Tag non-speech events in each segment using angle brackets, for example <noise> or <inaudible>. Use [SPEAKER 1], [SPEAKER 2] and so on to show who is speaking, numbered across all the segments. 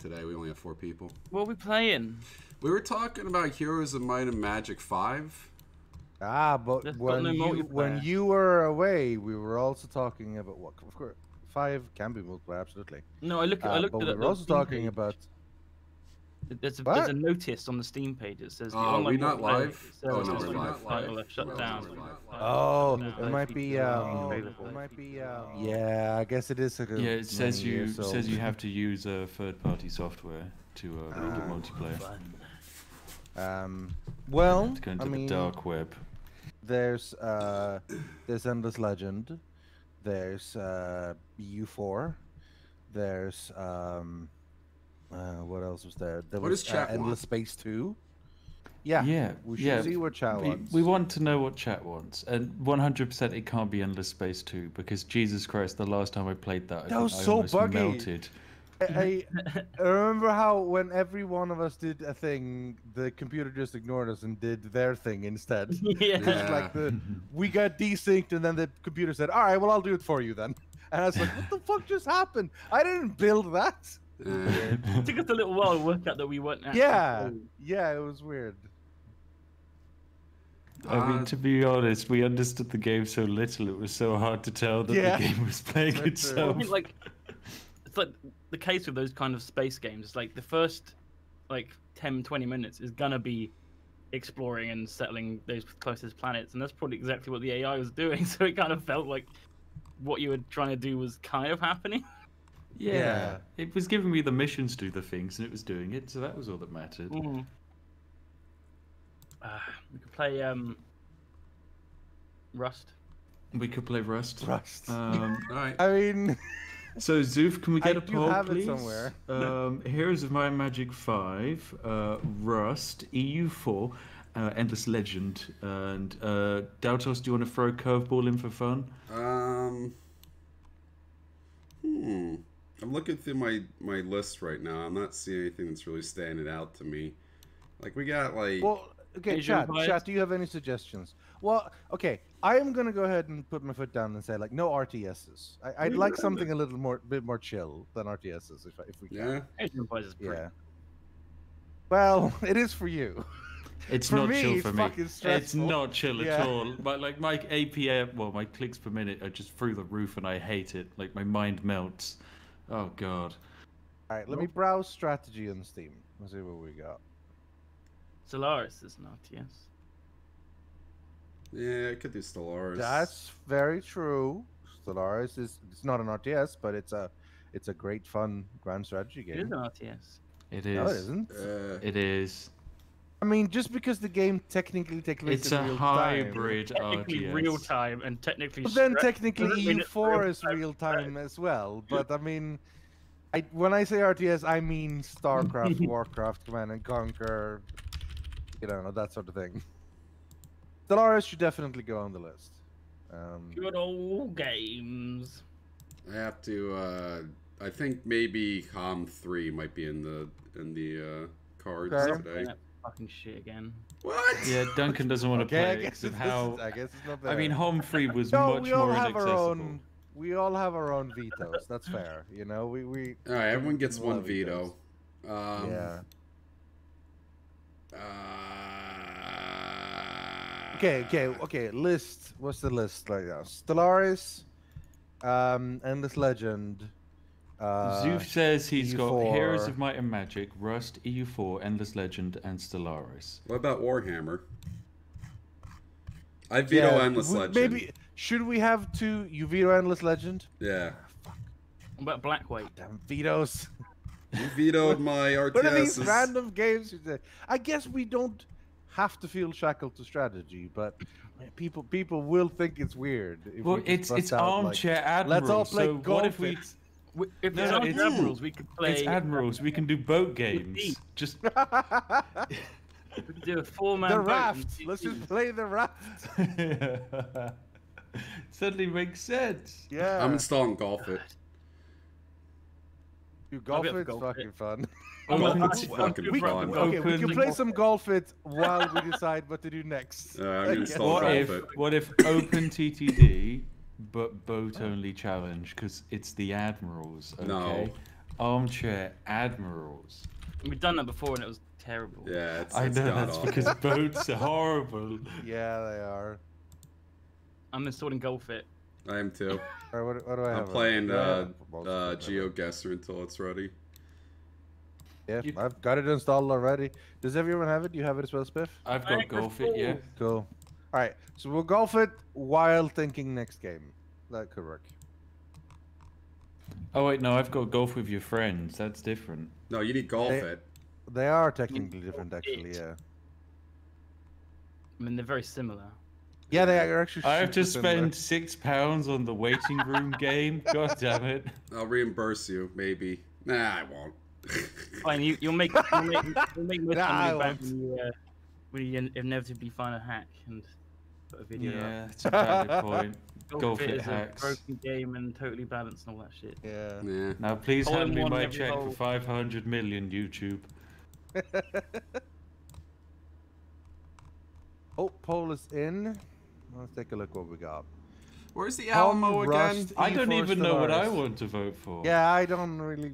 [SPEAKER 1] today. We only have four people.
[SPEAKER 2] What are we playing?
[SPEAKER 1] We were talking about Heroes of Might and Magic 5.
[SPEAKER 3] Ah, but
[SPEAKER 2] There's
[SPEAKER 3] when you when you were away, we were also talking about what? Of course, five can be multiplayer, absolutely.
[SPEAKER 2] No, I look. I
[SPEAKER 3] Uh,
[SPEAKER 2] looked
[SPEAKER 3] but
[SPEAKER 2] at
[SPEAKER 3] we
[SPEAKER 2] the
[SPEAKER 3] were also talking
[SPEAKER 2] page.
[SPEAKER 3] about.
[SPEAKER 2] There's a, there's a notice on the Steam page that says.
[SPEAKER 1] Oh, are we not live? Oh, no, we're
[SPEAKER 2] been
[SPEAKER 1] live.
[SPEAKER 2] title left shut down.
[SPEAKER 3] Oh, it might be. Um, it might be. Um, yeah, I guess it is. A good
[SPEAKER 4] Yeah, it says you
[SPEAKER 3] years
[SPEAKER 4] says you have to use a third-party software to uh, make it
[SPEAKER 3] Ah.
[SPEAKER 4] multiplayer.
[SPEAKER 3] Um, well,
[SPEAKER 4] to go
[SPEAKER 3] I
[SPEAKER 4] into
[SPEAKER 3] mean,
[SPEAKER 4] the dark web.
[SPEAKER 3] there's uh, there's Endless Legend, there's uh, EU4, there's um, uh, what else was there? There
[SPEAKER 1] What
[SPEAKER 3] was
[SPEAKER 1] does chat
[SPEAKER 3] uh, Endless
[SPEAKER 1] want?
[SPEAKER 3] Space 2. Yeah,
[SPEAKER 4] Yeah,
[SPEAKER 3] we should
[SPEAKER 4] yeah.
[SPEAKER 3] see what chat
[SPEAKER 4] We,
[SPEAKER 3] wants.
[SPEAKER 4] we want to know what chat wants, and 100% it can't be Endless Space 2 because Jesus Christ, the last time I played that, I,
[SPEAKER 3] That
[SPEAKER 4] think
[SPEAKER 3] was
[SPEAKER 4] I
[SPEAKER 3] so buggy.
[SPEAKER 4] melted.
[SPEAKER 3] I, I <laughs> remember how when every one of us did a thing, the computer just ignored us and did their thing instead. <laughs>
[SPEAKER 2] yeah.
[SPEAKER 3] Just like the we got desynced and then the computer said, "All right, well I'll do it for you then." And I was like, "What the fuck just happened? I didn't build that."
[SPEAKER 1] Uh,
[SPEAKER 2] It took us a little while to work out that we weren't. actually
[SPEAKER 3] Yeah,
[SPEAKER 2] cool.
[SPEAKER 3] yeah, it was weird.
[SPEAKER 4] I
[SPEAKER 1] Uh,
[SPEAKER 4] mean, to be honest, we understood the game so little, it was so hard to tell that
[SPEAKER 3] Yeah.
[SPEAKER 4] the game was playing
[SPEAKER 3] That's true.
[SPEAKER 2] I mean, like, it's like the case with those kind of space games. It's like the first, like 10, 20 minutes is gonna be exploring and settling those closest planets, and that's probably exactly what the AI was doing. <laughs> So it kind of felt like what you were trying to do was kind of happening.
[SPEAKER 4] Yeah.
[SPEAKER 3] Yeah.
[SPEAKER 4] It was giving me the missions to do the things, and it was doing it, so that was all that mattered.
[SPEAKER 2] Mm. Uh, we could play um, Rust.
[SPEAKER 4] We could play Rust.
[SPEAKER 3] Rust.
[SPEAKER 4] Um, <laughs>
[SPEAKER 1] all right.
[SPEAKER 3] I mean,
[SPEAKER 4] so, Zoof, can we get
[SPEAKER 3] I
[SPEAKER 4] a poll,
[SPEAKER 3] have it
[SPEAKER 4] please?
[SPEAKER 3] somewhere.
[SPEAKER 4] Um, Heroes of Might and Magic 5, uh, Rust, EU4, uh, Endless Legend, and uh, Daltos, do you want to throw a curveball in for fun?
[SPEAKER 1] Um. Hmm. I'm looking through my my list right now. I'm not seeing anything that's really standing out to me. Like we got like
[SPEAKER 3] well, okay,
[SPEAKER 2] Asian
[SPEAKER 3] chat,
[SPEAKER 2] bias?
[SPEAKER 3] chat. Do you have any suggestions? Well, okay, I am gonna go ahead and put my foot down and say like no RTSs. I, I'd like something a little more, bit more chill than RTSs if if we can.
[SPEAKER 1] yeah.
[SPEAKER 2] Age of Empires is pretty.
[SPEAKER 3] Yeah. Well, <laughs> it is for you.
[SPEAKER 4] It's
[SPEAKER 3] For
[SPEAKER 4] not
[SPEAKER 3] me,
[SPEAKER 4] chill
[SPEAKER 3] it's
[SPEAKER 4] for me. It's not chill
[SPEAKER 3] Yeah.
[SPEAKER 4] at all. But like my APM, well, my clicks per minute are just through the roof, and I hate it. Like my mind melts. Oh god.
[SPEAKER 3] All right, let me browse strategy on Steam. Let's see what we got.
[SPEAKER 2] Stellaris is not, yes.
[SPEAKER 1] Yeah, I could do Stellaris.
[SPEAKER 3] That's very true. Stellaris is it's not an RTS, but it's a it's a great fun grand strategy game.
[SPEAKER 2] It is an RTS.
[SPEAKER 4] It is.
[SPEAKER 3] No, it isn't.
[SPEAKER 1] Uh,
[SPEAKER 4] It is.
[SPEAKER 3] I mean, just because the game technically takes place
[SPEAKER 4] It's
[SPEAKER 3] in real time.
[SPEAKER 4] It's a hybrid
[SPEAKER 2] Technically
[SPEAKER 4] RTS.
[SPEAKER 2] real time and technically.
[SPEAKER 3] But then technically
[SPEAKER 2] doesn't mean it's
[SPEAKER 3] EU4
[SPEAKER 2] real
[SPEAKER 3] is real time as well. But I mean, I when I say RTS, I mean StarCraft, <laughs> Warcraft, Command and Conquer, you know that sort of thing. Stellaris should definitely go on the list. Um,
[SPEAKER 2] Good old games.
[SPEAKER 1] I have to. uh I think maybe Com three might be in the in the uh cards
[SPEAKER 3] Okay.
[SPEAKER 1] today.
[SPEAKER 2] That fucking shit again.
[SPEAKER 1] What?
[SPEAKER 4] Yeah, Duncan doesn't want to
[SPEAKER 3] okay,
[SPEAKER 4] play it
[SPEAKER 3] guess
[SPEAKER 4] 'cause of
[SPEAKER 3] it's,
[SPEAKER 4] how.
[SPEAKER 3] I guess it's not
[SPEAKER 4] I
[SPEAKER 3] there.
[SPEAKER 4] mean, Home Free was <laughs>
[SPEAKER 3] no,
[SPEAKER 4] much
[SPEAKER 3] we all
[SPEAKER 4] more
[SPEAKER 3] have
[SPEAKER 4] inaccessible.
[SPEAKER 3] our own. We all have our own vetoes. That's fair. You know, we we.
[SPEAKER 1] All right, everyone gets one veto. Um,
[SPEAKER 3] yeah.
[SPEAKER 1] Uh,
[SPEAKER 3] Okay, okay, okay. List. What's the list right now? Stellaris, um, Endless Legend. Uh,
[SPEAKER 4] Zoof says he's got
[SPEAKER 3] EU4.
[SPEAKER 4] Heroes of Might and Magic, Rust, EU4, Endless Legend, and Stellaris.
[SPEAKER 1] What about Warhammer? I veto
[SPEAKER 3] yeah,
[SPEAKER 1] Endless
[SPEAKER 3] we-
[SPEAKER 1] Legend.
[SPEAKER 3] Maybe should we have two? You veto Endless Legend?
[SPEAKER 1] Yeah.
[SPEAKER 2] What about Black White?
[SPEAKER 3] Damn vetoes.
[SPEAKER 1] You vetoed <laughs> my
[SPEAKER 3] What are these random games? I guess we don't have to feel shackled to strategy, but people people will think it's weird. if
[SPEAKER 4] Well,
[SPEAKER 3] we
[SPEAKER 4] it's it's
[SPEAKER 3] out, like,
[SPEAKER 4] armchair admiral.
[SPEAKER 3] Let's all play
[SPEAKER 4] so what if we?
[SPEAKER 3] Golfits.
[SPEAKER 2] W- If
[SPEAKER 4] No, no,
[SPEAKER 2] on
[SPEAKER 4] it's-
[SPEAKER 2] Admirals, we could play.
[SPEAKER 4] It's admirals. We can do boat games. Just <laughs>
[SPEAKER 2] We could do a four-man.
[SPEAKER 3] the raft.
[SPEAKER 2] and
[SPEAKER 3] Let's just play the raft. <laughs>
[SPEAKER 4] suddenly makes sense.
[SPEAKER 3] Yeah.
[SPEAKER 1] I'm installing Golf It.
[SPEAKER 3] You golf
[SPEAKER 2] be able to
[SPEAKER 3] it's
[SPEAKER 2] golf
[SPEAKER 3] fucking
[SPEAKER 2] it.
[SPEAKER 3] fun. <laughs>
[SPEAKER 1] Golf It's fucking
[SPEAKER 3] We,
[SPEAKER 1] fun.
[SPEAKER 3] okay, we can play some golf it while we decide what to do next.
[SPEAKER 1] Uh, I'm gonna install
[SPEAKER 4] What
[SPEAKER 1] Golf
[SPEAKER 4] if
[SPEAKER 1] It.
[SPEAKER 4] what if open TTD, but boat only challenge because it's the admirals? Okay?
[SPEAKER 1] No.
[SPEAKER 4] armchair admirals.
[SPEAKER 2] We've done that before and it was terrible.
[SPEAKER 1] Yeah, it's,
[SPEAKER 4] I
[SPEAKER 1] it's
[SPEAKER 4] know that's
[SPEAKER 1] awful.
[SPEAKER 4] because <laughs> boats are horrible.
[SPEAKER 3] Yeah, they are.
[SPEAKER 2] I'm installing Golf It.
[SPEAKER 1] I am too. <laughs>
[SPEAKER 3] Alright, what, what do I have?
[SPEAKER 1] I'm playing
[SPEAKER 3] Do I
[SPEAKER 1] uh,
[SPEAKER 3] have
[SPEAKER 1] uh,
[SPEAKER 3] of them?
[SPEAKER 1] GeoGuessr until it's ready.
[SPEAKER 3] Yeah,
[SPEAKER 4] You-
[SPEAKER 3] I've got it installed already. Does everyone have it? Do you have it as well, Spiff?
[SPEAKER 4] I've got golf it, yeah.
[SPEAKER 3] Cool. All right, so we'll golf it while thinking next game. That could work.
[SPEAKER 4] Oh wait, no, I've got golf with your friends. That's different.
[SPEAKER 1] No, you need golf
[SPEAKER 3] They-
[SPEAKER 1] it.
[SPEAKER 3] They are technically different, actually.
[SPEAKER 2] it.
[SPEAKER 3] Yeah.
[SPEAKER 2] I mean, they're very similar.
[SPEAKER 3] Yeah, they are actually.
[SPEAKER 4] I have to
[SPEAKER 3] similar.
[SPEAKER 4] spend six pounds on the waiting room <laughs> game. God damn it!
[SPEAKER 1] I'll reimburse you, maybe. Nah, I won't. <laughs>
[SPEAKER 2] Fine, you, you'll make you'll make, you'll make most
[SPEAKER 3] Nah, I
[SPEAKER 2] money back when you, uh, when you inevitably find a hack and put a video up.
[SPEAKER 4] Yeah, it's a valid <laughs> point.
[SPEAKER 2] Golf,
[SPEAKER 4] Golf
[SPEAKER 2] It
[SPEAKER 4] It
[SPEAKER 2] is
[SPEAKER 4] hacks.
[SPEAKER 2] a broken game and totally balanced and all that shit.
[SPEAKER 3] Yeah.
[SPEAKER 1] yeah.
[SPEAKER 4] Now please
[SPEAKER 2] Hole
[SPEAKER 4] hand me my check
[SPEAKER 2] hole.
[SPEAKER 4] for 500 million, YouTube. <laughs>
[SPEAKER 3] oh, poll is in. Let's take a look what we got.
[SPEAKER 1] Where's the
[SPEAKER 3] Tom
[SPEAKER 1] Alamo again?
[SPEAKER 3] Rust.
[SPEAKER 4] I don't even know what I want to vote for.
[SPEAKER 3] Yeah, I don't really.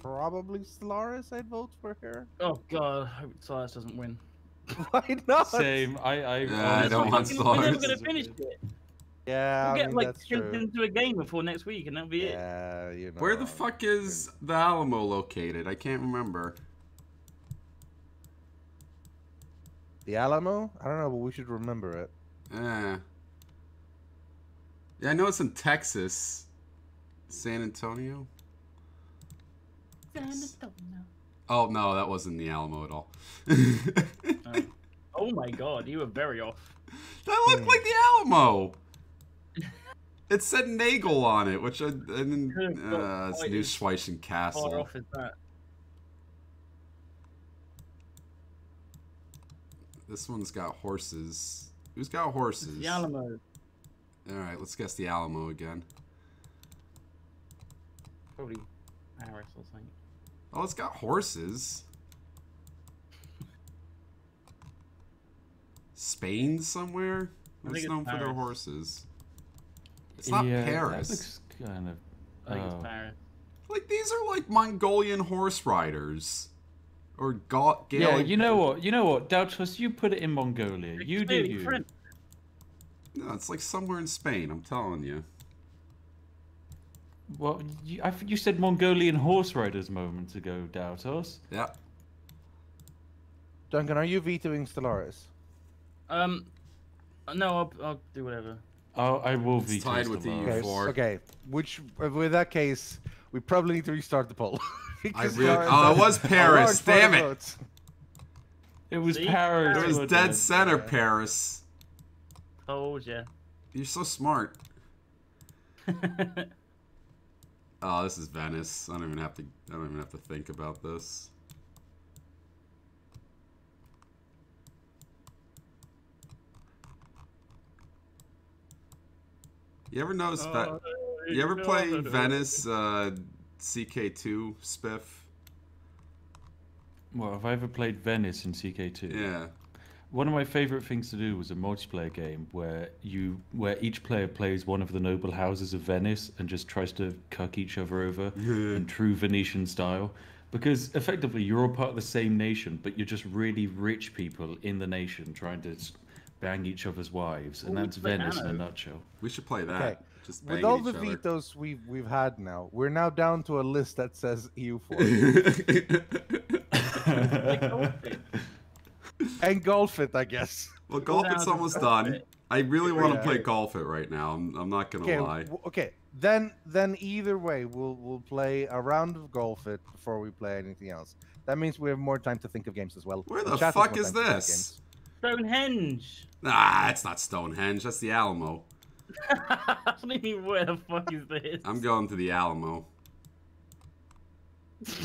[SPEAKER 3] Probably Stellaris. I'd vote for here.
[SPEAKER 2] Oh god, I hope Silas doesn't win. <laughs>
[SPEAKER 3] Why not?
[SPEAKER 4] Same. I. I,
[SPEAKER 1] Yeah, I don't
[SPEAKER 2] We're
[SPEAKER 1] want
[SPEAKER 2] fucking- We're never gonna finish it.
[SPEAKER 3] Yeah,
[SPEAKER 2] We'll
[SPEAKER 3] I
[SPEAKER 2] get
[SPEAKER 3] mean
[SPEAKER 2] like
[SPEAKER 3] that's
[SPEAKER 2] straight
[SPEAKER 3] true.
[SPEAKER 2] into a game before next week, and that'll be it.
[SPEAKER 3] Yeah, you know.
[SPEAKER 1] Where the fuck is the Alamo located? I can't remember.
[SPEAKER 3] the Alamo? I don't know, but we should remember it.
[SPEAKER 1] Eh. Yeah, I know it's in Texas. San Antonio. San Antonio? Oh, no, that wasn't the Alamo at all. that
[SPEAKER 2] Oh. My god, you were very off.
[SPEAKER 1] That looked like the Alamo! It said Nagel on it, which I,
[SPEAKER 2] Could've got
[SPEAKER 1] uh, it's New
[SPEAKER 2] as
[SPEAKER 1] Schweichen
[SPEAKER 2] Far
[SPEAKER 1] Castle.
[SPEAKER 2] off is that?
[SPEAKER 1] This one's got horses. Who's got horses?
[SPEAKER 2] The Alamo.
[SPEAKER 1] Alright, let's guess the Alamo again.
[SPEAKER 2] Probably Paris or something.
[SPEAKER 1] Oh, it's got horses. Spain somewhere?
[SPEAKER 2] I
[SPEAKER 1] Who's
[SPEAKER 2] it's
[SPEAKER 1] known for their horses? It's not
[SPEAKER 4] yeah,
[SPEAKER 1] Paris.
[SPEAKER 4] That looks kind of.
[SPEAKER 2] I think
[SPEAKER 4] oh.
[SPEAKER 2] it's Paris.
[SPEAKER 1] Like these are like Mongolian horse riders, or Ga-
[SPEAKER 4] Yeah, you know what? You know what? Daltos, you put it in Mongolia.
[SPEAKER 2] It's
[SPEAKER 4] You do you.
[SPEAKER 2] French.
[SPEAKER 1] No, it's like somewhere in Spain. I'm telling you.
[SPEAKER 4] Well, you, I, you said Mongolian horse riders moments ago, Daltos.
[SPEAKER 1] Yeah.
[SPEAKER 3] Duncan, are you vetoing Stellaris?
[SPEAKER 2] Um, no, I'll, I'll do whatever.
[SPEAKER 4] Oh, I will
[SPEAKER 1] It's
[SPEAKER 4] veto
[SPEAKER 1] tied with the
[SPEAKER 4] Stellaris.
[SPEAKER 3] Okay,
[SPEAKER 1] Four.
[SPEAKER 3] okay. Which, with that case, we probably need to restart the poll. <laughs>
[SPEAKER 1] I
[SPEAKER 3] Because
[SPEAKER 1] really. Oh,
[SPEAKER 3] has
[SPEAKER 1] it was <laughs> Paris. Damn it!
[SPEAKER 3] votes.
[SPEAKER 4] It was
[SPEAKER 2] See?
[SPEAKER 4] Paris.
[SPEAKER 1] It was dead
[SPEAKER 4] it?
[SPEAKER 1] center,
[SPEAKER 3] Yeah.
[SPEAKER 1] Paris.
[SPEAKER 2] Told ya.
[SPEAKER 1] You're so smart. <laughs> Oh, this is Venice. I don't even have to. I don't even have to think about this. You ever notice that? You ever play Venice uh, CK2 Spiff?
[SPEAKER 4] Well, have I ever played Venice in CK2?
[SPEAKER 1] Yeah.
[SPEAKER 4] One of my favorite things to do was a multiplayer game where you where each player plays one of the noble houses of Venice and just tries to cuck each other over in true Venetian style. Because effectively you're all part of the same nation, but you're just really rich people in the nation trying to bang each other's wives, and
[SPEAKER 2] Oh,
[SPEAKER 4] that's
[SPEAKER 2] it's like
[SPEAKER 4] Venice in a nutshell.
[SPEAKER 1] We should play that.
[SPEAKER 3] Okay.
[SPEAKER 1] Just
[SPEAKER 3] With all the
[SPEAKER 1] other.
[SPEAKER 3] vetoes we've we've had now, we're now down to a list that says E <laughs> EU4 and golf it, I guess.
[SPEAKER 1] well, golf it's almost done.
[SPEAKER 2] it.
[SPEAKER 1] I really want to
[SPEAKER 3] Yeah.
[SPEAKER 1] play golf it right now. I'm, I'm not gonna
[SPEAKER 3] Okay,
[SPEAKER 1] lie.
[SPEAKER 3] okay. Then then either way, we'll we'll play a round of golf it before we play anything else. That means we have more time to think of games as well.
[SPEAKER 1] Where
[SPEAKER 3] The
[SPEAKER 1] the fuck is
[SPEAKER 3] time to think of
[SPEAKER 1] this?
[SPEAKER 2] Stonehenge.
[SPEAKER 1] Nah, it's not Stonehenge. That's the Alamo. <laughs>
[SPEAKER 2] I don't even know where the fuck is this.
[SPEAKER 1] I'm going to the Alamo. <laughs>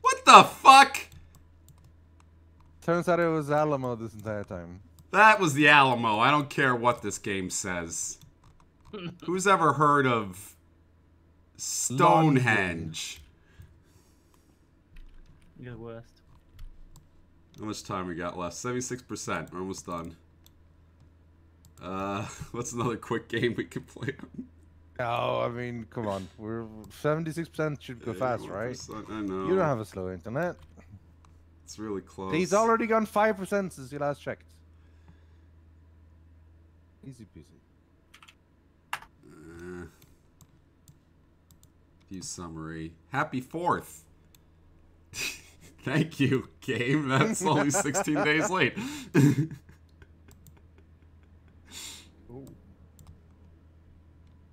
[SPEAKER 1] What the fuck?
[SPEAKER 3] Turns out it was Alamo this entire time.
[SPEAKER 1] That was the Alamo. I don't care what this game says. Who's ever heard of Stonehenge?
[SPEAKER 2] You're the worst.
[SPEAKER 1] How much time we got left? 76%. We're almost done. Uh, <laughs> what's another quick game we could play?
[SPEAKER 3] No, I mean, come on. We're 76% should go fast, right?
[SPEAKER 1] I know.
[SPEAKER 3] You don't have a slow internet.
[SPEAKER 1] It's really close.
[SPEAKER 3] He's already gone 5% since you last checked. Easy peasy.
[SPEAKER 1] Uh, view summary. Happy fourth. <laughs> Thank you, game. That's only 16 <laughs> days late.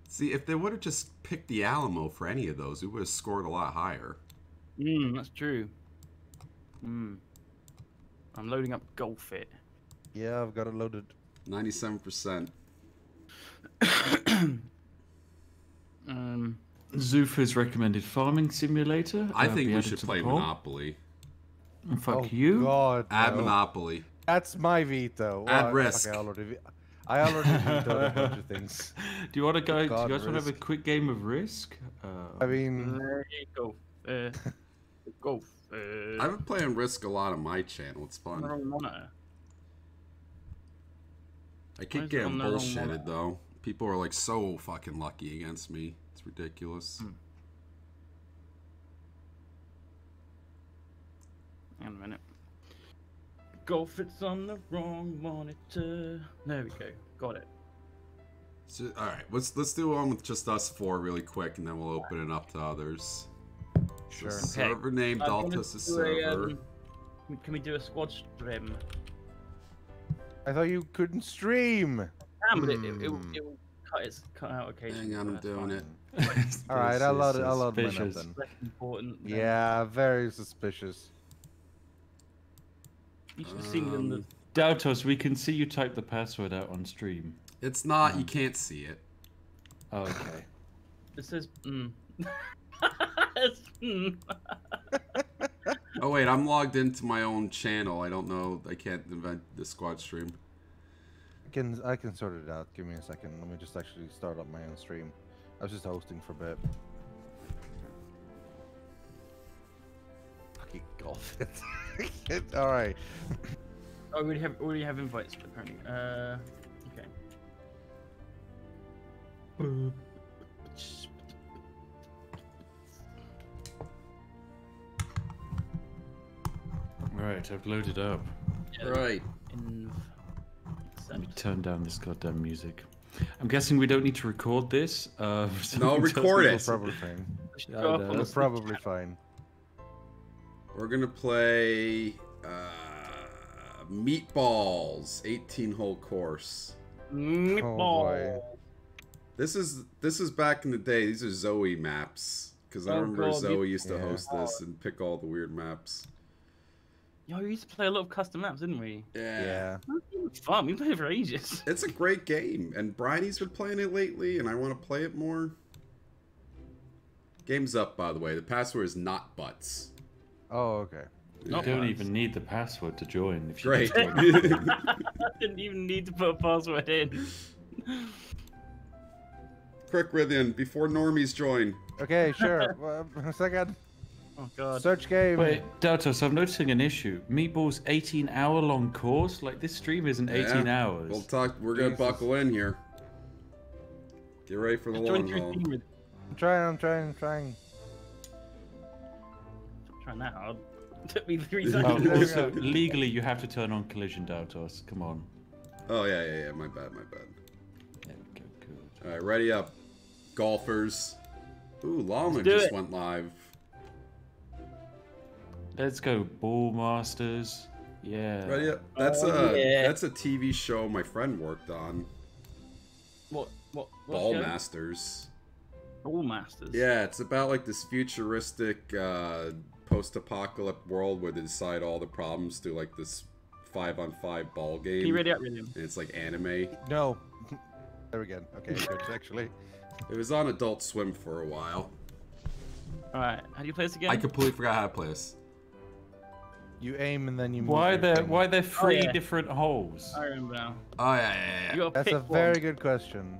[SPEAKER 1] See, if they would have just picked the Alamo for any of those, we would have scored a lot higher.
[SPEAKER 2] Mm, that's true. Mm. I'm loading up Golf It.
[SPEAKER 3] Yeah, I've got it loaded.
[SPEAKER 1] 97%. <coughs>
[SPEAKER 2] Um,
[SPEAKER 4] Zoof has recommended Farming Simulator.
[SPEAKER 1] I
[SPEAKER 4] uh,
[SPEAKER 1] think we should play. Monopoly.
[SPEAKER 4] And fuck
[SPEAKER 3] oh,
[SPEAKER 4] you.
[SPEAKER 3] God,
[SPEAKER 1] Add
[SPEAKER 3] no.
[SPEAKER 1] Monopoly.
[SPEAKER 3] That's my veto.
[SPEAKER 1] Add
[SPEAKER 3] Well, fuck,
[SPEAKER 1] risk.
[SPEAKER 3] I already, ve- I already vetoed a bunch of things. <laughs>
[SPEAKER 4] Do you want to go? Do you
[SPEAKER 3] God,
[SPEAKER 4] guys want to have a quick game of Risk? Uh,
[SPEAKER 3] I mean,
[SPEAKER 2] there you go. Uh, <laughs> golf. Uh,
[SPEAKER 1] I've been playing Risk a lot on my channel. It's fun. I keep getting
[SPEAKER 2] on the wrong
[SPEAKER 1] bullshitted though. People are like so fucking lucky against me. It's ridiculous.
[SPEAKER 2] Hmm. Hang on a minute. Golf it's on the wrong monitor. There we go. Got it.
[SPEAKER 1] So, all right, let's let's do one with just us four really quick, and then we'll open it up to others.
[SPEAKER 3] Sure.
[SPEAKER 1] So server name
[SPEAKER 2] I'm
[SPEAKER 1] Daltos is
[SPEAKER 2] do a, um, can we do a squad stream?
[SPEAKER 3] I thought you couldn't stream.
[SPEAKER 2] Damn, but it, it, it,
[SPEAKER 3] Hmm.
[SPEAKER 2] it will cut, its, cut out occasionally.
[SPEAKER 1] Hang on, I'm
[SPEAKER 2] but that's
[SPEAKER 1] doing
[SPEAKER 2] fine.
[SPEAKER 1] it. <laughs>
[SPEAKER 3] All right, I'll load,
[SPEAKER 4] This
[SPEAKER 3] I'll
[SPEAKER 4] is
[SPEAKER 3] load mine up
[SPEAKER 4] suspicious.
[SPEAKER 3] then.
[SPEAKER 2] Important.
[SPEAKER 3] Yeah, very suspicious.
[SPEAKER 2] You should have seen it the.
[SPEAKER 1] Um,
[SPEAKER 4] we can see you type the password out on stream.
[SPEAKER 1] It's not. You can't see it.
[SPEAKER 4] Oh, okay.
[SPEAKER 2] It says. Mm. <laughs> It's. <laughs>
[SPEAKER 1] Oh wait, I'm logged into my own channel. I don't know. I can't invent the squad stream.
[SPEAKER 3] I can I can sort it out. Give me a second. Let me just actually start up my own stream. I was just hosting for a bit. Fucking golf. <laughs> All right.
[SPEAKER 2] Oh, we already have already have invites apparently. Uh, okay.
[SPEAKER 4] Right, I've loaded up.
[SPEAKER 2] Yeah,
[SPEAKER 1] Right.
[SPEAKER 2] In...
[SPEAKER 4] Let me turn down this goddamn music. I'm guessing we don't need to record this. Uh, <laughs> so
[SPEAKER 1] No, <laughs>
[SPEAKER 4] we
[SPEAKER 1] record
[SPEAKER 3] We're
[SPEAKER 1] it.
[SPEAKER 3] probably fine.
[SPEAKER 4] Yeah,
[SPEAKER 2] Go
[SPEAKER 4] I
[SPEAKER 2] up
[SPEAKER 4] know.
[SPEAKER 2] on
[SPEAKER 3] We're probably fine.
[SPEAKER 1] We're gonna play uh, meatballs, 18 hole course.
[SPEAKER 2] Meatball.
[SPEAKER 3] boy.
[SPEAKER 1] This is this is back in the day. These are Zoe maps because I
[SPEAKER 2] Oh,
[SPEAKER 1] remember
[SPEAKER 2] God,
[SPEAKER 1] Zoe used to
[SPEAKER 3] Yeah.
[SPEAKER 1] host this and pick all the weird maps.
[SPEAKER 2] Yo, we used to play a lot of custom maps, didn't we?
[SPEAKER 3] Yeah.
[SPEAKER 2] It was fun. We played it for ages. <laughs>
[SPEAKER 1] It's a great game, and Bridie's been playing it lately, and I want to play it more. Game's up, by the way. The password is not butts.
[SPEAKER 3] Oh, okay.
[SPEAKER 4] You
[SPEAKER 2] Not
[SPEAKER 4] don't even need the password to join. If you
[SPEAKER 1] Great.
[SPEAKER 4] just join.
[SPEAKER 2] I <laughs> <laughs> didn't even need to put a password in.
[SPEAKER 1] Quick, Rythian, before normies join.
[SPEAKER 3] Okay, sure. Well, a second.
[SPEAKER 2] Oh god.
[SPEAKER 3] Search game.
[SPEAKER 4] Wait, Daltos, I'm noticing an issue. Meatball's 18 hour long course? Like, this stream isn't 18
[SPEAKER 1] Yeah.
[SPEAKER 4] hours.
[SPEAKER 1] We'll talk. We're gonna
[SPEAKER 3] Jesus.
[SPEAKER 1] buckle in here. Get ready for the
[SPEAKER 2] Join
[SPEAKER 1] long
[SPEAKER 2] your
[SPEAKER 1] haul.
[SPEAKER 2] team with.
[SPEAKER 3] I'm trying. I'm trying. I'm trying.
[SPEAKER 2] Try that hard. Took me three <laughs>
[SPEAKER 4] Oh,
[SPEAKER 2] seconds.
[SPEAKER 3] there we
[SPEAKER 4] also, legally, you have to turn on collision, Daltos. Come on.
[SPEAKER 1] Oh yeah, yeah, yeah. My bad, my bad.
[SPEAKER 4] There we go, good.
[SPEAKER 1] All right, ready up, golfers. Ooh,
[SPEAKER 2] Lalna
[SPEAKER 1] just
[SPEAKER 2] it.
[SPEAKER 1] went live.
[SPEAKER 4] Let's go, Ball Masters. Yeah.
[SPEAKER 1] Ready up. That's
[SPEAKER 2] Oh,
[SPEAKER 1] a
[SPEAKER 2] yeah.
[SPEAKER 1] that's a TV show my friend worked on.
[SPEAKER 2] What? What? what
[SPEAKER 1] Ball
[SPEAKER 2] show?
[SPEAKER 1] Masters.
[SPEAKER 2] Ball Masters.
[SPEAKER 1] Yeah, it's about like this futuristic uh, post-apocalyptic world where they decide all the problems through like this five-on-five ball game.
[SPEAKER 2] Can you ready up, William?
[SPEAKER 1] and it's like anime.
[SPEAKER 3] No. <laughs> there we go. Okay, good. Actually,
[SPEAKER 1] It was on Adult Swim for a while.
[SPEAKER 2] All right. How do you play this again?
[SPEAKER 1] I completely forgot how to play this.
[SPEAKER 3] You aim and then you. Move
[SPEAKER 4] Why
[SPEAKER 3] your
[SPEAKER 4] there?
[SPEAKER 3] thing.
[SPEAKER 4] Why there oh, three
[SPEAKER 2] yeah.
[SPEAKER 4] different holes?
[SPEAKER 2] I remember now.
[SPEAKER 1] Oh yeah, yeah, yeah.
[SPEAKER 2] You
[SPEAKER 3] That's
[SPEAKER 2] pick
[SPEAKER 3] a very good question.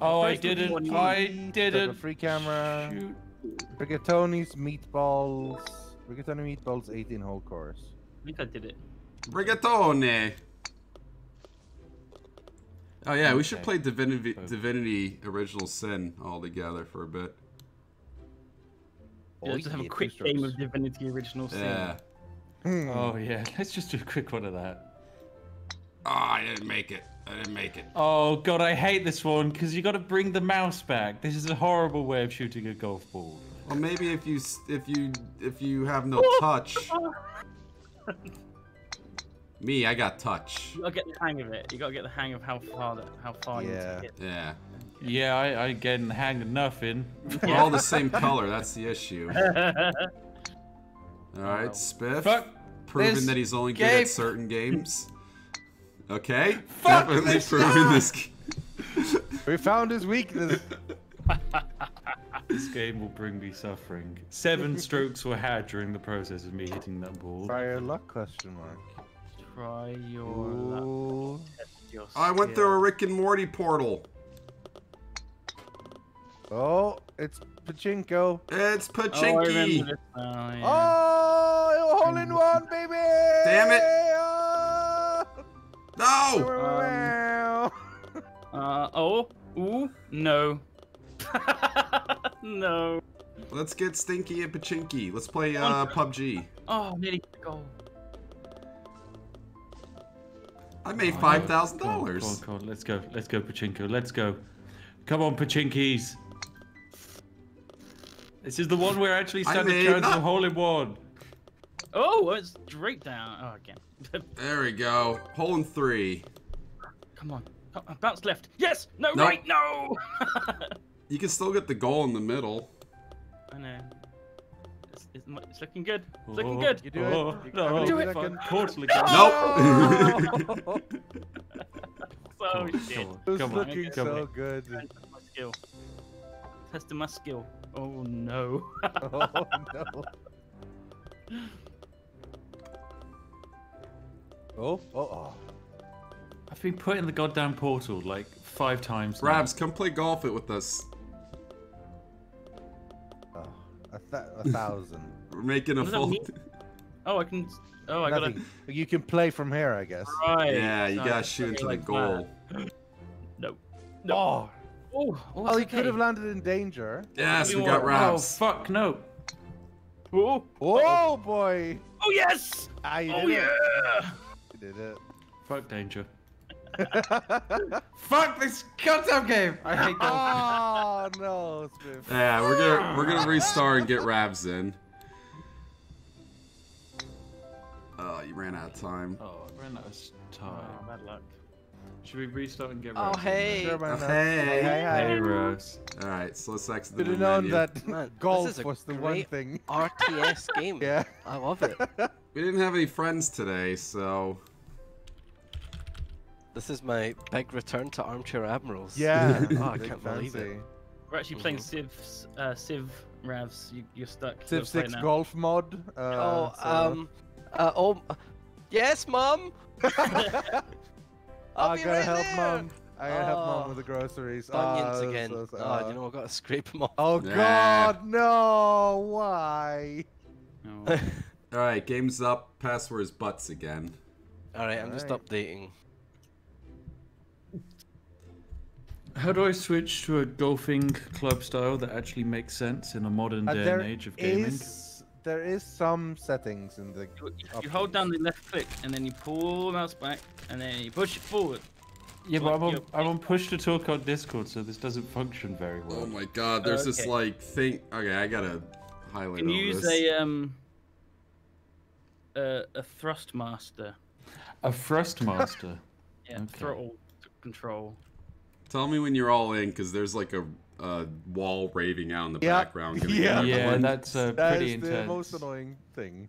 [SPEAKER 4] Oh, I
[SPEAKER 2] First one
[SPEAKER 4] didn't. I didn't.
[SPEAKER 3] free camera.
[SPEAKER 4] Shoot.
[SPEAKER 3] Rigatoni's meatballs. Rigatoni meatballs 18 hole course.
[SPEAKER 2] I think I did it.
[SPEAKER 1] Rigatone. Oh yeah, we should play Divinity
[SPEAKER 4] Oh.
[SPEAKER 1] Divinity Original Sin all together for a bit.
[SPEAKER 2] Yeah, let's just have a quick game of. Divinity Original Sin.
[SPEAKER 1] Yeah.
[SPEAKER 3] Hmm.
[SPEAKER 4] Oh yeah, <laughs> let's just do a quick one of that.
[SPEAKER 1] Oh, I didn't make it. I didn't make it.
[SPEAKER 4] Oh god, I hate this one because you got to bring the mouse back. This is a horrible way of shooting a golf ball.
[SPEAKER 1] Well, maybe if you if you if you have no <laughs> touch. Me, I got touch.
[SPEAKER 2] You gotta get the hang of it. You gotta get the hang of how far that, how far you
[SPEAKER 3] Yeah.
[SPEAKER 2] need to hit.
[SPEAKER 1] Yeah.
[SPEAKER 4] Yeah, I, I get in the hang of nothing.
[SPEAKER 1] We're all the <laughs> same color. That's the issue. All right, Spiff.
[SPEAKER 4] Fuck
[SPEAKER 1] Proven
[SPEAKER 4] this
[SPEAKER 1] that he's only good at certain <laughs> games. Okay.
[SPEAKER 4] Fuck
[SPEAKER 1] Definitely
[SPEAKER 4] this
[SPEAKER 1] proven this. g- <laughs>
[SPEAKER 3] We found his weakness.
[SPEAKER 4] This game will bring me suffering. Seven <laughs> strokes were had during the process of me hitting that ball.
[SPEAKER 3] Try your luck question mark.
[SPEAKER 2] Try your luck.
[SPEAKER 3] Ooh.
[SPEAKER 2] Test your
[SPEAKER 1] I went through a. Rick and Morty portal.
[SPEAKER 3] Oh, it's Pachinko.
[SPEAKER 1] It's
[SPEAKER 2] Oh, I remember
[SPEAKER 1] Pachinki.
[SPEAKER 2] this now, yeah.
[SPEAKER 3] Oh, hole in one, baby!
[SPEAKER 1] Damn it.
[SPEAKER 3] Oh.
[SPEAKER 1] no.
[SPEAKER 2] Uh, oh, ooh, no. <laughs> no.
[SPEAKER 1] Let's get Stinky and Pachinki. Let's play uh, PUBG.
[SPEAKER 2] Oh, nearly got the goal.
[SPEAKER 1] I made
[SPEAKER 4] Oh,
[SPEAKER 1] five thousand
[SPEAKER 4] Come on, come on,
[SPEAKER 1] dollars.
[SPEAKER 4] come on, let's go. Let's go, Pachinko. Let's go. Come on, Pachinkis. This is the one where I actually
[SPEAKER 1] I
[SPEAKER 4] stand <laughs> a
[SPEAKER 1] made
[SPEAKER 4] chance of
[SPEAKER 1] not-
[SPEAKER 4] hole in one.
[SPEAKER 2] Oh, it's straight down. Oh, again. <laughs>
[SPEAKER 1] There we go. Hole in three.
[SPEAKER 2] Come on. Oh, bounce left. Yes. No.
[SPEAKER 1] Nope.
[SPEAKER 2] Right. No. <laughs>
[SPEAKER 1] You can still get the goal in the middle.
[SPEAKER 2] I know. It's, it's, mu- it's looking good. It's looking
[SPEAKER 4] Oh,
[SPEAKER 2] good.
[SPEAKER 3] You do it.
[SPEAKER 4] oh,
[SPEAKER 3] You-
[SPEAKER 4] No,
[SPEAKER 3] Do
[SPEAKER 2] it.
[SPEAKER 4] fuck, Portal again.
[SPEAKER 1] Nope.
[SPEAKER 2] So
[SPEAKER 4] Come on,
[SPEAKER 2] shit.
[SPEAKER 4] come on,
[SPEAKER 3] It was
[SPEAKER 4] come on,
[SPEAKER 3] looking
[SPEAKER 4] come
[SPEAKER 3] so
[SPEAKER 4] on.
[SPEAKER 3] good.
[SPEAKER 2] Testing my skill. Testing my skill. Oh, <laughs> oh no.
[SPEAKER 3] Oh no. Oh, oh, oh.
[SPEAKER 4] I've been put in the goddamn portal like five times. now.
[SPEAKER 1] Rabs, come play golf it with us.
[SPEAKER 3] oh. A, th- a thousand. <laughs>
[SPEAKER 1] We're making a
[SPEAKER 2] What does that
[SPEAKER 1] full.
[SPEAKER 2] oh, I can. Oh, I gotta.
[SPEAKER 3] You can play from here, I guess.
[SPEAKER 2] Right.
[SPEAKER 1] Yeah, you
[SPEAKER 2] so I
[SPEAKER 1] gotta shoot
[SPEAKER 2] go
[SPEAKER 1] into the
[SPEAKER 2] like
[SPEAKER 1] goal.
[SPEAKER 2] that. <gasps> No.
[SPEAKER 3] Oh,
[SPEAKER 2] Oh, oh,
[SPEAKER 3] well, he
[SPEAKER 2] it's
[SPEAKER 3] could have landed in danger.
[SPEAKER 1] Yes, we got
[SPEAKER 2] more.
[SPEAKER 4] Oh
[SPEAKER 1] Rabs.
[SPEAKER 4] fuck no!
[SPEAKER 2] Oh,
[SPEAKER 3] Oh boy!
[SPEAKER 2] oh yes.
[SPEAKER 3] Ah, you
[SPEAKER 2] Oh
[SPEAKER 3] did
[SPEAKER 2] yeah.
[SPEAKER 3] it. You did it.
[SPEAKER 4] Fuck danger. <laughs> Fuck this goddamn game! I hate <laughs> golf.
[SPEAKER 3] oh no, Smith.
[SPEAKER 1] Yeah, we're gonna we're gonna restart and get Rabs in. Oh, you ran out of time.
[SPEAKER 4] oh, I ran out of time.
[SPEAKER 2] Oh, bad luck.
[SPEAKER 4] Should we restart and get
[SPEAKER 5] Oh,
[SPEAKER 4] Rabs in
[SPEAKER 5] hey.
[SPEAKER 3] Sure, man,
[SPEAKER 1] Oh,
[SPEAKER 3] no.
[SPEAKER 1] hey.
[SPEAKER 3] hey,
[SPEAKER 4] there? Hey,
[SPEAKER 3] hey.
[SPEAKER 4] Rabs.
[SPEAKER 1] All right, so let's exit the
[SPEAKER 3] Should have
[SPEAKER 1] main
[SPEAKER 3] known
[SPEAKER 1] menu.
[SPEAKER 3] that <laughs>
[SPEAKER 5] Man,
[SPEAKER 3] golf was the one thing. <laughs>
[SPEAKER 5] RTS game.
[SPEAKER 3] Yeah.
[SPEAKER 5] I love it. <laughs>
[SPEAKER 1] We didn't have any friends today, so
[SPEAKER 5] This is my big return to Armchair Admirals.
[SPEAKER 3] Yeah.
[SPEAKER 5] Oh, I
[SPEAKER 3] Big
[SPEAKER 5] can't believe it.
[SPEAKER 2] We're actually playing
[SPEAKER 5] Mhm.
[SPEAKER 2] Civ, uh, Civ Ravs. You, you're stuck.
[SPEAKER 3] Civ 6
[SPEAKER 2] now.
[SPEAKER 3] golf mod. Uh,
[SPEAKER 5] Oh,
[SPEAKER 3] so-
[SPEAKER 5] um, uh, oh, yes, mom. I'll
[SPEAKER 3] I
[SPEAKER 5] be
[SPEAKER 3] gotta
[SPEAKER 5] right
[SPEAKER 3] help
[SPEAKER 5] there.
[SPEAKER 3] mom. I gotta help mom
[SPEAKER 5] Oh,
[SPEAKER 3] with the groceries.
[SPEAKER 5] Onions
[SPEAKER 3] Oh,
[SPEAKER 5] again.
[SPEAKER 3] so- so-
[SPEAKER 5] oh, you know, I've got to scrape them off.
[SPEAKER 3] Oh
[SPEAKER 1] Nah.
[SPEAKER 3] God, no! Why?
[SPEAKER 2] Oh. <laughs>
[SPEAKER 1] all right, game's up. Password's butts again.
[SPEAKER 5] All right, I'm just
[SPEAKER 3] Alright.
[SPEAKER 5] updating.
[SPEAKER 4] How do I switch to a golfing club style that actually makes sense in a modern
[SPEAKER 3] Uh,
[SPEAKER 4] day
[SPEAKER 3] there
[SPEAKER 4] and age of gaming?
[SPEAKER 3] is there is some settings in the.
[SPEAKER 2] You, you hold down the left click and then you pull the mouse back and then you push it forward.
[SPEAKER 4] Yeah, but I'm on, I'm on push to talk on Discord, so this doesn't function very well.
[SPEAKER 1] Oh my God, there's this
[SPEAKER 2] Okay.
[SPEAKER 1] like thing. Okay, I gotta highlight
[SPEAKER 2] You can
[SPEAKER 1] all
[SPEAKER 2] use
[SPEAKER 1] this.
[SPEAKER 2] a um a, a thrust master.
[SPEAKER 4] A Thrustmaster. <laughs>
[SPEAKER 2] Yeah,
[SPEAKER 4] Okay.
[SPEAKER 2] throttle control.
[SPEAKER 1] Tell me when you're all in, because there's like a, a wall raving out in the
[SPEAKER 3] Yeah.
[SPEAKER 1] background. Gonna <laughs>
[SPEAKER 3] Yeah.
[SPEAKER 4] yeah,
[SPEAKER 1] everyone.
[SPEAKER 4] that's uh,
[SPEAKER 3] That
[SPEAKER 4] pretty
[SPEAKER 3] is the most annoying thing.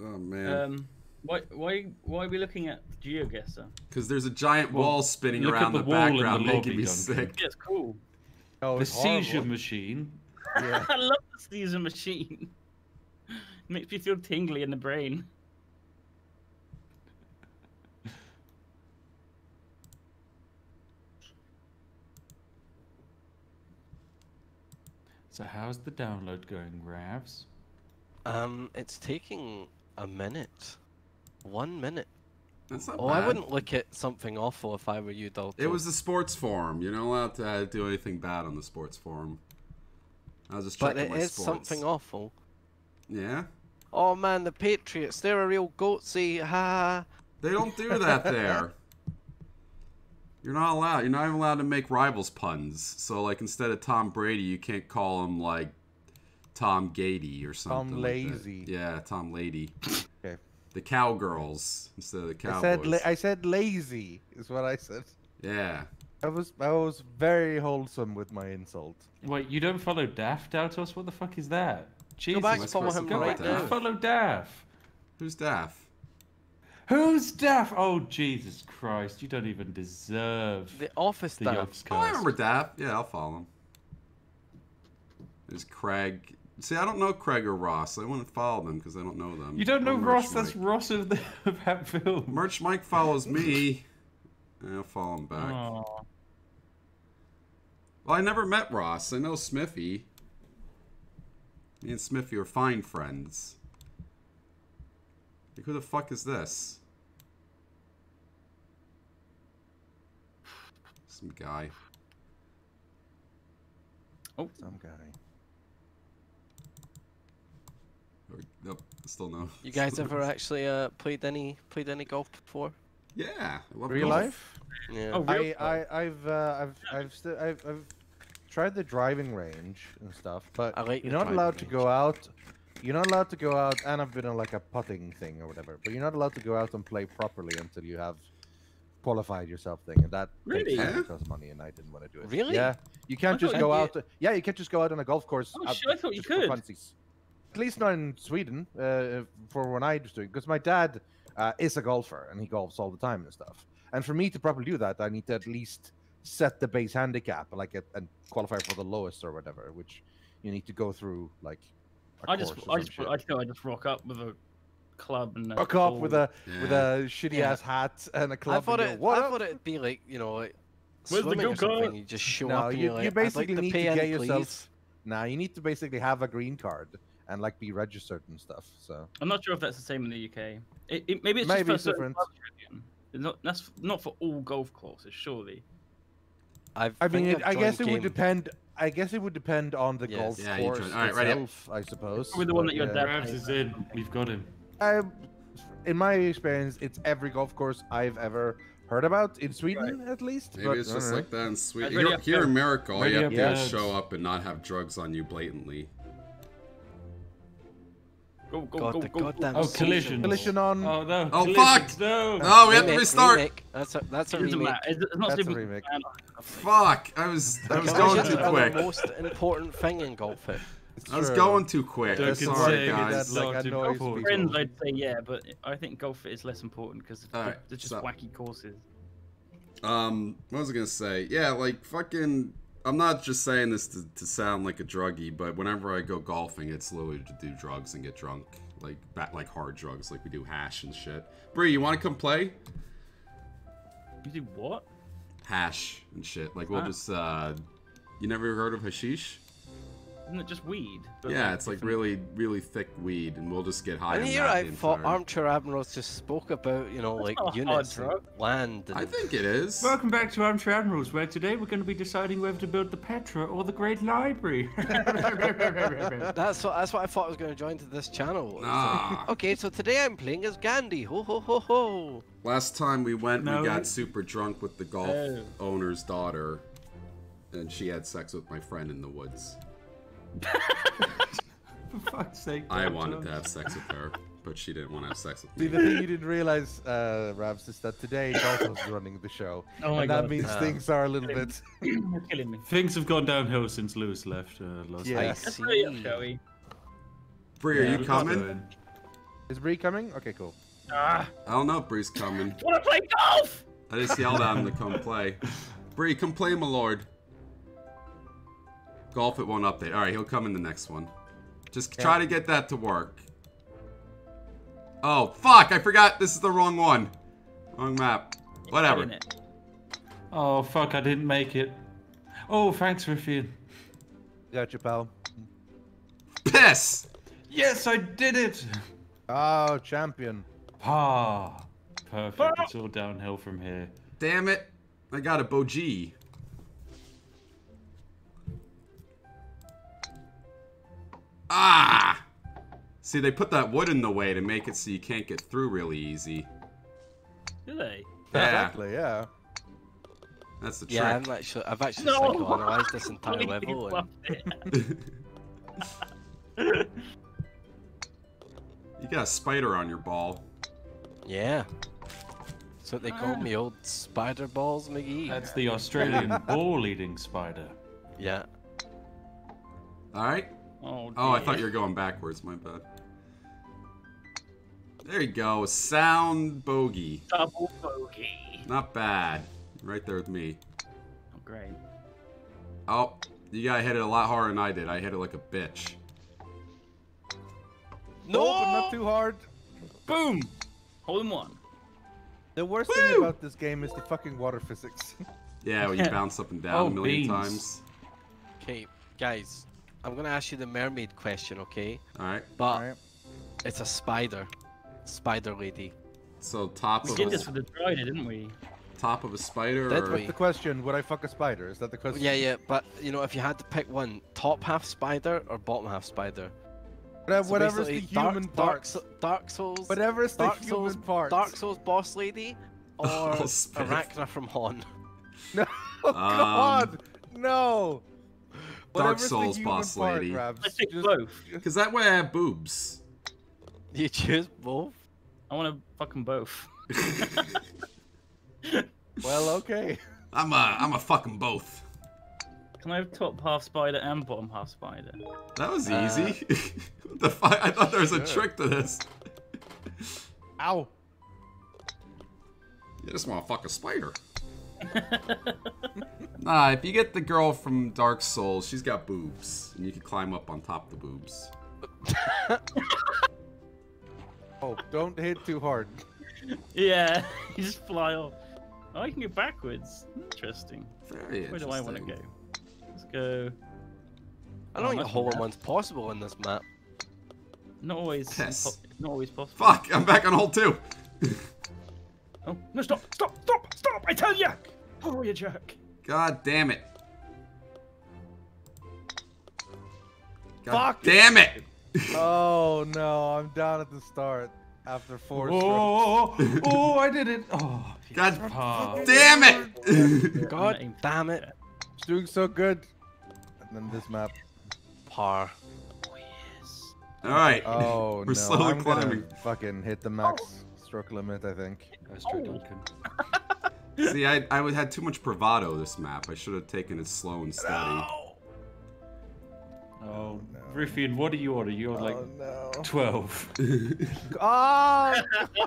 [SPEAKER 1] Oh man,
[SPEAKER 2] Um, why why why are we looking at GeoGuessr?
[SPEAKER 1] because there's a giant
[SPEAKER 4] Well,
[SPEAKER 1] wall spinning
[SPEAKER 4] look
[SPEAKER 1] around
[SPEAKER 4] the
[SPEAKER 1] the,
[SPEAKER 4] wall in the
[SPEAKER 1] background, making me
[SPEAKER 4] Duncan.
[SPEAKER 1] sick.
[SPEAKER 2] Yeah, it's cool.
[SPEAKER 3] Oh,
[SPEAKER 4] The
[SPEAKER 3] it's
[SPEAKER 4] seizure
[SPEAKER 3] horrible.
[SPEAKER 4] machine.
[SPEAKER 3] Yeah. <laughs>
[SPEAKER 2] I love the seizure machine. <laughs> Makes me feel tingly in the brain.
[SPEAKER 4] So how's the download going, Ravs?
[SPEAKER 5] Um, it's taking a minute. One minute.
[SPEAKER 1] That's not
[SPEAKER 5] Oh,
[SPEAKER 1] bad.
[SPEAKER 5] I wouldn't look at something awful if I were you, Daltos.
[SPEAKER 1] It was the sports forum. You're not allowed to uh, do anything bad on the sports forum. I was just
[SPEAKER 5] But
[SPEAKER 1] checking
[SPEAKER 5] it
[SPEAKER 1] my
[SPEAKER 5] is
[SPEAKER 1] sports.
[SPEAKER 5] something awful.
[SPEAKER 1] Yeah,
[SPEAKER 5] Oh man, the Patriots, they're a real goatsy. Ha.
[SPEAKER 1] they don't do that there. <laughs> You're not allowed. You're not even allowed to make rivals puns. So like instead of Tom Brady, you can't call him like Tom Gady or something. like that.
[SPEAKER 3] Lazy.
[SPEAKER 1] Yeah, Tom Lady.
[SPEAKER 3] Okay.
[SPEAKER 1] The cowgirls instead of the cowboys.
[SPEAKER 3] I said la- I said lazy is what I said.
[SPEAKER 1] yeah.
[SPEAKER 3] I was I was very wholesome with my insult.
[SPEAKER 4] Wait, you don't follow Daft out us? What the fuck is that? Jesus.
[SPEAKER 5] back,
[SPEAKER 1] Let's
[SPEAKER 5] follow
[SPEAKER 1] press
[SPEAKER 5] him
[SPEAKER 4] Go
[SPEAKER 5] right
[SPEAKER 4] back
[SPEAKER 1] button.
[SPEAKER 4] and
[SPEAKER 5] now.
[SPEAKER 4] follow Daft.
[SPEAKER 1] Who's Daff?
[SPEAKER 4] Who's Daft? Oh, Jesus Christ. You don't even deserve
[SPEAKER 5] The office
[SPEAKER 4] the
[SPEAKER 5] staff.
[SPEAKER 1] Oh, I remember Daff. Yeah, I'll follow him. There's Craig. See, I don't know Craig or Ross. I wouldn't follow them because I don't know them.
[SPEAKER 4] You don't know
[SPEAKER 1] Or Merch
[SPEAKER 4] Ross? That's
[SPEAKER 1] Mike.
[SPEAKER 4] Ross of, the, <laughs> of that film.
[SPEAKER 1] Merch Mike follows me. I'll follow him back.
[SPEAKER 2] Aw.
[SPEAKER 1] Well, I never met Ross. I know Smithy. Me and Smithy are fine friends. Like, who the fuck is this? Some guy. Oh.
[SPEAKER 3] Some guy.
[SPEAKER 1] Or- Nope, still no.
[SPEAKER 5] You guys <laughs> ever actually uh played any played any golf before?
[SPEAKER 1] Yeah, I love
[SPEAKER 3] Real
[SPEAKER 1] golf.
[SPEAKER 3] life?
[SPEAKER 5] Yeah.
[SPEAKER 2] Oh,
[SPEAKER 3] I,
[SPEAKER 2] real
[SPEAKER 3] I I've uh, I've I've, I've I've tried the driving range and stuff, but
[SPEAKER 5] I like
[SPEAKER 3] you're not
[SPEAKER 5] driving
[SPEAKER 3] allowed to go out. You're not allowed to go out, and I've been on like a putting thing or whatever. But you're not allowed to go out and play properly until you have qualified yourself thing, and that
[SPEAKER 2] Really?
[SPEAKER 3] takes
[SPEAKER 1] Yeah?
[SPEAKER 3] costs money, and I didn't want to do it.
[SPEAKER 5] Really?
[SPEAKER 3] Yeah, you can't
[SPEAKER 2] I
[SPEAKER 3] just go
[SPEAKER 5] you-
[SPEAKER 3] out. yeah, you can't just go out on a golf course.
[SPEAKER 2] Oh,
[SPEAKER 3] uh,
[SPEAKER 2] shit, I thought you could.
[SPEAKER 3] funsies. At least not in Sweden, uh, for when I was doing, because my dad uh, is a golfer and he golfs all the time and stuff. And for me to properly do that, I need to at least set the base handicap, like a, and qualify for the lowest or whatever, which you need to go through like. a
[SPEAKER 2] I just,
[SPEAKER 3] course or
[SPEAKER 2] I just. I just, I just rock up with a club and a
[SPEAKER 3] Rock up with
[SPEAKER 2] ball.
[SPEAKER 3] a with a shitty
[SPEAKER 5] Yeah.
[SPEAKER 3] ass hat and a club.
[SPEAKER 5] I thought it.
[SPEAKER 3] go, what
[SPEAKER 5] I
[SPEAKER 3] up?"
[SPEAKER 5] thought it'd be like you know like
[SPEAKER 2] Where's the
[SPEAKER 5] swimming or something. You just show
[SPEAKER 3] No,
[SPEAKER 5] up
[SPEAKER 3] you-
[SPEAKER 5] you're like,
[SPEAKER 3] you
[SPEAKER 5] "I'd like
[SPEAKER 3] basically
[SPEAKER 5] to
[SPEAKER 3] need
[SPEAKER 5] pay
[SPEAKER 3] to
[SPEAKER 5] in,
[SPEAKER 3] get yourself-
[SPEAKER 5] please."
[SPEAKER 3] Nah, you need to basically have a green card and like be registered and stuff. So
[SPEAKER 2] I'm not sure if that's the same in the UK. It, it, maybe it's
[SPEAKER 3] Maybe
[SPEAKER 2] just for
[SPEAKER 3] it's different.
[SPEAKER 2] clubs, It's not that's not for all golf courses, surely.
[SPEAKER 5] I've,
[SPEAKER 3] I mean, it,
[SPEAKER 5] I've
[SPEAKER 3] guess it
[SPEAKER 5] joined
[SPEAKER 3] would depend. I guess it would depend on the
[SPEAKER 5] Yes.
[SPEAKER 3] golf
[SPEAKER 1] Yeah,
[SPEAKER 3] course
[SPEAKER 1] join- alright, ready up.
[SPEAKER 3] itself, I suppose.
[SPEAKER 2] Probably the one
[SPEAKER 3] but
[SPEAKER 2] that your
[SPEAKER 3] yeah.
[SPEAKER 2] dad-
[SPEAKER 4] Rabs is in. We've got him.
[SPEAKER 3] I, in my experience, it's every golf course I've ever heard about in Sweden, at least.
[SPEAKER 1] Maybe
[SPEAKER 3] but
[SPEAKER 1] it's just
[SPEAKER 3] don't
[SPEAKER 1] like that in Sweden.
[SPEAKER 2] Ready
[SPEAKER 1] Here,
[SPEAKER 2] up,
[SPEAKER 1] here in America, all you have to do is show up and not have drugs on you blatantly.
[SPEAKER 2] Go, go,
[SPEAKER 5] God,
[SPEAKER 2] go,
[SPEAKER 5] the
[SPEAKER 2] go,
[SPEAKER 5] goddamn
[SPEAKER 4] Oh, collision.
[SPEAKER 3] collision on.
[SPEAKER 4] Oh no.
[SPEAKER 1] Oh,
[SPEAKER 4] collisions,
[SPEAKER 1] fuck!
[SPEAKER 4] No.
[SPEAKER 1] Oh, we have to restart.
[SPEAKER 5] remake. That's a that's a
[SPEAKER 2] It
[SPEAKER 5] remake.
[SPEAKER 2] It's, it's not
[SPEAKER 3] That's a
[SPEAKER 2] super
[SPEAKER 3] remake.
[SPEAKER 2] fan-
[SPEAKER 1] Fuck! I was I was going too quick.
[SPEAKER 5] The most important thing in golf. It.
[SPEAKER 3] It's
[SPEAKER 1] I was
[SPEAKER 3] true.
[SPEAKER 1] going too quick.
[SPEAKER 4] Don't
[SPEAKER 1] I'm sorry,
[SPEAKER 4] say
[SPEAKER 1] guys.
[SPEAKER 3] that like
[SPEAKER 4] Not
[SPEAKER 3] annoys
[SPEAKER 4] important.
[SPEAKER 3] people.
[SPEAKER 2] Friends, I'd say yeah, but I think golf is less important because
[SPEAKER 1] Alright,
[SPEAKER 2] they're just
[SPEAKER 1] so-
[SPEAKER 2] wacky courses.
[SPEAKER 1] Um, what was I gonna say? Yeah, like fucking. I'm not just saying this to, to sound like a druggie, but whenever I go golfing, it's literally to do drugs and get drunk, like back like hard drugs, like we do hash and shit. Breeh, you want to come play
[SPEAKER 2] You do what?
[SPEAKER 1] hash and shit? Like we'll
[SPEAKER 2] Ah.
[SPEAKER 1] just. uh You never heard of hashish?
[SPEAKER 2] Isn't it just weed? But,
[SPEAKER 1] Yeah, it's like really, really thick weed, and we'll just get high.
[SPEAKER 5] And
[SPEAKER 1] on
[SPEAKER 5] here
[SPEAKER 1] that
[SPEAKER 5] I
[SPEAKER 1] the
[SPEAKER 5] thought
[SPEAKER 1] entire-
[SPEAKER 5] Armchair Admirals just spoke about you know
[SPEAKER 2] That's
[SPEAKER 5] like
[SPEAKER 2] not a
[SPEAKER 5] units and land. And
[SPEAKER 1] I think it is.
[SPEAKER 4] Welcome back to Armchair Admirals, where today we're going to be deciding whether to build the Petra or the Great Library. <laughs>
[SPEAKER 5] That's what that's what I thought I was going to join to this channel. It's like,
[SPEAKER 1] Nah. <laughs>
[SPEAKER 5] okay, so today I'm playing as Gandhi. Ho ho ho ho.
[SPEAKER 1] Last time we went,
[SPEAKER 4] No,
[SPEAKER 1] we got
[SPEAKER 4] it-
[SPEAKER 1] super drunk with the golf
[SPEAKER 2] Oh.
[SPEAKER 1] owner's daughter, and she had sex with my friend in the woods. <laughs>
[SPEAKER 4] For fuck's sake.
[SPEAKER 1] I
[SPEAKER 4] Doctor.
[SPEAKER 1] wanted to have sex with her, but she didn't want to have sex with
[SPEAKER 3] See,
[SPEAKER 1] me.
[SPEAKER 3] the thing you didn't realize, uh, Rabs, is that today Daltos's running the show. <laughs>
[SPEAKER 2] Oh my
[SPEAKER 3] and that means
[SPEAKER 5] Ah.
[SPEAKER 3] things are a little bit.
[SPEAKER 2] You're killing me.
[SPEAKER 4] Things have gone downhill since Lewis left uh, last
[SPEAKER 3] Yeah.
[SPEAKER 5] I
[SPEAKER 4] week.
[SPEAKER 2] Let's
[SPEAKER 5] see.
[SPEAKER 2] hurry up, shall we?
[SPEAKER 1] Breeh, are
[SPEAKER 4] Yeah,
[SPEAKER 1] you coming?
[SPEAKER 4] go.
[SPEAKER 3] Is Breeh coming? Okay, cool.
[SPEAKER 2] Ah,
[SPEAKER 1] I don't know if Breeh's coming.
[SPEAKER 2] want to play golf?
[SPEAKER 1] I just yelled at him to come play. <laughs> Breeh, come play, my lord. Golf it won't update. Alright, he'll come in the next one. Just try to get that to work. Oh, fuck! I forgot this is the wrong one. Wrong map. Whatever.
[SPEAKER 4] Oh, fuck, I didn't make it. Oh, thanks, Rythian.
[SPEAKER 3] Gotcha, pal.
[SPEAKER 1] Piss!
[SPEAKER 4] Yes, I did it!
[SPEAKER 3] Oh, champion.
[SPEAKER 4] Ah, perfect. It's all downhill from here.
[SPEAKER 1] Damn it! I got a bogey. Ah! See, they put that wood in the way to make it so you can't get through really easy.
[SPEAKER 2] Do they?
[SPEAKER 1] Yeah,
[SPEAKER 3] Exactly, yeah.
[SPEAKER 1] that's the
[SPEAKER 5] Yeah,
[SPEAKER 1] trick.
[SPEAKER 5] I'm actually, I've actually
[SPEAKER 2] No!
[SPEAKER 5] psychoanalyzed this <laughs> entire level. <laughs> And
[SPEAKER 1] you got a spider on your ball.
[SPEAKER 5] yeah. That's what they call me, old spider balls McGee.
[SPEAKER 4] That's the Australian <laughs> ball eating spider.
[SPEAKER 5] Yeah.
[SPEAKER 1] Alright?
[SPEAKER 2] Oh,
[SPEAKER 1] Oh, I thought you were going backwards. My bad. There you go. Sound bogey.
[SPEAKER 2] double bogey.
[SPEAKER 1] Not bad. Right there with me.
[SPEAKER 2] Oh, great.
[SPEAKER 1] Oh, you gotta hit it a lot harder than I did. I hit it like a bitch.
[SPEAKER 3] No, but not too hard.
[SPEAKER 2] Boom! Hole in one.
[SPEAKER 3] The worst thing about this game is the fucking water physics.
[SPEAKER 1] Yeah, when you <laughs> bounce up and down
[SPEAKER 4] Oh,
[SPEAKER 1] a million
[SPEAKER 4] beans.
[SPEAKER 1] times.
[SPEAKER 5] Okay, guys, I'm gonna ask you the mermaid question, okay?
[SPEAKER 1] Alright.
[SPEAKER 5] But
[SPEAKER 3] Alright.
[SPEAKER 5] it's a spider. Spider lady.
[SPEAKER 1] So top
[SPEAKER 2] We
[SPEAKER 1] of
[SPEAKER 2] did
[SPEAKER 1] a,
[SPEAKER 2] this with the Drider, didn't we?
[SPEAKER 1] top of a spider
[SPEAKER 5] Did
[SPEAKER 1] or
[SPEAKER 5] we?
[SPEAKER 3] The question? Would I fuck a spider? Is that the question?
[SPEAKER 5] Yeah, yeah, but you know, if you had to pick one, top half spider or bottom half spider?
[SPEAKER 3] Whatever,
[SPEAKER 5] So
[SPEAKER 3] whatever's the human
[SPEAKER 5] Dark, Dark,
[SPEAKER 3] part.
[SPEAKER 5] So- Dark Souls.
[SPEAKER 3] Whatever's the
[SPEAKER 5] Dark
[SPEAKER 3] human
[SPEAKER 5] Souls,
[SPEAKER 3] part.
[SPEAKER 5] Dark Souls boss lady, <laughs> oh, or
[SPEAKER 1] Oh, Spiff.
[SPEAKER 5] Arachna from Hon. <laughs>
[SPEAKER 3] No, um, oh, God, no.
[SPEAKER 1] Dark Souls boss
[SPEAKER 3] part,
[SPEAKER 1] lady.
[SPEAKER 3] Rabs,
[SPEAKER 2] Let's pick
[SPEAKER 3] just-
[SPEAKER 2] both.
[SPEAKER 1] Because that way I have boobs.
[SPEAKER 5] You choose both.
[SPEAKER 2] I want to fuck them both. <laughs>
[SPEAKER 3] Well, okay.
[SPEAKER 1] I'm a, I'm a fucking both.
[SPEAKER 2] Can I have top half spider and bottom half spider?
[SPEAKER 1] That was
[SPEAKER 5] Uh,
[SPEAKER 1] easy. <laughs> what the fuck? I thought there was a trick to this.
[SPEAKER 3] Ow.
[SPEAKER 1] You just want to fuck a spider. <laughs> Nah, if you get the girl from Dark Souls, she's got boobs, and you can climb up on top of the boobs. <laughs>
[SPEAKER 3] Oh, don't hit too hard.
[SPEAKER 2] yeah, <laughs> you just fly off. Oh, you can go backwards. Interesting.
[SPEAKER 1] Very
[SPEAKER 2] Where
[SPEAKER 1] interesting.
[SPEAKER 2] do I want to go? Let's go.
[SPEAKER 5] I
[SPEAKER 2] Oh,
[SPEAKER 5] don't think a
[SPEAKER 2] that's
[SPEAKER 5] hole in one's possible in this map.
[SPEAKER 2] Not always.
[SPEAKER 1] Yes.
[SPEAKER 2] not always possible.
[SPEAKER 1] Fuck! I'm back on hole two.
[SPEAKER 2] Oh no! Stop! Stop! Stop! Stop! I tell ya! Oh, you jerk!
[SPEAKER 1] God damn it. God
[SPEAKER 3] Fuck.
[SPEAKER 1] damn it!
[SPEAKER 3] Oh no, I'm down at the start after four strokes.
[SPEAKER 4] Oh, oh, oh, I did it. Oh,
[SPEAKER 1] God damn it!
[SPEAKER 5] God damn it.
[SPEAKER 3] It's doing so good. And then this map.
[SPEAKER 5] Par.
[SPEAKER 2] Oh yes.
[SPEAKER 1] Alright.
[SPEAKER 3] Oh
[SPEAKER 1] We're
[SPEAKER 3] no,
[SPEAKER 1] slowly
[SPEAKER 3] I'm gonna
[SPEAKER 1] climbing.
[SPEAKER 3] fucking hit the max stroke limit, I think.
[SPEAKER 4] Astro Duncan. <laughs>
[SPEAKER 1] See, I, I had too much bravado this map. I should have taken it slow and steady.
[SPEAKER 4] Oh, oh, no. Rythian, what are you on? Are you on oh, like
[SPEAKER 3] oh no.
[SPEAKER 4] 12?
[SPEAKER 3] Oh <laughs> <laughs> ah!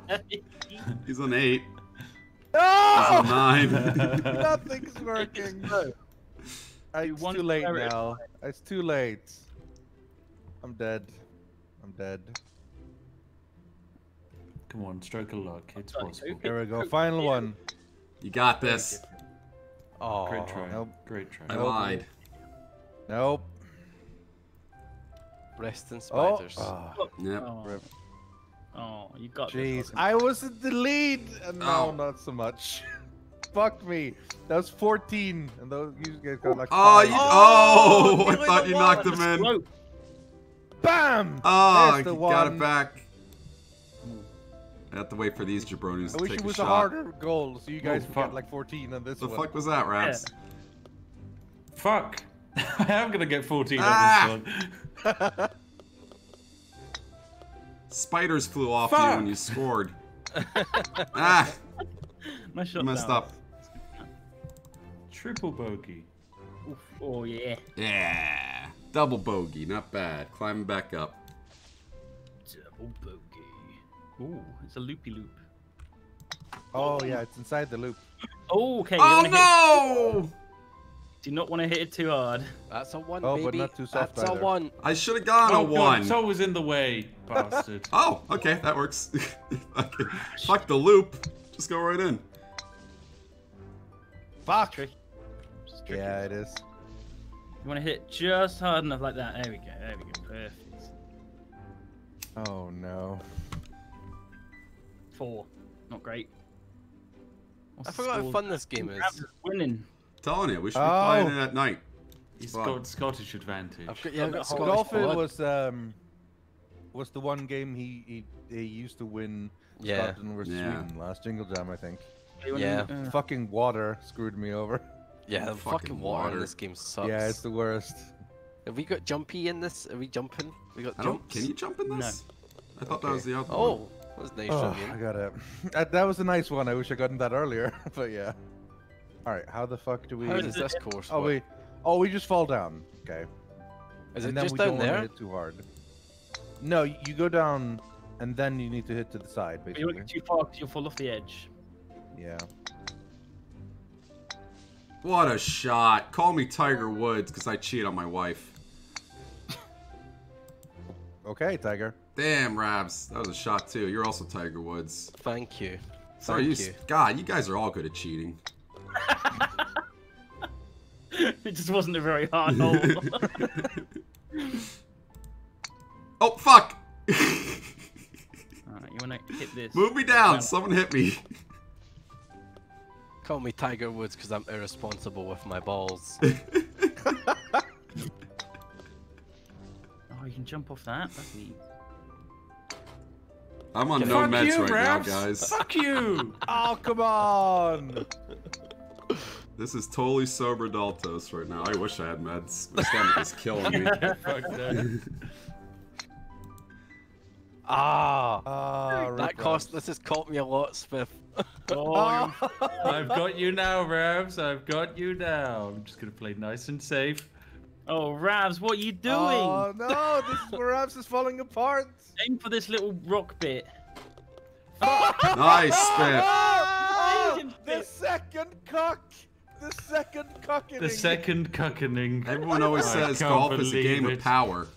[SPEAKER 3] <laughs>
[SPEAKER 1] He's on eight. He's on nine.
[SPEAKER 3] Nothing's working. It's
[SPEAKER 2] want
[SPEAKER 3] too late
[SPEAKER 2] clarity.
[SPEAKER 3] now. It's too late. I'm dead. I'm dead.
[SPEAKER 4] Come on, stroke of luck. It's possible.
[SPEAKER 3] Here we go. Final one.
[SPEAKER 1] You got this.
[SPEAKER 5] Oh.
[SPEAKER 4] Great try.
[SPEAKER 3] Nope.
[SPEAKER 4] Great try.
[SPEAKER 1] I lied.
[SPEAKER 3] Nope.
[SPEAKER 5] Rest in
[SPEAKER 3] Oh.
[SPEAKER 5] spiders.
[SPEAKER 3] oh,
[SPEAKER 1] Yep.
[SPEAKER 2] Oh.
[SPEAKER 3] Rip.
[SPEAKER 2] oh, you got
[SPEAKER 3] Jeez,
[SPEAKER 2] this.
[SPEAKER 3] I was in the lead, uh, and now
[SPEAKER 1] Oh.
[SPEAKER 3] not so much. <laughs> Fuck me. That was 14, and those you guys got like
[SPEAKER 1] Oh,
[SPEAKER 3] five.
[SPEAKER 1] you, oh, oh
[SPEAKER 5] I
[SPEAKER 1] thought you knocked
[SPEAKER 5] one.
[SPEAKER 1] him in.
[SPEAKER 2] Slope.
[SPEAKER 3] Bam!
[SPEAKER 1] Oh,
[SPEAKER 3] There's the
[SPEAKER 1] you got it back. I have to wait for these jabronis
[SPEAKER 3] I
[SPEAKER 1] to
[SPEAKER 3] wish
[SPEAKER 1] take
[SPEAKER 3] it was a
[SPEAKER 1] shot.
[SPEAKER 3] harder goal, so you
[SPEAKER 4] Oh,
[SPEAKER 3] guys would
[SPEAKER 4] fuck.
[SPEAKER 3] get like 14 on this
[SPEAKER 1] The
[SPEAKER 3] one.
[SPEAKER 1] The fuck was that, Raps?
[SPEAKER 4] Fuck! <laughs> I am gonna get 14
[SPEAKER 1] Ah!
[SPEAKER 4] on this one. <laughs>
[SPEAKER 1] Spiders flew off
[SPEAKER 4] Fuck.
[SPEAKER 1] you when you scored. <laughs> ah,
[SPEAKER 2] Nice shot.
[SPEAKER 1] messed
[SPEAKER 2] down.
[SPEAKER 1] up.
[SPEAKER 4] Triple bogey.
[SPEAKER 2] Oof. Oh yeah.
[SPEAKER 1] Yeah. Double bogey, not bad. Climbing back up.
[SPEAKER 2] Double bogey. Ooh, it's a loopy loop.
[SPEAKER 3] Oh yeah, it's inside the loop.
[SPEAKER 2] Oh, okay. You
[SPEAKER 1] Oh
[SPEAKER 2] wanna hit,
[SPEAKER 1] no!
[SPEAKER 2] do not want to hit it too hard.
[SPEAKER 5] That's a one,
[SPEAKER 3] Oh, but
[SPEAKER 5] baby.
[SPEAKER 3] not too soft
[SPEAKER 5] That's a one.
[SPEAKER 1] I should have gone
[SPEAKER 4] oh,
[SPEAKER 1] a
[SPEAKER 4] God,
[SPEAKER 1] one.
[SPEAKER 4] it's always in the way, <laughs> bastard.
[SPEAKER 1] Oh, okay, that works. <laughs> Fucking- Fuck the loop. Just go right in.
[SPEAKER 3] Fuck.
[SPEAKER 2] Tricky. It's tricky.
[SPEAKER 3] Yeah, it is.
[SPEAKER 2] You want to hit just hard enough like that. There we go. There we go. Perfect.
[SPEAKER 3] Oh no.
[SPEAKER 2] Four. Not great. What's
[SPEAKER 5] I forgot how fun this game is.
[SPEAKER 2] Rabs is winning.
[SPEAKER 1] Telling you, we should be
[SPEAKER 3] Oh.
[SPEAKER 1] playing it at night.
[SPEAKER 4] He's
[SPEAKER 1] Fuck.
[SPEAKER 4] got Scottish advantage.
[SPEAKER 5] I've got, yeah, I've got
[SPEAKER 2] Golf
[SPEAKER 5] Scottish
[SPEAKER 3] Golfing
[SPEAKER 5] blood.
[SPEAKER 3] was um was the one game he he, he used to win
[SPEAKER 5] Yeah.
[SPEAKER 3] Scotland versus
[SPEAKER 1] Yeah.
[SPEAKER 3] Sweden last Jingle Jam, I think.
[SPEAKER 2] You
[SPEAKER 5] Yeah.
[SPEAKER 2] uh,
[SPEAKER 3] Fucking water screwed me over.
[SPEAKER 5] Yeah, the
[SPEAKER 1] Fucking
[SPEAKER 5] fucking water,
[SPEAKER 1] water.
[SPEAKER 5] in this game sucks.
[SPEAKER 3] Yeah, it's the worst.
[SPEAKER 5] Have we got jumpy in this? Are we jumping? We got jumps.
[SPEAKER 1] Can you jump in this?
[SPEAKER 2] No.
[SPEAKER 1] this? I thought that was the other one.
[SPEAKER 5] Oh, that was nice
[SPEAKER 3] Oh,
[SPEAKER 5] of
[SPEAKER 3] I got it. <sighs> That, that was a nice one. I wish I gotten that earlier, <laughs> but yeah. All right, how the fuck do we?
[SPEAKER 5] How
[SPEAKER 2] How
[SPEAKER 5] does
[SPEAKER 2] does
[SPEAKER 5] this
[SPEAKER 2] it-
[SPEAKER 5] course
[SPEAKER 3] Oh,
[SPEAKER 5] work?
[SPEAKER 3] we, oh, we just fall down. Okay.
[SPEAKER 5] Is
[SPEAKER 3] and
[SPEAKER 5] it
[SPEAKER 3] then
[SPEAKER 5] just
[SPEAKER 3] we
[SPEAKER 5] down
[SPEAKER 3] don't
[SPEAKER 5] there?
[SPEAKER 3] hit too hard. No, you go down, and then you need to hit to the side,
[SPEAKER 2] You
[SPEAKER 3] basically.
[SPEAKER 2] went too far 'cause you'll fall off the edge.
[SPEAKER 3] Yeah.
[SPEAKER 1] What a shot! Call me Tiger Woods because I cheat on my wife.
[SPEAKER 3] Okay, Tiger.
[SPEAKER 1] Damn, Rabs, that was a shot too. You're also Tiger Woods.
[SPEAKER 5] Thank you.
[SPEAKER 1] So
[SPEAKER 5] Thank
[SPEAKER 1] you,
[SPEAKER 5] you.
[SPEAKER 1] God, you guys are all good at cheating. <laughs>
[SPEAKER 2] it just wasn't a very hard <laughs> hole. <laughs>
[SPEAKER 1] oh fuck!
[SPEAKER 2] Alright, you wanna hit this?
[SPEAKER 1] Move me down.
[SPEAKER 2] Yeah.
[SPEAKER 1] Someone hit me.
[SPEAKER 5] Call me Tiger Woods because I'm irresponsible with my balls.
[SPEAKER 2] Oh, you can jump off that. That's neat.
[SPEAKER 1] I'm on
[SPEAKER 5] Fuck
[SPEAKER 1] no meds
[SPEAKER 4] you,
[SPEAKER 1] right
[SPEAKER 4] Rabs.
[SPEAKER 1] now, guys.
[SPEAKER 4] Fuck you! <laughs>
[SPEAKER 3] Oh, come on!
[SPEAKER 1] This is totally sober Daltos right now. I wish I had meds. My stomach is killing me. <laughs>
[SPEAKER 4] Fuck that.
[SPEAKER 5] ah,
[SPEAKER 3] Ah,
[SPEAKER 5] that
[SPEAKER 3] rip
[SPEAKER 5] cost. This has cost me a lot, Spiff.
[SPEAKER 2] Oh, <laughs>
[SPEAKER 4] I've got you now, Rabs. I've got you now. I'm just gonna play nice and safe.
[SPEAKER 2] Oh, Ravs, what are you doing?
[SPEAKER 3] Oh no, this is where Rabs is falling apart.
[SPEAKER 2] Aim for this little rock bit. <laughs>
[SPEAKER 1] nice, Spiff.
[SPEAKER 3] Oh,
[SPEAKER 2] Agent
[SPEAKER 3] the second cock. The second cocking.
[SPEAKER 4] The second cuckening.
[SPEAKER 1] Everyone always says
[SPEAKER 4] can't
[SPEAKER 1] golf is a game
[SPEAKER 4] it.
[SPEAKER 1] of power.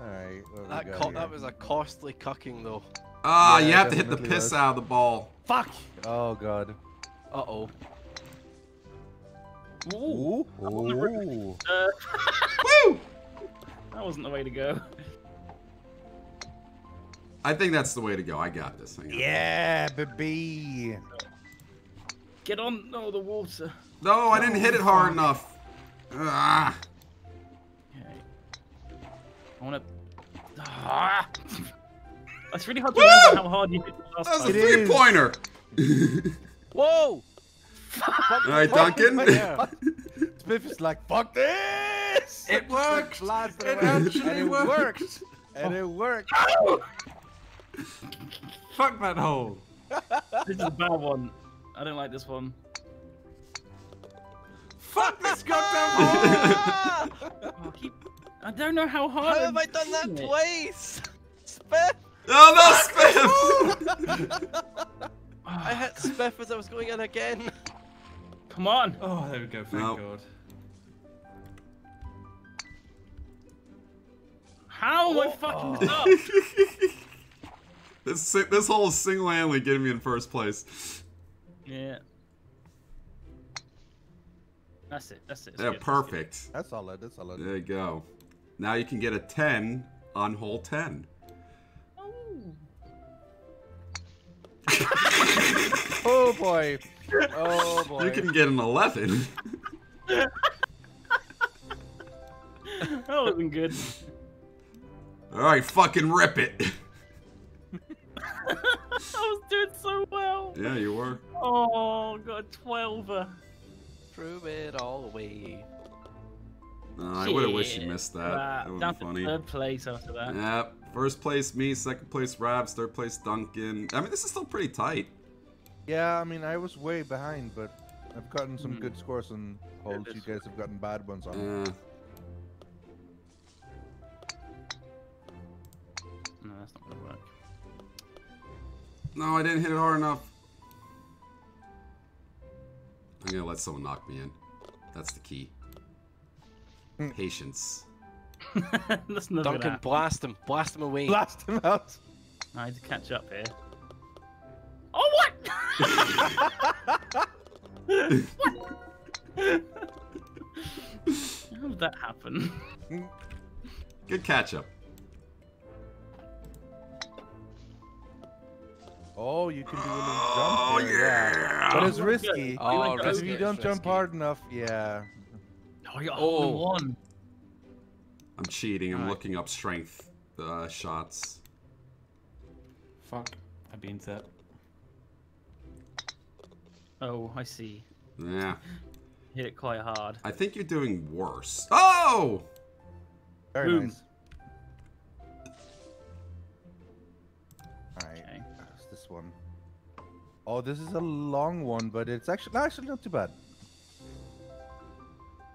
[SPEAKER 3] All right.
[SPEAKER 5] That
[SPEAKER 3] got
[SPEAKER 5] co-
[SPEAKER 3] here?
[SPEAKER 5] that was a costly cucking though.
[SPEAKER 1] Ah,
[SPEAKER 3] Yeah,
[SPEAKER 1] you have to hit the piss
[SPEAKER 3] was.
[SPEAKER 1] out of the ball.
[SPEAKER 3] Fuck. Oh god.
[SPEAKER 5] Uh oh.
[SPEAKER 2] Ooh,
[SPEAKER 3] Ooh. Ooh.
[SPEAKER 2] uh, <laughs>
[SPEAKER 1] Woo!
[SPEAKER 2] that wasn't the way to go.
[SPEAKER 1] I think that's the way to go. I got this. Hang on.
[SPEAKER 3] Yeah, baby.
[SPEAKER 2] Get on, no, the water.
[SPEAKER 1] No, I didn't hit it hard enough. Ah.
[SPEAKER 2] Okay. I wanna. Ah! It's really hard to remember how hard you hit the last
[SPEAKER 1] That was a
[SPEAKER 2] time.
[SPEAKER 3] It is.
[SPEAKER 1] three <laughs> pointer. All right, Duncan.
[SPEAKER 5] Yeah.
[SPEAKER 3] Spiff is like, fuck this.
[SPEAKER 4] It worked!
[SPEAKER 3] Blasted
[SPEAKER 4] It actually
[SPEAKER 3] and it
[SPEAKER 4] worked.
[SPEAKER 3] worked. And it worked. <laughs>
[SPEAKER 4] Fuck that hole.
[SPEAKER 2] This is a bad one. I don't like this one.
[SPEAKER 4] Fuck this goddamn ah! hole!
[SPEAKER 2] Oh, keep... I don't know how hard.
[SPEAKER 5] How
[SPEAKER 2] I'm
[SPEAKER 5] have I done that
[SPEAKER 2] it.
[SPEAKER 5] twice? Spiff!
[SPEAKER 1] oh no, Spiff! <laughs>
[SPEAKER 5] I hit Spiff as I was going in again.
[SPEAKER 2] Come on.
[SPEAKER 4] Oh, there we go. Thank
[SPEAKER 1] No.
[SPEAKER 4] God.
[SPEAKER 2] How am I
[SPEAKER 5] Oh.
[SPEAKER 2] fucking <laughs> this up? <laughs>
[SPEAKER 1] this si- this hole is single-handedly getting me in first place.
[SPEAKER 2] Yeah. That's it. That's it. it's
[SPEAKER 1] Yeah,
[SPEAKER 2] good,
[SPEAKER 1] perfect.
[SPEAKER 3] That's solid. That's solid.
[SPEAKER 1] There you go. Now you can get a 10 on hole 10.
[SPEAKER 2] good.
[SPEAKER 3] Oh boy. Oh boy.
[SPEAKER 1] You can get an 11.
[SPEAKER 2] That wasn't good.
[SPEAKER 1] All right, fucking rip it. <laughs>
[SPEAKER 2] I was doing so well.
[SPEAKER 1] Yeah, you were.
[SPEAKER 2] Oh, got a 12.
[SPEAKER 5] Prove it all away.
[SPEAKER 1] Uh, I would have wished you missed that.
[SPEAKER 2] Wow,
[SPEAKER 1] That would be funny.
[SPEAKER 2] third place after that.
[SPEAKER 1] Yep. First place me, second place Rabs, third place Duncan. I mean, this is still pretty tight.
[SPEAKER 3] Yeah, I mean, I was way behind, but I've gotten some
[SPEAKER 2] Hmm.
[SPEAKER 3] good scores on holes. You
[SPEAKER 2] this-
[SPEAKER 3] guys have gotten bad ones on.
[SPEAKER 1] Uh,
[SPEAKER 2] No, that's not gonna work.
[SPEAKER 1] no, I didn't hit it hard enough. I'm gonna let someone knock me in. That's the key.
[SPEAKER 3] Hmm.
[SPEAKER 1] Patience. <laughs>
[SPEAKER 2] that's never
[SPEAKER 5] Duncan,
[SPEAKER 2] gonna happen.
[SPEAKER 5] blast him. Blast him away.
[SPEAKER 3] Blast him out.
[SPEAKER 2] I need to catch up here. Oh, what? How did that happen?
[SPEAKER 1] Good catch up.
[SPEAKER 3] Oh, you can do a little
[SPEAKER 1] oh,
[SPEAKER 3] jump. Oh yeah.
[SPEAKER 1] yeah.
[SPEAKER 3] But it's
[SPEAKER 2] oh,
[SPEAKER 3] risky.
[SPEAKER 5] Oh,
[SPEAKER 3] because if you don't jump hard enough, yeah.
[SPEAKER 2] Oh, you
[SPEAKER 5] oh.
[SPEAKER 2] one.
[SPEAKER 1] I'm cheating. I'm
[SPEAKER 2] right.
[SPEAKER 1] looking up strength uh, shots.
[SPEAKER 4] Fuck. I beamed that.
[SPEAKER 2] Oh, I see.
[SPEAKER 1] Yeah.
[SPEAKER 2] Hit it quite hard.
[SPEAKER 1] I think you're doing worse. Oh!
[SPEAKER 3] Very
[SPEAKER 2] Boom.
[SPEAKER 3] nice. Alright,
[SPEAKER 2] Okay.
[SPEAKER 3] this one. Oh, this is a long one, but it's actually actually not too bad.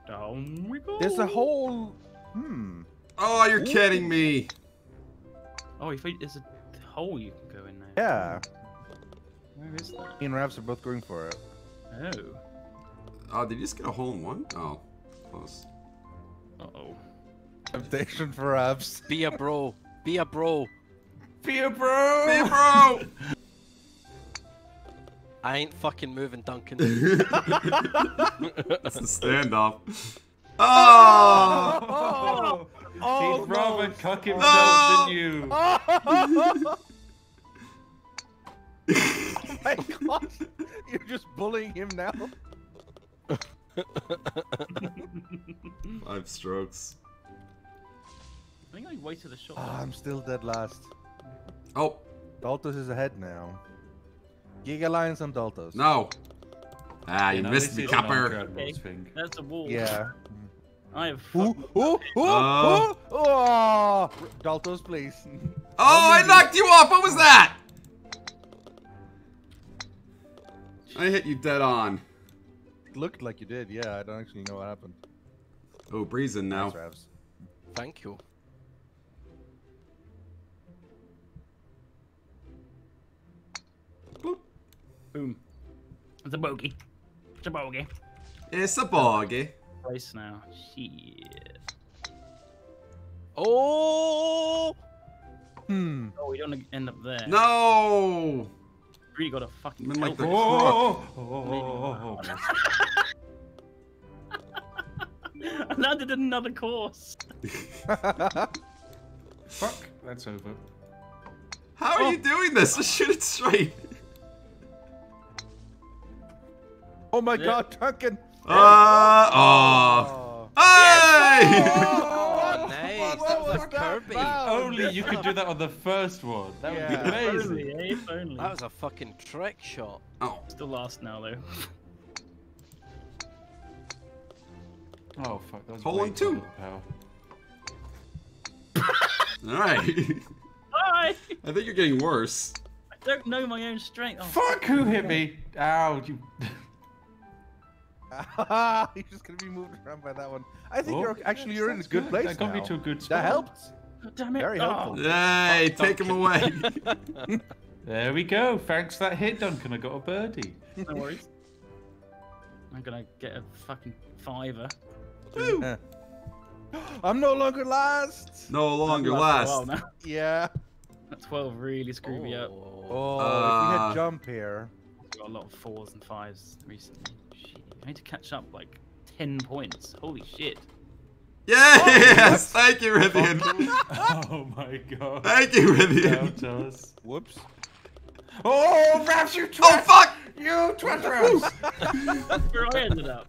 [SPEAKER 2] Down we go.
[SPEAKER 3] There's a whole. Hmm.
[SPEAKER 1] Oh, you're kidding me.
[SPEAKER 2] Oh, if it- there's a hole you can go in there.
[SPEAKER 3] Yeah.
[SPEAKER 2] Where is that?
[SPEAKER 3] Me and Ravs are both going for it.
[SPEAKER 2] Oh.
[SPEAKER 1] Oh, did you just get a hole in one? Oh, close.
[SPEAKER 2] Uh oh.
[SPEAKER 3] Temptation for Ravs. <laughs>
[SPEAKER 5] Be a bro. Be a bro.
[SPEAKER 4] Be a bro!
[SPEAKER 1] Hey, bro! <laughs>
[SPEAKER 5] I ain't fucking moving, Duncan.
[SPEAKER 1] That's the standoff. <laughs> Oh!
[SPEAKER 3] Oh,
[SPEAKER 4] He'd rather
[SPEAKER 3] no.
[SPEAKER 4] cuck himself
[SPEAKER 1] No!
[SPEAKER 4] than you.
[SPEAKER 3] Oh my god! You're just bullying him now.
[SPEAKER 1] Five strokes.
[SPEAKER 2] I think I waited a shot.
[SPEAKER 3] Ah, I'm still dead last.
[SPEAKER 1] Oh,
[SPEAKER 3] Daltos is ahead now. Giga Lions on Daltos.
[SPEAKER 1] no. Ah, you
[SPEAKER 4] know,
[SPEAKER 1] missed me,
[SPEAKER 4] is an
[SPEAKER 1] copper.
[SPEAKER 4] Incredibles.
[SPEAKER 2] That's a wall.
[SPEAKER 3] Yeah. <laughs>
[SPEAKER 2] I have.
[SPEAKER 3] Ooh,
[SPEAKER 2] fucked-
[SPEAKER 3] ooh, ooh,
[SPEAKER 1] Uh.
[SPEAKER 3] ooh, oh! Daltos, please.
[SPEAKER 1] Oh, I knocked you off. What was that? I hit you dead on.
[SPEAKER 3] Looked like you did, yeah. I don't actually know what happened.
[SPEAKER 1] Oh, breezing now.
[SPEAKER 3] Thanks,
[SPEAKER 5] Thank you.
[SPEAKER 1] Boop.
[SPEAKER 2] Boom. It's a bogey. It's a bogey.
[SPEAKER 1] It's a bogey.
[SPEAKER 2] Place now. Shit.
[SPEAKER 5] Oh!
[SPEAKER 3] Hmm.
[SPEAKER 2] Oh, we don't end up there.
[SPEAKER 1] No.
[SPEAKER 2] Really got a fucking.
[SPEAKER 1] I'm like, the-
[SPEAKER 4] Oh, oh, oh, oh, oh.
[SPEAKER 2] I landed in another course. <laughs>
[SPEAKER 4] Fuck, that's over.
[SPEAKER 1] How are
[SPEAKER 2] Oh.
[SPEAKER 1] you doing this? Just shoot it straight.
[SPEAKER 3] oh my
[SPEAKER 2] Yeah.
[SPEAKER 3] god, Duncan!
[SPEAKER 1] Uh, oh.
[SPEAKER 3] Oh.
[SPEAKER 1] Hey! <laughs> <laughs>
[SPEAKER 3] What
[SPEAKER 5] That was
[SPEAKER 3] was that
[SPEAKER 5] Kirby.
[SPEAKER 4] Only you could do that on the first one. That would
[SPEAKER 3] Yeah.
[SPEAKER 4] be
[SPEAKER 2] If
[SPEAKER 4] amazing.
[SPEAKER 2] only, eh? If only.
[SPEAKER 5] That was a fucking trick shot.
[SPEAKER 1] Oh,
[SPEAKER 2] Still last now though. <laughs>
[SPEAKER 4] Oh fuck, that was
[SPEAKER 1] Hole in two. <laughs> Alright.
[SPEAKER 2] Hi!
[SPEAKER 1] I think you're getting worse.
[SPEAKER 2] I don't know my own strength. Oh,
[SPEAKER 4] Fuck, who hit me? Ow, you. <laughs> <laughs>
[SPEAKER 3] you're just gonna be moved around by that one. I think
[SPEAKER 4] Oh,
[SPEAKER 3] you're actually you're in a
[SPEAKER 4] that's
[SPEAKER 3] good place
[SPEAKER 4] That got me
[SPEAKER 3] now.
[SPEAKER 4] to a good spot.
[SPEAKER 3] That helped.
[SPEAKER 2] God damn it.
[SPEAKER 3] Very
[SPEAKER 2] Oh.
[SPEAKER 3] helpful.
[SPEAKER 1] Yay! Take him away. <laughs> <laughs>
[SPEAKER 4] There we go. Thanks for that hit, Duncan. I got a birdie.
[SPEAKER 2] No worries. I'm gonna get a fucking fiver.
[SPEAKER 1] Woo. <gasps>
[SPEAKER 3] I'm no longer last.
[SPEAKER 1] No longer
[SPEAKER 2] Last for a
[SPEAKER 1] last.
[SPEAKER 2] now.
[SPEAKER 3] Yeah.
[SPEAKER 2] That 12 really screwed me up.
[SPEAKER 5] Oh.
[SPEAKER 3] Oh, if we
[SPEAKER 1] Uh,
[SPEAKER 3] had jump here.
[SPEAKER 2] Got a lot of fours and fives recently. Shit. I need to catch up like 10 points. Holy shit.
[SPEAKER 1] Yes! <laughs> Thank you, Rythian. <laughs>
[SPEAKER 4] oh my <laughs> god.
[SPEAKER 1] Thank you, Rythian.
[SPEAKER 4] Down to us.
[SPEAKER 3] Whoops.
[SPEAKER 4] Oh, Raps, you twat!
[SPEAKER 1] Oh fuck!
[SPEAKER 4] You twat, Raps!
[SPEAKER 2] That's where I ended up.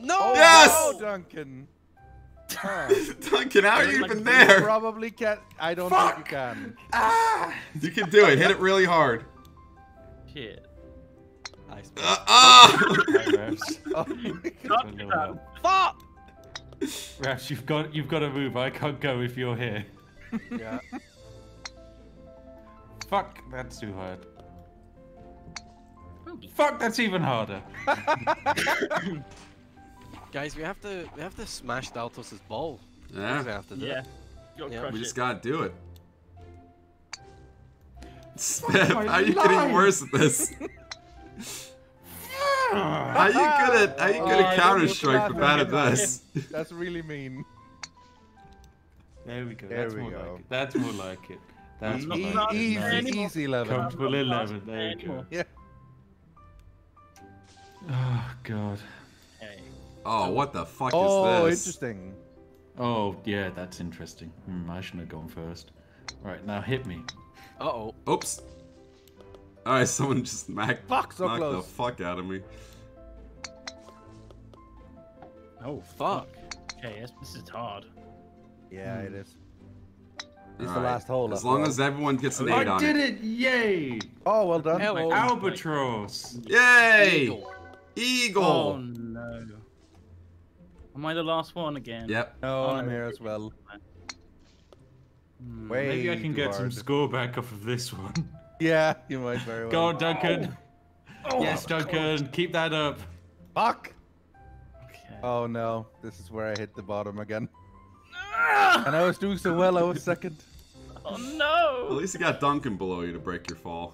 [SPEAKER 5] No!
[SPEAKER 3] Oh,
[SPEAKER 1] Yes!
[SPEAKER 3] wow, Duncan. Huh.
[SPEAKER 1] Duncan, how are you
[SPEAKER 2] Like,
[SPEAKER 1] even
[SPEAKER 2] you
[SPEAKER 1] there?
[SPEAKER 3] Probably can't. I don't
[SPEAKER 4] Fuck.
[SPEAKER 3] think you can.
[SPEAKER 4] ah!
[SPEAKER 1] You can do it. Hit it really hard.
[SPEAKER 2] Shit.
[SPEAKER 5] Nice.
[SPEAKER 1] Uh, ah!
[SPEAKER 4] Hi,
[SPEAKER 3] Oh,
[SPEAKER 2] God,
[SPEAKER 4] A little
[SPEAKER 2] damn.
[SPEAKER 4] help.
[SPEAKER 5] Fuck!
[SPEAKER 4] Raps, you've got you've got to move. I can't go if you're here. <laughs>
[SPEAKER 3] yeah.
[SPEAKER 4] Fuck, that's too hard.
[SPEAKER 2] Bogey.
[SPEAKER 4] Fuck, that's even harder. <laughs>
[SPEAKER 5] Guys, we have to we have to smash Daltos's ball. We're
[SPEAKER 1] Yeah,
[SPEAKER 5] gonna have to do
[SPEAKER 2] Yeah.
[SPEAKER 5] it.
[SPEAKER 2] You gotta
[SPEAKER 5] Yeah.
[SPEAKER 2] crush
[SPEAKER 1] we
[SPEAKER 2] it.
[SPEAKER 1] just gotta do it. Spam, <laughs> how are you
[SPEAKER 4] life.
[SPEAKER 1] getting worse at this? How you good at how you good
[SPEAKER 3] Oh,
[SPEAKER 1] counter strike but bad at this?
[SPEAKER 3] That's really mean.
[SPEAKER 4] There we go.
[SPEAKER 3] There
[SPEAKER 4] That's
[SPEAKER 3] we
[SPEAKER 4] more
[SPEAKER 3] go.
[SPEAKER 4] like it. That's more like it. That's
[SPEAKER 3] E-
[SPEAKER 4] more
[SPEAKER 3] e-
[SPEAKER 4] like it.
[SPEAKER 3] easy,
[SPEAKER 4] Nice.
[SPEAKER 3] easy level.
[SPEAKER 4] Comfortable 11. There you go.
[SPEAKER 3] Yeah.
[SPEAKER 4] Oh god.
[SPEAKER 2] Okay.
[SPEAKER 1] Oh, what the fuck
[SPEAKER 3] Oh,
[SPEAKER 1] is this?
[SPEAKER 3] Oh, interesting.
[SPEAKER 4] Oh yeah, that's interesting. Hmm, I shouldn't have gone first. Right now, hit me.
[SPEAKER 5] Uh oh.
[SPEAKER 1] Oops. Alright, someone just mac
[SPEAKER 3] Fuck, so
[SPEAKER 1] knocked
[SPEAKER 3] close.
[SPEAKER 1] the fuck out of me.
[SPEAKER 2] Oh fuck. Okay, this, this is hard.
[SPEAKER 3] Yeah, it is. It's the
[SPEAKER 1] Alright,
[SPEAKER 3] last hole.
[SPEAKER 1] As long
[SPEAKER 3] all.
[SPEAKER 1] as everyone gets an
[SPEAKER 2] Oh,
[SPEAKER 1] eight
[SPEAKER 4] I
[SPEAKER 1] on
[SPEAKER 4] did
[SPEAKER 1] it.
[SPEAKER 4] it! Yay!
[SPEAKER 3] Oh, well done.
[SPEAKER 5] Hello.
[SPEAKER 4] Albatross.
[SPEAKER 1] Yay!
[SPEAKER 5] Eagle.
[SPEAKER 1] Eagle!
[SPEAKER 2] Oh no. Am I the last one again?
[SPEAKER 1] Yep.
[SPEAKER 3] No,
[SPEAKER 2] Oh,
[SPEAKER 3] I'm
[SPEAKER 2] no.
[SPEAKER 3] here as well.
[SPEAKER 2] Hmm.
[SPEAKER 3] Way
[SPEAKER 4] Maybe I can
[SPEAKER 3] too
[SPEAKER 4] get some score back off of this one. <laughs>
[SPEAKER 3] Yeah, you might very well.
[SPEAKER 4] Go on, Duncan.
[SPEAKER 2] Oh, <laughs>
[SPEAKER 4] yes, Duncan. Keep that up.
[SPEAKER 3] Fuck!
[SPEAKER 2] Okay.
[SPEAKER 3] Oh no, this is where I hit the bottom again.
[SPEAKER 2] Ah!
[SPEAKER 3] And I was doing so well, I was second. <laughs>
[SPEAKER 2] Oh no!
[SPEAKER 1] At least you got Duncan below you to break your fall.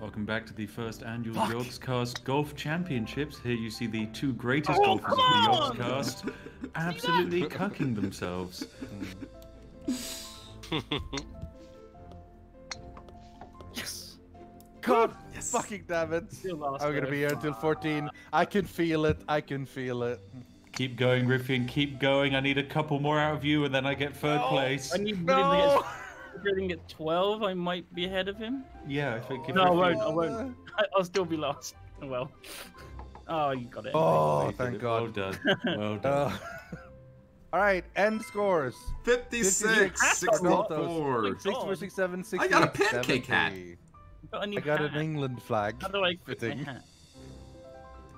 [SPEAKER 4] Welcome back to the first annual
[SPEAKER 2] Fuck.
[SPEAKER 4] Yogscast Golf Championships. Here you see the two greatest
[SPEAKER 2] Oh,
[SPEAKER 4] golfers of the
[SPEAKER 2] come on!
[SPEAKER 4] Yogscast <laughs> absolutely cucking themselves.
[SPEAKER 3] God
[SPEAKER 1] Yes.
[SPEAKER 3] fucking damn it.
[SPEAKER 2] Still
[SPEAKER 3] I'm gonna be here until 14. I can feel it. I can feel it.
[SPEAKER 4] Keep going, Rythian. Keep going. I need a couple more out of you, and then I get third place.
[SPEAKER 2] I need
[SPEAKER 3] No!
[SPEAKER 2] William to get, get 12. I might be ahead of him.
[SPEAKER 4] Yeah, I think.
[SPEAKER 2] No, I won't. I won't. I- <laughs> I'll still be last. Oh, Well. Oh, you got it.
[SPEAKER 3] Oh,
[SPEAKER 4] You did
[SPEAKER 3] thank
[SPEAKER 4] it. Well
[SPEAKER 3] God.
[SPEAKER 4] done. <laughs> Well done.
[SPEAKER 3] Uh, <laughs> all right, end scores.
[SPEAKER 1] 56,
[SPEAKER 3] 56,
[SPEAKER 1] 64.
[SPEAKER 2] Six.
[SPEAKER 3] Six, four, six, seven, six,
[SPEAKER 1] I got a
[SPEAKER 3] eight,
[SPEAKER 1] pancake hat.
[SPEAKER 3] 70.
[SPEAKER 2] Got
[SPEAKER 3] I got an. England flag.
[SPEAKER 2] How do I fit my
[SPEAKER 3] fitting.
[SPEAKER 2] hat?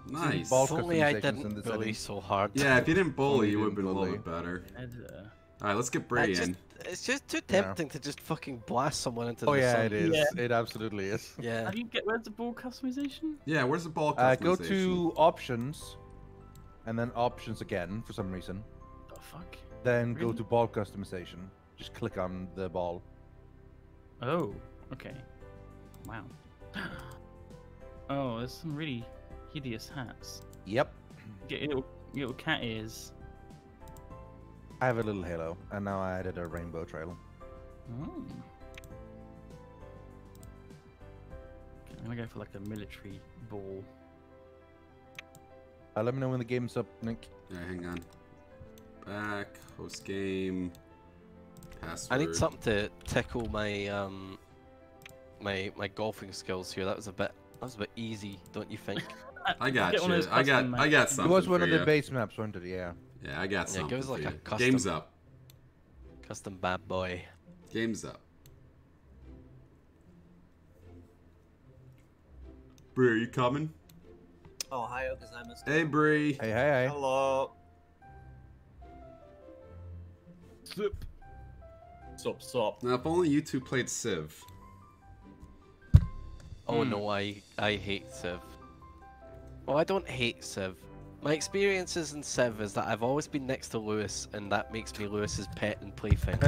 [SPEAKER 1] Nice.
[SPEAKER 3] Ball
[SPEAKER 5] If only I
[SPEAKER 3] customizations in
[SPEAKER 5] didn't bully
[SPEAKER 3] settings.
[SPEAKER 5] so hard.
[SPEAKER 1] Yeah, if you didn't <laughs> bully,
[SPEAKER 3] Only
[SPEAKER 1] you would have been
[SPEAKER 3] didn't
[SPEAKER 1] a little bit better. Alright, let's get
[SPEAKER 5] I
[SPEAKER 1] Breeh
[SPEAKER 5] just, it's just too
[SPEAKER 3] Yeah.
[SPEAKER 5] tempting to just fucking blast someone into
[SPEAKER 3] Oh
[SPEAKER 5] the
[SPEAKER 3] yeah,
[SPEAKER 5] sun.
[SPEAKER 3] it is.
[SPEAKER 2] Yeah.
[SPEAKER 3] It absolutely is.
[SPEAKER 5] Yeah.
[SPEAKER 2] How do you get where's the ball customization?
[SPEAKER 1] Yeah, where's the ball
[SPEAKER 3] Uh, go to options, and then options again for some reason.
[SPEAKER 2] The fuck?
[SPEAKER 3] Then go to ball customization. Just click on the ball.
[SPEAKER 2] Oh, okay. Wow. <gasps> Oh, there's some really hideous hats.
[SPEAKER 3] Yep.
[SPEAKER 2] Get your little, little cat ears.
[SPEAKER 3] I have a little halo, and now I added a rainbow trail.
[SPEAKER 2] Oh. Okay, I'm gonna go for like a military ball.
[SPEAKER 3] Uh, let me know when the game's up, Nick.
[SPEAKER 1] Yeah, hang on. Back, host game, password.
[SPEAKER 5] I need something to tickle my um my my golfing skills here. That was a bit that was a bit easy, don't you think? <laughs>
[SPEAKER 1] I got
[SPEAKER 2] Get one of
[SPEAKER 1] you. I got.
[SPEAKER 2] custom
[SPEAKER 1] I got
[SPEAKER 3] It was one
[SPEAKER 1] for
[SPEAKER 3] of the base maps, wasn't it? Yeah.
[SPEAKER 1] Yeah, I got
[SPEAKER 5] Yeah,
[SPEAKER 1] something.
[SPEAKER 5] give us
[SPEAKER 1] for
[SPEAKER 5] like a custom-
[SPEAKER 1] Game's up.
[SPEAKER 5] Custom bad boy.
[SPEAKER 1] Game's up. Breeh, are you coming?
[SPEAKER 6] Ohayo gozaimasu.
[SPEAKER 1] Hey, Breeh.
[SPEAKER 3] Hey, hey, hey.
[SPEAKER 6] Hello.
[SPEAKER 2] Slip.
[SPEAKER 6] Sup, sup.
[SPEAKER 1] Now, if only you two played Civ.
[SPEAKER 5] Oh
[SPEAKER 2] Hmm.
[SPEAKER 5] no, I I hate Civ. Well, I don't hate Civ. My experiences in Civ is that I've always been next to Lewis, and that makes me Lewis's pet and plaything.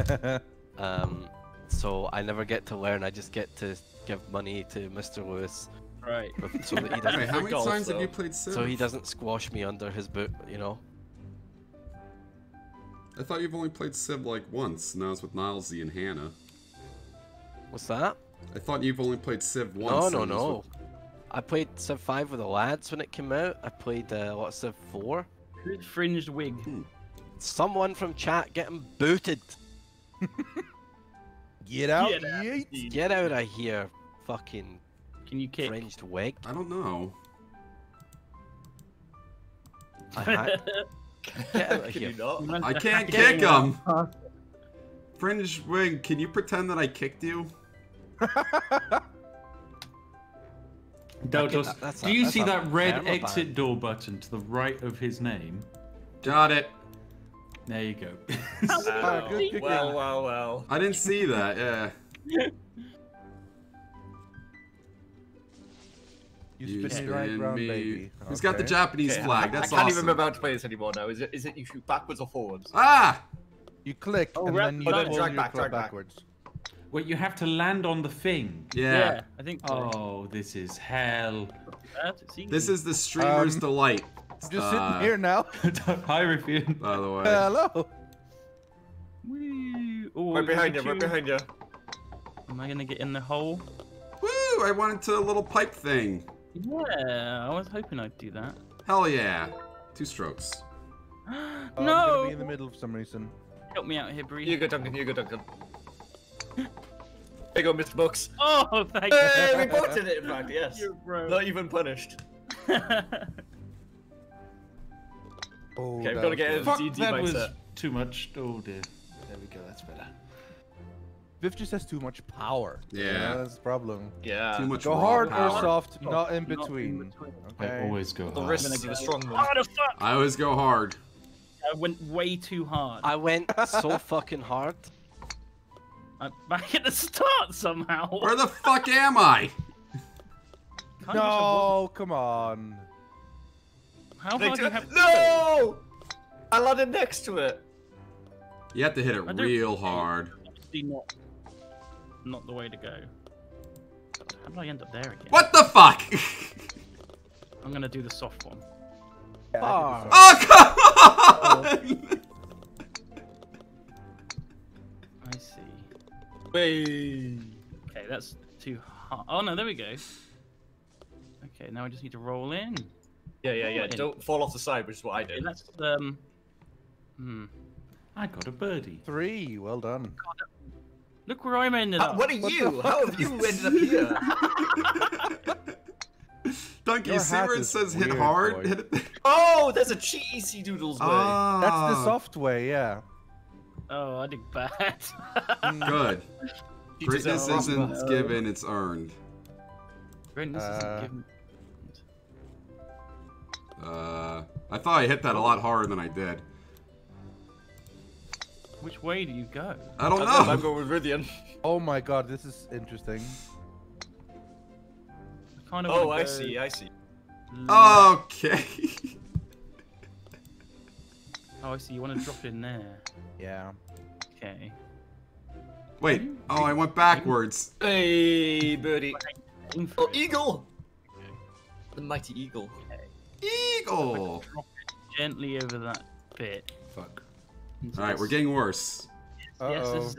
[SPEAKER 5] <laughs> um, so I never get to learn. I just get to give money to Mr. Lewis,
[SPEAKER 2] Right.
[SPEAKER 5] so that he <laughs> doesn't
[SPEAKER 1] Wait, how many
[SPEAKER 6] golf,
[SPEAKER 1] times have you played Civ?
[SPEAKER 5] so he doesn't squash me under his boot. You know.
[SPEAKER 1] I thought you've only played Civ like once, and that was with Nilesy and Hannah.
[SPEAKER 5] What's that?
[SPEAKER 1] I thought you've only played Civ
[SPEAKER 5] No,
[SPEAKER 1] once.
[SPEAKER 5] no,
[SPEAKER 1] and it was
[SPEAKER 5] no.
[SPEAKER 1] with-
[SPEAKER 5] I played Civ 5 with the lads when it came out. I played uh, a lot of Civ 4.
[SPEAKER 2] Who's fringed wig?
[SPEAKER 5] Someone from chat getting booted. <laughs>
[SPEAKER 3] Get out.
[SPEAKER 2] Get out.
[SPEAKER 3] yeet.
[SPEAKER 5] Get out of here, fucking
[SPEAKER 2] Can you kick?
[SPEAKER 5] fringed wig.
[SPEAKER 1] I don't know.
[SPEAKER 5] I ha- <laughs> Get out of
[SPEAKER 6] Can
[SPEAKER 5] here.
[SPEAKER 6] you not?
[SPEAKER 1] I can't kick him.
[SPEAKER 2] out.
[SPEAKER 1] Fringe Wig, can you pretend that I kicked you? <laughs>
[SPEAKER 4] Daltos,
[SPEAKER 5] that-
[SPEAKER 4] do you see that red
[SPEAKER 5] permaban.
[SPEAKER 4] exit door button to the right of his name?
[SPEAKER 1] Got it.
[SPEAKER 4] There you go. <laughs>
[SPEAKER 3] Ah, good kicking.
[SPEAKER 6] well, well, well.
[SPEAKER 1] I didn't see that. Yeah. <laughs>
[SPEAKER 3] You spin me right
[SPEAKER 1] spin
[SPEAKER 3] round, baby.
[SPEAKER 1] He's got the Japanese
[SPEAKER 6] Okay,
[SPEAKER 1] flag.
[SPEAKER 6] I,
[SPEAKER 1] That's
[SPEAKER 6] I can't
[SPEAKER 1] awesome.
[SPEAKER 6] even remember how to play this anymore now. Is it? Is it you shoot backwards or forwards?
[SPEAKER 1] Ah!
[SPEAKER 3] You click,
[SPEAKER 2] Oh,
[SPEAKER 3] and then you
[SPEAKER 2] oh, then
[SPEAKER 3] hold
[SPEAKER 6] drag
[SPEAKER 3] your
[SPEAKER 6] back, drag
[SPEAKER 3] backwards.
[SPEAKER 4] Wait, you have to land on the thing.
[SPEAKER 2] Yeah.
[SPEAKER 1] Yeah.
[SPEAKER 2] I think so.
[SPEAKER 4] Oh, this is hell.
[SPEAKER 2] That's- it's easy.
[SPEAKER 1] This is the streamer's
[SPEAKER 3] Um,
[SPEAKER 1] delight.
[SPEAKER 3] I'm just
[SPEAKER 1] Uh,
[SPEAKER 3] sitting here now. <laughs>
[SPEAKER 4] Hi, Rythian.
[SPEAKER 1] By the way.
[SPEAKER 3] Hello.
[SPEAKER 2] Woo. Oh,
[SPEAKER 6] Right behind you.
[SPEAKER 2] two.
[SPEAKER 6] Right behind you.
[SPEAKER 2] Am I gonna get in the hole?
[SPEAKER 1] Woo! I went into a little pipe thing.
[SPEAKER 2] Yeah, I was hoping I'd do that.
[SPEAKER 1] Hell yeah. Two strokes.
[SPEAKER 3] Oh, <gasps> I'm gonna be in the middle for some reason.
[SPEAKER 2] Help me out here, Breeh.
[SPEAKER 6] You go, Duncan. You go, Duncan. There you go, Mr. Books.
[SPEAKER 2] Oh, thank
[SPEAKER 6] Hey,
[SPEAKER 2] you.
[SPEAKER 6] we both did it, in fact, <laughs> yes.
[SPEAKER 2] You bro.
[SPEAKER 6] Not even punished. <laughs>
[SPEAKER 3] Oh,
[SPEAKER 6] Okay, we've got to get
[SPEAKER 3] good.
[SPEAKER 6] in
[SPEAKER 4] Fuck,
[SPEAKER 6] D&D
[SPEAKER 4] that was
[SPEAKER 6] mindset.
[SPEAKER 4] too much. Oh dear. There we go. That's better.
[SPEAKER 3] Viv just has too much power.
[SPEAKER 1] Yeah.
[SPEAKER 3] that's the problem.
[SPEAKER 6] Yeah.
[SPEAKER 1] Too much
[SPEAKER 3] Go hard
[SPEAKER 1] power.
[SPEAKER 3] or soft, oh, not in
[SPEAKER 2] Not in
[SPEAKER 3] between.
[SPEAKER 2] between.
[SPEAKER 4] I always go
[SPEAKER 6] The
[SPEAKER 4] hard.
[SPEAKER 6] wrists of the strong one.
[SPEAKER 2] Oh, fuck!
[SPEAKER 1] I always go hard.
[SPEAKER 2] I went way too hard.
[SPEAKER 5] I went so <laughs> fucking hard.
[SPEAKER 2] I'm back at the start somehow.
[SPEAKER 1] Where the fuck am I?
[SPEAKER 2] Can't
[SPEAKER 3] No, come on.
[SPEAKER 2] How
[SPEAKER 6] They
[SPEAKER 2] hard do you have
[SPEAKER 6] No! I landed next to it.
[SPEAKER 1] You have to hit it real hard.
[SPEAKER 2] Not, not the way to go. How did I end up there again?
[SPEAKER 1] What the fuck? <laughs>
[SPEAKER 2] I'm gonna do the soft one.
[SPEAKER 3] Yeah, I can do ah.
[SPEAKER 1] oh come oh. on! <laughs>
[SPEAKER 2] I see.
[SPEAKER 6] Wait.
[SPEAKER 2] Okay, that's too hard. Oh no, there we go. Okay, now I just need to roll in.
[SPEAKER 6] Yeah, yeah, yeah.
[SPEAKER 2] In.
[SPEAKER 6] Don't fall off the side, which is what I
[SPEAKER 2] Okay,
[SPEAKER 6] did.
[SPEAKER 2] that's um. Hmm.
[SPEAKER 4] I got a birdie.
[SPEAKER 3] Three, well done.
[SPEAKER 2] Look where I'm ended
[SPEAKER 6] Uh,
[SPEAKER 2] up.
[SPEAKER 6] what are you? How have you ended up here? <laughs>
[SPEAKER 1] Donkey, you see where it
[SPEAKER 3] is
[SPEAKER 1] says hit hard?
[SPEAKER 3] boy.
[SPEAKER 1] Hit.
[SPEAKER 6] Oh, there's a cheesy doodles way.
[SPEAKER 1] Ah,
[SPEAKER 3] That's the soft way, yeah.
[SPEAKER 2] Oh, I did bad. <laughs>
[SPEAKER 1] Good.
[SPEAKER 6] Cheaters
[SPEAKER 1] Greatness
[SPEAKER 6] are
[SPEAKER 1] isn't given, it's earned.
[SPEAKER 2] Greatness
[SPEAKER 3] Uh,
[SPEAKER 2] isn't given.
[SPEAKER 1] Uh, I thought I hit that a lot harder than I did.
[SPEAKER 2] Which way do you go?
[SPEAKER 1] I don't
[SPEAKER 6] know, I'm going with Rythian. <laughs>
[SPEAKER 3] Oh my god, this is interesting.
[SPEAKER 2] I kind of
[SPEAKER 6] Oh, I
[SPEAKER 2] go
[SPEAKER 6] see, I see.
[SPEAKER 1] Okay. <laughs>
[SPEAKER 2] Oh, I see. You want to <sighs> drop it in there.
[SPEAKER 3] Yeah.
[SPEAKER 2] Okay.
[SPEAKER 1] Wait. Oh, I went backwards.
[SPEAKER 6] Hey, birdie. Oh,
[SPEAKER 2] it.
[SPEAKER 6] eagle! The mighty eagle.
[SPEAKER 1] Eagle.
[SPEAKER 2] Drop it gently over that bit.
[SPEAKER 1] Fuck. All right, we're getting worse.
[SPEAKER 2] Yes,
[SPEAKER 3] Uh-oh.
[SPEAKER 2] this is it.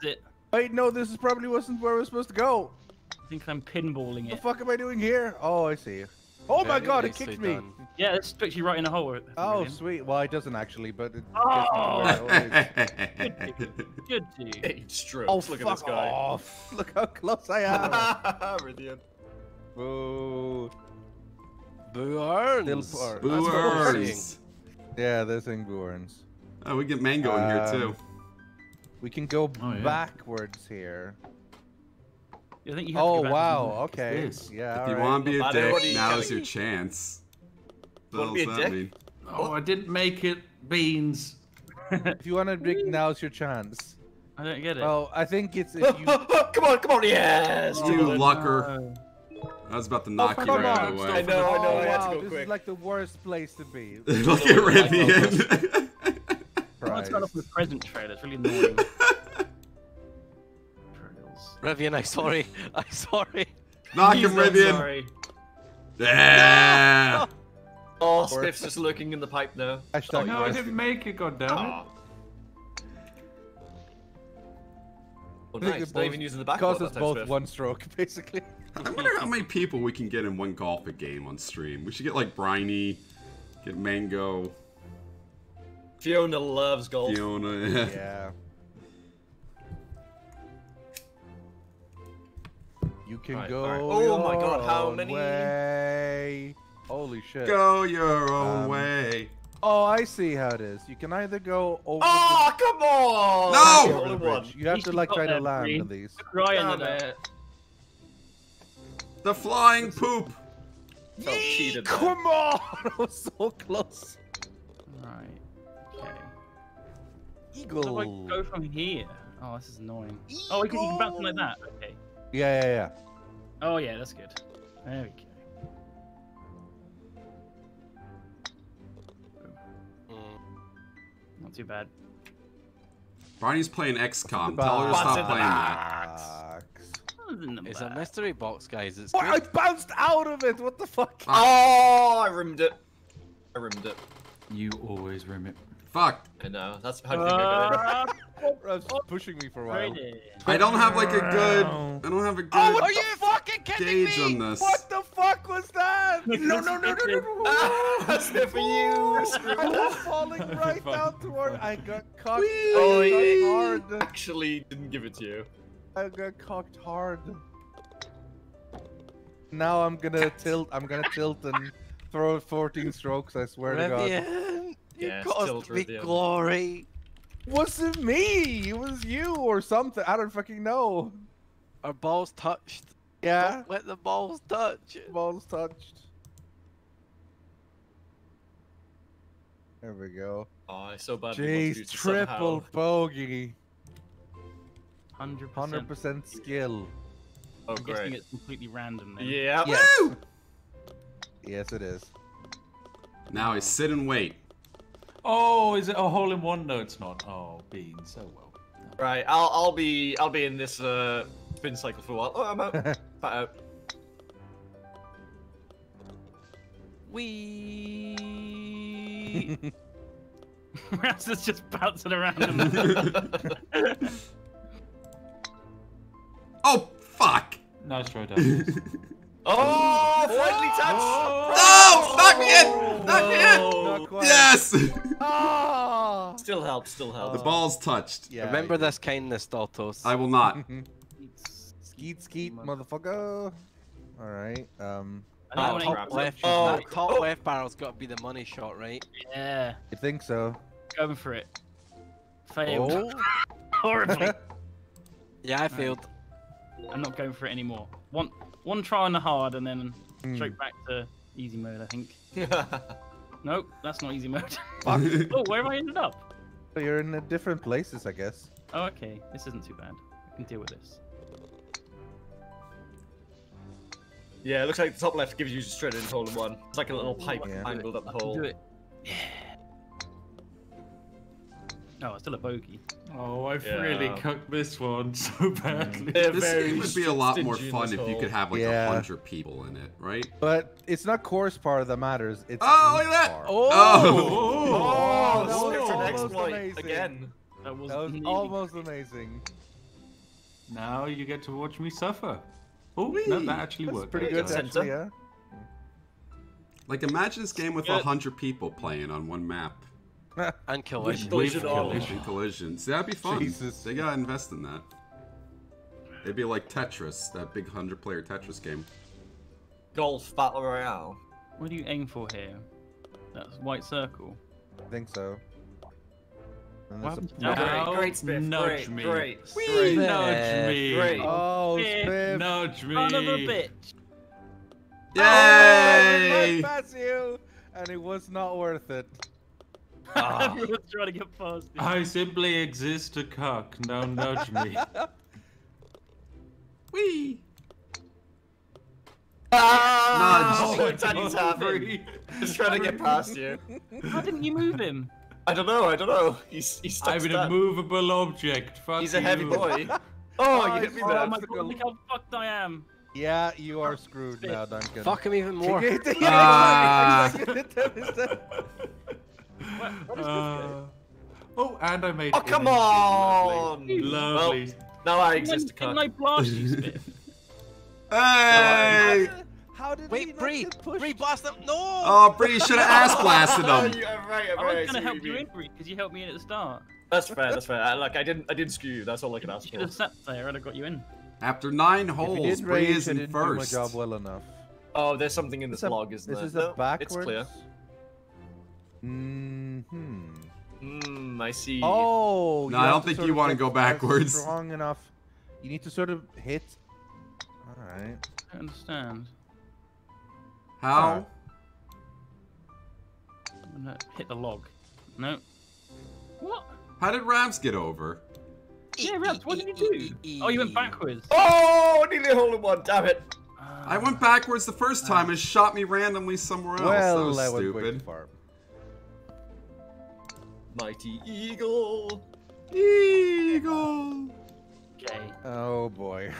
[SPEAKER 2] This is it.
[SPEAKER 3] Wait, no, this is probably wasn't where we're supposed to go.
[SPEAKER 2] I think I'm pinballing it.
[SPEAKER 3] What the fuck am I doing here? Oh, I see. Oh my god, it
[SPEAKER 5] nicely
[SPEAKER 3] kicked me.
[SPEAKER 5] done.
[SPEAKER 2] Yeah, it's puts you right in a hole.
[SPEAKER 3] Oh,
[SPEAKER 2] Brilliant.
[SPEAKER 3] sweet. Well, it doesn't actually, but it
[SPEAKER 2] Oh.
[SPEAKER 3] gets me where it is. <laughs>
[SPEAKER 2] Good dude.
[SPEAKER 6] Eight strokes.
[SPEAKER 3] Oh,
[SPEAKER 6] Look
[SPEAKER 3] fuck
[SPEAKER 6] at this guy.
[SPEAKER 3] off. <laughs> Look how close I am. <laughs>
[SPEAKER 6] Rythian.
[SPEAKER 3] Boo.
[SPEAKER 5] Boo Earns.
[SPEAKER 3] Still.
[SPEAKER 1] Boo
[SPEAKER 5] That's what we're
[SPEAKER 1] earns.
[SPEAKER 3] Yeah, they're saying boo earns.
[SPEAKER 1] Oh, we get mango in here
[SPEAKER 3] Um,
[SPEAKER 1] too.
[SPEAKER 3] We can go
[SPEAKER 4] Oh, yeah.
[SPEAKER 3] backwards here.
[SPEAKER 2] I think you have to
[SPEAKER 3] Oh,
[SPEAKER 2] go back
[SPEAKER 3] wow. Okay. Yeah.
[SPEAKER 1] If you
[SPEAKER 3] alright.
[SPEAKER 1] want to be a
[SPEAKER 6] Not
[SPEAKER 1] dick,
[SPEAKER 6] everybody
[SPEAKER 1] now's your chance.
[SPEAKER 6] Wanna
[SPEAKER 1] What
[SPEAKER 6] be a
[SPEAKER 1] does that
[SPEAKER 6] dick?
[SPEAKER 1] mean?
[SPEAKER 4] Oh, I didn't make it. Beans.
[SPEAKER 3] If you want to drink, now's your chance.
[SPEAKER 2] I don't get it.
[SPEAKER 3] Oh, I think it's if you. <laughs>
[SPEAKER 6] come on, come on, yes!
[SPEAKER 1] You
[SPEAKER 6] Dribble it.
[SPEAKER 1] lucker. I was about to oh, knock you
[SPEAKER 3] Oh, come
[SPEAKER 1] right out of the way.
[SPEAKER 6] I
[SPEAKER 1] way.
[SPEAKER 6] know, I know,
[SPEAKER 3] oh,
[SPEAKER 6] I had to
[SPEAKER 3] oh,
[SPEAKER 6] go
[SPEAKER 3] this
[SPEAKER 6] quick.
[SPEAKER 3] is like the worst place to be. <laughs>
[SPEAKER 1] Look at Rythian.
[SPEAKER 2] I want to start off with the present trailer. It's really annoying. <laughs> Trails.
[SPEAKER 5] Rythian, I'm sorry. I'm sorry.
[SPEAKER 1] knock
[SPEAKER 6] He's
[SPEAKER 1] him,
[SPEAKER 6] not
[SPEAKER 1] Rythian.
[SPEAKER 6] sorry.
[SPEAKER 1] Yeah.
[SPEAKER 6] Oh, Spiff's just looking in the pipe now.
[SPEAKER 3] Hashtag
[SPEAKER 4] No, I didn't make it. God damn it.
[SPEAKER 6] Oh, oh nice. Not even using the back
[SPEAKER 3] Cost
[SPEAKER 6] wheel
[SPEAKER 3] us
[SPEAKER 6] that time,
[SPEAKER 3] both
[SPEAKER 6] Spiff.
[SPEAKER 3] one stroke, <laughs> basically.
[SPEAKER 1] I wonder how many people we can get in one golf a game on stream. We should get like Briny, get Mango,
[SPEAKER 6] Fiona loves golf.
[SPEAKER 1] Fiona. <laughs>
[SPEAKER 3] Yeah. You can
[SPEAKER 6] Right,
[SPEAKER 3] go.
[SPEAKER 6] alright. Oh my God, how many-
[SPEAKER 3] Way. Holy shit.
[SPEAKER 1] Go your own
[SPEAKER 3] Um,
[SPEAKER 1] way.
[SPEAKER 3] Oh, I see how it is. You can either go over
[SPEAKER 6] Oh, come on!
[SPEAKER 1] No!
[SPEAKER 3] the,
[SPEAKER 6] All
[SPEAKER 3] over the
[SPEAKER 6] in one.
[SPEAKER 3] bridge. You have
[SPEAKER 2] least
[SPEAKER 3] to like try to land
[SPEAKER 2] Breen.
[SPEAKER 3] on these.
[SPEAKER 2] Ryan,
[SPEAKER 6] Damn it.
[SPEAKER 1] The flying poop.
[SPEAKER 6] Felt cheated. there.
[SPEAKER 3] Come on! <laughs> I was so close.
[SPEAKER 2] Right. Okay.
[SPEAKER 3] Eagle.
[SPEAKER 2] How do I go from here? Oh, this is annoying. Oh, we can, you can bounce like that. Okay.
[SPEAKER 3] Yeah, yeah, yeah.
[SPEAKER 2] Oh yeah, that's good. There we go. Not too bad.
[SPEAKER 1] Barney's playing XCOM. Tell her to stop playing that.
[SPEAKER 3] Box.
[SPEAKER 2] Other
[SPEAKER 5] It's a mystery box, guys. It's
[SPEAKER 3] What? I bounced out of it. What the fuck? Ah.
[SPEAKER 6] Oh, I rimmed it. I rimmed it.
[SPEAKER 4] You always rim it.
[SPEAKER 1] Fuck.
[SPEAKER 6] I know. That's how you think I got it. <laughs>
[SPEAKER 3] It was pushing me for a while.
[SPEAKER 1] I don't have like a good. I don't have a good
[SPEAKER 3] Oh,
[SPEAKER 5] Are you fucking kidding me?
[SPEAKER 1] on this.
[SPEAKER 3] What the fuck was that? <laughs> No, no, no, no, no, no. <laughs>
[SPEAKER 6] Ah, Spiff for you!
[SPEAKER 3] I was falling right down toward. I got caught.
[SPEAKER 1] Whee!
[SPEAKER 6] Oh,
[SPEAKER 3] I
[SPEAKER 6] yeah.
[SPEAKER 3] hard.
[SPEAKER 6] Actually, didn't give it to you.
[SPEAKER 3] I got cocked hard. Now I'm gonna tilt. I'm gonna tilt and throw 14 strokes. I swear to God.
[SPEAKER 5] Rythian, you
[SPEAKER 6] Yes,
[SPEAKER 5] caused me
[SPEAKER 6] Rythian.
[SPEAKER 5] glory.
[SPEAKER 3] Wasn't me. It was you or something. I don't fucking know.
[SPEAKER 5] Our balls touched.
[SPEAKER 3] Yeah.
[SPEAKER 5] Don't let the balls touch.
[SPEAKER 3] Balls touched. There we go.
[SPEAKER 6] Oh, it's so bad. want you
[SPEAKER 3] Jeez,
[SPEAKER 6] to
[SPEAKER 3] triple
[SPEAKER 6] somehow-
[SPEAKER 3] bogey.
[SPEAKER 2] Hundred
[SPEAKER 3] Hundred
[SPEAKER 2] percent.
[SPEAKER 3] percent skill.
[SPEAKER 6] Oh,
[SPEAKER 2] I'm guessing it's completely random. Then.
[SPEAKER 6] Yeah.
[SPEAKER 3] Yes.
[SPEAKER 1] Woo!
[SPEAKER 3] Yes, it is.
[SPEAKER 1] Now I sit and wait.
[SPEAKER 4] Oh, is it a hole in one? No, it's not. Oh, bean, so well.
[SPEAKER 6] Right. I'll I'll be I'll be in this uh spin cycle for a while. Oh, I'm out. <laughs> Fat out.
[SPEAKER 5] We. <laughs>
[SPEAKER 2] Raz is just bouncing around. in <laughs>
[SPEAKER 1] oh fuck!
[SPEAKER 4] Nice try, Dan.
[SPEAKER 6] Oh, friendly touch.
[SPEAKER 1] No! Knock me in! Knock me in!
[SPEAKER 6] Oh.
[SPEAKER 3] Not quite.
[SPEAKER 1] Yes!
[SPEAKER 3] Ah!
[SPEAKER 6] Still helps. Still helps.
[SPEAKER 1] the ball's touched.
[SPEAKER 3] Yeah.
[SPEAKER 5] Remember this kindness, Daltos.
[SPEAKER 1] I will not. <laughs>
[SPEAKER 3] Skeet skeet, motherfucker. All right. Um,
[SPEAKER 2] I don't
[SPEAKER 6] Oh,
[SPEAKER 5] top left,
[SPEAKER 6] Oh,
[SPEAKER 5] that top
[SPEAKER 6] oh.
[SPEAKER 5] left barrel's got to be the money shot, right?
[SPEAKER 2] Yeah,
[SPEAKER 3] I think so.
[SPEAKER 2] going for it. Failed
[SPEAKER 3] Oh. <laughs>
[SPEAKER 2] horribly. <laughs>
[SPEAKER 5] Yeah, I failed.
[SPEAKER 2] I'm not going for it anymore. One one try on the hard and then
[SPEAKER 3] Hmm.
[SPEAKER 2] straight back to easy mode. I think. <laughs> Nope, that's not easy mode. <laughs> Oh, where have I ended up?
[SPEAKER 3] You're in uh, different places, I guess.
[SPEAKER 2] Oh, okay. This isn't too bad. I can deal with this.
[SPEAKER 6] yeah, it looks like the top left gives you straight in hole in one. It's like a little pipe
[SPEAKER 3] Yeah.
[SPEAKER 6] angled up the hole.
[SPEAKER 2] do it. Yeah. Oh, it's still a bogey.
[SPEAKER 4] Oh, I've
[SPEAKER 6] Yeah.
[SPEAKER 4] really cooked this one so mm. badly.
[SPEAKER 6] They're
[SPEAKER 1] This game would be a lot more fun if you could have like a
[SPEAKER 3] Yeah.
[SPEAKER 1] hundred people in it, right?
[SPEAKER 3] But it's not course power that matters. It's
[SPEAKER 1] Oh, look at that!
[SPEAKER 3] power.
[SPEAKER 1] Oh!
[SPEAKER 6] Oh!
[SPEAKER 3] oh!
[SPEAKER 6] oh, that
[SPEAKER 3] was
[SPEAKER 6] Spectrum
[SPEAKER 3] almost
[SPEAKER 6] exploit
[SPEAKER 3] amazing.
[SPEAKER 6] again.
[SPEAKER 2] That was,
[SPEAKER 3] That was almost amazing.
[SPEAKER 4] Now you get to watch me suffer. Oh, no, that actually
[SPEAKER 3] That's
[SPEAKER 4] worked.
[SPEAKER 3] pretty good,
[SPEAKER 6] center.
[SPEAKER 3] actually. Yeah.
[SPEAKER 1] Like imagine this game with a
[SPEAKER 2] Good.
[SPEAKER 1] hundred people playing on one map. <laughs>
[SPEAKER 5] And collision.
[SPEAKER 6] With
[SPEAKER 4] With
[SPEAKER 6] all.
[SPEAKER 4] collision.
[SPEAKER 1] And collisions. That'd be fun.
[SPEAKER 3] Jesus.
[SPEAKER 1] They gotta invest in that. It'd be like Tetris, that big hundred player Tetris game.
[SPEAKER 6] Golf battle royale.
[SPEAKER 2] What do you aim for here? That's white circle.
[SPEAKER 3] I think so. And
[SPEAKER 2] What
[SPEAKER 3] there's
[SPEAKER 2] happened
[SPEAKER 3] a-
[SPEAKER 2] to that?
[SPEAKER 4] Now,
[SPEAKER 6] Great, great Spiff.
[SPEAKER 4] nudge
[SPEAKER 6] Great,
[SPEAKER 4] me.
[SPEAKER 6] great,
[SPEAKER 1] Whee!
[SPEAKER 6] great.
[SPEAKER 4] Nudge me.
[SPEAKER 6] Great.
[SPEAKER 3] Oh,
[SPEAKER 2] Yeah.
[SPEAKER 3] Spiff!
[SPEAKER 4] Nudge me.
[SPEAKER 2] Son of a bitch!
[SPEAKER 3] Oh, I
[SPEAKER 1] Yay!
[SPEAKER 3] went past you, and it was not worth it.
[SPEAKER 4] Ah. <laughs>
[SPEAKER 2] Everyone's trying to get past it.
[SPEAKER 4] I simply exist to cuck. Now nudge me. <laughs>
[SPEAKER 1] Whee!
[SPEAKER 6] Ah!
[SPEAKER 1] Nudge.
[SPEAKER 6] Danny tapping. Just trying to get past you.
[SPEAKER 2] How didn't you move him?
[SPEAKER 6] I don't know. I don't know. He's he's stuck.
[SPEAKER 4] I'm an
[SPEAKER 6] stuck.
[SPEAKER 4] immovable object. Fuck
[SPEAKER 6] He's a heavy boy. Oh, <laughs>
[SPEAKER 3] Oh,
[SPEAKER 6] you hit me
[SPEAKER 3] he's
[SPEAKER 2] Oh
[SPEAKER 6] there.
[SPEAKER 2] my god, look how fucked I am.
[SPEAKER 3] Yeah, you are screwed now, Duncan.
[SPEAKER 5] Fuck him even more.
[SPEAKER 1] Ah.
[SPEAKER 3] Exactly, exactly.
[SPEAKER 2] What, what is
[SPEAKER 4] Uh, oh, and I made.
[SPEAKER 6] Oh come on!
[SPEAKER 4] Lovely. Lovely.
[SPEAKER 6] Well, now I
[SPEAKER 2] this?
[SPEAKER 6] exist to
[SPEAKER 2] Didn't I
[SPEAKER 6] cut.
[SPEAKER 2] blast you, <laughs> Spiff?
[SPEAKER 1] Hey!
[SPEAKER 3] How did he
[SPEAKER 5] Wait,
[SPEAKER 3] not Breeh!
[SPEAKER 5] Breeh, blast them! No!
[SPEAKER 1] Oh, Breeh should have ass blasted
[SPEAKER 6] them. <laughs>
[SPEAKER 1] him.
[SPEAKER 6] you- I'm right, I'm
[SPEAKER 2] I
[SPEAKER 6] right,
[SPEAKER 2] was
[SPEAKER 6] see
[SPEAKER 2] gonna help
[SPEAKER 6] you
[SPEAKER 2] you in, Breeh, because you helped me in at the start.
[SPEAKER 6] That's fair. That's fair. I, look, I didn't. I didn't screw you. That's all I could
[SPEAKER 2] You
[SPEAKER 6] ask
[SPEAKER 2] should
[SPEAKER 6] for.
[SPEAKER 2] have sat there and I got you in.
[SPEAKER 1] After nine holes,
[SPEAKER 3] didn't Breeh
[SPEAKER 1] is
[SPEAKER 3] I
[SPEAKER 1] in
[SPEAKER 3] didn't do my job well enough.
[SPEAKER 6] Oh, there's something in this
[SPEAKER 3] This is a-
[SPEAKER 6] log, isn't
[SPEAKER 3] this
[SPEAKER 6] there?
[SPEAKER 3] is a
[SPEAKER 6] No,
[SPEAKER 3] backwards.
[SPEAKER 6] It's clear. Hmm. I see.
[SPEAKER 3] Oh,
[SPEAKER 1] No, I don't think you wanna go backwards.
[SPEAKER 3] Strong enough. You need to sort of hit. All right.
[SPEAKER 2] I don't understand.
[SPEAKER 1] How?
[SPEAKER 2] I'm gonna hit the log. No. What?
[SPEAKER 1] How did Ravs get over?
[SPEAKER 2] Yeah, Raps, what did you do? Oh, you went backwards.
[SPEAKER 6] Oh, nearly a hole in one. Damn it.
[SPEAKER 1] I went backwards the first time and shot me randomly somewhere else. Well, that
[SPEAKER 3] Well,
[SPEAKER 1] was
[SPEAKER 3] I went way too
[SPEAKER 1] stupid.
[SPEAKER 3] Far.
[SPEAKER 6] Mighty eagle.
[SPEAKER 1] Eagle.
[SPEAKER 2] Okay.
[SPEAKER 3] Oh boy.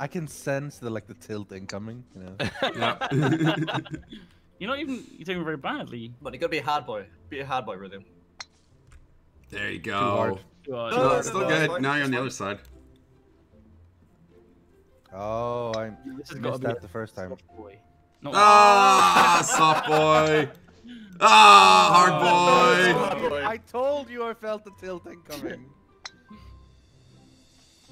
[SPEAKER 3] I can sense the like the tilt incoming. You know. <laughs>
[SPEAKER 1] Yeah. <laughs>
[SPEAKER 2] You're not even you're doing very badly.
[SPEAKER 6] But you gotta be a hard boy. Be a hard boy, Rhythm.
[SPEAKER 1] there you
[SPEAKER 3] hard.
[SPEAKER 1] go.
[SPEAKER 2] You are-
[SPEAKER 6] No,
[SPEAKER 1] No,
[SPEAKER 6] no,
[SPEAKER 1] it's still
[SPEAKER 6] no,
[SPEAKER 1] good.
[SPEAKER 6] it's
[SPEAKER 1] Now you're on the other side.
[SPEAKER 3] Oh, I
[SPEAKER 2] This has got to
[SPEAKER 3] missed
[SPEAKER 2] be
[SPEAKER 3] that the first time.
[SPEAKER 2] soft boy. Not
[SPEAKER 1] Ah, <laughs> soft boy. Ah, hard boy.
[SPEAKER 6] Hard boy.
[SPEAKER 3] I told you I felt the tilt incoming. <laughs>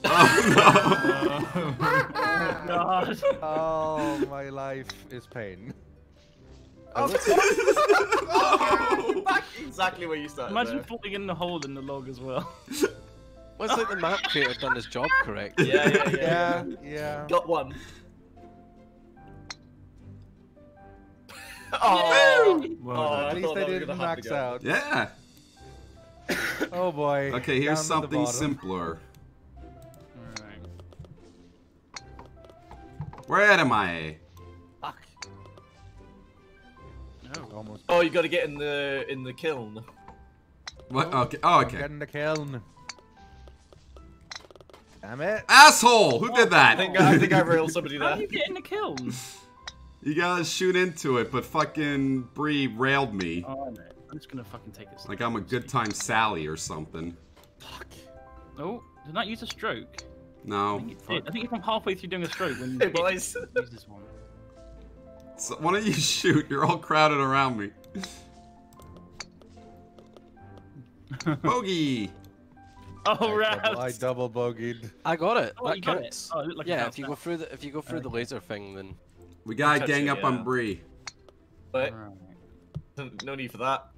[SPEAKER 1] Oh no! <laughs>
[SPEAKER 2] God.
[SPEAKER 3] Oh, my life is pain.
[SPEAKER 6] Oh, <laughs> back exactly where you started.
[SPEAKER 2] Imagine
[SPEAKER 6] there.
[SPEAKER 2] falling in the hole in the log as well.
[SPEAKER 5] Well, it's like the map creator done his job correct.
[SPEAKER 6] Yeah, yeah, yeah.
[SPEAKER 3] Yeah, yeah.
[SPEAKER 6] Got one. Oh,
[SPEAKER 4] Well
[SPEAKER 6] Oh,
[SPEAKER 3] At least
[SPEAKER 6] thought
[SPEAKER 3] I
[SPEAKER 6] that was
[SPEAKER 3] didn't
[SPEAKER 6] gonna have to
[SPEAKER 3] max out.
[SPEAKER 1] Yeah. <laughs>
[SPEAKER 3] Oh boy.
[SPEAKER 1] Okay, here's
[SPEAKER 3] down
[SPEAKER 1] something simpler.
[SPEAKER 2] Alright.
[SPEAKER 1] Where am I?
[SPEAKER 6] fuck.
[SPEAKER 2] No.
[SPEAKER 3] Almost.
[SPEAKER 6] Oh, you got to get in the in the kiln.
[SPEAKER 1] What? Okay. Oh,
[SPEAKER 3] I'm
[SPEAKER 1] okay.
[SPEAKER 3] getting the kiln. Damn it.
[SPEAKER 1] Asshole! Who did
[SPEAKER 6] I think
[SPEAKER 1] that?
[SPEAKER 6] I think I <laughs> railed somebody
[SPEAKER 2] How do
[SPEAKER 6] there.
[SPEAKER 2] you get in the kiln?
[SPEAKER 1] You gotta shoot into it, but fucking Breeh railed me.
[SPEAKER 2] Oh, no. I'm just gonna fucking take it.
[SPEAKER 1] Like I'm a good time Sally or something.
[SPEAKER 2] Fuck. Oh, did not use a stroke. I
[SPEAKER 1] No.
[SPEAKER 2] think, it did. I think if I'm halfway through doing a stroke when <laughs> you
[SPEAKER 6] Hey boys.
[SPEAKER 2] use this one.
[SPEAKER 1] So, why don't you <laughs> shoot? You're all crowded around me. <laughs> Bogey!
[SPEAKER 2] Oh,
[SPEAKER 3] I double, I double bogeyed.
[SPEAKER 5] I got it.
[SPEAKER 2] Oh,
[SPEAKER 5] that
[SPEAKER 2] you got it. Oh, it like
[SPEAKER 5] yeah, if you go through the if you go through the laser thing, then
[SPEAKER 1] We gotta
[SPEAKER 6] Touch
[SPEAKER 1] gang
[SPEAKER 6] it,
[SPEAKER 1] up
[SPEAKER 6] yeah.
[SPEAKER 1] on Breeh.
[SPEAKER 6] But
[SPEAKER 2] Right.
[SPEAKER 6] no need for that.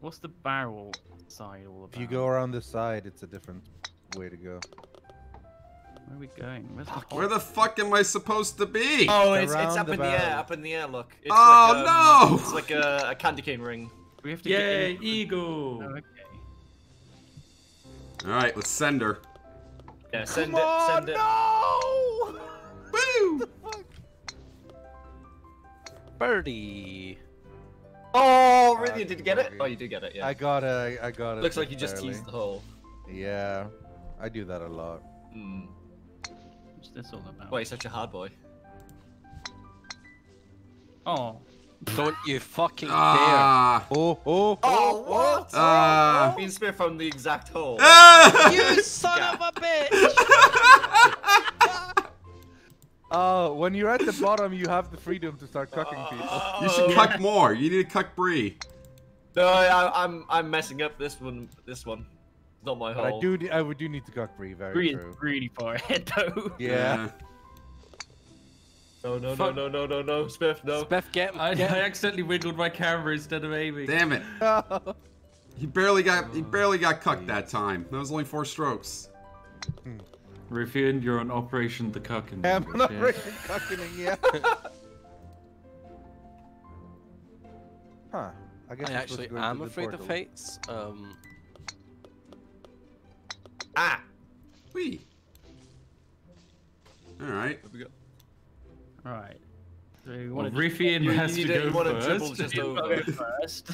[SPEAKER 2] What's the barrel side all about?
[SPEAKER 3] If you go around this side, it's a different way to go.
[SPEAKER 2] Where are we going? Where's the
[SPEAKER 1] Where the fuck am I supposed to be?
[SPEAKER 6] Oh, it's, it's up
[SPEAKER 3] the
[SPEAKER 6] in the air, up in the air. Look. It's
[SPEAKER 1] Oh,
[SPEAKER 6] like, um,
[SPEAKER 1] no!
[SPEAKER 6] It's like a, a candy cane ring.
[SPEAKER 2] we have to
[SPEAKER 4] Yay,
[SPEAKER 2] get in.
[SPEAKER 4] eagle!
[SPEAKER 2] Oh, okay.
[SPEAKER 1] Alright, let's send her.
[SPEAKER 6] Yeah, send
[SPEAKER 3] Come
[SPEAKER 6] it.
[SPEAKER 3] on,
[SPEAKER 6] Send it.
[SPEAKER 3] no!
[SPEAKER 1] Woo! <laughs>
[SPEAKER 5] birdie.
[SPEAKER 6] Oh, really? Did you get it? Oh, you did get it. Yeah.
[SPEAKER 3] I got it. I got it.
[SPEAKER 6] Looks like you just
[SPEAKER 3] barely.
[SPEAKER 6] teased the hole.
[SPEAKER 3] Yeah, I do that a lot.
[SPEAKER 6] Hmm.
[SPEAKER 2] What's this all about?
[SPEAKER 6] Why, you're such a hard boy.
[SPEAKER 2] Oh.
[SPEAKER 5] Don't you fucking dare!
[SPEAKER 1] Ah!
[SPEAKER 3] Oh, oh,
[SPEAKER 6] Oh, what?
[SPEAKER 1] Ah!
[SPEAKER 6] Me and Spear found the exact hole.
[SPEAKER 1] Ah! <laughs>
[SPEAKER 5] You <laughs> son of a bitch! <laughs>
[SPEAKER 3] Oh, when you're at the bottom, you have the freedom to start cucking people. <laughs>
[SPEAKER 1] You should cuck more. You need to cuck Breeh.
[SPEAKER 6] No, I, I'm I'm messing up this one. This one. It's not my
[SPEAKER 3] But I do, I would do need to cuck Breeh. Very
[SPEAKER 2] Breeh is
[SPEAKER 3] true.
[SPEAKER 2] really far ahead <laughs> though.
[SPEAKER 3] Yeah.
[SPEAKER 6] No, no, no,
[SPEAKER 4] Fuck.
[SPEAKER 6] no, no, no, no, Spiff, no.
[SPEAKER 5] Spiff, get him.
[SPEAKER 4] I, I accidentally wiggled my camera instead of aiming.
[SPEAKER 1] Damn it. <laughs> He barely got he barely got cucked oh, that time. That was only four strokes.
[SPEAKER 4] Hmm. Rythian, you're on Operation the Cucking.
[SPEAKER 3] I'm
[SPEAKER 4] Bitch,
[SPEAKER 3] not
[SPEAKER 4] yeah.
[SPEAKER 3] freaking cucking, yeah. huh. I guess
[SPEAKER 5] I actually am
[SPEAKER 3] the
[SPEAKER 5] afraid of
[SPEAKER 3] portal.
[SPEAKER 5] heights. Um,
[SPEAKER 6] Ah!
[SPEAKER 1] Wee. Alright.
[SPEAKER 6] Here we go.
[SPEAKER 2] Right. So
[SPEAKER 4] Well,
[SPEAKER 2] want
[SPEAKER 4] Rythian
[SPEAKER 6] You,
[SPEAKER 4] has
[SPEAKER 6] you,
[SPEAKER 4] to go
[SPEAKER 6] you want to dribble <laughs>
[SPEAKER 4] first.
[SPEAKER 6] just over.
[SPEAKER 2] go first?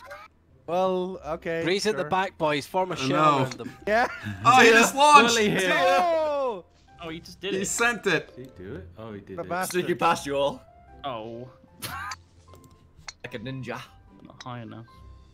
[SPEAKER 3] Well, okay.
[SPEAKER 5] Breeze at the back, boys. Form a shell
[SPEAKER 1] know.
[SPEAKER 5] around them. <laughs>
[SPEAKER 3] Yeah.
[SPEAKER 1] Oh, he just launched!
[SPEAKER 4] Fully hit.
[SPEAKER 3] No!
[SPEAKER 2] Oh, you just did
[SPEAKER 1] He
[SPEAKER 2] it.
[SPEAKER 1] He sent it.
[SPEAKER 4] Did he do it? Oh, he did
[SPEAKER 3] The
[SPEAKER 4] it.
[SPEAKER 3] bastard.
[SPEAKER 6] Sneaking past you all.
[SPEAKER 2] Oh,
[SPEAKER 6] Like a ninja.
[SPEAKER 2] not high enough.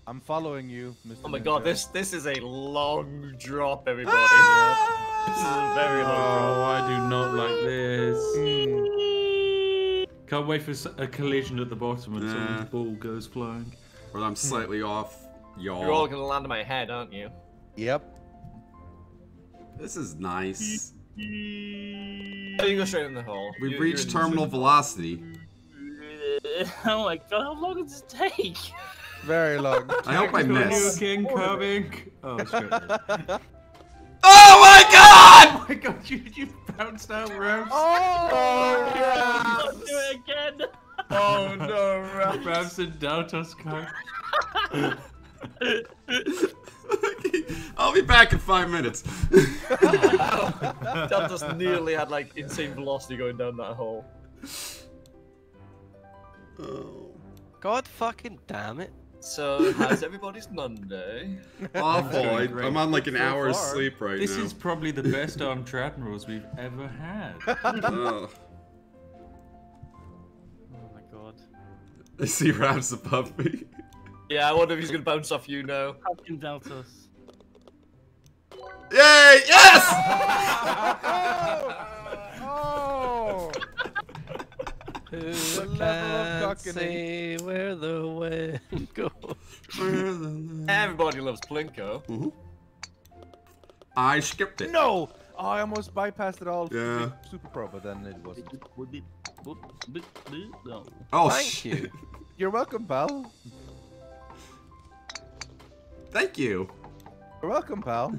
[SPEAKER 3] I'm following you, Mr.
[SPEAKER 6] Oh my
[SPEAKER 3] Ninja.
[SPEAKER 6] god, this this is a long drop, everybody.
[SPEAKER 1] Ah!
[SPEAKER 6] This is a very long drop.
[SPEAKER 4] Oh, I do not like this.
[SPEAKER 3] Hmm.
[SPEAKER 4] Can't wait for a collision at the bottom and
[SPEAKER 1] Yeah.
[SPEAKER 4] someone's ball goes flying.
[SPEAKER 1] But I'm slightly off, y'all.
[SPEAKER 6] You're all gonna land on my head, aren't you?
[SPEAKER 3] Yep.
[SPEAKER 1] This is nice.
[SPEAKER 6] Oh, you go straight in the hole.
[SPEAKER 1] We've
[SPEAKER 6] You- you're
[SPEAKER 1] reached
[SPEAKER 6] in-
[SPEAKER 1] terminal velocity. <laughs>
[SPEAKER 2] Oh my god, how long does it take?
[SPEAKER 3] Very long. <laughs>
[SPEAKER 1] I hope I miss.
[SPEAKER 4] King coming. Oh, shit. oh <laughs>
[SPEAKER 1] Oh my god!
[SPEAKER 4] Oh my god, you, you bounced out round.
[SPEAKER 3] oh!
[SPEAKER 2] Don't do it again.
[SPEAKER 6] Oh no, Ralph.
[SPEAKER 4] Bouncing down Tuscan. <laughs>
[SPEAKER 1] I'll be back in five minutes.
[SPEAKER 6] That just nearly had like insane velocity going down that hole.
[SPEAKER 1] oh.
[SPEAKER 5] God fucking damn it.
[SPEAKER 6] So, how's everybody's Monday? <laughs>
[SPEAKER 1] Awful. I,
[SPEAKER 4] Great.
[SPEAKER 1] I'm on like an
[SPEAKER 3] So
[SPEAKER 1] hour's
[SPEAKER 3] far.
[SPEAKER 1] sleep right
[SPEAKER 4] This
[SPEAKER 1] now.
[SPEAKER 4] This is probably the best armed Admirals we've ever had. <laughs>
[SPEAKER 1] Oh.
[SPEAKER 2] Oh my god.
[SPEAKER 1] I see Raps above me.
[SPEAKER 6] Yeah, I wonder if he's gonna bounce off you now.
[SPEAKER 2] Hopkins Deltas.
[SPEAKER 1] Yay! Yes! <laughs>
[SPEAKER 3] oh!
[SPEAKER 5] Who
[SPEAKER 3] level of
[SPEAKER 5] can
[SPEAKER 3] cockening.
[SPEAKER 5] say where the wind goes?
[SPEAKER 6] Everybody loves Plinko.
[SPEAKER 1] I skipped it.
[SPEAKER 3] No! Oh, I almost bypassed it all.
[SPEAKER 1] Yeah.
[SPEAKER 3] Super Pro, but then it wasn't.
[SPEAKER 1] Oh,
[SPEAKER 5] Thank
[SPEAKER 1] shit.
[SPEAKER 5] you.
[SPEAKER 3] You're welcome, pal.
[SPEAKER 1] Thank you.
[SPEAKER 3] You're welcome, pal.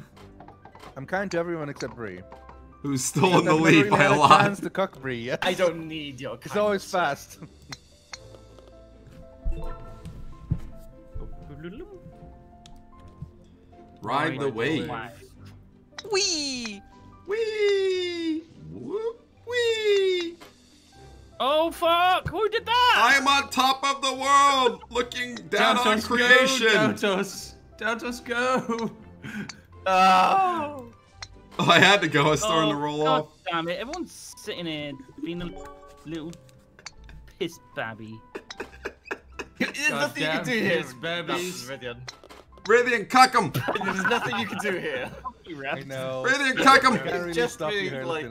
[SPEAKER 3] I'm kind to everyone except Bree.
[SPEAKER 1] Who's still in the lead
[SPEAKER 3] really
[SPEAKER 1] by a
[SPEAKER 3] a
[SPEAKER 1] lot.
[SPEAKER 3] chance to cuck Bree. Yes.
[SPEAKER 6] I don't need your.
[SPEAKER 3] It's always fast.
[SPEAKER 1] Ride the wave.
[SPEAKER 5] Wee!
[SPEAKER 1] Wee! Whoop, wee!
[SPEAKER 2] Oh fuck! Who did that?
[SPEAKER 1] I am on top of the world, looking down on
[SPEAKER 4] Daltos,
[SPEAKER 1] creation.
[SPEAKER 4] Go, Daltos. just go.
[SPEAKER 6] Oh. <laughs>
[SPEAKER 1] Oh, I had to go. I was starting
[SPEAKER 2] oh,
[SPEAKER 1] to roll
[SPEAKER 2] God
[SPEAKER 1] off.
[SPEAKER 2] Damn it! Everyone's sitting here being a little piss babby.
[SPEAKER 6] There's nothing you can do here. Babbies.
[SPEAKER 1] Radiant, cuck him.
[SPEAKER 6] There's nothing you can do here.
[SPEAKER 3] I know.
[SPEAKER 1] Radiant, cuck him.
[SPEAKER 6] Just being like.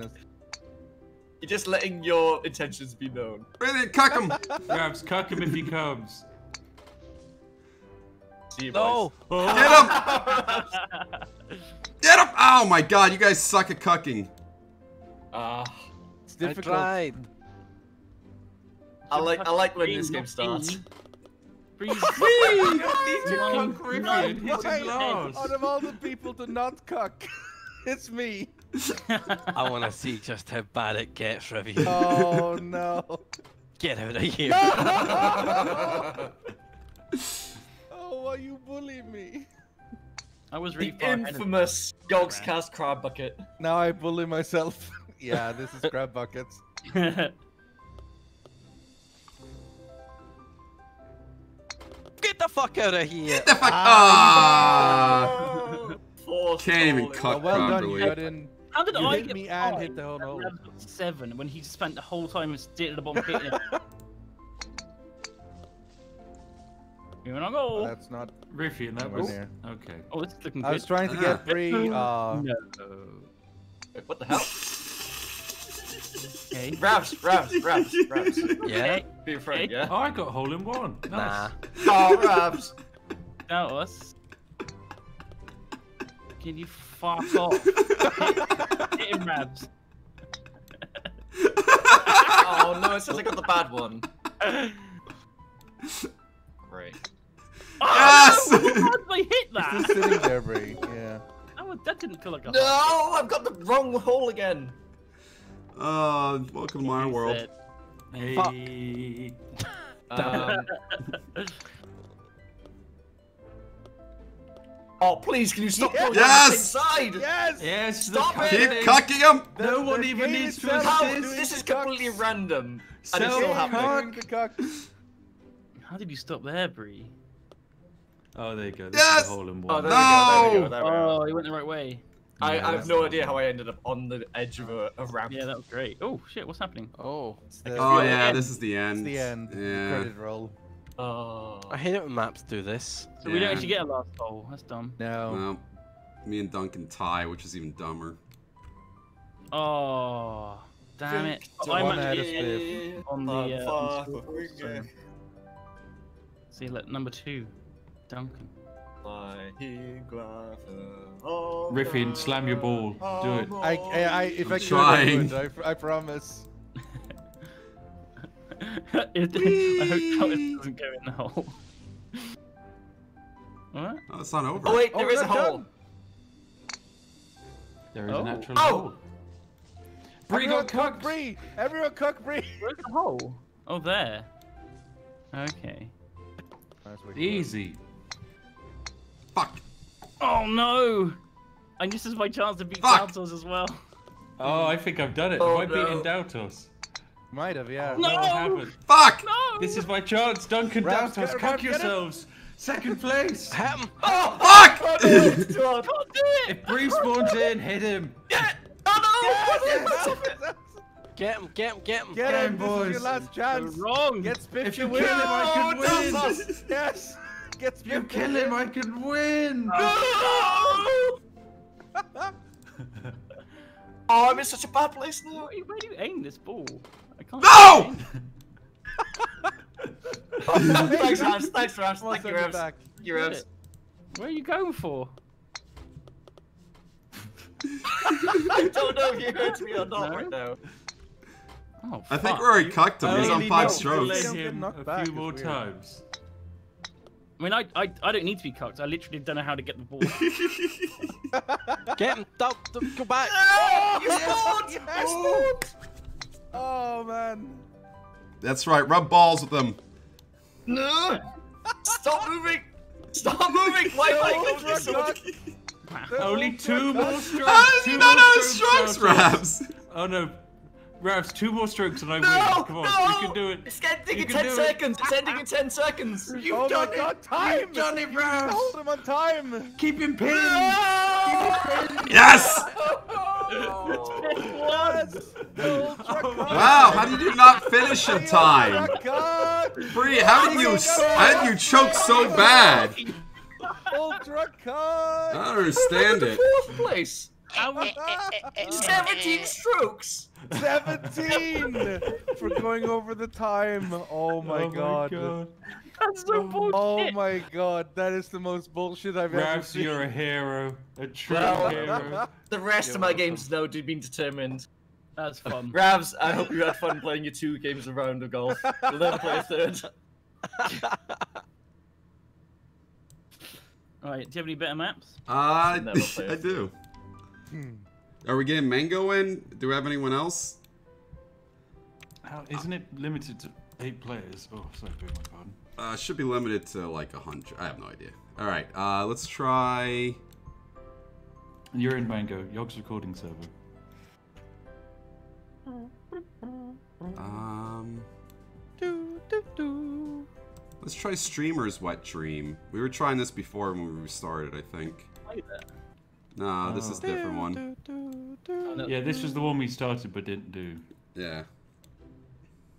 [SPEAKER 6] You're just letting your intentions be known.
[SPEAKER 1] Radiant, cuck him!
[SPEAKER 4] Grabs, cuck him if he comes.
[SPEAKER 6] See you
[SPEAKER 5] No!
[SPEAKER 6] boys.
[SPEAKER 1] Get <laughs> him! Get him! Oh my god, you guys suck at cucking.
[SPEAKER 6] Ah,
[SPEAKER 3] It's
[SPEAKER 5] I
[SPEAKER 3] difficult.
[SPEAKER 5] tried.
[SPEAKER 6] I like I like when this game starts.
[SPEAKER 2] Freeze.
[SPEAKER 4] You need to
[SPEAKER 2] Nine,
[SPEAKER 4] cuck Rythian.
[SPEAKER 2] nine,
[SPEAKER 4] He's in
[SPEAKER 3] Why?
[SPEAKER 4] last.
[SPEAKER 3] Out of all the people to not cuck, <laughs> it's me.
[SPEAKER 5] I want to see just how bad it gets, Rythian.
[SPEAKER 3] Oh no. <laughs>
[SPEAKER 5] Get out of here.
[SPEAKER 3] Oh, why you bully me? <laughs>
[SPEAKER 2] I was
[SPEAKER 6] the
[SPEAKER 2] really far ahead of
[SPEAKER 6] infamous Yogscast crab bucket.
[SPEAKER 3] Now I bully myself. <laughs> yeah, this is <laughs> crab buckets.
[SPEAKER 5] Get the fuck out of here.
[SPEAKER 1] Get the fuck. Ah!
[SPEAKER 6] Forced
[SPEAKER 1] Can't even cut
[SPEAKER 3] Oh, well done,
[SPEAKER 1] properly.
[SPEAKER 3] you.
[SPEAKER 2] How did
[SPEAKER 3] You
[SPEAKER 2] I
[SPEAKER 3] hit
[SPEAKER 2] get
[SPEAKER 3] me and hit the whole
[SPEAKER 2] and
[SPEAKER 3] hole.
[SPEAKER 2] Seven when he spent the whole time sitting at the bottom hitting it? Here I go.
[SPEAKER 3] That's not.
[SPEAKER 4] Rythian, that
[SPEAKER 3] Nowhere
[SPEAKER 4] was
[SPEAKER 3] near.
[SPEAKER 4] okay.
[SPEAKER 2] Oh, this is looking
[SPEAKER 3] I was trying to get Bree. <laughs> Uh,
[SPEAKER 2] No.
[SPEAKER 6] Wait, What the hell?
[SPEAKER 2] Okay.
[SPEAKER 6] Rabs, Rabs, Rabs, Rabs.
[SPEAKER 5] Yeah?
[SPEAKER 6] Be a friend, yeah?
[SPEAKER 4] Oh, I got hole in one. Nice.
[SPEAKER 5] Nah.
[SPEAKER 6] Oh, Rabs.
[SPEAKER 2] That us. Can you fuck <laughs> off? Hit him, Rabs.
[SPEAKER 6] Oh no, it says I got the bad one. <laughs> Great.
[SPEAKER 1] Yes!
[SPEAKER 2] Oh, how did I hit <laughs> that?
[SPEAKER 3] just sitting there, Bree. Yeah.
[SPEAKER 2] That, was- that didn't feel like a
[SPEAKER 6] No, I've got the wrong hole again.
[SPEAKER 1] Uh, welcome to my
[SPEAKER 2] He
[SPEAKER 1] world.
[SPEAKER 2] said.
[SPEAKER 4] Hey. <laughs>
[SPEAKER 6] Um, oh, please, can you stop going
[SPEAKER 1] Yes!
[SPEAKER 6] down the same side?
[SPEAKER 3] Yes.
[SPEAKER 4] Yes,
[SPEAKER 6] Stop
[SPEAKER 4] the
[SPEAKER 6] it!
[SPEAKER 1] Keep
[SPEAKER 4] cucking.
[SPEAKER 1] cucking him!
[SPEAKER 4] No
[SPEAKER 3] The-
[SPEAKER 4] one
[SPEAKER 3] the
[SPEAKER 4] even needs to
[SPEAKER 3] itself
[SPEAKER 6] How?
[SPEAKER 3] is
[SPEAKER 4] assist.
[SPEAKER 3] doing
[SPEAKER 6] This is completely
[SPEAKER 3] cucks.
[SPEAKER 6] random. And it's still happening.
[SPEAKER 3] the.
[SPEAKER 2] How did you stop there, Bree?
[SPEAKER 4] Oh, there you go. This
[SPEAKER 1] Yes!
[SPEAKER 4] is the hole in
[SPEAKER 6] Oh,
[SPEAKER 4] one.
[SPEAKER 6] there we go, there we
[SPEAKER 1] No!
[SPEAKER 6] go, there we go.
[SPEAKER 2] Oh, he went the right way.
[SPEAKER 6] I,
[SPEAKER 4] Yeah,
[SPEAKER 6] I have no
[SPEAKER 4] the
[SPEAKER 6] idea how I ended up on the edge of a, a ramp.
[SPEAKER 2] Yeah, that was great. Oh shit, what's happening?
[SPEAKER 5] Oh.
[SPEAKER 3] The,
[SPEAKER 1] Oh yeah,
[SPEAKER 2] end.
[SPEAKER 1] this is the end.
[SPEAKER 3] it's the end.
[SPEAKER 1] Yeah.
[SPEAKER 3] credit roll.
[SPEAKER 6] Oh.
[SPEAKER 5] I hate it when maps do this.
[SPEAKER 2] So we don't actually get a last goal. That's dumb.
[SPEAKER 3] No.
[SPEAKER 1] no. me and Duncan tie, which is even dumber.
[SPEAKER 2] Oh, damn it!
[SPEAKER 6] Victor,
[SPEAKER 2] I'm actually
[SPEAKER 3] out of fifth.
[SPEAKER 2] on the.
[SPEAKER 6] I'm
[SPEAKER 2] Uh, on score,
[SPEAKER 6] from
[SPEAKER 2] so-
[SPEAKER 6] ringing.
[SPEAKER 2] See, look, number two, Duncan.
[SPEAKER 6] Flying gravel
[SPEAKER 4] Riffin, slam your ball. Do it.
[SPEAKER 3] I, I, I if
[SPEAKER 1] I'm
[SPEAKER 3] I could, I
[SPEAKER 1] trying.
[SPEAKER 3] would. I, I promise. <laughs>
[SPEAKER 2] It- I hope Thomas doesn't go in the hole. <laughs> what?
[SPEAKER 1] Oh, it's not over.
[SPEAKER 6] Oh wait,
[SPEAKER 3] Oh,
[SPEAKER 6] there is a hole.
[SPEAKER 3] done.
[SPEAKER 4] There is
[SPEAKER 2] Oh.
[SPEAKER 4] a natural
[SPEAKER 3] Oh!
[SPEAKER 4] hole. Bree
[SPEAKER 3] Everyone
[SPEAKER 4] got
[SPEAKER 3] cuck
[SPEAKER 4] cucked.
[SPEAKER 3] Bree. Everyone cuck Bree.
[SPEAKER 2] Where's the hole? Oh, there. Okay.
[SPEAKER 4] Easy.
[SPEAKER 1] Fuck.
[SPEAKER 2] Oh no! And this is my chance to beat
[SPEAKER 1] Fuck.
[SPEAKER 2] Daltos as well.
[SPEAKER 4] Oh, I think I've done it.
[SPEAKER 6] Oh,
[SPEAKER 4] Have I beaten
[SPEAKER 6] no.
[SPEAKER 4] Daltos?
[SPEAKER 3] Might have, yeah.
[SPEAKER 2] No!
[SPEAKER 4] I.
[SPEAKER 1] Fuck!
[SPEAKER 2] No!
[SPEAKER 4] This is my chance. Duncan
[SPEAKER 3] Raps,
[SPEAKER 4] Daltos,
[SPEAKER 3] get- Raps,
[SPEAKER 4] yourselves. Second place.
[SPEAKER 5] Hit him!
[SPEAKER 6] Oh,
[SPEAKER 1] Fuck!
[SPEAKER 6] oh no, it's too hard.
[SPEAKER 2] can't do it!
[SPEAKER 4] If Bree spawns in, hit him.
[SPEAKER 6] Oh no!
[SPEAKER 5] Get him, get him, get him!
[SPEAKER 3] Get
[SPEAKER 4] Get
[SPEAKER 3] him,
[SPEAKER 4] him,
[SPEAKER 3] this is your
[SPEAKER 4] boys.
[SPEAKER 3] last chance.
[SPEAKER 2] Wrong!
[SPEAKER 3] Get Spiff
[SPEAKER 4] If you
[SPEAKER 3] win.
[SPEAKER 4] kill him, I can
[SPEAKER 6] No,
[SPEAKER 4] win.
[SPEAKER 6] Dallas.
[SPEAKER 3] Yes. Get Spiff
[SPEAKER 4] You kill him, I can win.
[SPEAKER 6] No! <laughs> Oh, I'm in such a bad place now.
[SPEAKER 2] Where, where do you aim this ball? I can't.
[SPEAKER 1] No! <laughs>
[SPEAKER 6] Oh, thanks, Rams. Thanks, Rams.
[SPEAKER 3] Come on,
[SPEAKER 6] Thank you, Rams.
[SPEAKER 3] back.
[SPEAKER 6] You, Rams.
[SPEAKER 2] Where are you going for?
[SPEAKER 6] I don't know if you heard me or not
[SPEAKER 2] No?
[SPEAKER 6] right now.
[SPEAKER 2] Oh,
[SPEAKER 1] I think
[SPEAKER 2] fuck.
[SPEAKER 1] we already cucked him. He's on five strokes.
[SPEAKER 4] delay
[SPEAKER 3] Don't get
[SPEAKER 4] him
[SPEAKER 3] knocked
[SPEAKER 4] a few more times.
[SPEAKER 2] I mean, I, I I don't need to be cocked. I literally don't know how to get the ball. <laughs>
[SPEAKER 5] Get him! Don't, don't- go back!
[SPEAKER 6] Oh, you spawned! I spawned!
[SPEAKER 3] Oh man.
[SPEAKER 1] That's right. Rub balls with them.
[SPEAKER 6] No! Stop moving! Stop moving! Why am I going this. <laughs>
[SPEAKER 4] Only two more strokes.
[SPEAKER 1] How does he
[SPEAKER 4] two
[SPEAKER 1] not
[SPEAKER 4] more
[SPEAKER 1] know strokes,
[SPEAKER 4] Ravs.
[SPEAKER 1] Rabs?
[SPEAKER 4] Oh no, Ravs, two more strokes and I
[SPEAKER 6] No!
[SPEAKER 4] win. Come on,
[SPEAKER 6] no!
[SPEAKER 4] you can do it.
[SPEAKER 6] It's ending
[SPEAKER 4] You
[SPEAKER 6] in 10
[SPEAKER 4] do it.
[SPEAKER 6] seconds! It's ending in 10 seconds! <laughs>
[SPEAKER 3] oh my god, time!
[SPEAKER 4] You've done it,
[SPEAKER 3] You
[SPEAKER 4] Ravs.
[SPEAKER 3] Hold him on time!
[SPEAKER 4] Keep him pinned.
[SPEAKER 1] Yes!
[SPEAKER 3] Yes! <laughs>
[SPEAKER 1] Wow, how did you not finish in time?
[SPEAKER 3] Cut!
[SPEAKER 1] Bree, how did you how did you choke so bad?
[SPEAKER 3] Ultra
[SPEAKER 1] I don't understand it.
[SPEAKER 6] Fourth place! <laughs> 17 strokes!
[SPEAKER 3] 17 for going over the time. Oh my
[SPEAKER 4] oh
[SPEAKER 3] god.
[SPEAKER 4] My God.
[SPEAKER 2] That's so bullshit.
[SPEAKER 3] Oh my god, that is the most bullshit I've ever
[SPEAKER 4] Ravs,
[SPEAKER 3] seen.
[SPEAKER 4] you're a hero. A true
[SPEAKER 6] Well-
[SPEAKER 4] hero.
[SPEAKER 6] The rest
[SPEAKER 5] You're
[SPEAKER 6] of my
[SPEAKER 5] welcome.
[SPEAKER 6] games now do been determined.
[SPEAKER 2] That's fun. <laughs>
[SPEAKER 6] Ravs, I hope you had fun playing your two games of round of golf. We'll never play a third. <laughs>
[SPEAKER 2] Alright, do you have any better maps?
[SPEAKER 1] Uh, <laughs> I do.
[SPEAKER 3] Hmm.
[SPEAKER 1] Are we getting Mango in? Do we have anyone else?
[SPEAKER 4] How, isn't it limited to eight players? Oh, sorry, beg my pardon.
[SPEAKER 1] Uh, should be limited to like a hundred. I have no idea. All right, uh, let's try.
[SPEAKER 4] You're in Mango, Yog's recording server.
[SPEAKER 1] Um, let's try Streamer's Wet Dream. We were trying this before when we restarted, I think.
[SPEAKER 2] Play that.
[SPEAKER 1] No, this
[SPEAKER 4] Oh.
[SPEAKER 1] is a different one.
[SPEAKER 2] No.
[SPEAKER 4] Yeah, this was the one we started but didn't do.
[SPEAKER 1] Yeah,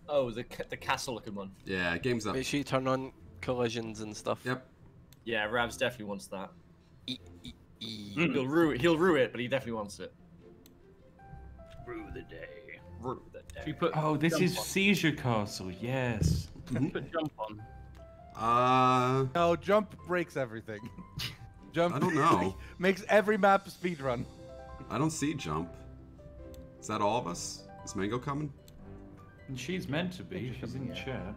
[SPEAKER 6] Oh, the the castle looking one.
[SPEAKER 1] yeah. Game's up.
[SPEAKER 5] Make sure you turn on collisions and stuff.
[SPEAKER 1] Yep.
[SPEAKER 6] Yeah, Ravs definitely wants that.
[SPEAKER 5] E- e- e.
[SPEAKER 6] He'll rue it. He'll rue it, but he definitely wants it.
[SPEAKER 2] Through the day.
[SPEAKER 6] Rue the
[SPEAKER 2] Should we
[SPEAKER 6] day.
[SPEAKER 2] put
[SPEAKER 4] Oh, this is
[SPEAKER 2] on?
[SPEAKER 4] Seizure Castle, yes.
[SPEAKER 2] Put jump on.
[SPEAKER 1] Uh,
[SPEAKER 3] No, jump breaks everything. <laughs> Jump
[SPEAKER 1] I don't know. <laughs>
[SPEAKER 3] makes every map a speed run.
[SPEAKER 1] I don't see jump. Is that all of us? Is Mango coming?
[SPEAKER 4] She's meant to be, she's in chat.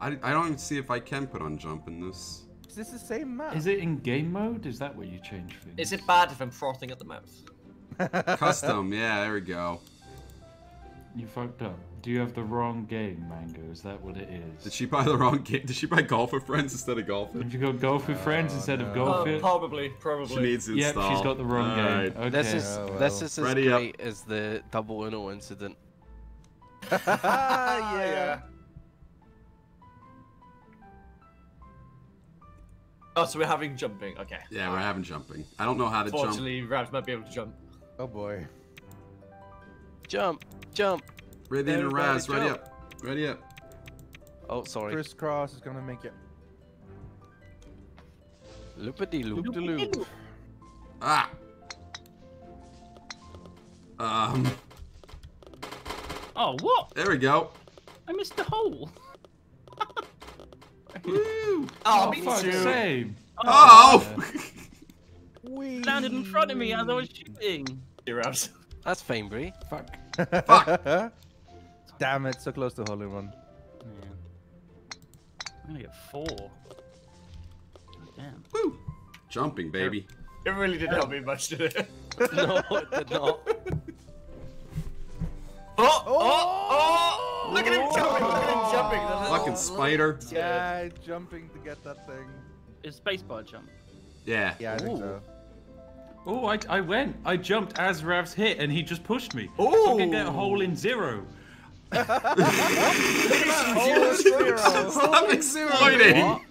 [SPEAKER 1] I, I don't even see if I can put on jump in this.
[SPEAKER 3] Is this the same map?
[SPEAKER 4] Is it in game mode? Is that where you change things?
[SPEAKER 6] Is it bad if I'm frothing at the mouth? <laughs>
[SPEAKER 1] Custom, yeah, there we go.
[SPEAKER 4] You fucked up. Do you have the wrong game, Mango? Is that what it is?
[SPEAKER 1] Did she buy the wrong game? Did she buy Golf with Friends instead of Golf It?
[SPEAKER 4] Have you got Golf with Friends instead of. Golf
[SPEAKER 6] Oh,
[SPEAKER 4] It?
[SPEAKER 6] probably,
[SPEAKER 1] She needs to
[SPEAKER 4] Yep,
[SPEAKER 1] install.
[SPEAKER 4] she's got the wrong
[SPEAKER 1] Alright.
[SPEAKER 4] game. Okay.
[SPEAKER 5] This is
[SPEAKER 3] Oh,
[SPEAKER 5] this
[SPEAKER 3] well.
[SPEAKER 5] is as
[SPEAKER 1] Ready up.
[SPEAKER 5] great as the double Uno incident.
[SPEAKER 3] Ah, <laughs> yeah. <laughs>
[SPEAKER 6] Oh, so we're having jumping. Okay.
[SPEAKER 1] Yeah, we're having jumping. I don't know how to jump.
[SPEAKER 6] Fortunately, Ravs might be able to jump.
[SPEAKER 3] Oh boy.
[SPEAKER 5] Jump, jump.
[SPEAKER 1] Ready and
[SPEAKER 5] rise.
[SPEAKER 1] Raz, ready up. Ready up.
[SPEAKER 5] Oh, sorry.
[SPEAKER 3] Crisscross is gonna make it.
[SPEAKER 5] Loopity loop de loop.
[SPEAKER 1] Ah! Um,
[SPEAKER 2] Oh, what?
[SPEAKER 1] there we go.
[SPEAKER 2] I missed the hole. <laughs>
[SPEAKER 1] Woo!
[SPEAKER 6] Oh,
[SPEAKER 4] Oh,
[SPEAKER 6] me
[SPEAKER 4] fuck's
[SPEAKER 6] too.
[SPEAKER 4] sake.
[SPEAKER 1] Oh!
[SPEAKER 3] We <laughs>
[SPEAKER 2] Landed in front of me as I was shooting.
[SPEAKER 6] Yeah, Ravs.
[SPEAKER 5] That's fine, Brie.
[SPEAKER 4] Fuck.
[SPEAKER 1] Fuck.
[SPEAKER 3] Damn it, so close to hole in one.
[SPEAKER 2] I'm gonna get four. God damn.
[SPEAKER 1] Woo! Jumping, baby.
[SPEAKER 6] It really didn't help me much, did it? <laughs>
[SPEAKER 5] no, it did not.
[SPEAKER 6] Oh, oh! Oh! Oh! Look at him jumping! Look at him oh! jumping!
[SPEAKER 1] Fucking spider.
[SPEAKER 3] Yeah, jumping to get that thing.
[SPEAKER 2] Is spacebar jump?
[SPEAKER 1] Yeah.
[SPEAKER 3] Yeah, I think so.
[SPEAKER 4] Oh, I, I went. I jumped as Rav's hit and he just pushed me.
[SPEAKER 6] Ooh.
[SPEAKER 4] Fucking get a hole in zero. <laughs>
[SPEAKER 3] Oh, zero.
[SPEAKER 1] Stop exploiting!
[SPEAKER 5] What?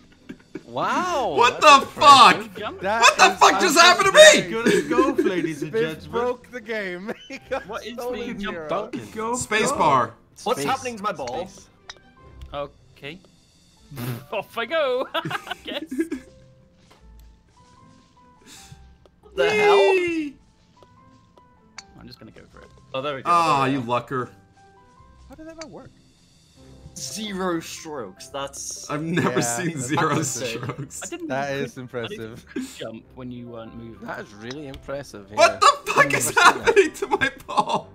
[SPEAKER 5] Wow.
[SPEAKER 1] What
[SPEAKER 5] that's
[SPEAKER 1] the fuck?
[SPEAKER 3] That
[SPEAKER 1] What the
[SPEAKER 3] is
[SPEAKER 1] fuck just happened to me?
[SPEAKER 4] Good as golf, <laughs> ladies and gentlemen.
[SPEAKER 3] broke the game. <laughs>
[SPEAKER 2] What is
[SPEAKER 3] stolen
[SPEAKER 2] the jump
[SPEAKER 3] zero.
[SPEAKER 5] Duncan.
[SPEAKER 4] Go,
[SPEAKER 1] Spacebar.
[SPEAKER 6] What's
[SPEAKER 5] Space.
[SPEAKER 6] happening to my ball?
[SPEAKER 5] Space.
[SPEAKER 2] Okay. Off I go. I guess.
[SPEAKER 6] The hell?
[SPEAKER 2] I'm just gonna go for it.
[SPEAKER 6] Oh, there we go.
[SPEAKER 1] Ah,
[SPEAKER 6] there
[SPEAKER 1] you
[SPEAKER 6] go.
[SPEAKER 1] lucker.
[SPEAKER 3] How did that not work?
[SPEAKER 6] zero strokes. That's
[SPEAKER 1] I've never
[SPEAKER 3] Yeah,
[SPEAKER 1] seen zero strokes.
[SPEAKER 2] I didn't.
[SPEAKER 3] That impressive.
[SPEAKER 2] Jump when you weren't moving.
[SPEAKER 5] That is really impressive.
[SPEAKER 1] What the fuck is
[SPEAKER 5] never that.
[SPEAKER 1] happening to my ball?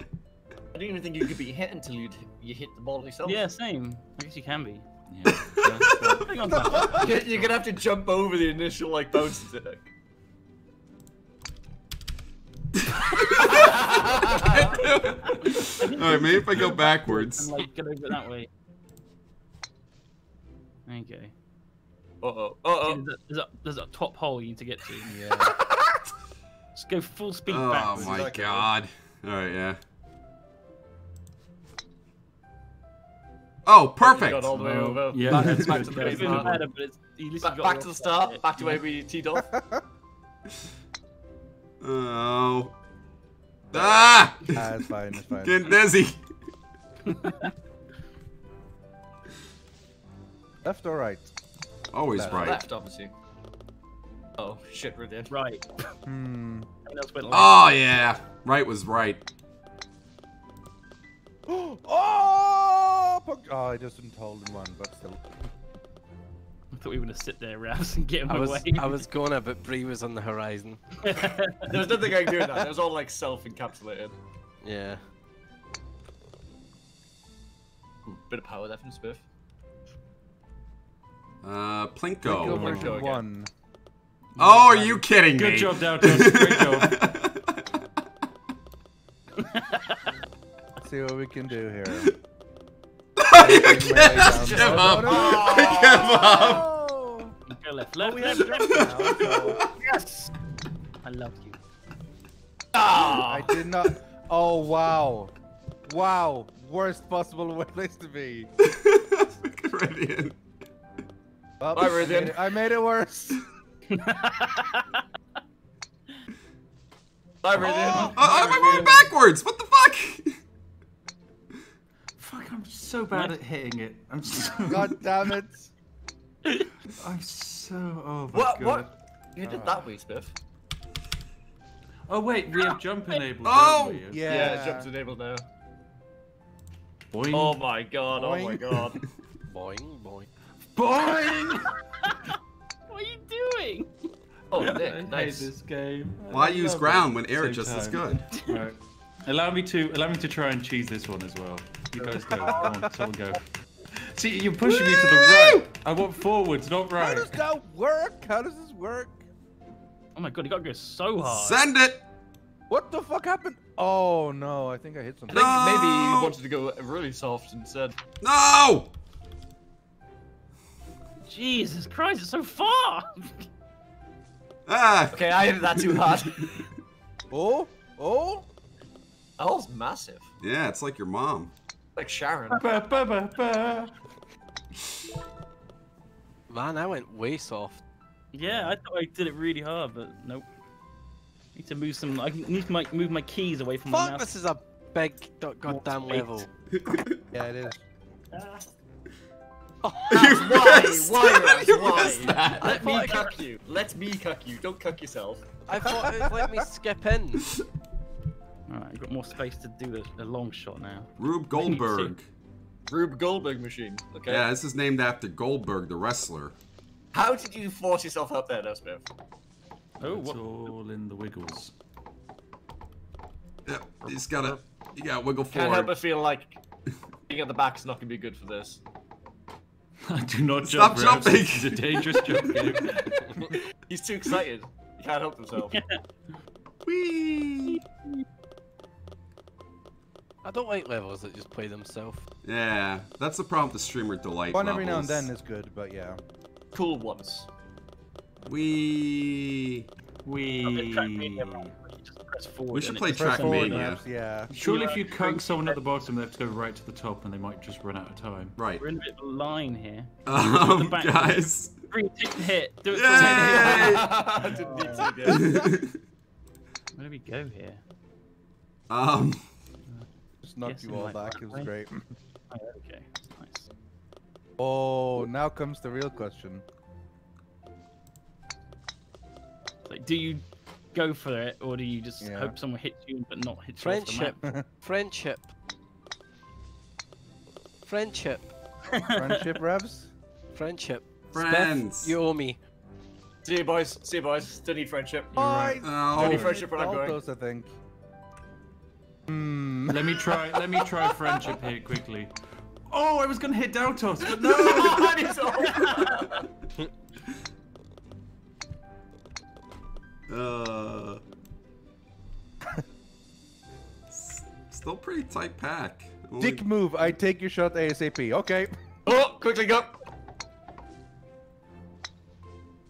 [SPEAKER 6] I didn't even think you could be hit until you you hit the ball yourself.
[SPEAKER 2] Yeah, same. I guess you can be. <laughs>
[SPEAKER 4] Yeah. yeah.
[SPEAKER 2] Hang on, Papa. <laughs>
[SPEAKER 6] You're you're gonna have to jump over the initial like bounce attack.
[SPEAKER 1] Alright, maybe if I go backwards.
[SPEAKER 2] And like get over it that way. Okay.
[SPEAKER 6] Uh oh. Uh oh.
[SPEAKER 2] There's, a, there's, a, there's a top hole you need to get to. <laughs>
[SPEAKER 3] Yeah.
[SPEAKER 2] Just go full speed
[SPEAKER 1] Oh
[SPEAKER 2] backwards.
[SPEAKER 1] my
[SPEAKER 6] Exactly.
[SPEAKER 1] god. Alright, yeah. Oh, perfect!
[SPEAKER 6] Got all the way
[SPEAKER 4] Oh,
[SPEAKER 6] over.
[SPEAKER 4] yeah,
[SPEAKER 6] Back,
[SPEAKER 4] that's
[SPEAKER 6] back to <laughs> the
[SPEAKER 2] It's
[SPEAKER 6] base
[SPEAKER 2] even
[SPEAKER 6] man.
[SPEAKER 2] better, but it's, at least you
[SPEAKER 6] Back, back to the
[SPEAKER 2] start
[SPEAKER 6] start. Back to where we teed off. <laughs>
[SPEAKER 1] Oh. Ah!
[SPEAKER 3] Ah, it's fine, it's fine.
[SPEAKER 1] Getting dizzy. <laughs>
[SPEAKER 3] Left or right?
[SPEAKER 1] Always
[SPEAKER 3] Left.
[SPEAKER 1] right.
[SPEAKER 6] Left, obviously. Oh shit, we're dead.
[SPEAKER 2] Right.
[SPEAKER 3] Hmm.
[SPEAKER 2] Everyone else went left.
[SPEAKER 1] Oh yeah. Right was right. <gasps>
[SPEAKER 3] oh! Oh, I just didn't hold in one, but still.
[SPEAKER 2] I thought we were gonna sit there, Rouse, and get him
[SPEAKER 5] I was
[SPEAKER 2] away.
[SPEAKER 5] I was gonna, but Bree was on the horizon. <laughs>
[SPEAKER 6] There was nothing I could do in that. It was all like self-encapsulated.
[SPEAKER 5] Yeah.
[SPEAKER 6] Ooh, bit of power there from Spiff.
[SPEAKER 1] Uh,
[SPEAKER 3] Go
[SPEAKER 1] Plinko.
[SPEAKER 3] Version
[SPEAKER 6] again.
[SPEAKER 3] one.
[SPEAKER 1] Oh, are you kidding
[SPEAKER 4] Good
[SPEAKER 1] me?
[SPEAKER 4] Good job, Dalton. Great job.
[SPEAKER 3] Let's <laughs> see what we can do here. <laughs>
[SPEAKER 1] I
[SPEAKER 3] Taking my way down.
[SPEAKER 1] give up. I give up.
[SPEAKER 2] Go left, left, left, left.
[SPEAKER 3] left now,
[SPEAKER 2] Yes. I love you.
[SPEAKER 3] I did not. Oh wow, wow, worst possible place to be.
[SPEAKER 1] Meridian.
[SPEAKER 3] Well,
[SPEAKER 6] Bye,
[SPEAKER 3] I
[SPEAKER 6] Radiant.
[SPEAKER 3] made it- I made it worse.
[SPEAKER 6] Bye, Radiant.
[SPEAKER 1] Oh, I'm going backwards. What the fuck?
[SPEAKER 4] Fuck, I'm so bad at hitting it. I'm so. <laughs>
[SPEAKER 3] God damn it.
[SPEAKER 4] I'm so. Oh my
[SPEAKER 6] What?
[SPEAKER 4] god.
[SPEAKER 6] What? You did uh. that way, Spiff.
[SPEAKER 4] Oh wait, we have jump enabled.
[SPEAKER 1] Oh!
[SPEAKER 4] don't we?
[SPEAKER 3] Yeah.
[SPEAKER 6] Yeah, jump's enabled now.
[SPEAKER 4] Boing.
[SPEAKER 6] Oh my god, oh my
[SPEAKER 3] Boing.
[SPEAKER 6] god. <laughs>
[SPEAKER 5] Boing, boing.
[SPEAKER 4] Boing! <laughs>
[SPEAKER 2] What are you doing?
[SPEAKER 6] Oh,
[SPEAKER 4] I
[SPEAKER 6] Nick,
[SPEAKER 4] hate
[SPEAKER 6] nice.
[SPEAKER 4] this game.
[SPEAKER 1] Why
[SPEAKER 4] I
[SPEAKER 1] use ground when air just as
[SPEAKER 4] time.
[SPEAKER 1] good?
[SPEAKER 4] Right. Allow me to allow me to try and cheese this one as well. You guys go. Come on, someone go. See, you're pushing me to the right. I want forwards, not right.
[SPEAKER 3] How
[SPEAKER 4] right.
[SPEAKER 3] does that work? How does this work?
[SPEAKER 2] Oh my god, you gotta go so hard.
[SPEAKER 1] Send it.
[SPEAKER 3] What the fuck happened? Oh no, I think I hit something.
[SPEAKER 6] I think maybe
[SPEAKER 1] No.
[SPEAKER 6] you wanted to go really soft instead.
[SPEAKER 1] No.
[SPEAKER 2] Jesus Christ, it's so far!
[SPEAKER 1] Ah.
[SPEAKER 6] Okay, I hit that too hard. <laughs>
[SPEAKER 3] Oh, oh.
[SPEAKER 6] Oh, that was massive.
[SPEAKER 1] Yeah, it's like your mom.
[SPEAKER 6] Like Sharon.
[SPEAKER 4] Ba, ba, ba, ba.
[SPEAKER 5] Man, I went way soft.
[SPEAKER 2] yeah, I thought I did it really hard, but nope. Need to move some. I need to like, move my keys away from my
[SPEAKER 5] Fuck,
[SPEAKER 2] mouse.
[SPEAKER 5] this is a big goddamn level. <laughs>
[SPEAKER 3] Yeah, it is. <laughs> <laughs>
[SPEAKER 6] Why?
[SPEAKER 1] missed-
[SPEAKER 6] Why, Raz?
[SPEAKER 1] you
[SPEAKER 6] Why?
[SPEAKER 1] missed that.
[SPEAKER 6] Let me
[SPEAKER 5] I
[SPEAKER 6] cuck you. Let me cuck you. Don't cuck yourself.
[SPEAKER 5] I thought it would let me skip in.
[SPEAKER 2] Alright, I've got more space to do a, a long shot now.
[SPEAKER 1] Rube Goldberg.
[SPEAKER 6] Rube Goldberg machine. Okay.
[SPEAKER 1] Yeah, this is named after Goldberg, the wrestler.
[SPEAKER 6] How did you force yourself up there, Nesbitt?
[SPEAKER 2] Oh,
[SPEAKER 4] It's
[SPEAKER 2] what?
[SPEAKER 4] all in the wiggles.
[SPEAKER 1] Yep, he's gotta, you gotta wiggle
[SPEAKER 6] Can't help but feel like being at the back is not gonna be good for this. <laughs>
[SPEAKER 4] I do not
[SPEAKER 1] Stop
[SPEAKER 4] jump. Raps.
[SPEAKER 1] jumping.
[SPEAKER 4] This is a dangerous jump. <laughs>
[SPEAKER 6] He's too excited. He can't help himself. <laughs>
[SPEAKER 1] Whee!
[SPEAKER 5] I don't like levels that just play themselves.
[SPEAKER 1] Yeah, that's the problem with the streamer delight
[SPEAKER 3] One every now and then is good, but yeah.
[SPEAKER 6] cool ones.
[SPEAKER 1] We
[SPEAKER 2] I've
[SPEAKER 4] We.
[SPEAKER 2] media, but you just press forward
[SPEAKER 1] we should play
[SPEAKER 2] just-
[SPEAKER 3] Press
[SPEAKER 1] Trackmania.
[SPEAKER 3] yeah.
[SPEAKER 4] Surely, if you cuck someone at the bottom, they have to go right to the top, and they might just run out of time.
[SPEAKER 1] Right.
[SPEAKER 2] We're in a bit of a line here.
[SPEAKER 1] Um,
[SPEAKER 2] back.
[SPEAKER 1] guys.
[SPEAKER 2] Three, take the hit. Do it
[SPEAKER 1] Yay!
[SPEAKER 2] for a minute.
[SPEAKER 6] I didn't need to again. <laughs>
[SPEAKER 2] Where do we go here?
[SPEAKER 1] um,
[SPEAKER 3] Just knocked
[SPEAKER 2] Guess
[SPEAKER 3] you all back.
[SPEAKER 2] back
[SPEAKER 3] It was great. <laughs>
[SPEAKER 2] Oh, okay. Nice.
[SPEAKER 3] Oh, now comes the real question.
[SPEAKER 2] Like, do you go for it, or do you just
[SPEAKER 3] Yeah.
[SPEAKER 2] hope someone hits you but not hit you? off the
[SPEAKER 5] Friendship.
[SPEAKER 2] map? <laughs>
[SPEAKER 5] Friendship. Friendship.
[SPEAKER 3] Friendship <laughs> revs.
[SPEAKER 5] Friendship.
[SPEAKER 1] Friends.
[SPEAKER 5] Spiff, you owe me.
[SPEAKER 6] See you, boys. See you, boys. Still need friendship.
[SPEAKER 3] Bye.
[SPEAKER 1] Oh.
[SPEAKER 6] Any friendship where I'm going.
[SPEAKER 3] Altos, I think. Hmm.
[SPEAKER 4] Let me try. Let me try friendship here quickly. Oh, I was gonna hit Daltos, but no. <laughs> <laughs>
[SPEAKER 1] Uh, <laughs> still pretty tight pack. Only-
[SPEAKER 3] Dick move. I take your shot ASAP. Okay.
[SPEAKER 6] oh, quickly go.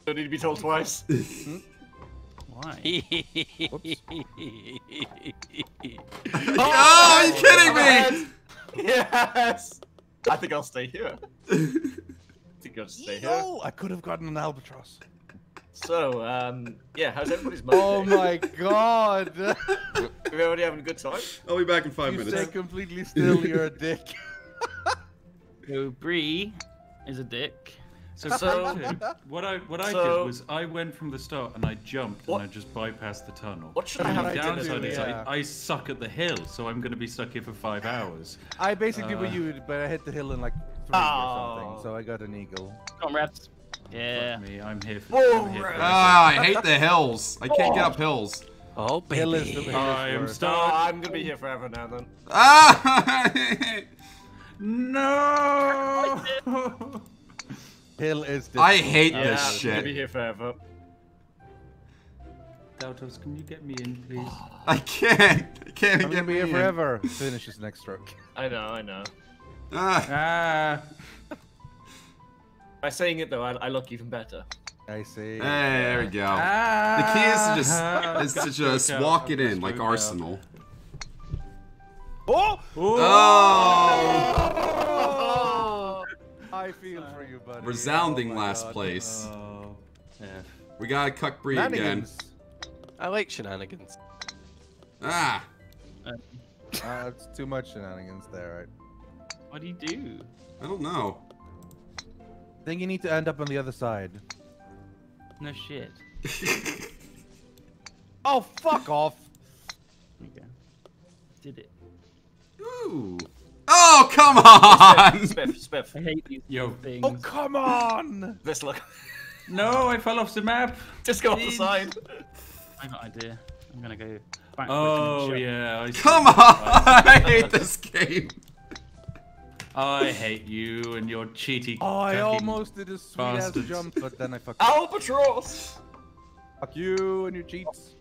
[SPEAKER 6] Don't need to be told twice.
[SPEAKER 2] Why? <laughs>
[SPEAKER 1] oh, are you kidding me?
[SPEAKER 6] yes. I think I'll stay here. I <laughs> think I'll stay here.
[SPEAKER 3] Oh, I could have gotten an albatross.
[SPEAKER 6] So, um, yeah, how's everybody's <laughs> Monday?
[SPEAKER 3] Oh my god.
[SPEAKER 6] Are we everybody having a good time?
[SPEAKER 1] I'll be back in five
[SPEAKER 3] you
[SPEAKER 1] minutes.
[SPEAKER 3] stay completely still. You're a dick.
[SPEAKER 2] So Bree is a dick.
[SPEAKER 4] So,
[SPEAKER 6] So- <laughs>
[SPEAKER 4] what I what I
[SPEAKER 6] So-
[SPEAKER 4] did was I went from the start and I jumped
[SPEAKER 6] What?
[SPEAKER 4] and I just bypassed the tunnel.
[SPEAKER 6] What should I
[SPEAKER 4] And
[SPEAKER 6] have
[SPEAKER 4] the
[SPEAKER 6] for dinner
[SPEAKER 4] downside is
[SPEAKER 3] today?
[SPEAKER 4] I, I suck at the hill, so I'm gonna be stuck here for five hours.
[SPEAKER 3] I basically
[SPEAKER 4] Uh.
[SPEAKER 3] what you, but I hit the hill in like three
[SPEAKER 6] Oh.
[SPEAKER 3] or something, so I got an eagle.
[SPEAKER 2] Come on, Yeah.
[SPEAKER 4] Fuck me, I'm here for.
[SPEAKER 6] Whoa,
[SPEAKER 4] I'm here for
[SPEAKER 6] right.
[SPEAKER 1] Ah, I hate the hills. I can't get up hills.
[SPEAKER 5] Oh,
[SPEAKER 3] Hill is the
[SPEAKER 5] baby.
[SPEAKER 3] hill
[SPEAKER 4] I am
[SPEAKER 3] worse.
[SPEAKER 6] No,
[SPEAKER 4] stuck.
[SPEAKER 6] I'm gonna be here forever now then.
[SPEAKER 1] Ah! <laughs>
[SPEAKER 4] No! <laughs>
[SPEAKER 3] Hill is.
[SPEAKER 1] I hate
[SPEAKER 6] Yeah,
[SPEAKER 1] this
[SPEAKER 6] I'm gonna be here forever.
[SPEAKER 4] Daltos, can you get me in, please?
[SPEAKER 1] I can't. I can't
[SPEAKER 3] I'm
[SPEAKER 1] get me
[SPEAKER 3] here
[SPEAKER 1] in.
[SPEAKER 3] forever. Finish his next stroke.
[SPEAKER 6] I know, I know.
[SPEAKER 1] Ah, <laughs>
[SPEAKER 4] Ah!
[SPEAKER 6] By saying it though, I, I look even better.
[SPEAKER 3] I see.
[SPEAKER 1] hey, there we go.
[SPEAKER 4] ah
[SPEAKER 1] The key is to just <laughs> is to just
[SPEAKER 4] out,
[SPEAKER 1] walk it in like
[SPEAKER 4] stroke out.
[SPEAKER 1] Arsenal.
[SPEAKER 3] Oh!
[SPEAKER 1] Oh! <laughs>
[SPEAKER 3] I feel for you, buddy.
[SPEAKER 1] Resounding
[SPEAKER 3] Oh
[SPEAKER 1] last
[SPEAKER 3] God.
[SPEAKER 1] place.
[SPEAKER 4] Oh, yeah.
[SPEAKER 1] We gotta cuck Bree again.
[SPEAKER 5] I like shenanigans.
[SPEAKER 1] Ah! <laughs>
[SPEAKER 3] Uh, it's too much shenanigans there, right?
[SPEAKER 2] What do you do?
[SPEAKER 1] I don't know.
[SPEAKER 3] I think you need to end up on the other side.
[SPEAKER 2] No shit. <laughs>
[SPEAKER 3] Oh, fuck off!
[SPEAKER 2] There you go. Did it.
[SPEAKER 1] Ooh. Oh, come on!
[SPEAKER 6] Spiff, spiff.
[SPEAKER 2] I hate these
[SPEAKER 4] Yo.
[SPEAKER 2] things.
[SPEAKER 3] Oh, come on!
[SPEAKER 6] This look.
[SPEAKER 4] No, I fell off the map.
[SPEAKER 6] Just go off the side.
[SPEAKER 2] I got an idea. I'm gonna go backwards.
[SPEAKER 4] Oh
[SPEAKER 2] and jump.
[SPEAKER 4] yeah. I.
[SPEAKER 1] Come on! <laughs> I hate this game.
[SPEAKER 4] I hate you and your cheaty.
[SPEAKER 3] Oh, I
[SPEAKER 4] cucking-
[SPEAKER 3] almost did a sweet ass jump, but then I fucked.
[SPEAKER 6] Albatross! <laughs>
[SPEAKER 3] Fuck you and your cheats.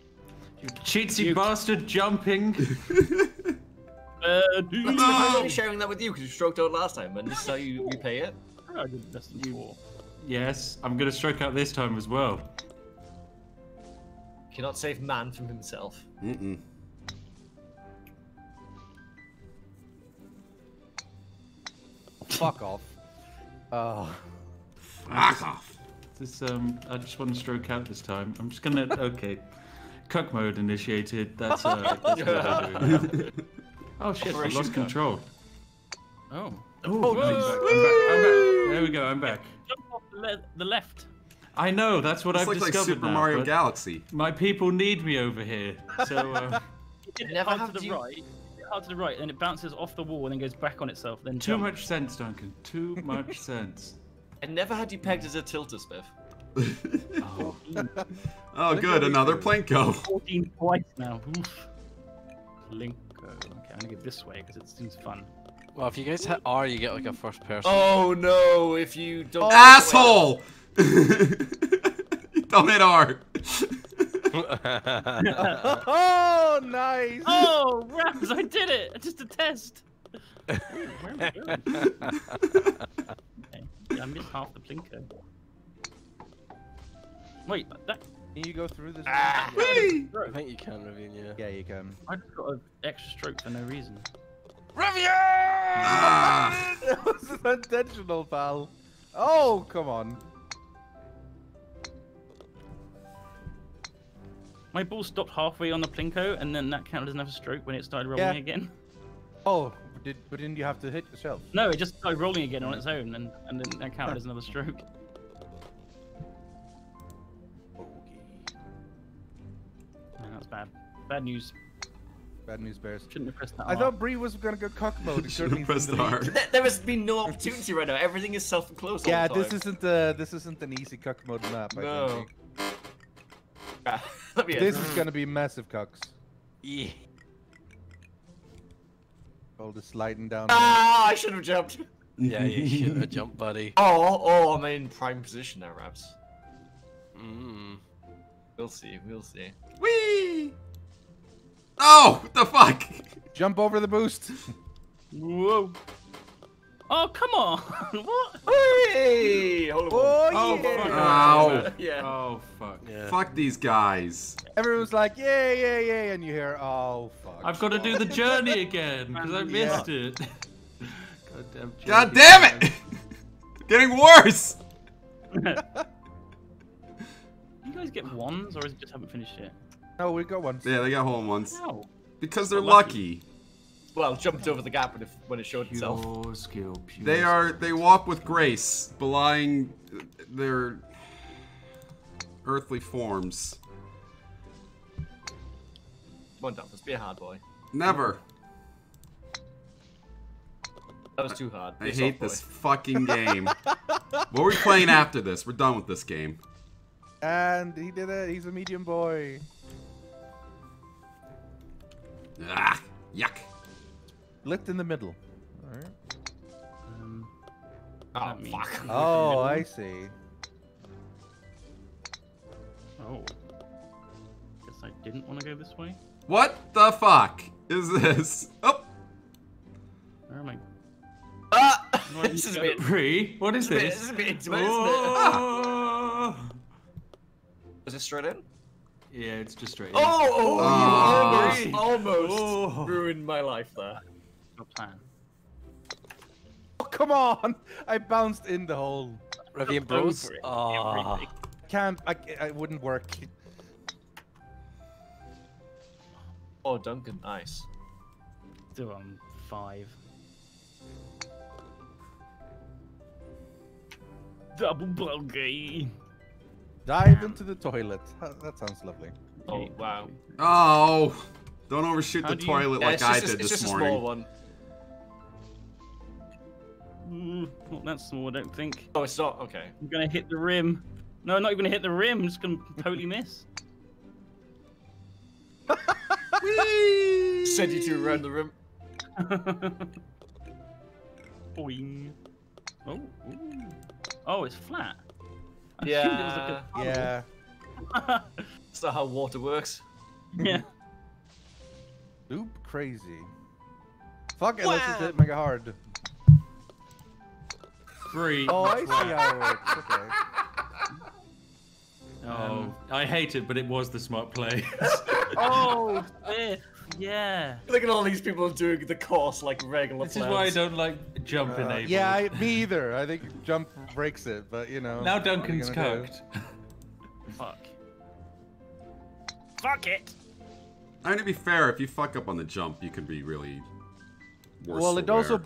[SPEAKER 4] You cheatsy bastard jumping. <laughs>
[SPEAKER 2] Uh,
[SPEAKER 6] I'm
[SPEAKER 2] dude.
[SPEAKER 6] only sharing that with you because you stroked out last time, and this is how you repay it.
[SPEAKER 2] I did less than four.
[SPEAKER 4] yes, I'm gonna stroke out this time as well.
[SPEAKER 6] Cannot save man from himself.
[SPEAKER 1] Mm-mm.
[SPEAKER 3] Fuck off. Oh.
[SPEAKER 1] Fuck off.
[SPEAKER 4] This um, I just want to stroke out this time. I'm just gonna okay. Cuck mode initiated. That's uh, that's <laughs> what I'm doing now. Oh shit! I lost control.
[SPEAKER 2] Oh.
[SPEAKER 4] Oh, I'm back, I'm back, I'm back. There we go. I'm back.
[SPEAKER 2] Jump off the, le- the left.
[SPEAKER 4] I know. That's what
[SPEAKER 1] It's
[SPEAKER 4] I've
[SPEAKER 1] like, like
[SPEAKER 4] discovered
[SPEAKER 1] Super
[SPEAKER 4] now,
[SPEAKER 1] Mario Galaxy.
[SPEAKER 4] My people need me over here. So uh, <laughs> <laughs>
[SPEAKER 2] it
[SPEAKER 6] Never
[SPEAKER 2] hard
[SPEAKER 6] have
[SPEAKER 2] to the
[SPEAKER 6] you-
[SPEAKER 2] right. Hard to the right, then it bounces off the wall and then goes back on itself. Then
[SPEAKER 4] too
[SPEAKER 2] jump.
[SPEAKER 4] much sense, Duncan. Too <laughs> much sense.
[SPEAKER 6] I never had you pegged as a tilter, Spiff.
[SPEAKER 4] Oh.
[SPEAKER 1] Oh, good. Another Plinko.
[SPEAKER 2] 14 twice now. Oof. Link. I'm gonna go this way because it seems fun.
[SPEAKER 5] Well, if you guys hit R, you get like a first person.
[SPEAKER 6] Oh no, if you don't.
[SPEAKER 1] Asshole! Don't hit R.
[SPEAKER 3] oh, nice!
[SPEAKER 2] Oh, Rams, I did it! Just a test! <laughs> Ooh, where am I going? Okay. Yeah, I missed half the Plinko. Wait, that.
[SPEAKER 3] Can you go through this?
[SPEAKER 6] Ah.
[SPEAKER 5] I think you can, Ravine, yeah.
[SPEAKER 3] Yeah, you can.
[SPEAKER 2] I just got an extra stroke for no reason.
[SPEAKER 1] Ah. <laughs>
[SPEAKER 3] that was intentional, pal. Oh, come on.
[SPEAKER 2] My ball stopped halfway on the Plinko, and then that counted as another stroke when it started rolling
[SPEAKER 3] Yeah.
[SPEAKER 2] again.
[SPEAKER 3] Oh, did but didn't you have to hit yourself?
[SPEAKER 2] No, it just started rolling again on its own, and, and then that counted as another stroke. Bad. Bad news.
[SPEAKER 3] Bad news bears.
[SPEAKER 2] Shouldn't have pressed that.
[SPEAKER 3] I
[SPEAKER 2] R.
[SPEAKER 3] thought Bree was gonna go cock mode. <laughs>
[SPEAKER 1] Shouldn't have pressed
[SPEAKER 3] isn't
[SPEAKER 1] R.
[SPEAKER 6] There- There has been no opportunity right now. Everything is self-enclosed. all
[SPEAKER 3] Yeah,
[SPEAKER 6] the
[SPEAKER 3] this isn't uh this isn't an easy cock mode map. I
[SPEAKER 6] No.
[SPEAKER 3] don't think. <laughs>
[SPEAKER 6] Ah,
[SPEAKER 3] This is gonna be massive cocks.
[SPEAKER 5] Yeah.
[SPEAKER 3] All the sliding down.
[SPEAKER 6] Ah, I should have jumped. <laughs>
[SPEAKER 5] Yeah, you should have jumped, buddy.
[SPEAKER 6] Oh, oh, I'm in prime position now, Raps.
[SPEAKER 5] Mm.
[SPEAKER 6] We'll see, we'll see.
[SPEAKER 1] Whee! Oh, what the fuck? <laughs>
[SPEAKER 3] Jump over the boost.
[SPEAKER 2] Whoa. Oh come on! <laughs> what?
[SPEAKER 6] Hey! Hold on.
[SPEAKER 3] Oh,
[SPEAKER 4] Oh,
[SPEAKER 3] yeah.
[SPEAKER 4] fuck.
[SPEAKER 1] Ow.
[SPEAKER 6] Yeah.
[SPEAKER 4] Oh fuck.
[SPEAKER 5] Yeah.
[SPEAKER 1] Fuck these guys.
[SPEAKER 3] Everyone's like, yeah, yeah, yeah, and you hear, oh fuck.
[SPEAKER 4] I've got to do the <laughs> journey again because I
[SPEAKER 2] Yeah.
[SPEAKER 4] missed it. Goddamn.
[SPEAKER 1] God damn it! Getting worse!
[SPEAKER 2] You guys get wands, or is it just haven't finished yet?
[SPEAKER 3] No, we got ones.
[SPEAKER 1] Yeah, they got hole in ones.
[SPEAKER 2] No.
[SPEAKER 1] Because they're
[SPEAKER 6] Lucky.
[SPEAKER 1] lucky.
[SPEAKER 6] Well, jumped over the gap when it, when it showed itself.
[SPEAKER 4] Skill. Pure
[SPEAKER 1] They are they walk with grace, belying their earthly forms.
[SPEAKER 6] Come on, Dumpus, be a hard boy.
[SPEAKER 1] Never.
[SPEAKER 6] That was too hard.
[SPEAKER 1] I
[SPEAKER 6] Be a
[SPEAKER 1] hate
[SPEAKER 6] boy.
[SPEAKER 1] this fucking <laughs> game. what are we playing after this? We're done with this game.
[SPEAKER 3] And he did it. He's a medium boy.
[SPEAKER 1] Ah, yuck.
[SPEAKER 3] Lit in the middle. Alright.
[SPEAKER 2] Um,
[SPEAKER 6] Oh,
[SPEAKER 2] that means-
[SPEAKER 6] fuck.
[SPEAKER 3] Oh, I see.
[SPEAKER 2] Oh. Guess I didn't want to go this way.
[SPEAKER 1] What the fuck is this? Oh,
[SPEAKER 2] Where am I?
[SPEAKER 6] Ah!
[SPEAKER 2] Why
[SPEAKER 6] this is a bit.
[SPEAKER 4] Bree, <laughs> what is
[SPEAKER 6] This
[SPEAKER 4] this?
[SPEAKER 6] is a bit intimate, isn't it?
[SPEAKER 4] Oh!
[SPEAKER 6] Was it straight in?
[SPEAKER 4] Yeah, it's just straight. in.
[SPEAKER 6] Oh, oh, you oh. almost, almost
[SPEAKER 4] Oh.
[SPEAKER 6] ruined my life there.
[SPEAKER 2] Your plan.
[SPEAKER 3] Oh, come on! I bounced in the hole.
[SPEAKER 5] Rythian
[SPEAKER 2] Go
[SPEAKER 5] Bros.
[SPEAKER 2] for.
[SPEAKER 5] Oh.
[SPEAKER 2] Everything.
[SPEAKER 3] Can't. I, I wouldn't work.
[SPEAKER 6] Oh, Duncan, nice.
[SPEAKER 2] Still on five. Double bogey.
[SPEAKER 3] Dive into the toilet. That sounds lovely.
[SPEAKER 6] Oh, wow.
[SPEAKER 1] oh! Don't overshoot
[SPEAKER 2] How
[SPEAKER 1] the
[SPEAKER 2] do you-
[SPEAKER 1] toilet
[SPEAKER 6] Yeah,
[SPEAKER 1] like
[SPEAKER 6] it's
[SPEAKER 1] I
[SPEAKER 6] just,
[SPEAKER 1] did
[SPEAKER 6] it's
[SPEAKER 1] this
[SPEAKER 6] just a
[SPEAKER 1] morning.
[SPEAKER 6] small one.
[SPEAKER 2] Mm, not that small, I don't think.
[SPEAKER 6] Oh, it's not. Okay.
[SPEAKER 2] I'm gonna hit the rim. No, I'm not even gonna hit the rim. I'm just gonna totally miss. <laughs>
[SPEAKER 1] Whee!
[SPEAKER 6] Send you two around the room. <laughs>
[SPEAKER 2] Boing. Oh, ooh. oh, it's flat. <laughs> I
[SPEAKER 6] Yeah.
[SPEAKER 2] assumed it was like a
[SPEAKER 3] Yeah. <laughs>
[SPEAKER 2] tunnel.
[SPEAKER 6] That's not how water works. <laughs>
[SPEAKER 2] yeah.
[SPEAKER 3] Oop, crazy. Fuck it, let's just hit
[SPEAKER 5] Wham!
[SPEAKER 3] mega hard.
[SPEAKER 4] Bree.
[SPEAKER 3] Oh, I see how it works. Okay.
[SPEAKER 2] Oh.
[SPEAKER 4] Um, I hate it, but it was the smart play.
[SPEAKER 2] oh, fifth. Yeah.
[SPEAKER 6] Look at all these people doing the course like regular
[SPEAKER 4] this is why I don't like jump
[SPEAKER 3] Uh,
[SPEAKER 4] enabled.
[SPEAKER 3] yeah, I, me either. I think jump breaks it, but you know.
[SPEAKER 4] Now
[SPEAKER 3] what are you
[SPEAKER 4] Duncan's cooked.
[SPEAKER 2] Fuck. Fuck it.
[SPEAKER 1] I mean, to be fair, if you fuck up on the jump, you could be really worse.
[SPEAKER 3] Well,
[SPEAKER 1] for
[SPEAKER 3] it also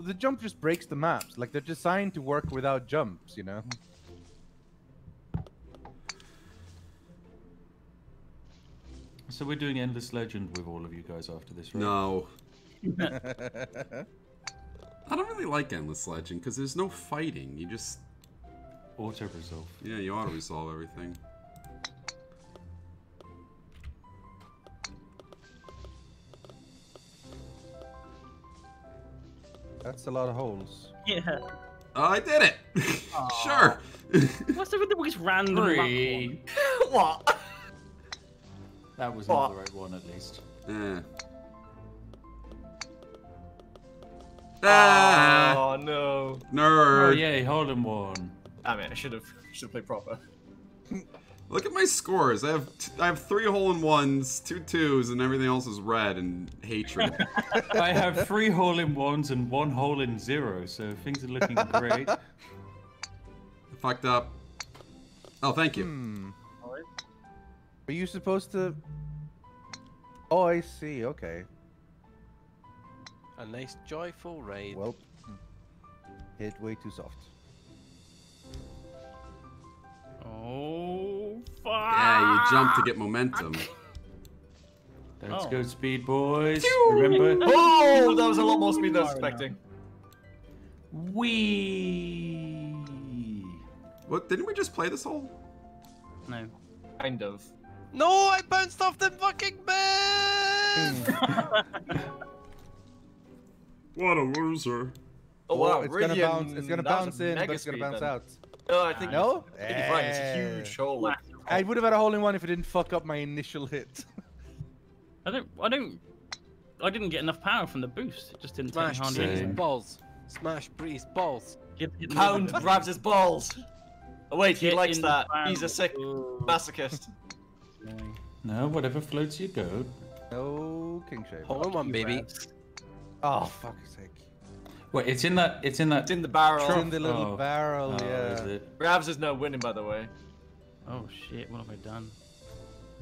[SPEAKER 3] the jump just breaks the maps. Like they're designed to work without jumps, you know.
[SPEAKER 4] So we're doing Endless Legend with all of you guys after this, right?
[SPEAKER 1] No. <laughs> I don't really like Endless Legend because there's no fighting. You just,
[SPEAKER 4] Auto resolve.
[SPEAKER 1] yeah, you auto resolve everything.
[SPEAKER 3] That's a lot of holes.
[SPEAKER 2] Yeah.
[SPEAKER 1] Oh, I did it! <laughs> sure! <laughs>
[SPEAKER 2] What's the with the biggest random luck
[SPEAKER 4] Bree.
[SPEAKER 6] what?
[SPEAKER 4] That was
[SPEAKER 6] What?
[SPEAKER 4] not the right one, at least.
[SPEAKER 1] Eh. Ah!
[SPEAKER 6] Oh no. Nerd!
[SPEAKER 4] Oh,
[SPEAKER 1] Nerd!
[SPEAKER 4] yay, hole in one.
[SPEAKER 6] Damn it! I should have should have played proper.
[SPEAKER 1] Look at my scores. I have t- I have three hole in ones, two twos, and everything else is red and hatred. <laughs> <laughs>
[SPEAKER 4] I have three hole in ones and one hole in zero, so things are looking great.
[SPEAKER 1] Fucked up. Oh, thank you.
[SPEAKER 3] Hmm. Are you supposed to? Oh, I see. Okay.
[SPEAKER 5] A nice joyful ride.
[SPEAKER 3] Well, hit way too soft.
[SPEAKER 2] Oh, fuck.
[SPEAKER 1] Yeah, you jump to get momentum.
[SPEAKER 4] Let's
[SPEAKER 2] Oh.
[SPEAKER 4] go, speed boys. Remember?
[SPEAKER 6] Oh, that was a lot more speed than I was expecting.
[SPEAKER 4] Wee.
[SPEAKER 1] What? Didn't we just play this whole?
[SPEAKER 2] No.
[SPEAKER 6] Kind of.
[SPEAKER 5] No, I bounced off the fucking bed! <laughs>
[SPEAKER 1] What a loser!
[SPEAKER 6] Oh wow,
[SPEAKER 3] it's gonna bounce. It's gonna bounce in, but it's gonna bounce
[SPEAKER 6] then.
[SPEAKER 3] out.
[SPEAKER 6] No, I think
[SPEAKER 3] No?
[SPEAKER 6] I think you're. It's a
[SPEAKER 3] Eh.
[SPEAKER 6] huge hole.
[SPEAKER 3] I would have had a hole in one if it didn't fuck up my initial hit.
[SPEAKER 2] I don't. I don't. I didn't get enough power from the boost. It just didn't take me
[SPEAKER 5] Smash
[SPEAKER 2] hardly
[SPEAKER 4] Same.
[SPEAKER 5] Breeze balls. Smash Breeze balls.
[SPEAKER 2] Get, hit me
[SPEAKER 6] pound grabs his balls. Oh wait, he
[SPEAKER 2] Get
[SPEAKER 6] likes that. He's a sick
[SPEAKER 2] Ooh.
[SPEAKER 6] masochist.
[SPEAKER 2] Annoying.
[SPEAKER 4] No, whatever floats your boat.
[SPEAKER 3] No king shape.
[SPEAKER 5] Hole in one, baby.
[SPEAKER 2] Ravs.
[SPEAKER 3] Oh fuck's sake!
[SPEAKER 4] Wait, it's in that. It's in that.
[SPEAKER 6] It's in the barrel.
[SPEAKER 3] It's in the little
[SPEAKER 4] Oh.
[SPEAKER 3] barrel.
[SPEAKER 4] Oh,
[SPEAKER 3] yeah.
[SPEAKER 4] is it?
[SPEAKER 6] Ravs is now winning, by the way.
[SPEAKER 2] Oh shit! What have I done?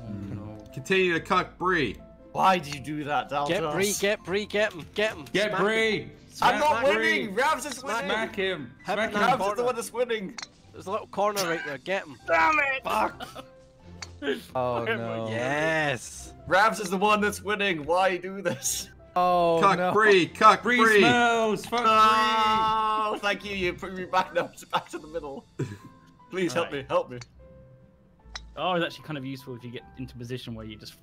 [SPEAKER 2] Oh,
[SPEAKER 4] Hmm.
[SPEAKER 2] no.
[SPEAKER 1] Continue to cuck Bree.
[SPEAKER 6] Why do you do that, Dalton?
[SPEAKER 5] Get Bree, get Bree, get him, get him.
[SPEAKER 4] Get
[SPEAKER 5] Smack him.
[SPEAKER 4] Bree.
[SPEAKER 6] I'm
[SPEAKER 4] Smack
[SPEAKER 6] not
[SPEAKER 4] Bree.
[SPEAKER 6] winning. Ravs is
[SPEAKER 5] Smack
[SPEAKER 6] winning.
[SPEAKER 4] Smack him.
[SPEAKER 5] Have
[SPEAKER 4] Smack him.
[SPEAKER 5] now.
[SPEAKER 6] Ravs is the one that's winning.
[SPEAKER 5] There's a little corner right there, get him.
[SPEAKER 2] Damn it!
[SPEAKER 3] Fuck. <laughs> Oh no.
[SPEAKER 5] Yes.
[SPEAKER 6] Ravs is the one that's winning. Why do this?
[SPEAKER 3] Oh
[SPEAKER 1] cuck
[SPEAKER 3] no.
[SPEAKER 1] Bree. Cuck
[SPEAKER 4] Bree
[SPEAKER 1] Bree.
[SPEAKER 4] smells. Fuck
[SPEAKER 6] Oh, thank you. You put me back now, back to the middle. Please help
[SPEAKER 2] Alright.
[SPEAKER 6] me. Help me.
[SPEAKER 2] Oh, it's actually kind of useful if you get into a position where you're just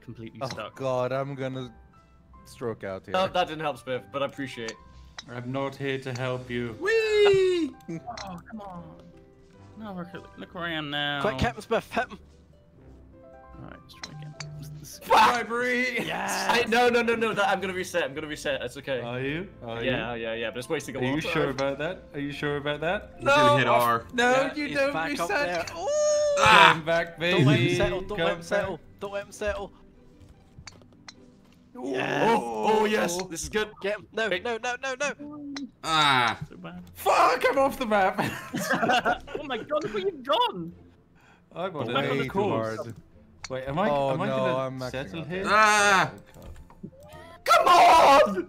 [SPEAKER 2] completely
[SPEAKER 3] Oh
[SPEAKER 2] stuck.
[SPEAKER 3] Oh god, I'm gonna stroke out here.
[SPEAKER 6] No, that didn't help, Spiff, but I appreciate.
[SPEAKER 4] I'm not here to help you.
[SPEAKER 1] Whee! <laughs>
[SPEAKER 2] Oh, come on. No, look, look where I am now.
[SPEAKER 5] Quick, Captain Spiff, hit him.
[SPEAKER 2] Alright, let's try again.
[SPEAKER 4] Bye, Bree.
[SPEAKER 6] I, no, no, no, no. That, I'm gonna reset. I'm gonna reset. It's okay.
[SPEAKER 4] Are you? Are
[SPEAKER 6] yeah,
[SPEAKER 4] you?
[SPEAKER 6] yeah, yeah. But it's wasting a
[SPEAKER 4] Are
[SPEAKER 6] lot
[SPEAKER 4] you
[SPEAKER 6] of time.
[SPEAKER 4] sure about that? Are you sure about that?
[SPEAKER 1] He's gonna hit R.
[SPEAKER 4] No,
[SPEAKER 5] Yeah,
[SPEAKER 4] you don't
[SPEAKER 5] back up there.
[SPEAKER 4] reset.
[SPEAKER 5] Ooh.
[SPEAKER 1] Ah!
[SPEAKER 4] Come back, baby.
[SPEAKER 5] Don't let him settle, don't
[SPEAKER 4] Come
[SPEAKER 5] let him
[SPEAKER 4] back.
[SPEAKER 5] settle, don't let him settle.
[SPEAKER 6] Oh, oh yes. This is good.
[SPEAKER 5] Get him. No,
[SPEAKER 6] Wait.
[SPEAKER 5] no, no, no, no.
[SPEAKER 1] Ah.
[SPEAKER 2] So bad.
[SPEAKER 4] Fuck! I'm off the map. <laughs> <laughs>
[SPEAKER 2] oh my god, look where you've gone!
[SPEAKER 4] I'm on
[SPEAKER 2] Back on the
[SPEAKER 3] Way
[SPEAKER 4] course.
[SPEAKER 3] hard.
[SPEAKER 4] Wait, am I?
[SPEAKER 3] Oh,
[SPEAKER 4] am I
[SPEAKER 3] no,
[SPEAKER 4] gonna
[SPEAKER 3] I'm
[SPEAKER 4] settle
[SPEAKER 3] out
[SPEAKER 4] here?
[SPEAKER 3] there.
[SPEAKER 1] Ah!
[SPEAKER 6] Come on!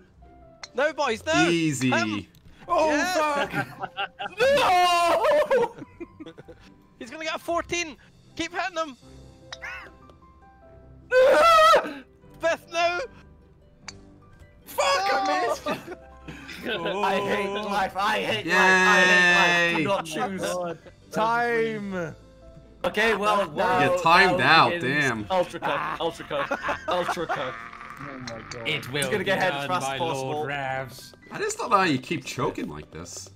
[SPEAKER 5] No, boys, no.
[SPEAKER 1] Easy.
[SPEAKER 5] Um,
[SPEAKER 4] Oh
[SPEAKER 5] Yeah.
[SPEAKER 4] fuck! <laughs>
[SPEAKER 6] No! <laughs>
[SPEAKER 5] He's gonna get a 14. Keep hitting him. <laughs> Beth, no.
[SPEAKER 4] Fuck! I missed.
[SPEAKER 6] I hate life. I hate
[SPEAKER 1] Yay!
[SPEAKER 6] life. I hate life. Do not choose.
[SPEAKER 2] God.
[SPEAKER 3] Time.
[SPEAKER 6] Okay, well, now,
[SPEAKER 1] You timed out, damn.
[SPEAKER 6] Ultra cut. Ultra cut. Ultra <laughs> cut.
[SPEAKER 2] Oh my god.
[SPEAKER 4] It will
[SPEAKER 6] gonna get
[SPEAKER 4] be
[SPEAKER 6] ahead
[SPEAKER 4] done
[SPEAKER 6] fast possible.
[SPEAKER 4] Lord Ravs.
[SPEAKER 1] I just don't know how you keep choking like this.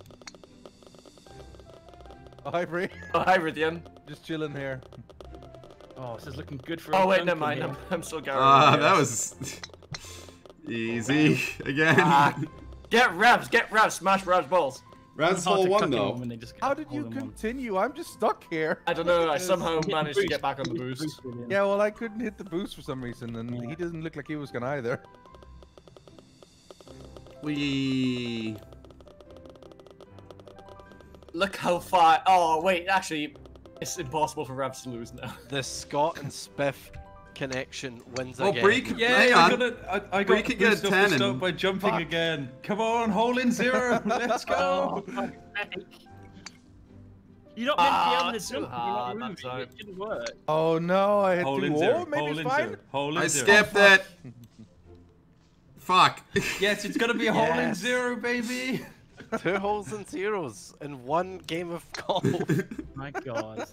[SPEAKER 3] Hi, Bree.
[SPEAKER 6] Oh, hi, Rythian.
[SPEAKER 3] Just chilling here.
[SPEAKER 2] Oh, this is looking good for.
[SPEAKER 6] Oh wait,
[SPEAKER 2] Duncan
[SPEAKER 6] never mind.
[SPEAKER 2] here.
[SPEAKER 6] I'm, I'm still going.
[SPEAKER 1] Ah, that was <laughs> easy again.
[SPEAKER 6] Ah, get revs. Get revs. Smash revs balls.
[SPEAKER 1] Round's
[SPEAKER 2] Hard
[SPEAKER 1] whole one though.
[SPEAKER 2] him they just
[SPEAKER 3] How did you
[SPEAKER 2] in one.
[SPEAKER 3] continue? I'm just stuck here.
[SPEAKER 6] I don't know. I somehow managed to get back on the boost.
[SPEAKER 3] Yeah, well, I couldn't hit the boost for some reason, and
[SPEAKER 2] Yeah.
[SPEAKER 3] he doesn't look like he was gonna either.
[SPEAKER 1] We
[SPEAKER 6] Look how far. Oh wait, actually, it's impossible for revs to lose now.
[SPEAKER 5] The Scott and Spiff connection wins
[SPEAKER 1] Oh,
[SPEAKER 5] again.
[SPEAKER 1] Bree can,
[SPEAKER 4] Yeah,
[SPEAKER 1] hang
[SPEAKER 4] I got it. I, I
[SPEAKER 1] Bree
[SPEAKER 4] got
[SPEAKER 1] could
[SPEAKER 4] the
[SPEAKER 1] get a 10 and-
[SPEAKER 4] by jumping
[SPEAKER 3] Fuck.
[SPEAKER 4] again. Come on, hole in zero. <laughs> Let's
[SPEAKER 2] Oh,
[SPEAKER 4] go.
[SPEAKER 2] fuck's sake. You're not meant
[SPEAKER 6] Ah,
[SPEAKER 2] to be able
[SPEAKER 6] too
[SPEAKER 2] to jump.
[SPEAKER 6] hard,
[SPEAKER 2] You're not
[SPEAKER 6] that's
[SPEAKER 2] moving.
[SPEAKER 6] right.
[SPEAKER 2] It shouldn't work.
[SPEAKER 3] Oh no, I hit
[SPEAKER 4] Hole
[SPEAKER 3] two.
[SPEAKER 4] in
[SPEAKER 3] Oh,
[SPEAKER 4] zero.
[SPEAKER 3] maybe
[SPEAKER 4] Hole in
[SPEAKER 3] fine.
[SPEAKER 4] zero. Hole in
[SPEAKER 1] I
[SPEAKER 4] zero.
[SPEAKER 1] skipped it. Fuck. <laughs>
[SPEAKER 4] Yes, it's gonna be a hole in zero, baby.
[SPEAKER 5] Two holes and zeros in one game of golf. <laughs>
[SPEAKER 2] My god.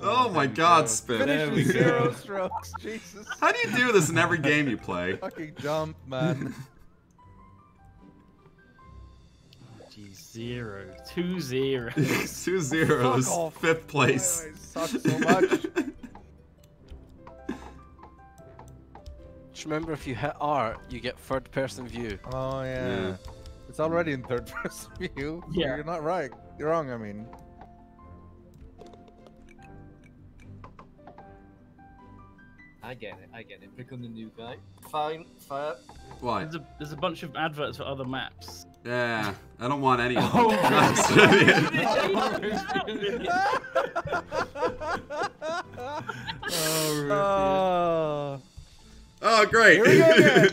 [SPEAKER 1] Oh my god,
[SPEAKER 4] go.
[SPEAKER 1] Spit.
[SPEAKER 4] There we go.
[SPEAKER 3] zero strokes. <laughs> Jesus.
[SPEAKER 1] How do you do this in every game you play? <laughs>
[SPEAKER 3] Fucking jump, man.
[SPEAKER 2] Geez, <laughs> zero. Two zeros.
[SPEAKER 1] Two zeros,
[SPEAKER 3] Fuck off.
[SPEAKER 1] fifth place.
[SPEAKER 3] I suck so much.
[SPEAKER 5] Just remember, if you hit R, you get third person view.
[SPEAKER 3] Oh yeah.
[SPEAKER 1] Yeah.
[SPEAKER 3] It's already in third person view.
[SPEAKER 2] Yeah.
[SPEAKER 3] You're not right. You're wrong. I mean.
[SPEAKER 6] I get it. I get it. Pick on the new guy. Fine. Fair.
[SPEAKER 1] What?
[SPEAKER 2] There's a, there's a bunch of adverts for other maps.
[SPEAKER 1] Yeah, I don't want any of <laughs> oh them. <laughs> <laughs>
[SPEAKER 4] Oh, Oh,
[SPEAKER 3] Oh.
[SPEAKER 1] oh, great.
[SPEAKER 3] Here we go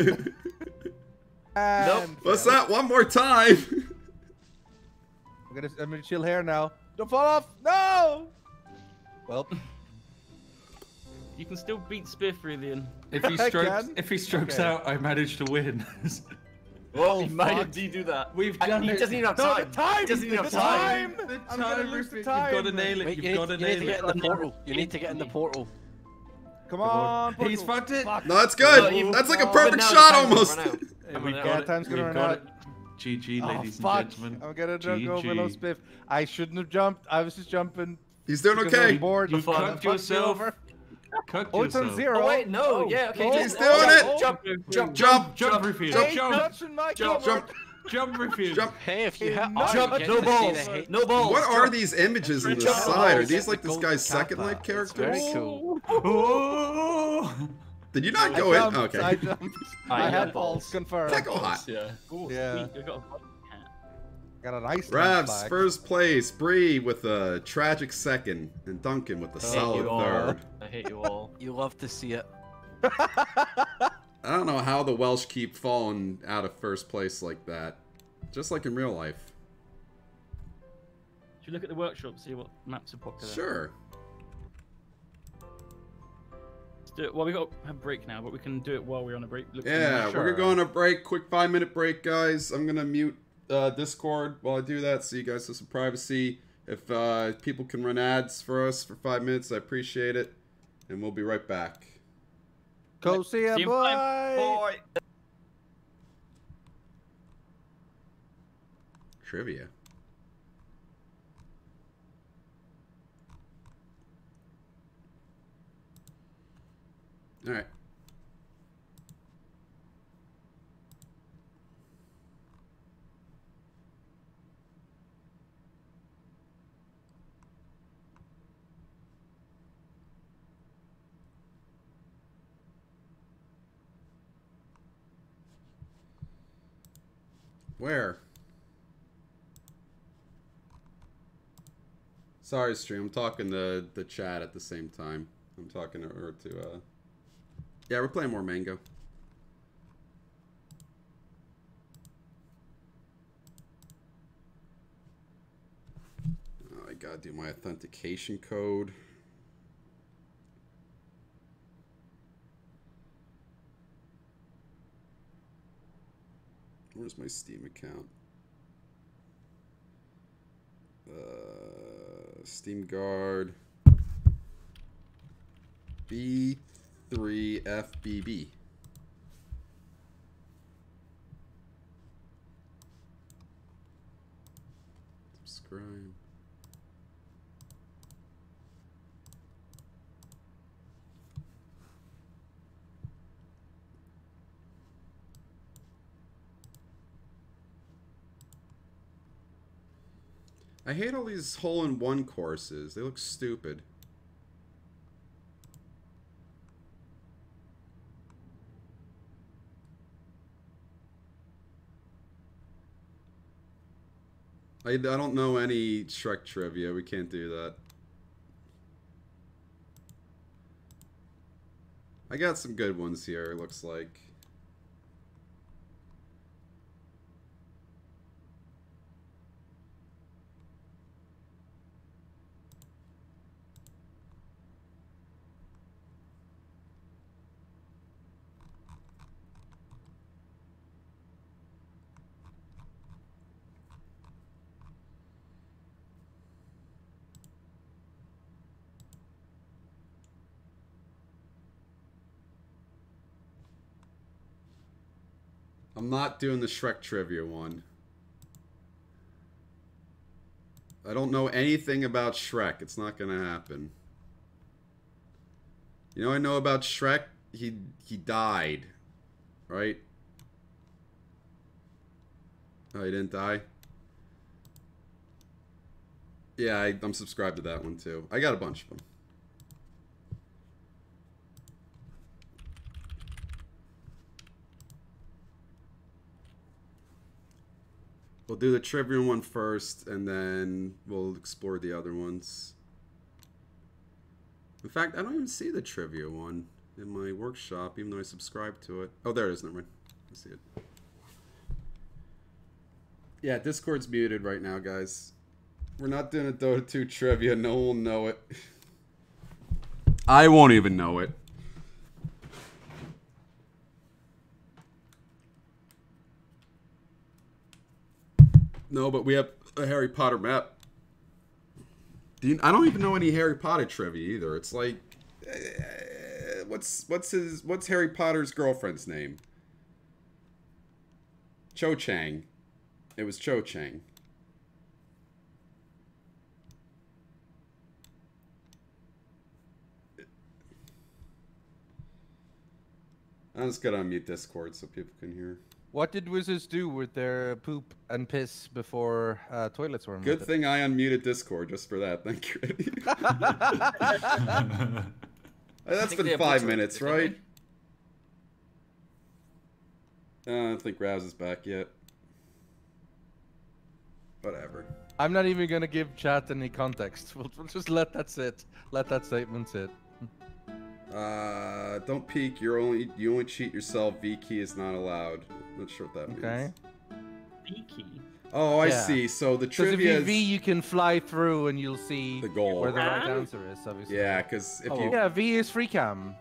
[SPEAKER 3] again. And
[SPEAKER 1] What's
[SPEAKER 3] fail.
[SPEAKER 1] that? One more time.
[SPEAKER 3] I'm gonna, I'm gonna chill here now. Don't fall off. No. Well.
[SPEAKER 2] You can still beat Spearfriedian.
[SPEAKER 4] If he <laughs> strokes, if he strokes
[SPEAKER 3] Okay.
[SPEAKER 4] out, I manage to win. <laughs>
[SPEAKER 6] Well,
[SPEAKER 3] Oh,
[SPEAKER 6] he might indeed do that.
[SPEAKER 4] We've
[SPEAKER 6] And
[SPEAKER 4] done
[SPEAKER 6] he
[SPEAKER 4] it.
[SPEAKER 6] doesn't even have
[SPEAKER 3] No,
[SPEAKER 6] time.
[SPEAKER 3] the time!
[SPEAKER 6] He doesn't even have
[SPEAKER 3] the
[SPEAKER 6] time.
[SPEAKER 3] time!
[SPEAKER 4] The
[SPEAKER 3] I'm gonna lose the time.
[SPEAKER 4] You've got to nail it.
[SPEAKER 5] Wait,
[SPEAKER 4] You've
[SPEAKER 5] you,
[SPEAKER 4] got
[SPEAKER 5] need,
[SPEAKER 4] to
[SPEAKER 5] you need to get in the portal. You need to get in the portal.
[SPEAKER 3] Come on,
[SPEAKER 4] He's fucked it.
[SPEAKER 3] Fuck.
[SPEAKER 1] No, that's good.
[SPEAKER 6] No,
[SPEAKER 1] that's like a perfect
[SPEAKER 6] now
[SPEAKER 1] shot almost.
[SPEAKER 4] Yeah, we've
[SPEAKER 6] gonna-
[SPEAKER 3] Yeah,
[SPEAKER 4] got
[SPEAKER 3] time's
[SPEAKER 4] it.
[SPEAKER 3] gonna
[SPEAKER 4] We've
[SPEAKER 3] run
[SPEAKER 4] got
[SPEAKER 3] out.
[SPEAKER 4] it. GG,
[SPEAKER 3] Oh,
[SPEAKER 4] ladies
[SPEAKER 3] fuck.
[SPEAKER 4] and gentlemen.
[SPEAKER 3] I'm gonna go
[SPEAKER 4] GG.
[SPEAKER 3] below spiff. I shouldn't have jumped. I was just jumping.
[SPEAKER 1] He's doing
[SPEAKER 3] because I was
[SPEAKER 1] okay.
[SPEAKER 3] bored.
[SPEAKER 4] You
[SPEAKER 3] The fuck
[SPEAKER 4] cucked
[SPEAKER 3] fucked me
[SPEAKER 4] yourself.
[SPEAKER 3] Over.
[SPEAKER 4] Cuck
[SPEAKER 3] Oh, it's on zero.
[SPEAKER 6] Oh wait, no,
[SPEAKER 3] Oh,
[SPEAKER 6] yeah, okay.
[SPEAKER 3] oh,
[SPEAKER 1] He's
[SPEAKER 6] just-
[SPEAKER 1] doing
[SPEAKER 6] oh,
[SPEAKER 1] it.
[SPEAKER 6] Jump, jump,
[SPEAKER 1] Jump,
[SPEAKER 4] Jump, Rufus.
[SPEAKER 1] Jump.
[SPEAKER 3] Hey,
[SPEAKER 4] Jump.
[SPEAKER 6] Jump,
[SPEAKER 1] jump.
[SPEAKER 4] Jump, Rufus.
[SPEAKER 1] Jump.
[SPEAKER 5] Hey, if you
[SPEAKER 3] Hey,
[SPEAKER 5] hit
[SPEAKER 3] no-
[SPEAKER 6] Jump, no balls, no balls.
[SPEAKER 1] What are these images on the side? Are these like this guy's second life
[SPEAKER 5] It's
[SPEAKER 1] characters?
[SPEAKER 5] very cool. <laughs>
[SPEAKER 1] Did you not
[SPEAKER 3] I
[SPEAKER 1] go in?
[SPEAKER 3] jumped,
[SPEAKER 1] Okay.
[SPEAKER 3] I jumped. I
[SPEAKER 2] yeah,
[SPEAKER 3] had
[SPEAKER 6] balls.
[SPEAKER 3] balls confirmed.
[SPEAKER 1] Can't go hot.
[SPEAKER 6] Yeah.
[SPEAKER 3] Yeah.
[SPEAKER 2] Sweet, I got a vodka hat.
[SPEAKER 3] An ice
[SPEAKER 1] Ravs first place, Breeh with a tragic second, and Duncan with a solid third.
[SPEAKER 6] I hate you all.
[SPEAKER 5] You love to see it.
[SPEAKER 1] I don't know how the Welsh keep falling out of first place like that. Just like in real life.
[SPEAKER 2] Should we look at the workshop, see what maps are popular?
[SPEAKER 1] Sure.
[SPEAKER 2] Let's do it. Well, we got a break now, but we can do it while we're on a break. Look
[SPEAKER 1] Yeah,
[SPEAKER 3] Sure.
[SPEAKER 1] we're gonna go on a break. Quick five minute break, guys. I'm gonna mute uh, Discord while I do that, so you guys have some privacy. If uh, people can run ads for us for five minutes, I appreciate it. And we'll be right back.
[SPEAKER 3] Go see ya,
[SPEAKER 2] See
[SPEAKER 3] boy.
[SPEAKER 2] bye.
[SPEAKER 6] Boy.
[SPEAKER 1] Trivia. All right. Where? Sorry, stream. I'm talking to the chat at the same time. I'm talking to or to uh. Yeah, we're playing more Mango. Oh, I gotta do my authentication code. Where's my Steam account? Uh, Steam Guard B3FBB. Subscribe. I hate all these hole-in-one courses. They look stupid. I, I don't know any Shrek trivia. We can't do that. I got some good ones here, it looks like. I'm not doing the Shrek trivia one. I don't know anything about Shrek. It's not gonna happen. You know I know about Shrek? He he died. Right? Oh, he didn't die? Yeah, I, I'm subscribed to that one too. I got a bunch of them. We'll do the trivia one first, and then we'll explore the other ones. In fact, I don't even see the trivia one in my workshop, even though I subscribe to it. Oh, there it is. Never mind. I see it. Yeah, Discord's muted right now, guys. We're not doing a Dota 2 trivia. No one will know it. I won't even know it. No, but we have a Harry Potter map. Do you, I don't even know any Harry Potter trivia either. It's like, eh, what's what's his what's Harry Potter's girlfriend's name? Cho Chang. It was Cho Chang. I'm just gonna unmute Discord so people can hear.
[SPEAKER 3] What did wizards do with their poop and piss before uh, toilets were
[SPEAKER 1] Good thing I unmuted Discord just for that. <laughs> Thank you. <laughs> That's been five minutes, right? Uh, I don't think Raz is back yet. Whatever.
[SPEAKER 3] I'm not even gonna give chat any context. <laughs> We'll, we'll just let that sit. Let that statement sit.
[SPEAKER 1] Uh, don't peek. You're only you only cheat yourself. V key is not allowed. Not sure what that means.
[SPEAKER 3] Okay.
[SPEAKER 2] Beaky.
[SPEAKER 1] Oh, I
[SPEAKER 3] Yeah.
[SPEAKER 1] see. So the
[SPEAKER 3] Because if
[SPEAKER 1] trivia
[SPEAKER 3] you
[SPEAKER 1] is
[SPEAKER 3] V, you can fly through and you'll see
[SPEAKER 1] the goal.
[SPEAKER 3] where the right
[SPEAKER 2] Ah.
[SPEAKER 3] answer is. Obviously.
[SPEAKER 1] Yeah, because if
[SPEAKER 3] Oh,
[SPEAKER 1] you
[SPEAKER 3] yeah, V is free cam.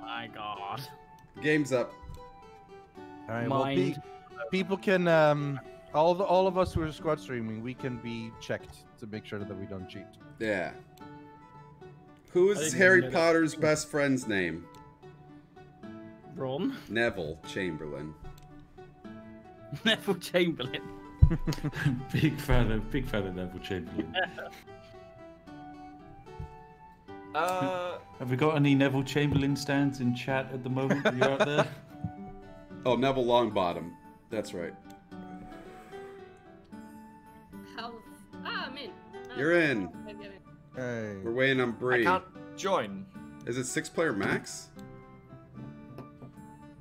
[SPEAKER 2] My God.
[SPEAKER 1] game's up.
[SPEAKER 3] All right. Well, pe- people can um, all the, all of us who are squad streaming, we can be checked to make sure that we don't cheat.
[SPEAKER 1] Yeah. Who
[SPEAKER 2] I
[SPEAKER 1] is
[SPEAKER 2] didn't
[SPEAKER 1] Harry
[SPEAKER 2] even know that.
[SPEAKER 1] Potter's best friend's name?
[SPEAKER 2] Ron.
[SPEAKER 1] Neville Chamberlain. <laughs>
[SPEAKER 2] Neville Chamberlain. <laughs>
[SPEAKER 4] big fan of big fan of Neville Chamberlain.
[SPEAKER 6] Uh, <laughs>
[SPEAKER 4] Have we got any Neville Chamberlain stands in chat at the moment? Are you out there?
[SPEAKER 1] Oh, Neville Longbottom. That's right.
[SPEAKER 7] Health. Ah, I'm in. Ah,
[SPEAKER 1] You're in.
[SPEAKER 7] I get it.
[SPEAKER 3] Hey.
[SPEAKER 1] We're waiting on
[SPEAKER 6] Breeh.
[SPEAKER 1] I
[SPEAKER 6] can't join.
[SPEAKER 1] Is it six player max?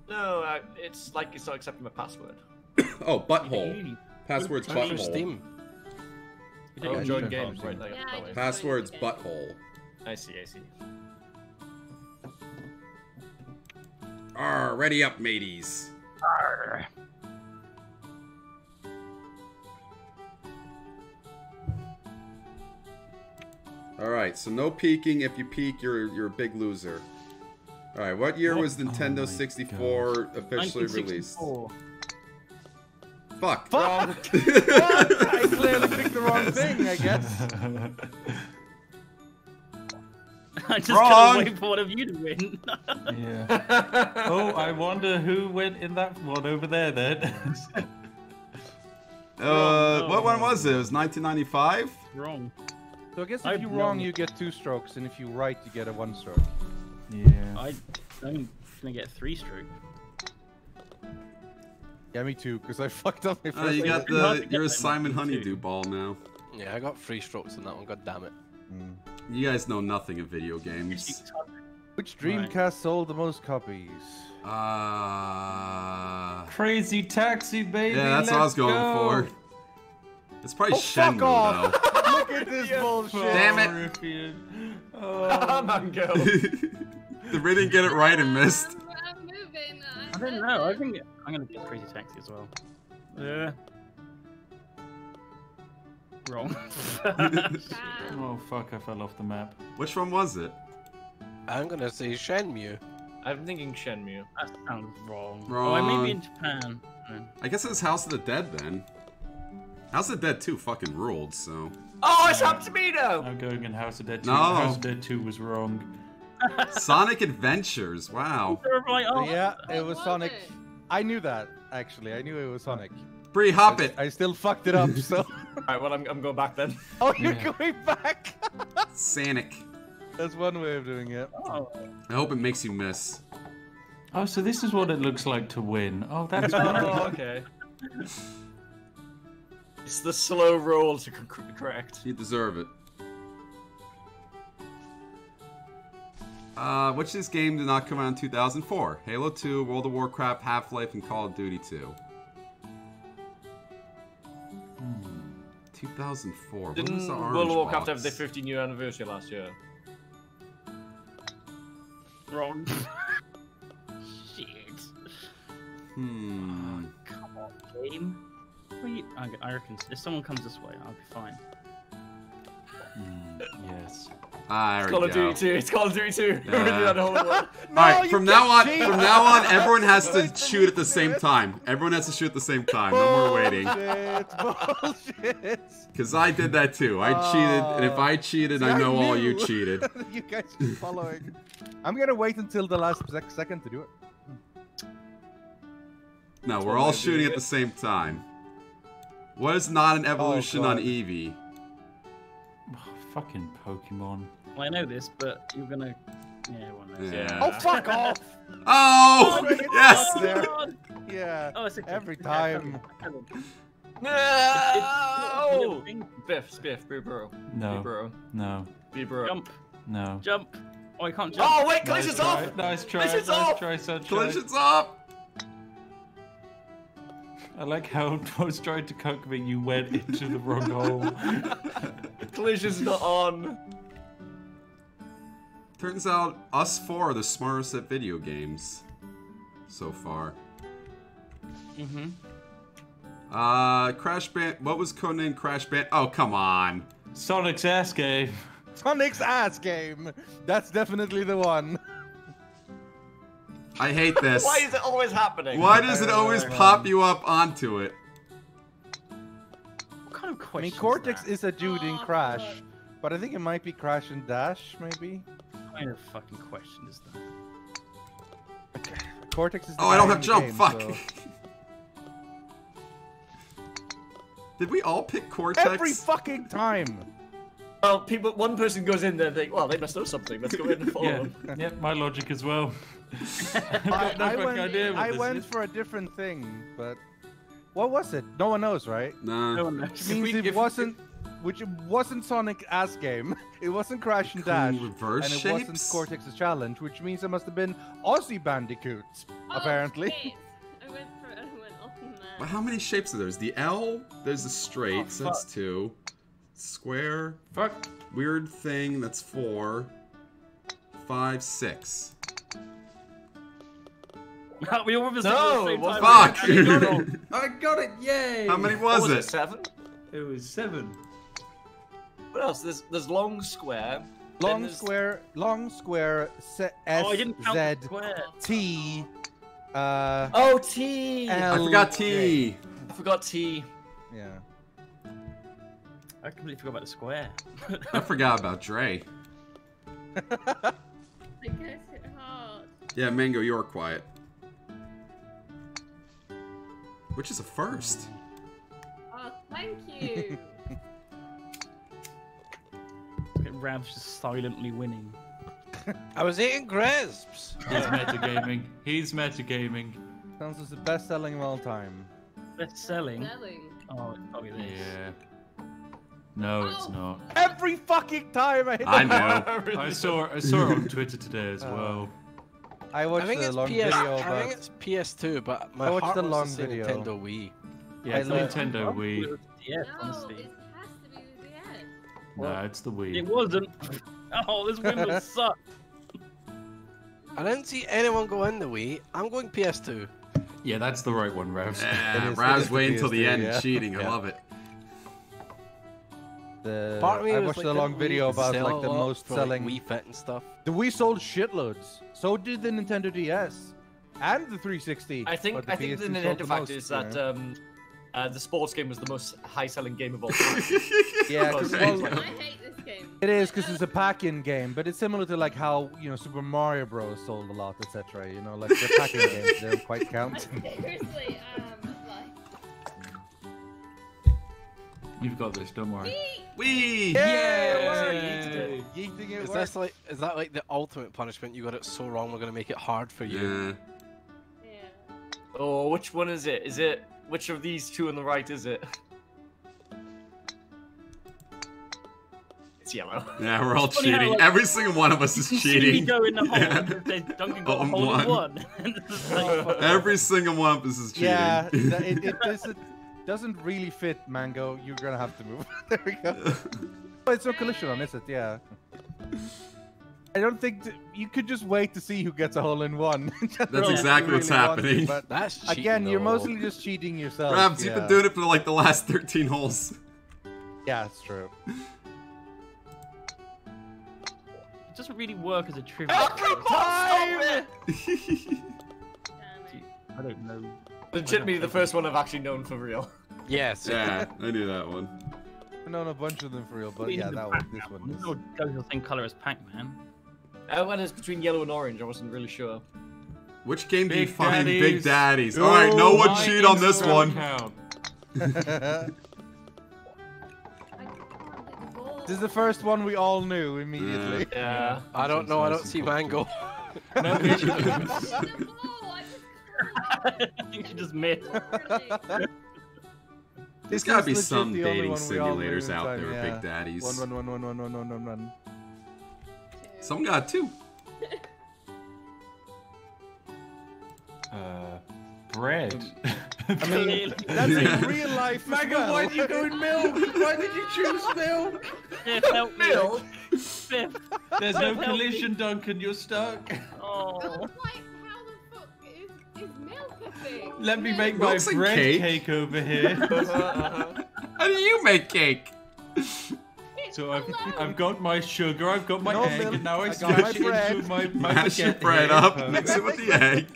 [SPEAKER 6] No, I, it's like it's not accepting my password. <coughs>
[SPEAKER 1] oh, butthole. Password's
[SPEAKER 5] Search
[SPEAKER 1] butthole.
[SPEAKER 5] Steam.
[SPEAKER 2] you don't
[SPEAKER 6] Oh, join
[SPEAKER 2] to
[SPEAKER 6] game.
[SPEAKER 2] pass
[SPEAKER 6] Right,
[SPEAKER 2] it.
[SPEAKER 6] there,
[SPEAKER 7] Yeah,
[SPEAKER 6] that
[SPEAKER 7] I
[SPEAKER 6] way.
[SPEAKER 7] just-
[SPEAKER 1] Password's butthole.
[SPEAKER 6] I see, I see.
[SPEAKER 1] Arr, ready up, mateys.
[SPEAKER 2] Arr.
[SPEAKER 1] All right, so no peeking. If you peek, you're you're a big loser. All right, what year
[SPEAKER 4] What?
[SPEAKER 1] was
[SPEAKER 4] Oh
[SPEAKER 1] Nintendo
[SPEAKER 4] my
[SPEAKER 1] 64 officially released?
[SPEAKER 2] 1964.
[SPEAKER 1] Fuck.
[SPEAKER 3] Fuck! what? <laughs> I clearly picked the wrong thing, I guess. <laughs>
[SPEAKER 2] I just
[SPEAKER 1] Wrong.
[SPEAKER 2] gotta wait for one of you to win.
[SPEAKER 4] yeah. Oh, I wonder who went in that one over there then.
[SPEAKER 1] Uh, what one was it? It was 1995.
[SPEAKER 2] Wrong.
[SPEAKER 3] So I guess if
[SPEAKER 2] I've
[SPEAKER 3] you wrong, you get two strokes, and if you're right, you get a one stroke.
[SPEAKER 4] yeah.
[SPEAKER 2] I, I'm gonna get three stroke.
[SPEAKER 3] Yeah, me too, because I <laughs> fucked up my first.
[SPEAKER 1] Oh, you got the
[SPEAKER 2] to
[SPEAKER 1] you're a Simon. Honeydew ball now.
[SPEAKER 5] Yeah, I got three strokes on that one. God damn it.
[SPEAKER 3] Mm.
[SPEAKER 1] You guys know nothing of video games.
[SPEAKER 3] Which
[SPEAKER 2] Right.
[SPEAKER 3] Dreamcast sold the most copies?
[SPEAKER 1] Uh,
[SPEAKER 4] Crazy taxi, baby.
[SPEAKER 1] yeah, that's what I was going
[SPEAKER 4] go.
[SPEAKER 1] for. It's probably
[SPEAKER 3] Oh,
[SPEAKER 1] Shenmue though. <laughs> <laughs>
[SPEAKER 3] Look at this bullshit.
[SPEAKER 1] Damn it.
[SPEAKER 4] Rythian.
[SPEAKER 6] Oh. Mango.
[SPEAKER 1] the Ray didn't get it right and missed.
[SPEAKER 7] I'm, <laughs> I'm moving.
[SPEAKER 2] I don't know. I think I'm gonna get Crazy Taxi as well. Yeah. Wrong. <laughs>
[SPEAKER 4] Oh fuck! I fell off the map.
[SPEAKER 1] Which one was it?
[SPEAKER 5] I'm gonna say Shenmue.
[SPEAKER 6] I'm thinking Shenmue.
[SPEAKER 2] that sounds wrong. Wrong. Oh, I may be in Japan.
[SPEAKER 1] I guess it's House of the Dead then. House of the Dead 2 fucking ruled, so.
[SPEAKER 6] Oh, it's up to me now!
[SPEAKER 4] I'm going in House of Dead 2.
[SPEAKER 1] No.
[SPEAKER 4] House of Dead 2 was wrong. <laughs>
[SPEAKER 1] Sonic Adventures, wow. <laughs>
[SPEAKER 2] They're right
[SPEAKER 3] So yeah, it was
[SPEAKER 7] was
[SPEAKER 3] Sonic.
[SPEAKER 7] it?
[SPEAKER 3] I knew that actually. I knew it was Sonic.
[SPEAKER 1] Breeh, hop it.
[SPEAKER 3] I still fucked it up. <laughs> So.
[SPEAKER 6] Alright, well, I'm, I'm going back then.
[SPEAKER 3] oh, you're
[SPEAKER 4] Yeah.
[SPEAKER 3] going back.
[SPEAKER 1] Sonic.
[SPEAKER 3] That's one way of doing it.
[SPEAKER 2] Oh,
[SPEAKER 1] I hope it makes you miss.
[SPEAKER 4] Oh, so this is what it looks like to win. Oh, that's
[SPEAKER 6] oh, okay. It's the slow roll to correct.
[SPEAKER 1] You deserve it. Uh, which of these games did not come out in 2004? Halo 2, World of Warcraft, Half-Life, and Call of Duty 2. Hmm. 2004.
[SPEAKER 6] Didn't World of Warcraft
[SPEAKER 1] box?
[SPEAKER 6] have their 15 year anniversary last year?
[SPEAKER 2] wrong. <laughs> Shit.
[SPEAKER 1] Hmm.
[SPEAKER 2] Come on, game. What I, I reckon if someone comes this way, I'll be fine.
[SPEAKER 4] Mm, yes.
[SPEAKER 1] Ah, there
[SPEAKER 6] Call of. Duty 2. It's Call of Duty 2.
[SPEAKER 1] Yeah.
[SPEAKER 6] We're doing that whole one. <laughs>
[SPEAKER 1] All right, from now on,
[SPEAKER 3] cheat.
[SPEAKER 1] from now on, everyone has to shoot at the same time. Everyone has to shoot at the same time. No more waiting.
[SPEAKER 3] Bullshit, bullshit. <laughs>
[SPEAKER 1] Cause I did that too. I cheated, and if I cheated, I
[SPEAKER 3] See, I
[SPEAKER 1] know all you <laughs> cheated.
[SPEAKER 3] you guys keep following. I'm gonna wait until the last sec- second to do it.
[SPEAKER 1] No, we're all shooting at the same time. What is not an evolution oh, on
[SPEAKER 3] God.
[SPEAKER 1] Eevee? <sighs>
[SPEAKER 4] Fucking Pokemon.
[SPEAKER 2] Well, I know this, but you're gonna. Yeah, one knows.
[SPEAKER 1] Yeah.
[SPEAKER 3] Oh fuck off! <laughs>
[SPEAKER 1] Oh,
[SPEAKER 3] Oh,
[SPEAKER 1] yes.
[SPEAKER 3] there. <laughs> Yeah.
[SPEAKER 2] Oh, it's okay.
[SPEAKER 3] Every time.
[SPEAKER 2] can't- I can't-
[SPEAKER 6] No!
[SPEAKER 2] Jump,
[SPEAKER 6] Biff, Spiff, Boo Bro.
[SPEAKER 4] No,
[SPEAKER 6] Bro.
[SPEAKER 4] no,
[SPEAKER 6] Boo Bro.
[SPEAKER 2] jump,
[SPEAKER 4] no.
[SPEAKER 2] jump. Oh, I can't oh, jump.
[SPEAKER 6] Oh, wait,
[SPEAKER 4] Nice
[SPEAKER 6] collision's
[SPEAKER 4] try,
[SPEAKER 6] off!
[SPEAKER 4] nice try,
[SPEAKER 6] Collision's
[SPEAKER 4] nice
[SPEAKER 6] off!
[SPEAKER 4] try, sunshine.
[SPEAKER 1] Collision's up.
[SPEAKER 4] I like how I was trying to cook me, you went into the wrong hole. <laughs>
[SPEAKER 6] Collision's not on.
[SPEAKER 1] Turns out us four are the smartest at video games so far.
[SPEAKER 2] Mm-hmm.
[SPEAKER 1] Uh, Crash Band. What was codename Crash Band? Oh, come on.
[SPEAKER 4] Sonic's ass game.
[SPEAKER 3] Sonic's ass game. That's definitely the one. <laughs>
[SPEAKER 1] I hate this.
[SPEAKER 6] Why is it always happening?
[SPEAKER 1] Why does it always uh, pop you up onto it?
[SPEAKER 2] What kind of question I
[SPEAKER 3] mean, Cortex
[SPEAKER 2] is,
[SPEAKER 3] is a dude in
[SPEAKER 7] Oh,
[SPEAKER 3] Crash, but I think it might be Crash and Dash, maybe.
[SPEAKER 2] that? What kind of fucking question is that?
[SPEAKER 3] Cortex is. The
[SPEAKER 1] Oh, I don't have
[SPEAKER 3] in
[SPEAKER 1] jump.
[SPEAKER 3] game,
[SPEAKER 1] Fuck.
[SPEAKER 3] so- <laughs>
[SPEAKER 1] Did we all pick Cortex?
[SPEAKER 3] Every fucking time.
[SPEAKER 6] Well, people, one person goes in there and think, well, they must know something. Let's go in and <laughs> follow
[SPEAKER 4] Yeah,
[SPEAKER 6] them.
[SPEAKER 4] yeah, my logic as well. I've <laughs>
[SPEAKER 3] I,
[SPEAKER 4] no
[SPEAKER 3] I went, I went for a different thing, but what was it? No one knows, right?
[SPEAKER 1] Nah.
[SPEAKER 2] No one knows.
[SPEAKER 3] Which means
[SPEAKER 4] we-
[SPEAKER 3] it wasn't. Which it wasn't Sonic ass game. <laughs> It wasn't Crash and
[SPEAKER 1] Cool
[SPEAKER 3] Dash,
[SPEAKER 1] reverse
[SPEAKER 3] and it wasn't? Cortex's challenge, which means it must have been Aussie Bandicoots,
[SPEAKER 7] Oh,
[SPEAKER 3] apparently.
[SPEAKER 7] shit. I went for I went off on that.
[SPEAKER 1] But how many shapes are there? There's the L, there's the straight,
[SPEAKER 2] Oh,
[SPEAKER 1] so that's two. Square,
[SPEAKER 4] Fuck.
[SPEAKER 1] weird thing, that's four. Five, six. <laughs>
[SPEAKER 2] we all remember
[SPEAKER 6] No,
[SPEAKER 2] the same
[SPEAKER 6] wasn't.
[SPEAKER 2] time.
[SPEAKER 1] Fuck!
[SPEAKER 4] I got it. I got it. Yay.
[SPEAKER 1] How many was
[SPEAKER 6] was
[SPEAKER 1] it?
[SPEAKER 6] it? Seven?
[SPEAKER 4] It was seven.
[SPEAKER 6] What else? There's there's long square.
[SPEAKER 3] Long square, long square, se- S
[SPEAKER 2] Oh, I didn't count
[SPEAKER 3] Z
[SPEAKER 2] square.
[SPEAKER 3] T. Uh,
[SPEAKER 6] Oh, T.
[SPEAKER 3] L-
[SPEAKER 1] I forgot T.
[SPEAKER 6] I forgot T.
[SPEAKER 3] yeah.
[SPEAKER 2] I completely forgot about the square.
[SPEAKER 1] I <laughs> forgot about Dre.
[SPEAKER 7] I guess <laughs> it hard.
[SPEAKER 1] Yeah, Mango, you're quiet. Which is a first.
[SPEAKER 7] Oh, thank you. <laughs>
[SPEAKER 2] Rav's just silently winning. <laughs>
[SPEAKER 5] I was eating crisps.
[SPEAKER 4] He's <laughs> metagaming. He's metagaming.
[SPEAKER 3] Sounds as the best selling of all time.
[SPEAKER 2] Best selling.
[SPEAKER 7] Selling.
[SPEAKER 2] Oh, it's probably this.
[SPEAKER 4] Yeah. No, it's
[SPEAKER 7] Oh.
[SPEAKER 4] not.
[SPEAKER 3] Every fucking time I hit
[SPEAKER 1] I know.
[SPEAKER 4] I saw I saw it on Twitter today as
[SPEAKER 3] Oh.
[SPEAKER 4] well.
[SPEAKER 3] I
[SPEAKER 5] I
[SPEAKER 3] watched
[SPEAKER 5] think
[SPEAKER 3] the
[SPEAKER 5] it's
[SPEAKER 3] long
[SPEAKER 5] PS,
[SPEAKER 3] video.
[SPEAKER 5] I think it's PS2, but my
[SPEAKER 3] I watched
[SPEAKER 5] heart
[SPEAKER 3] the
[SPEAKER 5] wants
[SPEAKER 3] long video.
[SPEAKER 5] Nintendo Wii.
[SPEAKER 4] Yeah, it's
[SPEAKER 3] I love-
[SPEAKER 4] Nintendo Wii.
[SPEAKER 2] Yeah,
[SPEAKER 7] no,
[SPEAKER 2] honestly.
[SPEAKER 7] it has to be the DS.
[SPEAKER 4] No, it's the Wii.
[SPEAKER 2] It wasn't. <laughs> Oh, this win would <laughs> suck.
[SPEAKER 5] I didn't see anyone go in the Wii. I'm going PS2.
[SPEAKER 4] Yeah, that's the right one, Ravs.
[SPEAKER 1] Yeah,
[SPEAKER 3] It is- it is the
[SPEAKER 1] waiting until the end,
[SPEAKER 3] yeah.
[SPEAKER 1] cheating. I
[SPEAKER 4] Yeah.
[SPEAKER 1] love it.
[SPEAKER 3] The,
[SPEAKER 5] Part of me
[SPEAKER 3] I
[SPEAKER 5] was
[SPEAKER 3] watched
[SPEAKER 5] like,
[SPEAKER 3] the long video about like the most
[SPEAKER 5] for, like,
[SPEAKER 3] selling.
[SPEAKER 5] Wii Fit and stuff.
[SPEAKER 3] The Wii sold shitloads. So did the Nintendo DS and the 360.
[SPEAKER 6] I think I think the
[SPEAKER 3] PS2 sold
[SPEAKER 6] Nintendo
[SPEAKER 3] the
[SPEAKER 6] fact is that um, uh, the sports game was the most high-selling game of all <laughs> time.
[SPEAKER 3] yeah,
[SPEAKER 6] Well,
[SPEAKER 3] 'cause, <laughs>
[SPEAKER 6] okay.
[SPEAKER 3] well,
[SPEAKER 7] I hate this game.
[SPEAKER 3] it is because
[SPEAKER 7] Uh,
[SPEAKER 3] it's a <laughs> pack-in game, but it's similar to like how you know Super Mario Bros. sold a lot, etc. You know, like the pack-in games, they don't quite count.
[SPEAKER 7] seriously am
[SPEAKER 4] You've got this, don't worry.
[SPEAKER 1] Wee!
[SPEAKER 4] Yay!
[SPEAKER 3] Yeeting it
[SPEAKER 5] Is this like is that like the ultimate punishment? You got it so wrong, we're gonna make it hard for you.
[SPEAKER 1] Yeah.
[SPEAKER 7] Yeah.
[SPEAKER 6] oh, which one is it? Is it which of these two on the right is it? <laughs> It's yellow.
[SPEAKER 1] Yeah, we're all
[SPEAKER 2] funny how,
[SPEAKER 1] cheating.
[SPEAKER 2] like,
[SPEAKER 1] Every single one of us is
[SPEAKER 2] You see
[SPEAKER 1] cheating.
[SPEAKER 2] go in the <laughs> hole
[SPEAKER 1] Yeah.
[SPEAKER 2] and there's Duncan got hole
[SPEAKER 1] one.
[SPEAKER 2] one. <laughs> And it's like,
[SPEAKER 1] Every single one of us is cheating.
[SPEAKER 3] Yeah, th- it, it doesn't doesn't really fit Mango. You're gonna have to move. <laughs> there we go. Oh, <laughs> it's no collision on, is it? Yeah. I don't think you could just wait to see who gets a hole in one. <laughs>
[SPEAKER 1] That's
[SPEAKER 3] roll
[SPEAKER 1] exactly what's
[SPEAKER 3] really want to,
[SPEAKER 1] happening.
[SPEAKER 3] but
[SPEAKER 5] That's cheating,
[SPEAKER 3] again, you're mostly just cheating yourself.
[SPEAKER 1] Ravs, you've been doing it for like the last 13 holes.
[SPEAKER 3] Yeah, it's true.
[SPEAKER 2] It doesn't really work as a trivia.
[SPEAKER 6] Every
[SPEAKER 2] quiz.
[SPEAKER 6] time!
[SPEAKER 7] Damn it.
[SPEAKER 2] I don't know.
[SPEAKER 6] Legitimately the first one I've actually known for real. <laughs>
[SPEAKER 5] Yes.
[SPEAKER 1] yeah, I knew that one.
[SPEAKER 3] I've known a bunch of them for real, but yeah, that one, this one
[SPEAKER 2] it's all
[SPEAKER 3] is.
[SPEAKER 2] goes the same color as Pac-Man.
[SPEAKER 6] Uh, when it's between yellow and orange, I wasn't really sure.
[SPEAKER 1] Which game do you
[SPEAKER 4] Big
[SPEAKER 1] find Big
[SPEAKER 4] Daddies.
[SPEAKER 1] Daddies? All right, no one
[SPEAKER 4] My
[SPEAKER 1] cheat on this one.
[SPEAKER 4] account.
[SPEAKER 7] I just can't hit the ball.
[SPEAKER 3] this is the first one we all knew immediately.
[SPEAKER 6] Yeah.
[SPEAKER 5] I don't know. I don't see
[SPEAKER 4] comfortable.
[SPEAKER 5] Mango. <laughs> <laughs>
[SPEAKER 7] I
[SPEAKER 2] think she just missed. <laughs>
[SPEAKER 1] There's gotta be some dating simulators out there, Big Daddies.
[SPEAKER 3] One, one, one, one, one, one, one, one.
[SPEAKER 1] Some got two. <laughs>
[SPEAKER 4] uh, bread. <laughs>
[SPEAKER 2] I mean,
[SPEAKER 3] that's in real life. Maga,
[SPEAKER 4] why did you go milk? Why did you choose milk?
[SPEAKER 6] milk.
[SPEAKER 4] There's no collision, Duncan. You're stuck. Let me make my
[SPEAKER 1] Milk's
[SPEAKER 4] bread
[SPEAKER 1] cake.
[SPEAKER 4] cake. over <laughs> here.
[SPEAKER 6] Uh-huh.
[SPEAKER 1] How do you make cake?
[SPEAKER 4] So I've. I've got my sugar, I've got my
[SPEAKER 3] No
[SPEAKER 4] egg,
[SPEAKER 3] milk,
[SPEAKER 4] and now I,
[SPEAKER 3] I got
[SPEAKER 4] smash
[SPEAKER 3] my
[SPEAKER 4] it
[SPEAKER 3] bread.
[SPEAKER 4] into my, my
[SPEAKER 1] Mash your
[SPEAKER 4] baguette
[SPEAKER 1] bread
[SPEAKER 4] here.
[SPEAKER 1] up, mix it with the egg.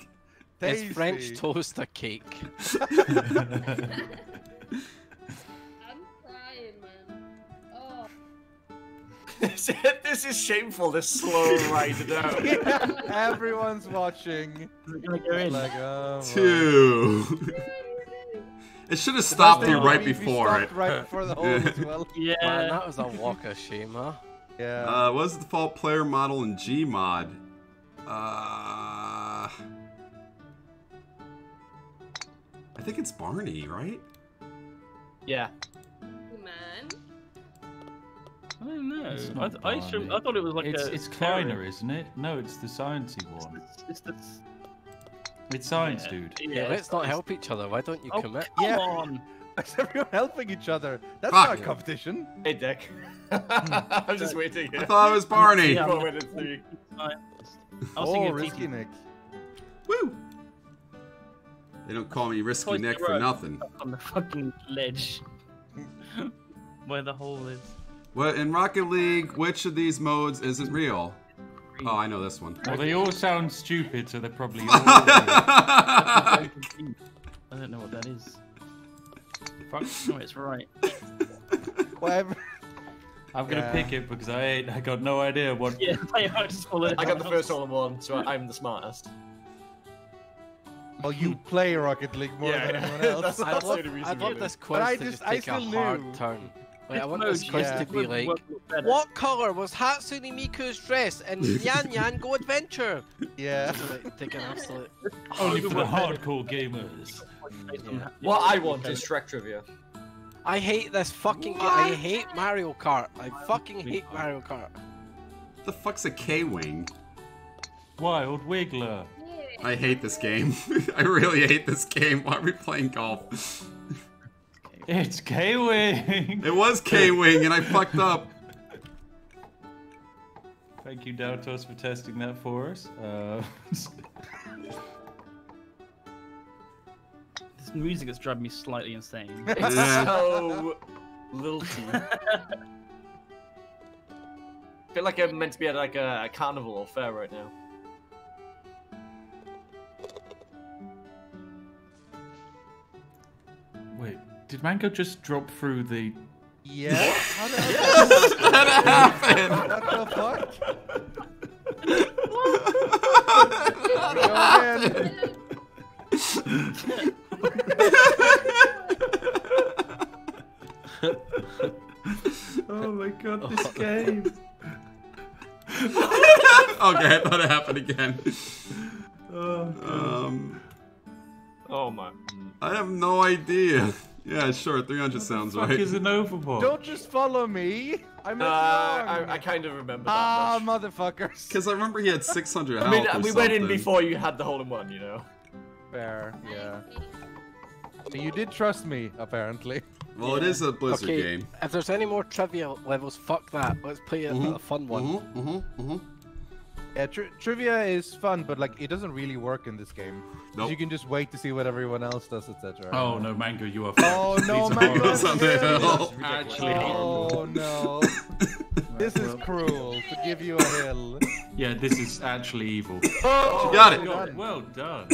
[SPEAKER 5] Is
[SPEAKER 3] Tasty.
[SPEAKER 5] French toaster cake? <laughs> <laughs>
[SPEAKER 6] this, this is shameful, this slow ride down. <laughs>
[SPEAKER 3] Yeah, everyone's watching.
[SPEAKER 2] Is it gonna go in?
[SPEAKER 3] Like, oh, my-
[SPEAKER 1] Two. it should have stopped you right
[SPEAKER 3] we- we
[SPEAKER 1] before it.
[SPEAKER 3] Right before the hole <laughs> as well.
[SPEAKER 2] Yeah.
[SPEAKER 5] Man, that was a walk of shame, huh?
[SPEAKER 3] Yeah.
[SPEAKER 1] Uh, what's the default player model in Gmod? Uh, I think it's Barney, right?
[SPEAKER 6] Yeah.
[SPEAKER 7] Man.
[SPEAKER 2] I don't know.
[SPEAKER 4] It's
[SPEAKER 2] I,
[SPEAKER 4] not
[SPEAKER 2] th- I, assumed-
[SPEAKER 4] Barney.
[SPEAKER 2] I thought it was like
[SPEAKER 4] it's
[SPEAKER 2] a.
[SPEAKER 4] it's
[SPEAKER 2] a
[SPEAKER 4] Kleiner, isn't it? No, it's the sciencey one.
[SPEAKER 2] It's, it's the.
[SPEAKER 4] It's science,
[SPEAKER 2] yeah.
[SPEAKER 4] dude.
[SPEAKER 2] Yeah,
[SPEAKER 5] Yeah, let's not help each other. Why don't you
[SPEAKER 2] Oh,
[SPEAKER 5] commit?
[SPEAKER 2] come
[SPEAKER 3] Yeah.
[SPEAKER 2] on. <laughs>
[SPEAKER 3] Is everyone helping each other? That's
[SPEAKER 1] Fuck.
[SPEAKER 3] not a competition.
[SPEAKER 6] Hey, Dick. <laughs> I'm just waiting
[SPEAKER 1] I thought it was Barney.
[SPEAKER 2] Yeah.
[SPEAKER 6] Four minutes three.
[SPEAKER 2] I was
[SPEAKER 3] Oh,
[SPEAKER 2] thinking of
[SPEAKER 3] risky
[SPEAKER 2] TT
[SPEAKER 3] Nick.
[SPEAKER 1] Woo! They don't call me Risky
[SPEAKER 2] Toys
[SPEAKER 1] Nick for nothing.
[SPEAKER 2] on the fucking ledge. <laughs> Where the hole is.
[SPEAKER 1] What in Rocket League? Which of these modes isn't real? Oh, I know this one.
[SPEAKER 4] Well, they all sound stupid, so they're probably <laughs> all.
[SPEAKER 2] I don't know what that is. Fuck, no, it's right. <laughs>
[SPEAKER 3] Whatever.
[SPEAKER 4] I'm gonna
[SPEAKER 3] Yeah.
[SPEAKER 4] pick it because I ain't. I got no idea what. <laughs>
[SPEAKER 2] Yeah, I just it
[SPEAKER 6] I got the first all in one, so I- I'm the smartest.
[SPEAKER 3] Well, you play Rocket League more
[SPEAKER 6] Yeah,
[SPEAKER 3] than
[SPEAKER 6] yeah.
[SPEAKER 3] anyone else.
[SPEAKER 6] That's-
[SPEAKER 5] I'd love,
[SPEAKER 6] the only reason
[SPEAKER 5] I'd love this quiz
[SPEAKER 3] I
[SPEAKER 5] to
[SPEAKER 3] just-
[SPEAKER 5] just
[SPEAKER 3] I
[SPEAKER 5] take a
[SPEAKER 3] still
[SPEAKER 5] hard
[SPEAKER 3] knew.
[SPEAKER 5] turn. Like,
[SPEAKER 2] This
[SPEAKER 5] I want this quiz
[SPEAKER 3] yeah.
[SPEAKER 5] to be like,
[SPEAKER 2] work a lot better.
[SPEAKER 5] what color was Hatsune Miku's dress in <laughs> Yan Yan Go Adventure?
[SPEAKER 3] Yeah.
[SPEAKER 5] Just take an absolute. <laughs>
[SPEAKER 4] Only for the hardcore gamers.
[SPEAKER 2] Based on that-
[SPEAKER 6] What I want is Shrek trivia.
[SPEAKER 5] I hate this fucking. game. I hate Mario Kart. I fucking hate Mario Kart.
[SPEAKER 1] the fuck's a K-wing?
[SPEAKER 4] Wild Wiggler.
[SPEAKER 1] I hate this game. <laughs> I really hate this game. Why are we playing golf?
[SPEAKER 4] It's K-wing.
[SPEAKER 1] It was K-wing, and I fucked up.
[SPEAKER 4] Thank you, Daltos, for testing that for us. Uh,
[SPEAKER 2] This music is driving me slightly insane. <laughs>
[SPEAKER 6] It's
[SPEAKER 1] Yeah.
[SPEAKER 6] so lilty. I feel like I'm meant to be at like a, a carnival or fair right now.
[SPEAKER 4] wait, did Mango just drop through the?
[SPEAKER 3] Yeah. <laughs> How the hell?
[SPEAKER 1] Yes, that happened.
[SPEAKER 3] What the fuck? Go again. <laughs>
[SPEAKER 4] Oh my god, this game! <laughs>
[SPEAKER 1] okay, I thought it happened again. Um,
[SPEAKER 6] Oh my.
[SPEAKER 1] I have no idea. Yeah, sure, 300 sounds
[SPEAKER 4] Fuck
[SPEAKER 1] right.
[SPEAKER 4] is an overboard?
[SPEAKER 3] Don't just follow me. I'm
[SPEAKER 6] Uh,
[SPEAKER 3] not
[SPEAKER 6] I. I kind of remember that
[SPEAKER 3] Ah,
[SPEAKER 6] much.
[SPEAKER 3] motherfuckers.
[SPEAKER 1] Because I remember he had 600
[SPEAKER 6] I mean,
[SPEAKER 1] or
[SPEAKER 6] we went in before you had the hole in one, you know.
[SPEAKER 3] Fair. Yeah. You did trust me, apparently.
[SPEAKER 1] Well, it is a Blizzard
[SPEAKER 5] Okay,
[SPEAKER 1] game.
[SPEAKER 5] if there's any more trivia levels, fuck that. Let's play a,
[SPEAKER 1] Mhm,
[SPEAKER 5] a fun one.
[SPEAKER 1] Mm-hmm, mm-hmm, mm-hmm.
[SPEAKER 3] Yeah, tri- trivia is fun, but like it doesn't really work in this game.
[SPEAKER 1] Nope.
[SPEAKER 3] You can just wait to see what everyone else does, etc.
[SPEAKER 4] Oh no, Mango, you are.
[SPEAKER 3] Oh no,
[SPEAKER 4] These are
[SPEAKER 3] Mango!
[SPEAKER 4] horrible.
[SPEAKER 1] It's on.
[SPEAKER 4] Actually,
[SPEAKER 3] Oh no! this is cruel. To give you a hill.
[SPEAKER 4] yeah, this is actually evil. <laughs>
[SPEAKER 1] Oh, You got it.
[SPEAKER 3] Done.
[SPEAKER 4] Well done.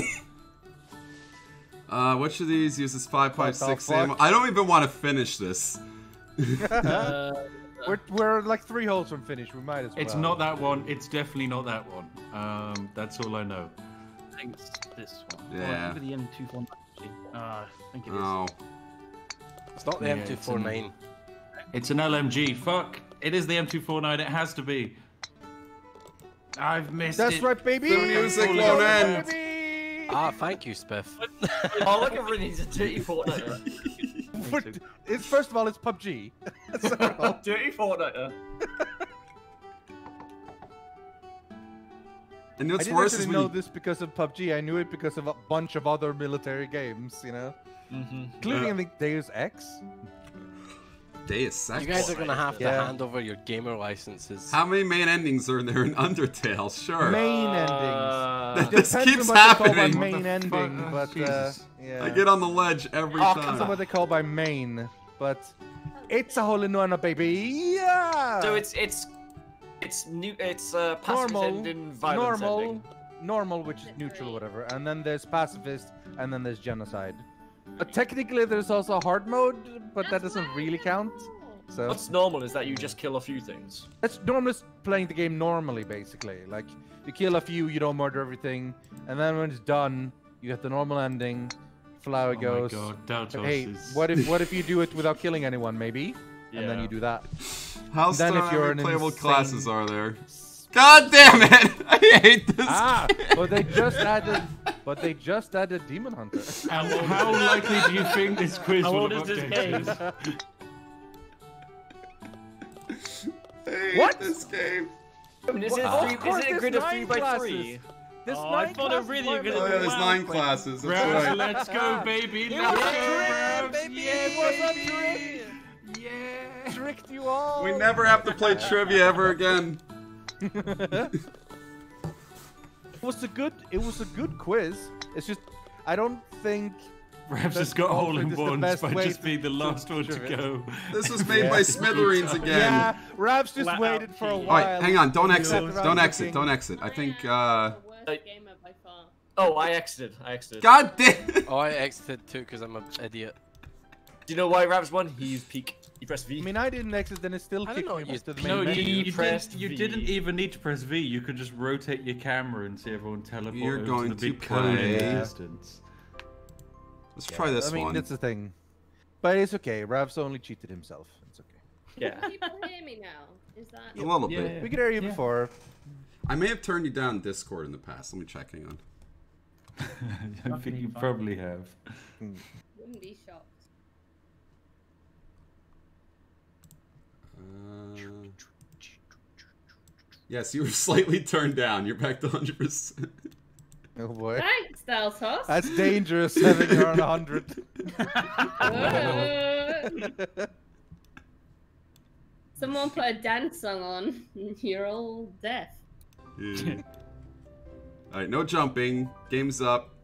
[SPEAKER 1] Uh, which of these uses 5.6
[SPEAKER 3] fuck?
[SPEAKER 1] ammo? I don't even want to finish this. <laughs>
[SPEAKER 2] Uh,
[SPEAKER 3] We're we're like three holes from finish. We might as well.
[SPEAKER 4] It's not that one. It's definitely not that one. Um, that's all I know.
[SPEAKER 2] I think it's this one.
[SPEAKER 1] Yeah.
[SPEAKER 2] Oh, I think the M249. Uh, I think it is.
[SPEAKER 1] Oh.
[SPEAKER 5] It's not the
[SPEAKER 4] Yeah, an-
[SPEAKER 5] M249.
[SPEAKER 4] It's an LMG. Fuck. It is the M249. It has to be. I've missed it.
[SPEAKER 3] That's
[SPEAKER 4] it.
[SPEAKER 3] right, baby.
[SPEAKER 1] The music won't end.
[SPEAKER 5] Ah, thank you, Spiff. <laughs>
[SPEAKER 6] Oh, look at Vinny's a dirty Fortnite. <laughs>
[SPEAKER 3] But it's first of all, it's PUBG. So-
[SPEAKER 6] dirty Fortnite.
[SPEAKER 1] And
[SPEAKER 3] I didn't
[SPEAKER 1] worse is
[SPEAKER 3] actually know
[SPEAKER 1] you,
[SPEAKER 3] this because of PUBG. I knew it because of a bunch of other military games, you know, mm-hmm. including I think Deus Ex.
[SPEAKER 1] Deus Ex.
[SPEAKER 5] You guys are gonna have to
[SPEAKER 3] Yeah.
[SPEAKER 5] hand over your gamer licenses.
[SPEAKER 1] How many main endings are there in <laughs> Undertale? Sure.
[SPEAKER 3] Main
[SPEAKER 6] Uh,
[SPEAKER 3] endings.
[SPEAKER 1] This
[SPEAKER 3] Depends
[SPEAKER 1] keeps
[SPEAKER 3] on what they call by
[SPEAKER 1] happening.
[SPEAKER 3] main
[SPEAKER 4] What
[SPEAKER 3] ending, but uh, yeah.
[SPEAKER 1] I get on the ledge every
[SPEAKER 3] Oh, depends on
[SPEAKER 1] time.
[SPEAKER 3] what they call by main, but it's a hole in one, baby. Yeah.
[SPEAKER 6] So it's it's it's new. It's uh,
[SPEAKER 3] normal,
[SPEAKER 6] ending, violence
[SPEAKER 3] normal,
[SPEAKER 6] ending.
[SPEAKER 3] normal, which is neutral, whatever, and then there's pacifist, and then there's genocide. But technically, there's also a hard mode, but that doesn't really count. So
[SPEAKER 6] What's normal is that you just kill a few things.
[SPEAKER 3] That's normal is playing the game normally, basically. Like you kill a few, you don't murder everything, and then when it's done, you get the normal ending. Flower
[SPEAKER 4] Oh
[SPEAKER 3] goes.
[SPEAKER 4] my god, Daltos
[SPEAKER 3] Hey,
[SPEAKER 4] is.
[SPEAKER 3] what if what if you do it without killing anyone, maybe? And then you do that.
[SPEAKER 1] How
[SPEAKER 3] then if you're an
[SPEAKER 1] playable
[SPEAKER 3] insane-
[SPEAKER 1] classes are there? God damn it! <laughs> I hate this.
[SPEAKER 3] Ah,
[SPEAKER 1] game.
[SPEAKER 3] but they just added, but they just added Demon Hunter.
[SPEAKER 4] And how likely do you think this quiz
[SPEAKER 2] How
[SPEAKER 4] will
[SPEAKER 2] old is this game? <laughs>
[SPEAKER 1] I hate
[SPEAKER 3] What?
[SPEAKER 1] this game.
[SPEAKER 6] I mean, is
[SPEAKER 3] Well,
[SPEAKER 6] three,
[SPEAKER 3] of
[SPEAKER 6] is it a grid of three by
[SPEAKER 3] classes.
[SPEAKER 6] three?
[SPEAKER 3] There's
[SPEAKER 2] Oh, I thought
[SPEAKER 3] classes,
[SPEAKER 2] originally
[SPEAKER 3] why
[SPEAKER 2] you were
[SPEAKER 1] Oh
[SPEAKER 2] gonna
[SPEAKER 1] yeah, there's
[SPEAKER 2] Wow.
[SPEAKER 1] nine classes. That's
[SPEAKER 4] Ravs,
[SPEAKER 1] right.
[SPEAKER 4] let's go, <laughs> baby.
[SPEAKER 3] Yeah,
[SPEAKER 4] Let's
[SPEAKER 3] yeah,
[SPEAKER 4] go, Ravs.
[SPEAKER 3] baby.
[SPEAKER 4] Yeah,
[SPEAKER 3] What's up,
[SPEAKER 4] baby. Yeah.
[SPEAKER 3] Tricked you all.
[SPEAKER 1] We never have to play trivia ever again.
[SPEAKER 3] It was a good. It was a good quiz. It's just I don't think.
[SPEAKER 4] Ravs
[SPEAKER 3] That's
[SPEAKER 4] has got
[SPEAKER 3] also
[SPEAKER 4] hole in ones by just being the
[SPEAKER 3] to
[SPEAKER 4] last one to go.
[SPEAKER 1] This was made
[SPEAKER 3] Yeah.
[SPEAKER 1] by <laughs> Smithereens again.
[SPEAKER 3] Yeah, Rav's just
[SPEAKER 2] Flat
[SPEAKER 3] waited
[SPEAKER 2] out
[SPEAKER 3] for a while.
[SPEAKER 1] Alright, hang on. Don't exit. Don't exit.
[SPEAKER 3] looking-
[SPEAKER 1] Don't exit. I think, uh.
[SPEAKER 7] The worst gamer by far.
[SPEAKER 6] Oh, I exited. I exited.
[SPEAKER 1] God damn
[SPEAKER 5] Oh, I exited too because I'm an idiot.
[SPEAKER 6] Do you know why Ravs won? He used peak. He pressed V.
[SPEAKER 3] I mean, I didn't exit, then it still
[SPEAKER 5] I
[SPEAKER 3] kicked me
[SPEAKER 5] you-
[SPEAKER 3] back to the
[SPEAKER 4] No,
[SPEAKER 3] main
[SPEAKER 4] you,
[SPEAKER 3] menu.
[SPEAKER 4] you,
[SPEAKER 6] pressed
[SPEAKER 4] didn't, you didn't even need to press V. You could just rotate your camera and see everyone teleport
[SPEAKER 1] You're going
[SPEAKER 4] to the
[SPEAKER 1] to
[SPEAKER 4] big in the
[SPEAKER 1] play.
[SPEAKER 4] distance.
[SPEAKER 1] Let's try this
[SPEAKER 3] I mean,
[SPEAKER 1] one.
[SPEAKER 3] that's the thing. But it's okay. Rav's only cheated himself. It's okay.
[SPEAKER 6] Yeah.
[SPEAKER 7] Can people hear me now? Is that?
[SPEAKER 1] A little
[SPEAKER 4] Yeah,
[SPEAKER 1] bit.
[SPEAKER 4] yeah.
[SPEAKER 3] We could hear you
[SPEAKER 4] Yeah.
[SPEAKER 3] before.
[SPEAKER 1] I may have turned you down Discord in the past. Let me check. Hang on. <laughs>
[SPEAKER 4] I think you probably have.
[SPEAKER 7] Wouldn't be shocked.
[SPEAKER 1] Uh, yes, you were <laughs> slightly turned down. You're back to 100%.
[SPEAKER 3] Oh boy.
[SPEAKER 7] Thanks, Daltos.
[SPEAKER 3] That's dangerous having her on 100.
[SPEAKER 7] Uh, Someone put a dance song on. You're all deaf.
[SPEAKER 1] Yeah. Alright, no jumping. Game's up.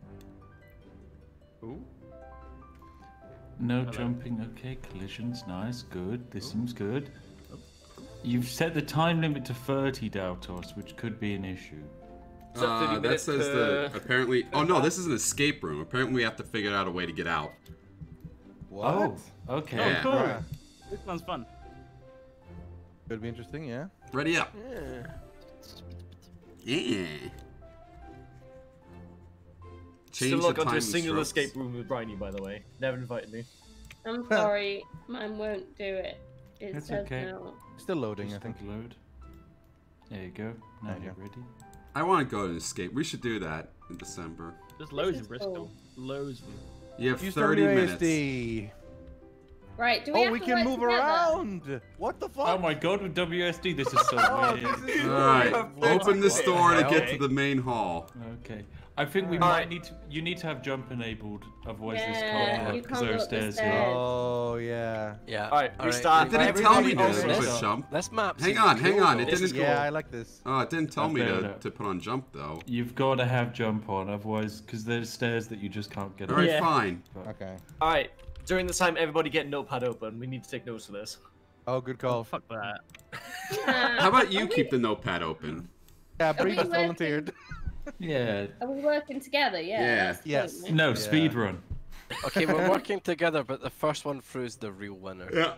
[SPEAKER 4] No jumping. Okay, collisions. Nice. Good. This seems good. You've set the time limit to 30, Daltos, which could be an issue.
[SPEAKER 6] So
[SPEAKER 1] Uh, that says
[SPEAKER 6] per-
[SPEAKER 1] the apparently. Oh no, this is an escape room. Apparently, we have to figure out a way to get out.
[SPEAKER 3] What?
[SPEAKER 4] Oh, okay.
[SPEAKER 1] Yeah.
[SPEAKER 2] cool.
[SPEAKER 3] Bruh.
[SPEAKER 2] This sounds fun.
[SPEAKER 3] Could be interesting, yeah.
[SPEAKER 1] Ready up.
[SPEAKER 5] Yeah.
[SPEAKER 1] Yeah.
[SPEAKER 6] Still
[SPEAKER 1] Change
[SPEAKER 6] not
[SPEAKER 1] the
[SPEAKER 6] gone to a single
[SPEAKER 1] strokes.
[SPEAKER 6] escape room with Briny, by the way. Never invited me.
[SPEAKER 7] I'm sorry, mine won't do it. It
[SPEAKER 4] That's
[SPEAKER 7] says
[SPEAKER 4] okay.
[SPEAKER 7] no.
[SPEAKER 3] Still loading, I think.
[SPEAKER 4] Load. There you go. Now
[SPEAKER 3] There you
[SPEAKER 4] you're ready.
[SPEAKER 1] I want to go to escape. We should do that in December.
[SPEAKER 2] There's loads in Bristol. Loads.
[SPEAKER 1] You have
[SPEAKER 3] Use
[SPEAKER 1] 30 minutes.
[SPEAKER 3] WASD.
[SPEAKER 7] Right, do we
[SPEAKER 3] Oh,
[SPEAKER 7] have
[SPEAKER 3] we
[SPEAKER 7] to
[SPEAKER 3] can
[SPEAKER 7] work
[SPEAKER 3] move
[SPEAKER 7] together?
[SPEAKER 3] around. What the fuck?
[SPEAKER 4] Oh my god, with WSD, this is so <laughs>
[SPEAKER 3] Oh,
[SPEAKER 4] weird.
[SPEAKER 1] All right, <laughs> open this door to get to the main hall.
[SPEAKER 4] Okay. I think we
[SPEAKER 3] Alright.
[SPEAKER 4] might need to. You need to have jump enabled, otherwise
[SPEAKER 7] Yeah,
[SPEAKER 4] this can't work
[SPEAKER 7] you
[SPEAKER 4] because
[SPEAKER 7] can't
[SPEAKER 4] there are
[SPEAKER 7] up the
[SPEAKER 4] stairs
[SPEAKER 7] stairs.
[SPEAKER 4] here.
[SPEAKER 3] Oh yeah.
[SPEAKER 5] Yeah.
[SPEAKER 6] Alright,
[SPEAKER 5] Alright,
[SPEAKER 6] restart.
[SPEAKER 1] It didn't
[SPEAKER 6] Everybody
[SPEAKER 1] tell me to
[SPEAKER 6] also-
[SPEAKER 1] put
[SPEAKER 5] This-
[SPEAKER 1] jump.
[SPEAKER 5] This map.
[SPEAKER 1] Hang on, hang
[SPEAKER 5] cool,
[SPEAKER 1] on, it
[SPEAKER 5] though.
[SPEAKER 1] didn't-
[SPEAKER 6] This is
[SPEAKER 3] Yeah. I like this.
[SPEAKER 1] Oh, it didn't tell
[SPEAKER 4] I've
[SPEAKER 1] me to, to put on jump though.
[SPEAKER 4] You've got to have jump on, otherwise, because there's stairs that you just can't get
[SPEAKER 1] All
[SPEAKER 4] up.
[SPEAKER 1] right,
[SPEAKER 2] Yeah.
[SPEAKER 1] fine.
[SPEAKER 3] Okay.
[SPEAKER 6] Alright, during the time, everybody get notepad open. We need to take notes of this.
[SPEAKER 3] Oh, good
[SPEAKER 2] Oh,
[SPEAKER 3] call.
[SPEAKER 2] fuck that.
[SPEAKER 1] How about you <laughs> keep the notepad open?
[SPEAKER 3] Yeah,
[SPEAKER 7] we
[SPEAKER 3] Breeh just
[SPEAKER 7] working?
[SPEAKER 3] volunteered.
[SPEAKER 4] Yeah.
[SPEAKER 7] Are we working together? Yeah.
[SPEAKER 1] Yeah.
[SPEAKER 3] Yes.
[SPEAKER 7] point, right?
[SPEAKER 4] No,
[SPEAKER 3] Yeah.
[SPEAKER 4] speed run.
[SPEAKER 5] Okay, we're <laughs> working together, but the first one through's the real winner.
[SPEAKER 1] Yeah.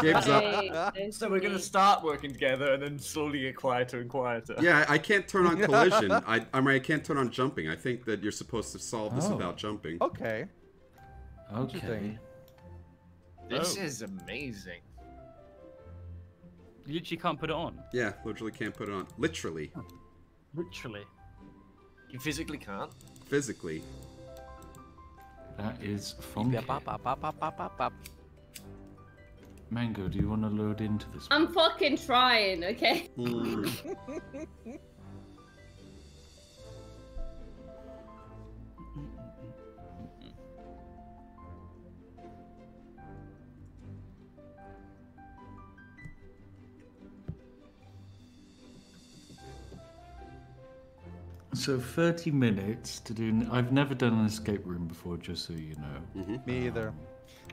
[SPEAKER 1] Game's up.
[SPEAKER 7] Right, <laughs> those
[SPEAKER 6] So we're gonna start working together and then slowly get quieter and quieter.
[SPEAKER 1] Yeah, I can't turn on collision. <laughs> I, I mean, I can't turn on jumping. I think that you're supposed to solve this
[SPEAKER 4] Oh.
[SPEAKER 1] without jumping.
[SPEAKER 3] Okay.
[SPEAKER 4] Okay.
[SPEAKER 6] This
[SPEAKER 2] Oh.
[SPEAKER 6] is amazing.
[SPEAKER 2] You literally can't put it on.
[SPEAKER 1] Yeah, literally can't put it on. Literally,
[SPEAKER 2] Literally.
[SPEAKER 6] You physically can't.
[SPEAKER 1] physically.
[SPEAKER 4] That is funky. Mango, do you want to load into this?
[SPEAKER 7] I'm fucking trying, okay? <laughs> <laughs>
[SPEAKER 4] So 30 minutes to do. I've never done an escape room before, just so you know.
[SPEAKER 3] Me either.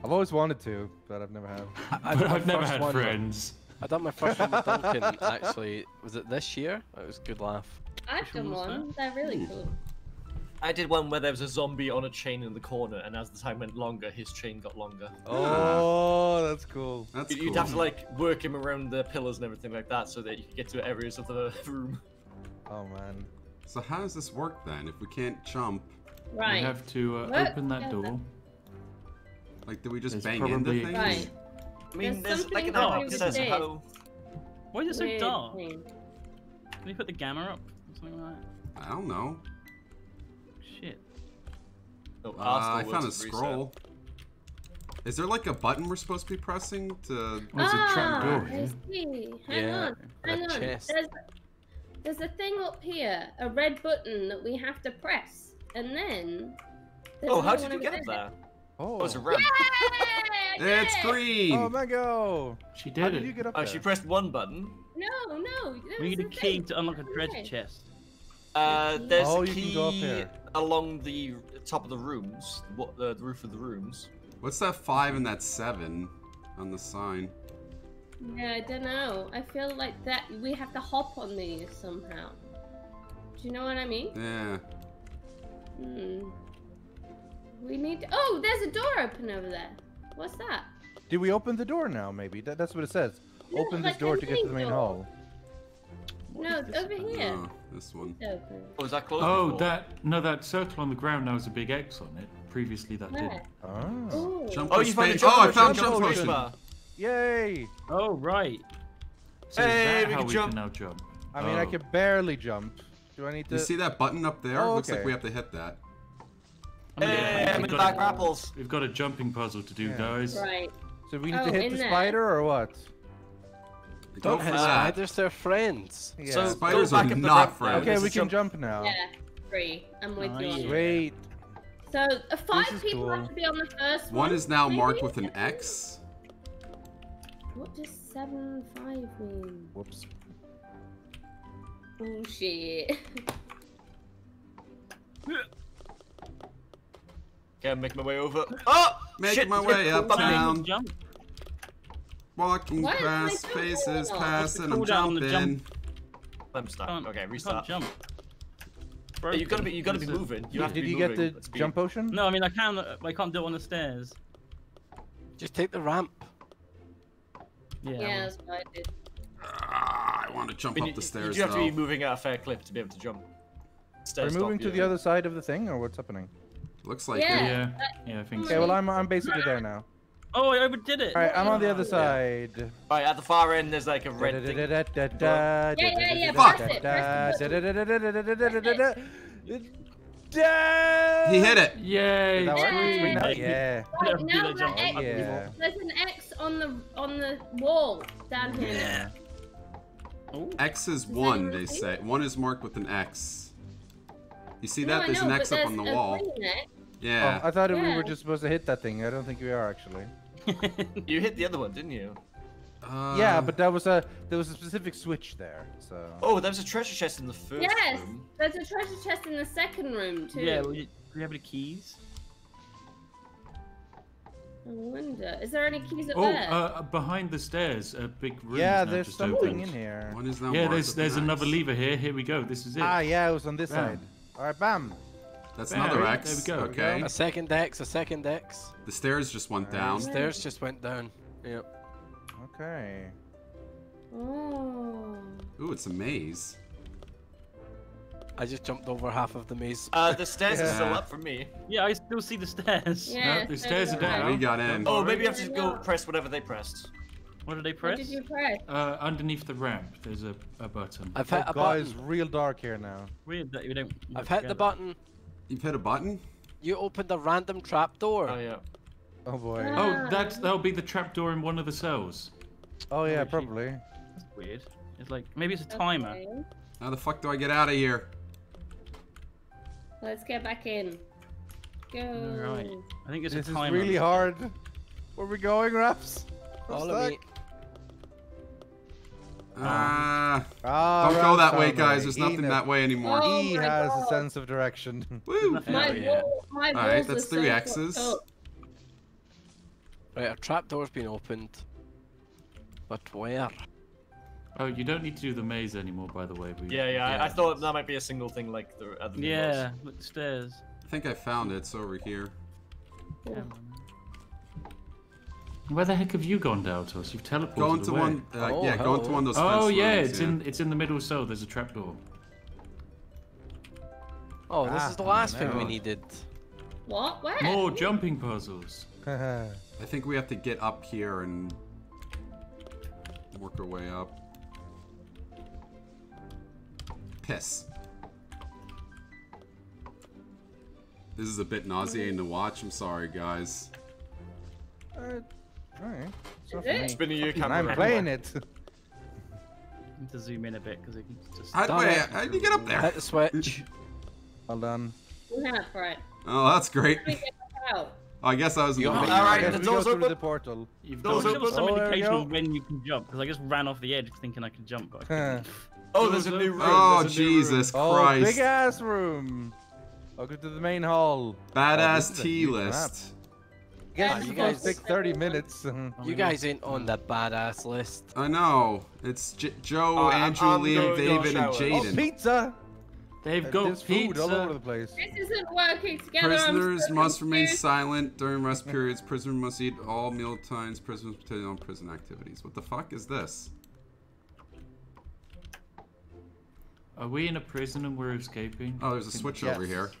[SPEAKER 3] I've always wanted to, but I've never had.
[SPEAKER 5] I, <laughs>
[SPEAKER 4] But
[SPEAKER 5] done my
[SPEAKER 4] I've never
[SPEAKER 5] first
[SPEAKER 4] had
[SPEAKER 5] one-
[SPEAKER 4] friends.
[SPEAKER 5] I done my first one with Duncan. Actually, was it this year? It was a good laugh.
[SPEAKER 7] I've
[SPEAKER 2] Which
[SPEAKER 7] done one. They're really
[SPEAKER 1] Hmm.
[SPEAKER 7] cool.
[SPEAKER 6] I did one where there was a zombie on a chain in the corner, and as the time went longer, his chain got longer.
[SPEAKER 3] Oh, that's cool.
[SPEAKER 1] That's
[SPEAKER 6] You'd
[SPEAKER 1] cool.
[SPEAKER 6] you'd have to like work him around the pillars and everything like that, so that you could get to areas of the <laughs> room.
[SPEAKER 3] Oh man.
[SPEAKER 1] So how does this work then? If we can't jump,
[SPEAKER 7] Right.
[SPEAKER 4] We have to uh,
[SPEAKER 7] Look,
[SPEAKER 4] open that
[SPEAKER 7] yeah,
[SPEAKER 4] door.
[SPEAKER 1] like, do we just
[SPEAKER 4] There's
[SPEAKER 1] bang into things?
[SPEAKER 7] Right.
[SPEAKER 6] I mean,
[SPEAKER 7] There's
[SPEAKER 6] there's, like an
[SPEAKER 2] about
[SPEAKER 6] app
[SPEAKER 2] the
[SPEAKER 6] that says
[SPEAKER 7] stairs.
[SPEAKER 6] how.
[SPEAKER 2] Why is it so
[SPEAKER 7] Weird
[SPEAKER 2] dark?
[SPEAKER 7] thing.
[SPEAKER 2] Can you put the gamma up? Or something like that?
[SPEAKER 1] I don't know.
[SPEAKER 2] Shit.
[SPEAKER 6] Oh,
[SPEAKER 1] Uh, I found a
[SPEAKER 6] with reset.
[SPEAKER 1] scroll. Is there like a button we're supposed to be pressing to?
[SPEAKER 4] There's a trap
[SPEAKER 7] ah,
[SPEAKER 4] door
[SPEAKER 7] I see. Hang
[SPEAKER 5] Yeah,
[SPEAKER 7] on. Hang
[SPEAKER 5] a
[SPEAKER 7] on.
[SPEAKER 5] chest.
[SPEAKER 7] There's, there's a thing up here, a red button that we have to press, and then.
[SPEAKER 6] Oh, how
[SPEAKER 7] another
[SPEAKER 6] did you get up there?
[SPEAKER 3] Oh.
[SPEAKER 6] Oh, it's a ramp.
[SPEAKER 7] Yay! <laughs>
[SPEAKER 1] It's green.
[SPEAKER 3] Oh, Mango!
[SPEAKER 4] She
[SPEAKER 3] How
[SPEAKER 4] did
[SPEAKER 3] did
[SPEAKER 4] it.
[SPEAKER 3] you get up
[SPEAKER 6] Oh,
[SPEAKER 3] there?
[SPEAKER 6] she pressed one button.
[SPEAKER 7] No, no.
[SPEAKER 2] We need a key
[SPEAKER 7] thing.
[SPEAKER 2] to unlock a treasure chest.
[SPEAKER 6] Uh, there's
[SPEAKER 3] Oh,
[SPEAKER 6] a
[SPEAKER 3] you
[SPEAKER 6] key
[SPEAKER 3] can go up here.
[SPEAKER 6] along the top of the rooms, what the, the roof of the rooms.
[SPEAKER 1] What's that five and that seven on the sign?
[SPEAKER 7] Yeah, I don't know. I feel like that we have to hop on these somehow. Do you know what I mean?
[SPEAKER 1] Yeah.
[SPEAKER 7] Hmm. We need. To... Oh, there's a door open over there. What's that?
[SPEAKER 3] Did we open the door now? Maybe that, that's what it says.
[SPEAKER 7] No,
[SPEAKER 3] Open this
[SPEAKER 7] like
[SPEAKER 3] door to get to the main
[SPEAKER 7] main door.
[SPEAKER 3] hall.
[SPEAKER 7] no,
[SPEAKER 2] is this
[SPEAKER 7] over
[SPEAKER 2] about?
[SPEAKER 7] here.
[SPEAKER 1] Oh, this one.
[SPEAKER 7] Open.
[SPEAKER 6] Oh, is that closed?
[SPEAKER 4] Oh,
[SPEAKER 6] before?
[SPEAKER 4] that no, that circle on the ground now has a big X on it. Previously, that
[SPEAKER 7] Where?
[SPEAKER 4] didn't.
[SPEAKER 3] Oh.
[SPEAKER 7] Ooh.
[SPEAKER 1] Jump
[SPEAKER 6] Oh, you found a jump
[SPEAKER 1] Oh, I found
[SPEAKER 3] jump
[SPEAKER 1] jump
[SPEAKER 3] potion.
[SPEAKER 1] Potion.
[SPEAKER 6] bar.
[SPEAKER 3] Yay!
[SPEAKER 2] Oh, right.
[SPEAKER 4] So
[SPEAKER 6] Hey,
[SPEAKER 4] is that
[SPEAKER 6] we
[SPEAKER 4] how
[SPEAKER 6] can
[SPEAKER 4] we
[SPEAKER 6] jump.
[SPEAKER 4] can now jump?
[SPEAKER 3] I mean, I
[SPEAKER 4] Oh.
[SPEAKER 3] can barely jump. Do I need to?
[SPEAKER 1] You see that button up there?
[SPEAKER 3] Oh,
[SPEAKER 1] Looks like we have to hit that.
[SPEAKER 4] Yeah,
[SPEAKER 6] Hey,
[SPEAKER 4] we've
[SPEAKER 6] I'm in the
[SPEAKER 4] got
[SPEAKER 6] back
[SPEAKER 4] a-
[SPEAKER 6] grapples.
[SPEAKER 4] We've got a jumping puzzle to do,
[SPEAKER 3] Yeah.
[SPEAKER 4] guys.
[SPEAKER 7] Right.
[SPEAKER 3] So we need
[SPEAKER 7] Oh,
[SPEAKER 3] to hit
[SPEAKER 7] in
[SPEAKER 3] the
[SPEAKER 7] there.
[SPEAKER 3] spider or what?
[SPEAKER 5] Don't
[SPEAKER 1] for
[SPEAKER 5] hit
[SPEAKER 1] that.
[SPEAKER 5] spiders, they're friends.
[SPEAKER 3] Yeah.
[SPEAKER 6] So
[SPEAKER 1] Spiders
[SPEAKER 6] go
[SPEAKER 1] are
[SPEAKER 6] back up the
[SPEAKER 1] not
[SPEAKER 6] ramp now.
[SPEAKER 1] friends.
[SPEAKER 3] okay, we can jump now.
[SPEAKER 7] Yeah. Free. I'm with
[SPEAKER 2] Oh,
[SPEAKER 7] you on
[SPEAKER 2] yeah.
[SPEAKER 7] that.
[SPEAKER 3] Wait.
[SPEAKER 7] So uh, five people
[SPEAKER 3] cool.
[SPEAKER 7] have to be on the first one.
[SPEAKER 1] One is now
[SPEAKER 7] maybe?
[SPEAKER 1] marked with an X.
[SPEAKER 7] What does seven five mean?
[SPEAKER 3] Whoops.
[SPEAKER 7] Oh shit.
[SPEAKER 6] Okay, I'm making my way over. Oh!
[SPEAKER 1] Making
[SPEAKER 6] shit,
[SPEAKER 1] my way
[SPEAKER 6] cool
[SPEAKER 1] uptown.
[SPEAKER 6] button.
[SPEAKER 1] Um,
[SPEAKER 2] Jump.
[SPEAKER 1] Walking
[SPEAKER 7] Why
[SPEAKER 1] past
[SPEAKER 7] jump
[SPEAKER 1] faces,
[SPEAKER 7] going
[SPEAKER 1] past, and I'm
[SPEAKER 2] Cool down the
[SPEAKER 1] jumping.
[SPEAKER 2] jump.
[SPEAKER 6] I'm stuck.
[SPEAKER 2] Can't,
[SPEAKER 6] Okay,
[SPEAKER 2] can't
[SPEAKER 6] restart.
[SPEAKER 2] jump.
[SPEAKER 6] Yeah, you gotta be, you gotta be moving. You have to
[SPEAKER 3] Did
[SPEAKER 6] be
[SPEAKER 3] you get
[SPEAKER 6] moving
[SPEAKER 3] the
[SPEAKER 6] at speed.
[SPEAKER 3] jump potion?
[SPEAKER 2] No, I mean I can't. I can't do it on the stairs.
[SPEAKER 5] Just take the ramp.
[SPEAKER 2] Yeah.
[SPEAKER 7] yeah, that's what I did.
[SPEAKER 1] Ah, I want to
[SPEAKER 6] I
[SPEAKER 1] jump
[SPEAKER 6] mean,
[SPEAKER 1] up the
[SPEAKER 6] you
[SPEAKER 1] stairs
[SPEAKER 6] do have to be moving at a fair clip to be able to jump.
[SPEAKER 3] Are we moving to the other side of the thing, or what's happening?
[SPEAKER 1] Looks like
[SPEAKER 7] Yeah.
[SPEAKER 1] it.
[SPEAKER 4] Yeah, yeah, I think
[SPEAKER 3] Okay,
[SPEAKER 4] so.
[SPEAKER 3] well I'm I'm basically there now.
[SPEAKER 2] Oh, I overdid it.
[SPEAKER 3] All right, I'm on the other side.
[SPEAKER 6] Right, at the far end, there's like a red thing.
[SPEAKER 7] Yeah, yeah, yeah, press it, press it,
[SPEAKER 1] He hit it.
[SPEAKER 4] Yay!
[SPEAKER 3] That works?
[SPEAKER 7] Yay.
[SPEAKER 3] Wait, now-
[SPEAKER 2] Yay.
[SPEAKER 3] Yeah.
[SPEAKER 7] Right,
[SPEAKER 2] Never do
[SPEAKER 7] now
[SPEAKER 2] that jump.
[SPEAKER 7] that X,
[SPEAKER 3] Yeah.
[SPEAKER 7] there's an X on the on the wall down here.
[SPEAKER 2] Yeah. Oh.
[SPEAKER 1] X is
[SPEAKER 7] that
[SPEAKER 1] one, they
[SPEAKER 7] a
[SPEAKER 1] say. One is marked with an X. You see that?
[SPEAKER 7] I
[SPEAKER 1] There's
[SPEAKER 7] know,
[SPEAKER 1] an X up on the wall. Yeah.
[SPEAKER 3] Oh, I thought we were just supposed to hit that thing. I don't think we are actually. <laughs>
[SPEAKER 6] You hit the other one, didn't you?
[SPEAKER 1] Uh,
[SPEAKER 3] yeah, but that was a there was a specific switch there. So.
[SPEAKER 6] Oh, there was a treasure chest in the first
[SPEAKER 7] Yes,
[SPEAKER 6] room.
[SPEAKER 7] there's a treasure chest in the second room too.
[SPEAKER 2] yeah, well, you, do you have any keys?
[SPEAKER 7] I wonder, is there any keys up
[SPEAKER 4] Oh,
[SPEAKER 7] there?
[SPEAKER 4] uh, behind the stairs, a big room.
[SPEAKER 3] yeah, there's
[SPEAKER 4] just
[SPEAKER 3] something
[SPEAKER 4] opened.
[SPEAKER 3] in here.
[SPEAKER 1] One is now
[SPEAKER 4] Yeah, there's there's
[SPEAKER 1] an
[SPEAKER 4] another
[SPEAKER 1] X.
[SPEAKER 4] lever here. Here we go. This is it.
[SPEAKER 3] Ah, yeah, it was on this
[SPEAKER 4] Bam.
[SPEAKER 3] side. All right, bam.
[SPEAKER 1] That's
[SPEAKER 4] Bam.
[SPEAKER 1] another
[SPEAKER 4] There we go.
[SPEAKER 1] Okay.
[SPEAKER 5] A second X, a second X.
[SPEAKER 1] The stairs just went down.
[SPEAKER 5] The stairs just went down. Yep.
[SPEAKER 3] Okay.
[SPEAKER 7] oh.
[SPEAKER 1] Ooh, it's a maze.
[SPEAKER 5] I just jumped over half of the maze.
[SPEAKER 6] Uh, the <laughs> stairs are still up for me.
[SPEAKER 2] Yeah, I still see the stairs.
[SPEAKER 7] Yeah,
[SPEAKER 4] the stairs are down.
[SPEAKER 1] We got in.
[SPEAKER 6] Oh, maybe you have to go press whatever they pressed.
[SPEAKER 2] What did they
[SPEAKER 7] What
[SPEAKER 2] press?
[SPEAKER 7] did you press?
[SPEAKER 4] Uh, underneath the ramp, there's a, a button.
[SPEAKER 5] I've
[SPEAKER 3] Oh,
[SPEAKER 5] hit a
[SPEAKER 3] guys,
[SPEAKER 5] button.
[SPEAKER 3] real dark here now.
[SPEAKER 2] Weird that you don't.
[SPEAKER 5] I've hit the button.
[SPEAKER 1] You've hit a button?
[SPEAKER 5] You opened a random trapdoor.
[SPEAKER 6] Oh yeah.
[SPEAKER 3] Oh boy.
[SPEAKER 2] Ah.
[SPEAKER 4] Oh, that's that'll be the trapdoor in one of the cells.
[SPEAKER 3] Oh yeah,
[SPEAKER 2] Holy
[SPEAKER 3] probably.
[SPEAKER 2] That's weird. It's like maybe it's a timer.
[SPEAKER 7] Okay.
[SPEAKER 1] How the fuck do I get out of here?
[SPEAKER 7] Let's get back in. Go.
[SPEAKER 2] Right. I think it's
[SPEAKER 3] This
[SPEAKER 2] a
[SPEAKER 3] is really hard. Where are we going, Ravs? I'm
[SPEAKER 5] Follow me.
[SPEAKER 1] Ah,
[SPEAKER 3] Ah,
[SPEAKER 1] don't go that way, guys. There's nothing
[SPEAKER 3] kn-
[SPEAKER 1] that way anymore.
[SPEAKER 7] Oh
[SPEAKER 3] He
[SPEAKER 7] my
[SPEAKER 3] has a sense of direction. <laughs> <laughs>
[SPEAKER 1] Woo!
[SPEAKER 2] Nothing
[SPEAKER 7] My,
[SPEAKER 2] out
[SPEAKER 7] wall, my
[SPEAKER 1] Alright, that's three X's.
[SPEAKER 7] up.
[SPEAKER 5] Right, a trapdoor's been opened. But where?
[SPEAKER 4] Oh, you don't need to do the maze anymore, by the way. We,
[SPEAKER 6] Yeah, yeah. I, I thought that might be a single thing like the other thing
[SPEAKER 2] Yeah, look stairs.
[SPEAKER 1] I think I found it. It's over here.
[SPEAKER 4] Where the heck have you gone, Daltos? You've teleported
[SPEAKER 1] Go into
[SPEAKER 4] away.
[SPEAKER 1] one. Uh,
[SPEAKER 5] Oh,
[SPEAKER 1] yeah, go into one of those.
[SPEAKER 4] Oh yeah,
[SPEAKER 1] rooms,
[SPEAKER 4] it's in it's in the middle cell. There's a trapdoor.
[SPEAKER 5] Oh, this
[SPEAKER 3] Ah,
[SPEAKER 5] is the last thing we needed.
[SPEAKER 7] What? Where?
[SPEAKER 4] More jumping puzzles. <laughs>
[SPEAKER 1] I think we have to get up here and work our way up. Piss. This is a bit nauseating to watch. I'm sorry, guys.
[SPEAKER 3] uh, alright. So
[SPEAKER 7] Is
[SPEAKER 3] for
[SPEAKER 7] it?
[SPEAKER 3] me.
[SPEAKER 6] Spinning your
[SPEAKER 3] And
[SPEAKER 6] camera.
[SPEAKER 3] I'm playing it. <laughs>
[SPEAKER 2] need to zoom in a bit because it can just.
[SPEAKER 1] How,
[SPEAKER 5] Done
[SPEAKER 1] wait,
[SPEAKER 5] it.
[SPEAKER 1] how did you get up there?
[SPEAKER 5] Hit the switch. <laughs>
[SPEAKER 3] Well done.
[SPEAKER 7] Yeah, right.
[SPEAKER 1] Oh, that's great.
[SPEAKER 7] Let me get back out.
[SPEAKER 1] Oh, I guess I was in the
[SPEAKER 5] You
[SPEAKER 1] middle.
[SPEAKER 5] got-
[SPEAKER 6] Alright, the
[SPEAKER 3] we go
[SPEAKER 6] door's
[SPEAKER 3] through
[SPEAKER 6] open.
[SPEAKER 3] the portal.
[SPEAKER 4] You've
[SPEAKER 6] Those
[SPEAKER 4] done
[SPEAKER 6] are-
[SPEAKER 4] it.
[SPEAKER 2] There was some
[SPEAKER 3] Oh,
[SPEAKER 2] indication of when you can jump because I just ran off the edge thinking I could jump, but I <laughs> couldn't.
[SPEAKER 6] Oh, there's a new room.
[SPEAKER 1] Oh,
[SPEAKER 6] there's a new room.
[SPEAKER 1] Jesus
[SPEAKER 3] Oh,
[SPEAKER 1] Christ.
[SPEAKER 3] big ass room. Welcome to the main hall. Oh,
[SPEAKER 1] Badass
[SPEAKER 3] this is a
[SPEAKER 1] T
[SPEAKER 3] huge
[SPEAKER 1] list.
[SPEAKER 3] Guess
[SPEAKER 5] Ah, you guys-
[SPEAKER 3] take 30 minutes. <laughs> <laughs>
[SPEAKER 5] You guys ain't on the badass list.
[SPEAKER 1] I know. It's J- Joe,
[SPEAKER 6] Oh, I'm-
[SPEAKER 1] Andrew,
[SPEAKER 6] I'm
[SPEAKER 1] Liam, David, and
[SPEAKER 6] shower.
[SPEAKER 3] oh,
[SPEAKER 1] Jaden.
[SPEAKER 3] pizza!
[SPEAKER 4] They've got
[SPEAKER 3] There's food all over the place.
[SPEAKER 7] This isn't working together.
[SPEAKER 1] Prisoners
[SPEAKER 7] so
[SPEAKER 1] must remain silent during rest periods. Prisoners must eat all meal times. Prisoners partake on prison activities. What the fuck is this?
[SPEAKER 4] Are we in a prison and we're escaping?
[SPEAKER 1] Oh, there's a switch
[SPEAKER 3] Yes.
[SPEAKER 1] over here.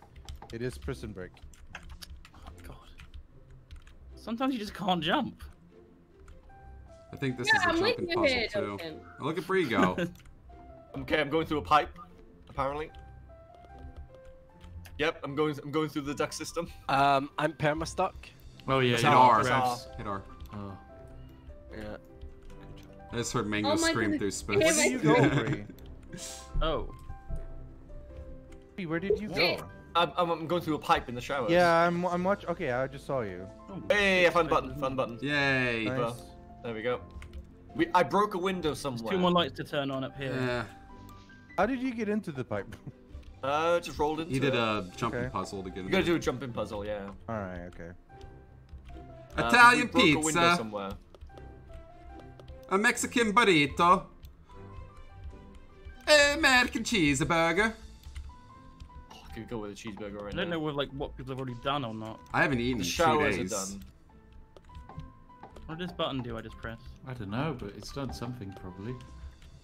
[SPEAKER 3] It is prison break.
[SPEAKER 2] Oh, God. Sometimes you just can't jump.
[SPEAKER 1] I think this
[SPEAKER 7] Yeah,
[SPEAKER 1] is a
[SPEAKER 7] I'm
[SPEAKER 1] jumping puzzle
[SPEAKER 7] here,
[SPEAKER 1] too.
[SPEAKER 7] Duncan.
[SPEAKER 1] Oh, look at Bree go. <laughs>
[SPEAKER 6] Okay, I'm going through a pipe. Apparently. Yep, I'm going. I'm going through the duct system.
[SPEAKER 5] Um, I'm perma stuck.
[SPEAKER 4] Oh yeah,
[SPEAKER 1] Hit
[SPEAKER 4] yeah.
[SPEAKER 1] R. Hit R.
[SPEAKER 4] Oh.
[SPEAKER 5] Yeah.
[SPEAKER 1] I just heard Mango
[SPEAKER 7] Oh
[SPEAKER 1] scream
[SPEAKER 7] goodness.
[SPEAKER 1] through space.
[SPEAKER 3] Where did <laughs> you go, Bree? <laughs>
[SPEAKER 2] Oh.
[SPEAKER 3] Bree, Where did you go?
[SPEAKER 6] I'm, I'm, I'm going through a pipe in the shower.
[SPEAKER 3] Yeah, I'm. I'm watch. Okay, I just saw you.
[SPEAKER 6] Hey, I found a button. Found a button.
[SPEAKER 1] Yay.
[SPEAKER 3] Nice.
[SPEAKER 6] Well, There we go. We, I broke a window
[SPEAKER 2] There's
[SPEAKER 6] somewhere.
[SPEAKER 2] two more lights to turn on up here.
[SPEAKER 1] Yeah.
[SPEAKER 3] How did you get into the pipe? <laughs>
[SPEAKER 6] Uh, just rolled into
[SPEAKER 1] He did
[SPEAKER 6] it.
[SPEAKER 1] a jumping
[SPEAKER 3] Okay.
[SPEAKER 1] puzzle to get in
[SPEAKER 6] You
[SPEAKER 1] gotta
[SPEAKER 6] do a jumping puzzle, yeah.
[SPEAKER 3] All right. Okay.
[SPEAKER 6] Uh,
[SPEAKER 1] Italian
[SPEAKER 6] we broke A window
[SPEAKER 1] pizza.
[SPEAKER 6] somewhere.
[SPEAKER 1] A Mexican burrito. American cheeseburger.
[SPEAKER 6] Oh, I could go with a cheeseburger right
[SPEAKER 2] I don't
[SPEAKER 6] now.
[SPEAKER 2] know what, like what people have already done or not.
[SPEAKER 1] I haven't eaten
[SPEAKER 6] The
[SPEAKER 1] in two
[SPEAKER 6] showers are
[SPEAKER 1] days.
[SPEAKER 6] done.
[SPEAKER 2] What did this button do? I just press?
[SPEAKER 4] I don't know, but it's done something probably.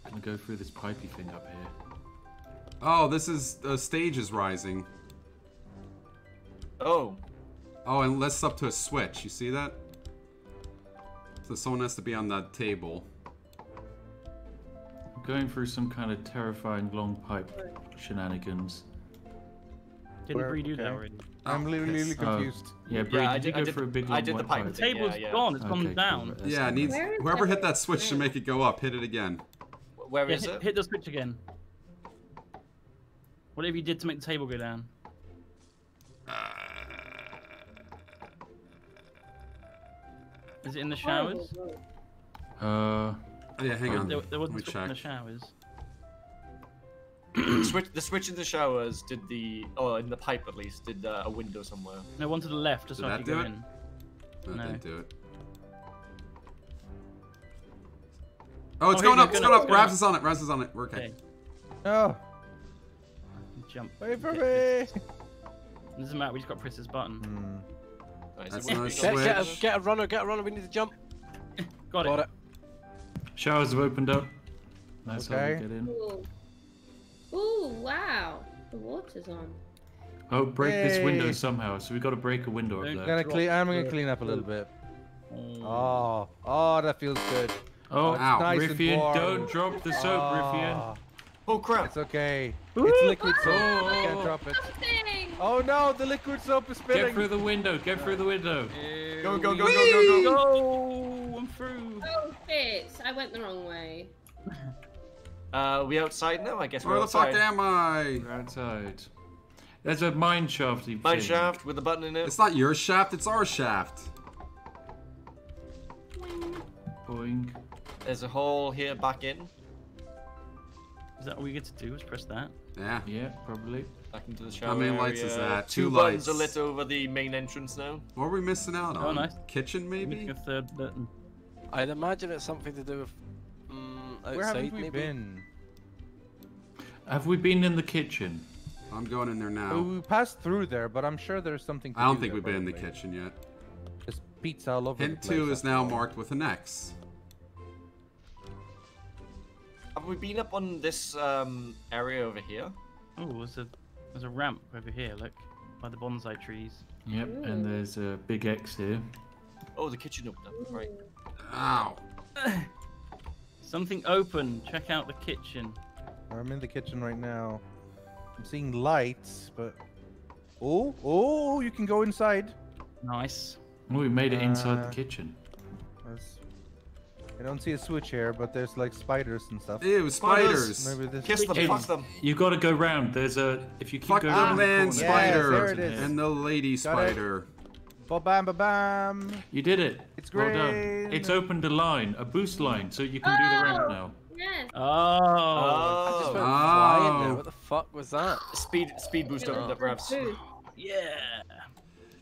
[SPEAKER 4] Gonna go through this pipey thing up here.
[SPEAKER 1] Oh, this is the stage is rising.
[SPEAKER 6] Oh,
[SPEAKER 1] Oh, and let's up to a switch. You see that? So someone has to be on that table.
[SPEAKER 4] I'm going through some kind of terrifying long pipe shenanigans.
[SPEAKER 2] Didn't
[SPEAKER 3] Where-
[SPEAKER 2] Bree do that already?
[SPEAKER 3] I'm
[SPEAKER 1] literally,
[SPEAKER 3] really,
[SPEAKER 1] piss.
[SPEAKER 3] really
[SPEAKER 4] Oh.
[SPEAKER 3] confused.
[SPEAKER 4] Yeah, Bree,
[SPEAKER 6] yeah, I
[SPEAKER 4] did you
[SPEAKER 6] did,
[SPEAKER 4] go
[SPEAKER 6] did,
[SPEAKER 4] for a big
[SPEAKER 6] I
[SPEAKER 4] long
[SPEAKER 6] did the
[SPEAKER 4] white
[SPEAKER 6] pipe.
[SPEAKER 2] The
[SPEAKER 6] thing,
[SPEAKER 2] table's
[SPEAKER 6] yeah, yeah.
[SPEAKER 2] gone. It's gone
[SPEAKER 4] Okay, cool,
[SPEAKER 2] down.
[SPEAKER 4] that's
[SPEAKER 1] Yeah, it needs whoever hit
[SPEAKER 7] that
[SPEAKER 1] that switch to make it go up. Hit it again.
[SPEAKER 6] Where
[SPEAKER 2] Yeah,
[SPEAKER 6] is
[SPEAKER 2] hit,
[SPEAKER 6] it?
[SPEAKER 2] hit the switch again. Whatever you did to make the table go down. Is it in the showers?
[SPEAKER 1] Uh,
[SPEAKER 2] Uh,
[SPEAKER 1] yeah, hang on.
[SPEAKER 2] There, there wasn't switch in the showers.
[SPEAKER 6] the switch, the switch in the showers did the, or in the pipe at least, did uh, a window somewhere.
[SPEAKER 2] No, one to the left, just
[SPEAKER 1] Did
[SPEAKER 2] so I
[SPEAKER 1] that
[SPEAKER 2] could go
[SPEAKER 1] do it?
[SPEAKER 2] in.
[SPEAKER 1] That
[SPEAKER 2] No.
[SPEAKER 1] didn't do it. Oh, it's
[SPEAKER 2] Oh,
[SPEAKER 1] going up. It's going
[SPEAKER 2] up,
[SPEAKER 1] up.
[SPEAKER 2] go
[SPEAKER 1] is on it. Ravs is on it. We're okay.
[SPEAKER 2] Okay,
[SPEAKER 3] No,
[SPEAKER 2] jump.
[SPEAKER 3] wait for
[SPEAKER 2] Get-
[SPEAKER 3] me.
[SPEAKER 2] Doesn't matter, we just got to press this button.
[SPEAKER 6] Right,
[SPEAKER 1] That's no
[SPEAKER 6] we
[SPEAKER 5] Get, get, a, get a runner, get a runner. We need to jump. <laughs>
[SPEAKER 2] Got it.
[SPEAKER 5] Got it.
[SPEAKER 4] Showers have opened up. That's how
[SPEAKER 3] Okay.
[SPEAKER 4] we get in.
[SPEAKER 7] Ooh. Ooh, wow. The water's on.
[SPEAKER 4] Oh, break this window somehow. So we got to break a window up
[SPEAKER 2] Don't
[SPEAKER 3] I'm
[SPEAKER 4] there.
[SPEAKER 3] gonna clean. I'm gonna clean up a little bit.
[SPEAKER 2] Oh.
[SPEAKER 3] Oh, oh, that feels good.
[SPEAKER 4] Oh,
[SPEAKER 3] it's
[SPEAKER 1] Ow.
[SPEAKER 3] nice Rythian,
[SPEAKER 4] don't drop the soap, Rythian.
[SPEAKER 3] Ah,
[SPEAKER 6] Oh crap!
[SPEAKER 3] It's okay. It's liquid soap. I can't
[SPEAKER 4] Oh.
[SPEAKER 3] drop it.
[SPEAKER 7] Thing!
[SPEAKER 3] Oh no, the liquid soap is spilling.
[SPEAKER 4] Get through the window. Get through the window.
[SPEAKER 6] Go, go, go, go, go, go!
[SPEAKER 2] Go! I'm through.
[SPEAKER 7] Oh shit! I went the wrong way. <laughs>
[SPEAKER 6] Uh, we outside now? I guess we're
[SPEAKER 1] Where the fuck am I?
[SPEAKER 4] We're outside. There's a mine shafty
[SPEAKER 6] Mine shaft with a button in it.
[SPEAKER 1] It's not your shaft. It's our shaft.
[SPEAKER 4] Boing.
[SPEAKER 6] There's a hole here back in,
[SPEAKER 2] Is that all we get to do? Is press that?
[SPEAKER 1] Yeah.
[SPEAKER 4] Yeah, probably.
[SPEAKER 6] back into the shower.
[SPEAKER 1] How many lights is
[SPEAKER 6] area.
[SPEAKER 1] that?
[SPEAKER 6] Two,
[SPEAKER 1] Two
[SPEAKER 6] buttons are lit over the main entrance now.
[SPEAKER 1] What are we missing out
[SPEAKER 2] Oh,
[SPEAKER 1] on?
[SPEAKER 2] nice.
[SPEAKER 1] Kitchen, maybe?
[SPEAKER 2] A third button.
[SPEAKER 5] I'd imagine it's something to do with mm, outside,
[SPEAKER 3] Where haven't we
[SPEAKER 5] maybe.
[SPEAKER 3] been?
[SPEAKER 4] Have we been in the kitchen?
[SPEAKER 1] I'm going in there now.
[SPEAKER 3] we passed through there, but I'm sure there's something. To
[SPEAKER 1] I don't
[SPEAKER 3] do
[SPEAKER 1] think
[SPEAKER 3] there,
[SPEAKER 1] we've been in the kitchen yet.
[SPEAKER 3] There's pizza all over
[SPEAKER 1] Hint
[SPEAKER 3] the place.
[SPEAKER 1] 2 is now
[SPEAKER 3] all.
[SPEAKER 1] marked with an X.
[SPEAKER 6] Have we been up on this um, area over here?
[SPEAKER 2] Oh, there's a there's a ramp over here. Look, by the bonsai trees.
[SPEAKER 4] Yep, and there's a big X here.
[SPEAKER 6] Oh, the kitchen opened up. Right.
[SPEAKER 1] Ow.
[SPEAKER 2] Something open. Check out the kitchen.
[SPEAKER 3] I'm in the kitchen right now. I'm seeing lights, but oh, oh, you can go inside.
[SPEAKER 2] Nice.
[SPEAKER 4] Oh, we made it inside
[SPEAKER 3] Uh,
[SPEAKER 4] the kitchen.
[SPEAKER 3] There's- I don't see a switch here, but there's like spiders and stuff.
[SPEAKER 1] Ew,
[SPEAKER 6] Spiders.
[SPEAKER 1] spiders.
[SPEAKER 3] Maybe this.
[SPEAKER 6] Kiss them,
[SPEAKER 4] It's-
[SPEAKER 6] fuck them.
[SPEAKER 4] You got to go round. There's a if you keep
[SPEAKER 1] Fuck
[SPEAKER 4] going
[SPEAKER 1] the
[SPEAKER 4] round the
[SPEAKER 1] man
[SPEAKER 4] corner-
[SPEAKER 3] Yes,
[SPEAKER 1] spider
[SPEAKER 3] there
[SPEAKER 1] and the lady spider.
[SPEAKER 3] Ba bam ba bam.
[SPEAKER 4] You did it.
[SPEAKER 3] It's
[SPEAKER 4] Well done.
[SPEAKER 3] green.
[SPEAKER 4] It's opened a line, a boost line, so you can do the ramp
[SPEAKER 7] Oh.
[SPEAKER 4] now.
[SPEAKER 7] Yes.
[SPEAKER 2] Oh.
[SPEAKER 5] I just
[SPEAKER 6] Oh,
[SPEAKER 5] went flying
[SPEAKER 1] Oh.
[SPEAKER 5] there. What the fuck was that?
[SPEAKER 6] speed speed boost opened up, Ravs.
[SPEAKER 2] Yeah.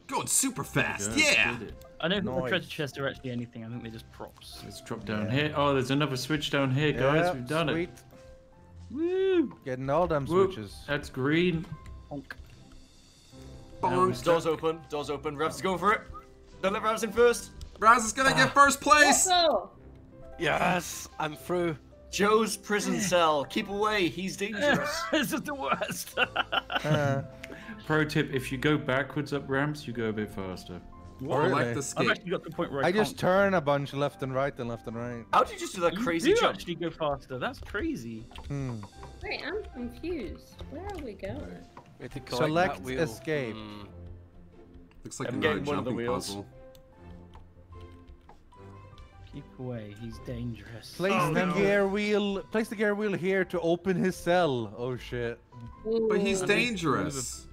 [SPEAKER 1] Going super fast.
[SPEAKER 4] Yeah,
[SPEAKER 1] Yeah.
[SPEAKER 2] I don't think the treasure chests are actually anything. I think they're just props.
[SPEAKER 4] Let's drop down
[SPEAKER 3] Yeah.
[SPEAKER 4] here. Oh, there's another switch down here, guys.
[SPEAKER 3] Yeah,
[SPEAKER 4] We've done
[SPEAKER 3] sweet.
[SPEAKER 4] it.
[SPEAKER 2] Woo!
[SPEAKER 3] Getting all them
[SPEAKER 4] Whoop.
[SPEAKER 3] switches.
[SPEAKER 4] That's green.
[SPEAKER 2] Honk.
[SPEAKER 1] Bonk.
[SPEAKER 6] Doors open. Doors open. Ravs is going for it. Don't let Ravs in first.
[SPEAKER 1] Ravs is gonna get first place.
[SPEAKER 5] Yes, I'm through.
[SPEAKER 6] Joe's prison <sighs> cell. Keep away. He's dangerous. <laughs>
[SPEAKER 2] this is the worst. <laughs>
[SPEAKER 3] Uh,
[SPEAKER 4] Pro tip: If you go backwards up ramps, you go a bit faster.
[SPEAKER 3] Really?
[SPEAKER 1] Select
[SPEAKER 2] I've actually got the point where I,
[SPEAKER 3] I just
[SPEAKER 2] can't-
[SPEAKER 3] turn a bunch left and right and left and right.
[SPEAKER 6] How did you just do that
[SPEAKER 2] You
[SPEAKER 6] crazy
[SPEAKER 2] do
[SPEAKER 6] jump?
[SPEAKER 2] actually go faster. That's crazy.
[SPEAKER 3] Hmm.
[SPEAKER 7] wait, I'm confused. Where are we going?
[SPEAKER 5] We had to collect
[SPEAKER 3] Select escape.
[SPEAKER 5] Hmm.
[SPEAKER 1] Looks like
[SPEAKER 6] I'm
[SPEAKER 1] another
[SPEAKER 6] getting one of the
[SPEAKER 1] jumping
[SPEAKER 6] wheels.
[SPEAKER 1] puzzle.
[SPEAKER 2] Keep away. He's dangerous.
[SPEAKER 3] Place
[SPEAKER 6] Oh,
[SPEAKER 3] the
[SPEAKER 6] no.
[SPEAKER 3] gear wheel. Place the gear wheel here to open his cell. Oh shit.
[SPEAKER 1] But he's dangerous.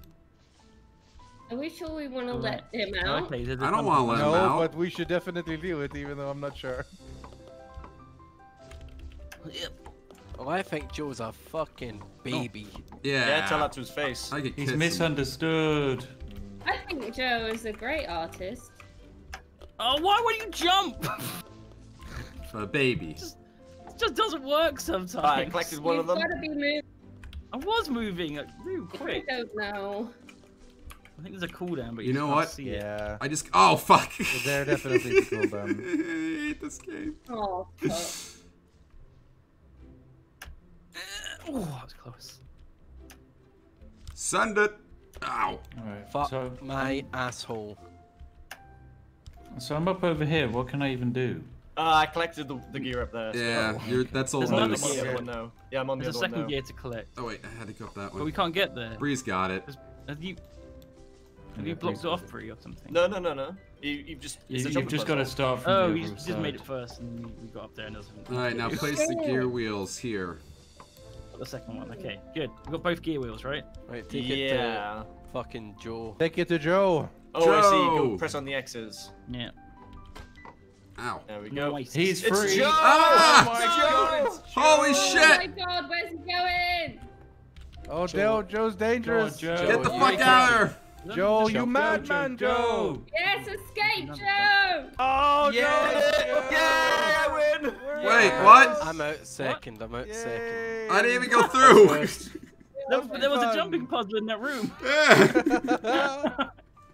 [SPEAKER 7] Are we sure we want to
[SPEAKER 2] Oh,
[SPEAKER 7] let him out?
[SPEAKER 1] I don't wanna let him
[SPEAKER 3] No,
[SPEAKER 1] out.
[SPEAKER 3] but we should definitely do it, even though I'm not sure.
[SPEAKER 5] Well, I think Joe's a fucking baby.
[SPEAKER 1] Yeah.
[SPEAKER 6] Yeah, tell that to his face.
[SPEAKER 1] I could
[SPEAKER 4] He's
[SPEAKER 1] kiss him.
[SPEAKER 4] misunderstood.
[SPEAKER 7] I think Joe is a great artist.
[SPEAKER 2] Oh, why would you jump? <laughs>
[SPEAKER 1] A baby.
[SPEAKER 2] it just doesn't work sometimes.
[SPEAKER 6] I collected one
[SPEAKER 7] You've
[SPEAKER 6] of them.
[SPEAKER 7] got to be moved.
[SPEAKER 2] I was moving like, quick.
[SPEAKER 7] I don't know.
[SPEAKER 2] I think there's a cooldown, but
[SPEAKER 1] You
[SPEAKER 2] you,
[SPEAKER 1] know what?
[SPEAKER 2] See it.
[SPEAKER 3] Yeah.
[SPEAKER 1] I just. Oh fuck.
[SPEAKER 3] there definitely is a cooldown. <laughs>
[SPEAKER 1] I hate this game.
[SPEAKER 7] Oh, fuck.
[SPEAKER 2] Oh, that was close.
[SPEAKER 1] Send it. Ow.
[SPEAKER 4] Alright.
[SPEAKER 5] Fuck
[SPEAKER 4] So,
[SPEAKER 5] my asshole.
[SPEAKER 4] so I'm up over here. What can I even do?
[SPEAKER 6] Uh, I collected the, the gear up there. so-
[SPEAKER 1] Yeah, you're, that's all
[SPEAKER 2] There's
[SPEAKER 6] I'm
[SPEAKER 2] another
[SPEAKER 1] news.
[SPEAKER 6] the
[SPEAKER 2] gear.
[SPEAKER 6] other one now. Yeah, I'm on the
[SPEAKER 2] There's a
[SPEAKER 6] second one
[SPEAKER 2] second gear to collect,
[SPEAKER 1] Oh wait, I had to go up that one.
[SPEAKER 2] but we can't get there.
[SPEAKER 1] Breeze got it.
[SPEAKER 2] Has- Have you have
[SPEAKER 4] Yeah,
[SPEAKER 2] you blocked
[SPEAKER 4] Breeze
[SPEAKER 2] it off,
[SPEAKER 4] it.
[SPEAKER 2] Bree, or something?
[SPEAKER 6] No, no, no, no. You, you've just.
[SPEAKER 4] you, you've
[SPEAKER 6] jumping
[SPEAKER 4] just got to
[SPEAKER 6] puzzle.
[SPEAKER 4] start from
[SPEAKER 2] Oh,
[SPEAKER 4] the
[SPEAKER 2] you
[SPEAKER 4] other
[SPEAKER 2] just made it first, and we, we got up there and it doesn't.
[SPEAKER 1] All right, now <laughs> place the gear wheels here.
[SPEAKER 2] The second one. Okay, good. We've got both gear wheels, right?
[SPEAKER 5] Right, take it to
[SPEAKER 6] Yeah.
[SPEAKER 5] fucking Joe.
[SPEAKER 3] Take it to Joe.
[SPEAKER 6] Oh, I see. Go press on the X's.
[SPEAKER 2] Yeah.
[SPEAKER 1] Ow.
[SPEAKER 6] There we go.
[SPEAKER 2] Nice.
[SPEAKER 4] He's
[SPEAKER 6] It's
[SPEAKER 4] free.
[SPEAKER 6] Joe!
[SPEAKER 1] Ah!
[SPEAKER 6] Oh my
[SPEAKER 3] Joe!
[SPEAKER 6] God, it's
[SPEAKER 1] Holy
[SPEAKER 7] Oh
[SPEAKER 1] shit!
[SPEAKER 7] my god, where's he going?
[SPEAKER 3] Oh,
[SPEAKER 5] Joe.
[SPEAKER 3] Joe, Joe's dangerous.
[SPEAKER 4] Joe.
[SPEAKER 1] Get the fuck out of there!
[SPEAKER 3] Joe,
[SPEAKER 2] Joe,
[SPEAKER 3] you madman, Joe.
[SPEAKER 7] Yes, escape, Joe!
[SPEAKER 3] Oh,
[SPEAKER 6] Yeah! Yeah! I win!
[SPEAKER 1] Wait, what?
[SPEAKER 5] I'm out second. I'm out second.
[SPEAKER 1] I didn't even go <laughs> through. <laughs>
[SPEAKER 2] There,
[SPEAKER 3] That's
[SPEAKER 2] there was a jumping puzzle in that room. <laughs>
[SPEAKER 1] Yeah.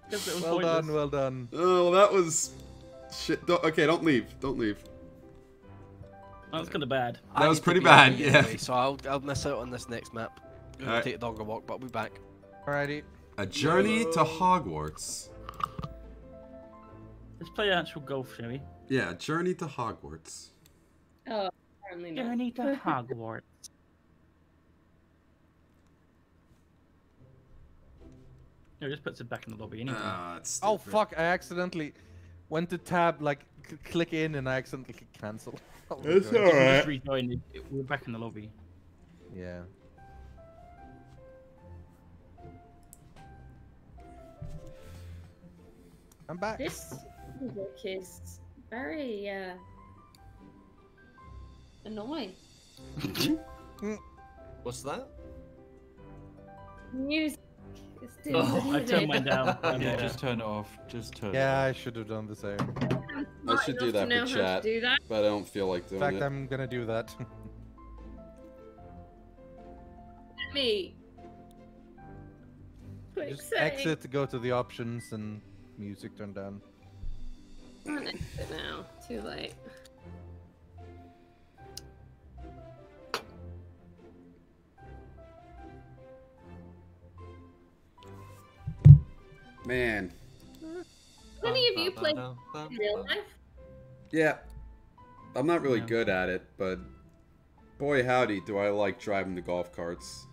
[SPEAKER 2] Guess it was
[SPEAKER 3] well
[SPEAKER 2] pointless.
[SPEAKER 3] done, well done.
[SPEAKER 1] Oh, that was shit. Don't, okay, don't leave. Don't leave.
[SPEAKER 2] That was kind of bad.
[SPEAKER 1] That
[SPEAKER 5] I
[SPEAKER 1] was pretty bad, yeah.
[SPEAKER 5] anyway, so I'll I'll miss out on this next map. Gonna
[SPEAKER 1] Alright.
[SPEAKER 5] take a dog a walk, but I'll be back.
[SPEAKER 3] Alrighty.
[SPEAKER 1] A journey to Hogwarts.
[SPEAKER 2] Let's play actual golf, shall we?
[SPEAKER 1] Yeah, journey to Hogwarts.
[SPEAKER 7] Oh, apparently not.
[SPEAKER 2] Journey to <laughs> Hogwarts. No, just puts it back in the lobby anyway.
[SPEAKER 1] Ah,
[SPEAKER 3] Oh fuck! I accidentally went to tab like click in and I accidentally clicked cancel. <laughs> Oh
[SPEAKER 1] It's
[SPEAKER 3] God.
[SPEAKER 1] alright.
[SPEAKER 2] Just rejoin it. it- We're back in the lobby.
[SPEAKER 3] Yeah. I'm back.
[SPEAKER 7] This music is very uh, annoying. <laughs>
[SPEAKER 6] What's that?
[SPEAKER 7] Music. is too
[SPEAKER 6] Oh,
[SPEAKER 2] I turned mine down. <laughs>
[SPEAKER 4] Yeah,
[SPEAKER 2] Yeah.
[SPEAKER 4] just turn it off. Just turn
[SPEAKER 3] Yeah,
[SPEAKER 4] it
[SPEAKER 3] I should have done the same.
[SPEAKER 7] I'm
[SPEAKER 1] I
[SPEAKER 7] smart
[SPEAKER 1] should do that for chat.
[SPEAKER 7] that.
[SPEAKER 1] But I don't feel like doing it.
[SPEAKER 3] In fact,
[SPEAKER 1] it.
[SPEAKER 3] I'm gonna do that. <laughs>
[SPEAKER 7] Me. Quick
[SPEAKER 3] Just
[SPEAKER 7] save.
[SPEAKER 3] exit to go to the options and music turned down.
[SPEAKER 7] I can't exit now. Too late.
[SPEAKER 1] Man.
[SPEAKER 7] Have any of you play in real life?
[SPEAKER 1] Yeah. I'm not really
[SPEAKER 2] Yeah.
[SPEAKER 1] good at it, but boy howdy do I like driving the golf carts.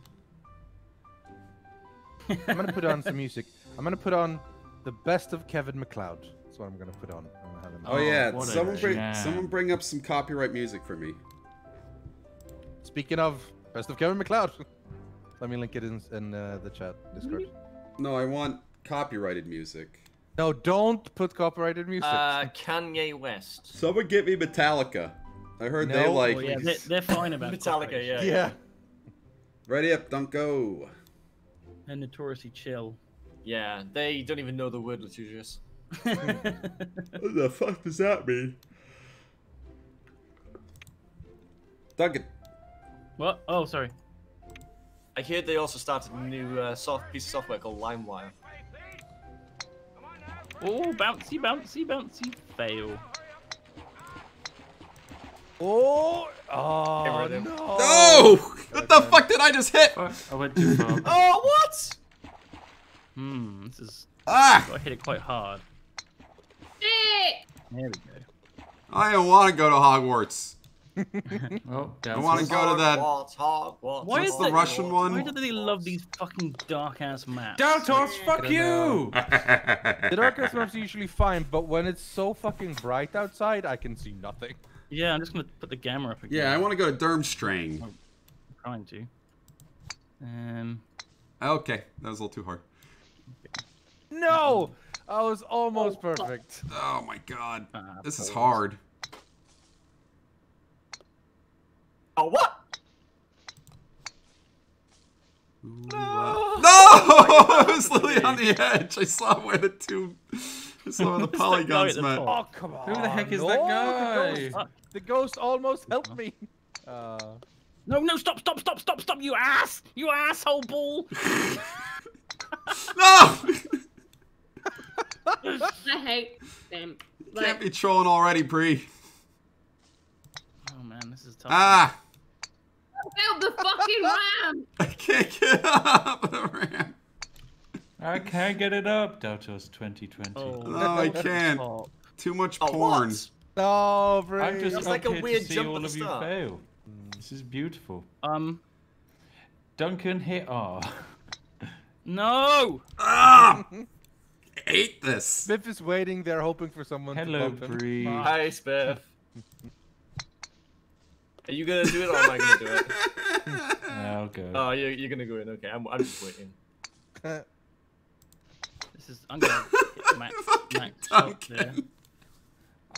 [SPEAKER 3] I'm gonna put on some music. I'm gonna put on the best of Kevin MacLeod. That's what I'm gonna put on. Gonna
[SPEAKER 1] Oh,
[SPEAKER 4] Oh,
[SPEAKER 1] yeah, someone bring
[SPEAKER 4] jam.
[SPEAKER 1] someone bring up some copyright music for me.
[SPEAKER 3] Speaking of best of Kevin MacLeod, <laughs> let me link it in in uh, the chat Discord.
[SPEAKER 1] No, I want copyrighted music.
[SPEAKER 3] No, don't put copyrighted music.
[SPEAKER 6] Uh, Kanye West.
[SPEAKER 1] Someone get me Metallica. I heard they like
[SPEAKER 2] Oh, yeah, they're, they're fine about <laughs>
[SPEAKER 6] Metallica,
[SPEAKER 2] copyright.
[SPEAKER 6] yeah.
[SPEAKER 3] yeah.
[SPEAKER 1] Ready up, don't go.
[SPEAKER 2] They're notoriously chill.
[SPEAKER 6] Yeah, they don't even know the word litigious. <laughs>
[SPEAKER 1] What the fuck does that mean? Duncan.
[SPEAKER 2] what? Oh, sorry.
[SPEAKER 6] I heard they also started a new uh, soft piece of software called LimeWire.
[SPEAKER 2] Oh, bouncy, bouncy, bouncy. Fail.
[SPEAKER 3] Oh, oh
[SPEAKER 6] Get rid of him.
[SPEAKER 3] no!
[SPEAKER 1] No! What the fuck did I just hit?
[SPEAKER 4] I went too far. <laughs>
[SPEAKER 6] Oh, what?
[SPEAKER 2] Hmm, this is.
[SPEAKER 1] Ah!
[SPEAKER 2] I hit it quite hard.
[SPEAKER 7] Hey!
[SPEAKER 2] There we go.
[SPEAKER 1] I don't want to go to Hogwarts. <laughs>
[SPEAKER 4] Oh,
[SPEAKER 1] I want to go to that.
[SPEAKER 6] Hogwarts, Hogwarts,
[SPEAKER 2] Why
[SPEAKER 1] What's
[SPEAKER 2] is
[SPEAKER 1] the
[SPEAKER 2] that-
[SPEAKER 1] Russian one?
[SPEAKER 2] Why do they love these fucking dark ass maps?
[SPEAKER 4] Daltos, fuck you! <laughs>
[SPEAKER 3] The darkest maps are usually fine, but when it's so fucking bright outside, I can see nothing.
[SPEAKER 2] Yeah, I'm just gonna put the gamma up again.
[SPEAKER 1] yeah, I want to go to Durmstrang.
[SPEAKER 2] I'm trying to. Um.
[SPEAKER 1] Okay, that was a little too hard.
[SPEAKER 3] No! I was almost
[SPEAKER 7] Oh,
[SPEAKER 3] perfect.
[SPEAKER 1] Oh my god.
[SPEAKER 2] ah,
[SPEAKER 1] This is hard.
[SPEAKER 6] Oh, what?
[SPEAKER 1] No! No! <laughs> <laughs> I was literally on the edge. I saw where the two. I saw where the <laughs>
[SPEAKER 2] Who's that guy
[SPEAKER 1] polygons
[SPEAKER 2] at the
[SPEAKER 1] met.
[SPEAKER 3] Oh, come on.
[SPEAKER 4] Who the heck is
[SPEAKER 3] no,
[SPEAKER 4] that
[SPEAKER 3] The
[SPEAKER 4] guy?
[SPEAKER 3] ghost,
[SPEAKER 2] Uh,
[SPEAKER 3] the ghost almost helped me. Uh,
[SPEAKER 2] no, no, stop, stop, stop, stop, stop, you ass! You asshole ball!
[SPEAKER 1] No!
[SPEAKER 7] I hate them.
[SPEAKER 1] Can't be trolling already, Bree.
[SPEAKER 2] Oh man, this is tough.
[SPEAKER 1] Ah!
[SPEAKER 7] build the fucking ram! <laughs>
[SPEAKER 1] I can't get up the ramp.
[SPEAKER 4] I can't get it up. Daltos 2020.
[SPEAKER 2] Oh,
[SPEAKER 1] No, I can't.
[SPEAKER 2] hot.
[SPEAKER 1] Too much
[SPEAKER 6] Oh,
[SPEAKER 1] porn.
[SPEAKER 6] what?
[SPEAKER 3] no, Bree.
[SPEAKER 4] I'm just
[SPEAKER 6] That's like a
[SPEAKER 4] here
[SPEAKER 6] weird
[SPEAKER 4] to see
[SPEAKER 6] jump
[SPEAKER 4] all of you
[SPEAKER 6] start.
[SPEAKER 4] fail. This is beautiful.
[SPEAKER 2] Um,
[SPEAKER 4] Duncan hit R.
[SPEAKER 2] no!
[SPEAKER 1] Ah! <laughs> I hate this.
[SPEAKER 3] Smith is waiting there, hoping for someone
[SPEAKER 4] Hello,
[SPEAKER 3] to bump him.
[SPEAKER 4] Bree.
[SPEAKER 6] Hi, Spiff. Are you gonna do it or am I gonna do it? <laughs>
[SPEAKER 4] I'll go.
[SPEAKER 6] Oh, you're, you're gonna go in. Okay, I'm, I'm just waiting.
[SPEAKER 2] This is. I'm gonna hit Max. <laughs>
[SPEAKER 1] Fucking
[SPEAKER 2] Max shot there.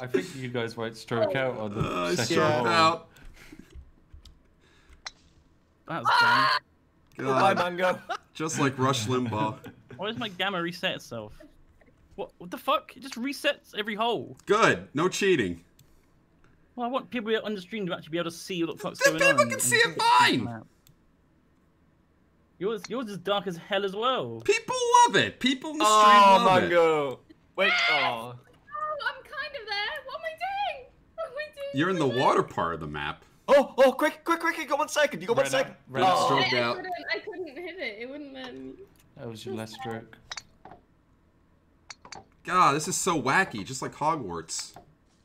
[SPEAKER 4] I think you guys might stroke out on the
[SPEAKER 1] Uh, I
[SPEAKER 4] second
[SPEAKER 1] stroked
[SPEAKER 4] hole.
[SPEAKER 1] out.
[SPEAKER 2] That's done.
[SPEAKER 6] Bye,
[SPEAKER 1] God,
[SPEAKER 6] Mango.
[SPEAKER 1] just like Rush Limbaugh.
[SPEAKER 2] Why does my gamma reset itself? What? What the fuck? It just resets every hole.
[SPEAKER 1] Good. No cheating.
[SPEAKER 2] Well, I want people on the stream to actually be able to see what the fuck's
[SPEAKER 1] Then
[SPEAKER 2] going on.
[SPEAKER 1] people can see it
[SPEAKER 2] and-
[SPEAKER 1] fine.
[SPEAKER 2] Yours, yours is dark as hell as well.
[SPEAKER 1] People love it. People in the stream
[SPEAKER 6] Oh,
[SPEAKER 1] love it.
[SPEAKER 6] Mango. Wait. Oh.
[SPEAKER 7] Oh, I'm kind of there. What am I doing? What am I doing?
[SPEAKER 1] You're in the
[SPEAKER 7] What am I
[SPEAKER 1] water part of the map.
[SPEAKER 6] Oh, oh, quick, quick, quick, you got one second. You got one
[SPEAKER 4] Red
[SPEAKER 6] second.
[SPEAKER 4] up, red
[SPEAKER 6] oh.
[SPEAKER 4] up,
[SPEAKER 1] stroke.
[SPEAKER 7] doing? I, I couldn't, I couldn't hit it. It wouldn't let me.
[SPEAKER 4] That was your last stroke.
[SPEAKER 1] God, this is so wacky, just like Hogwarts.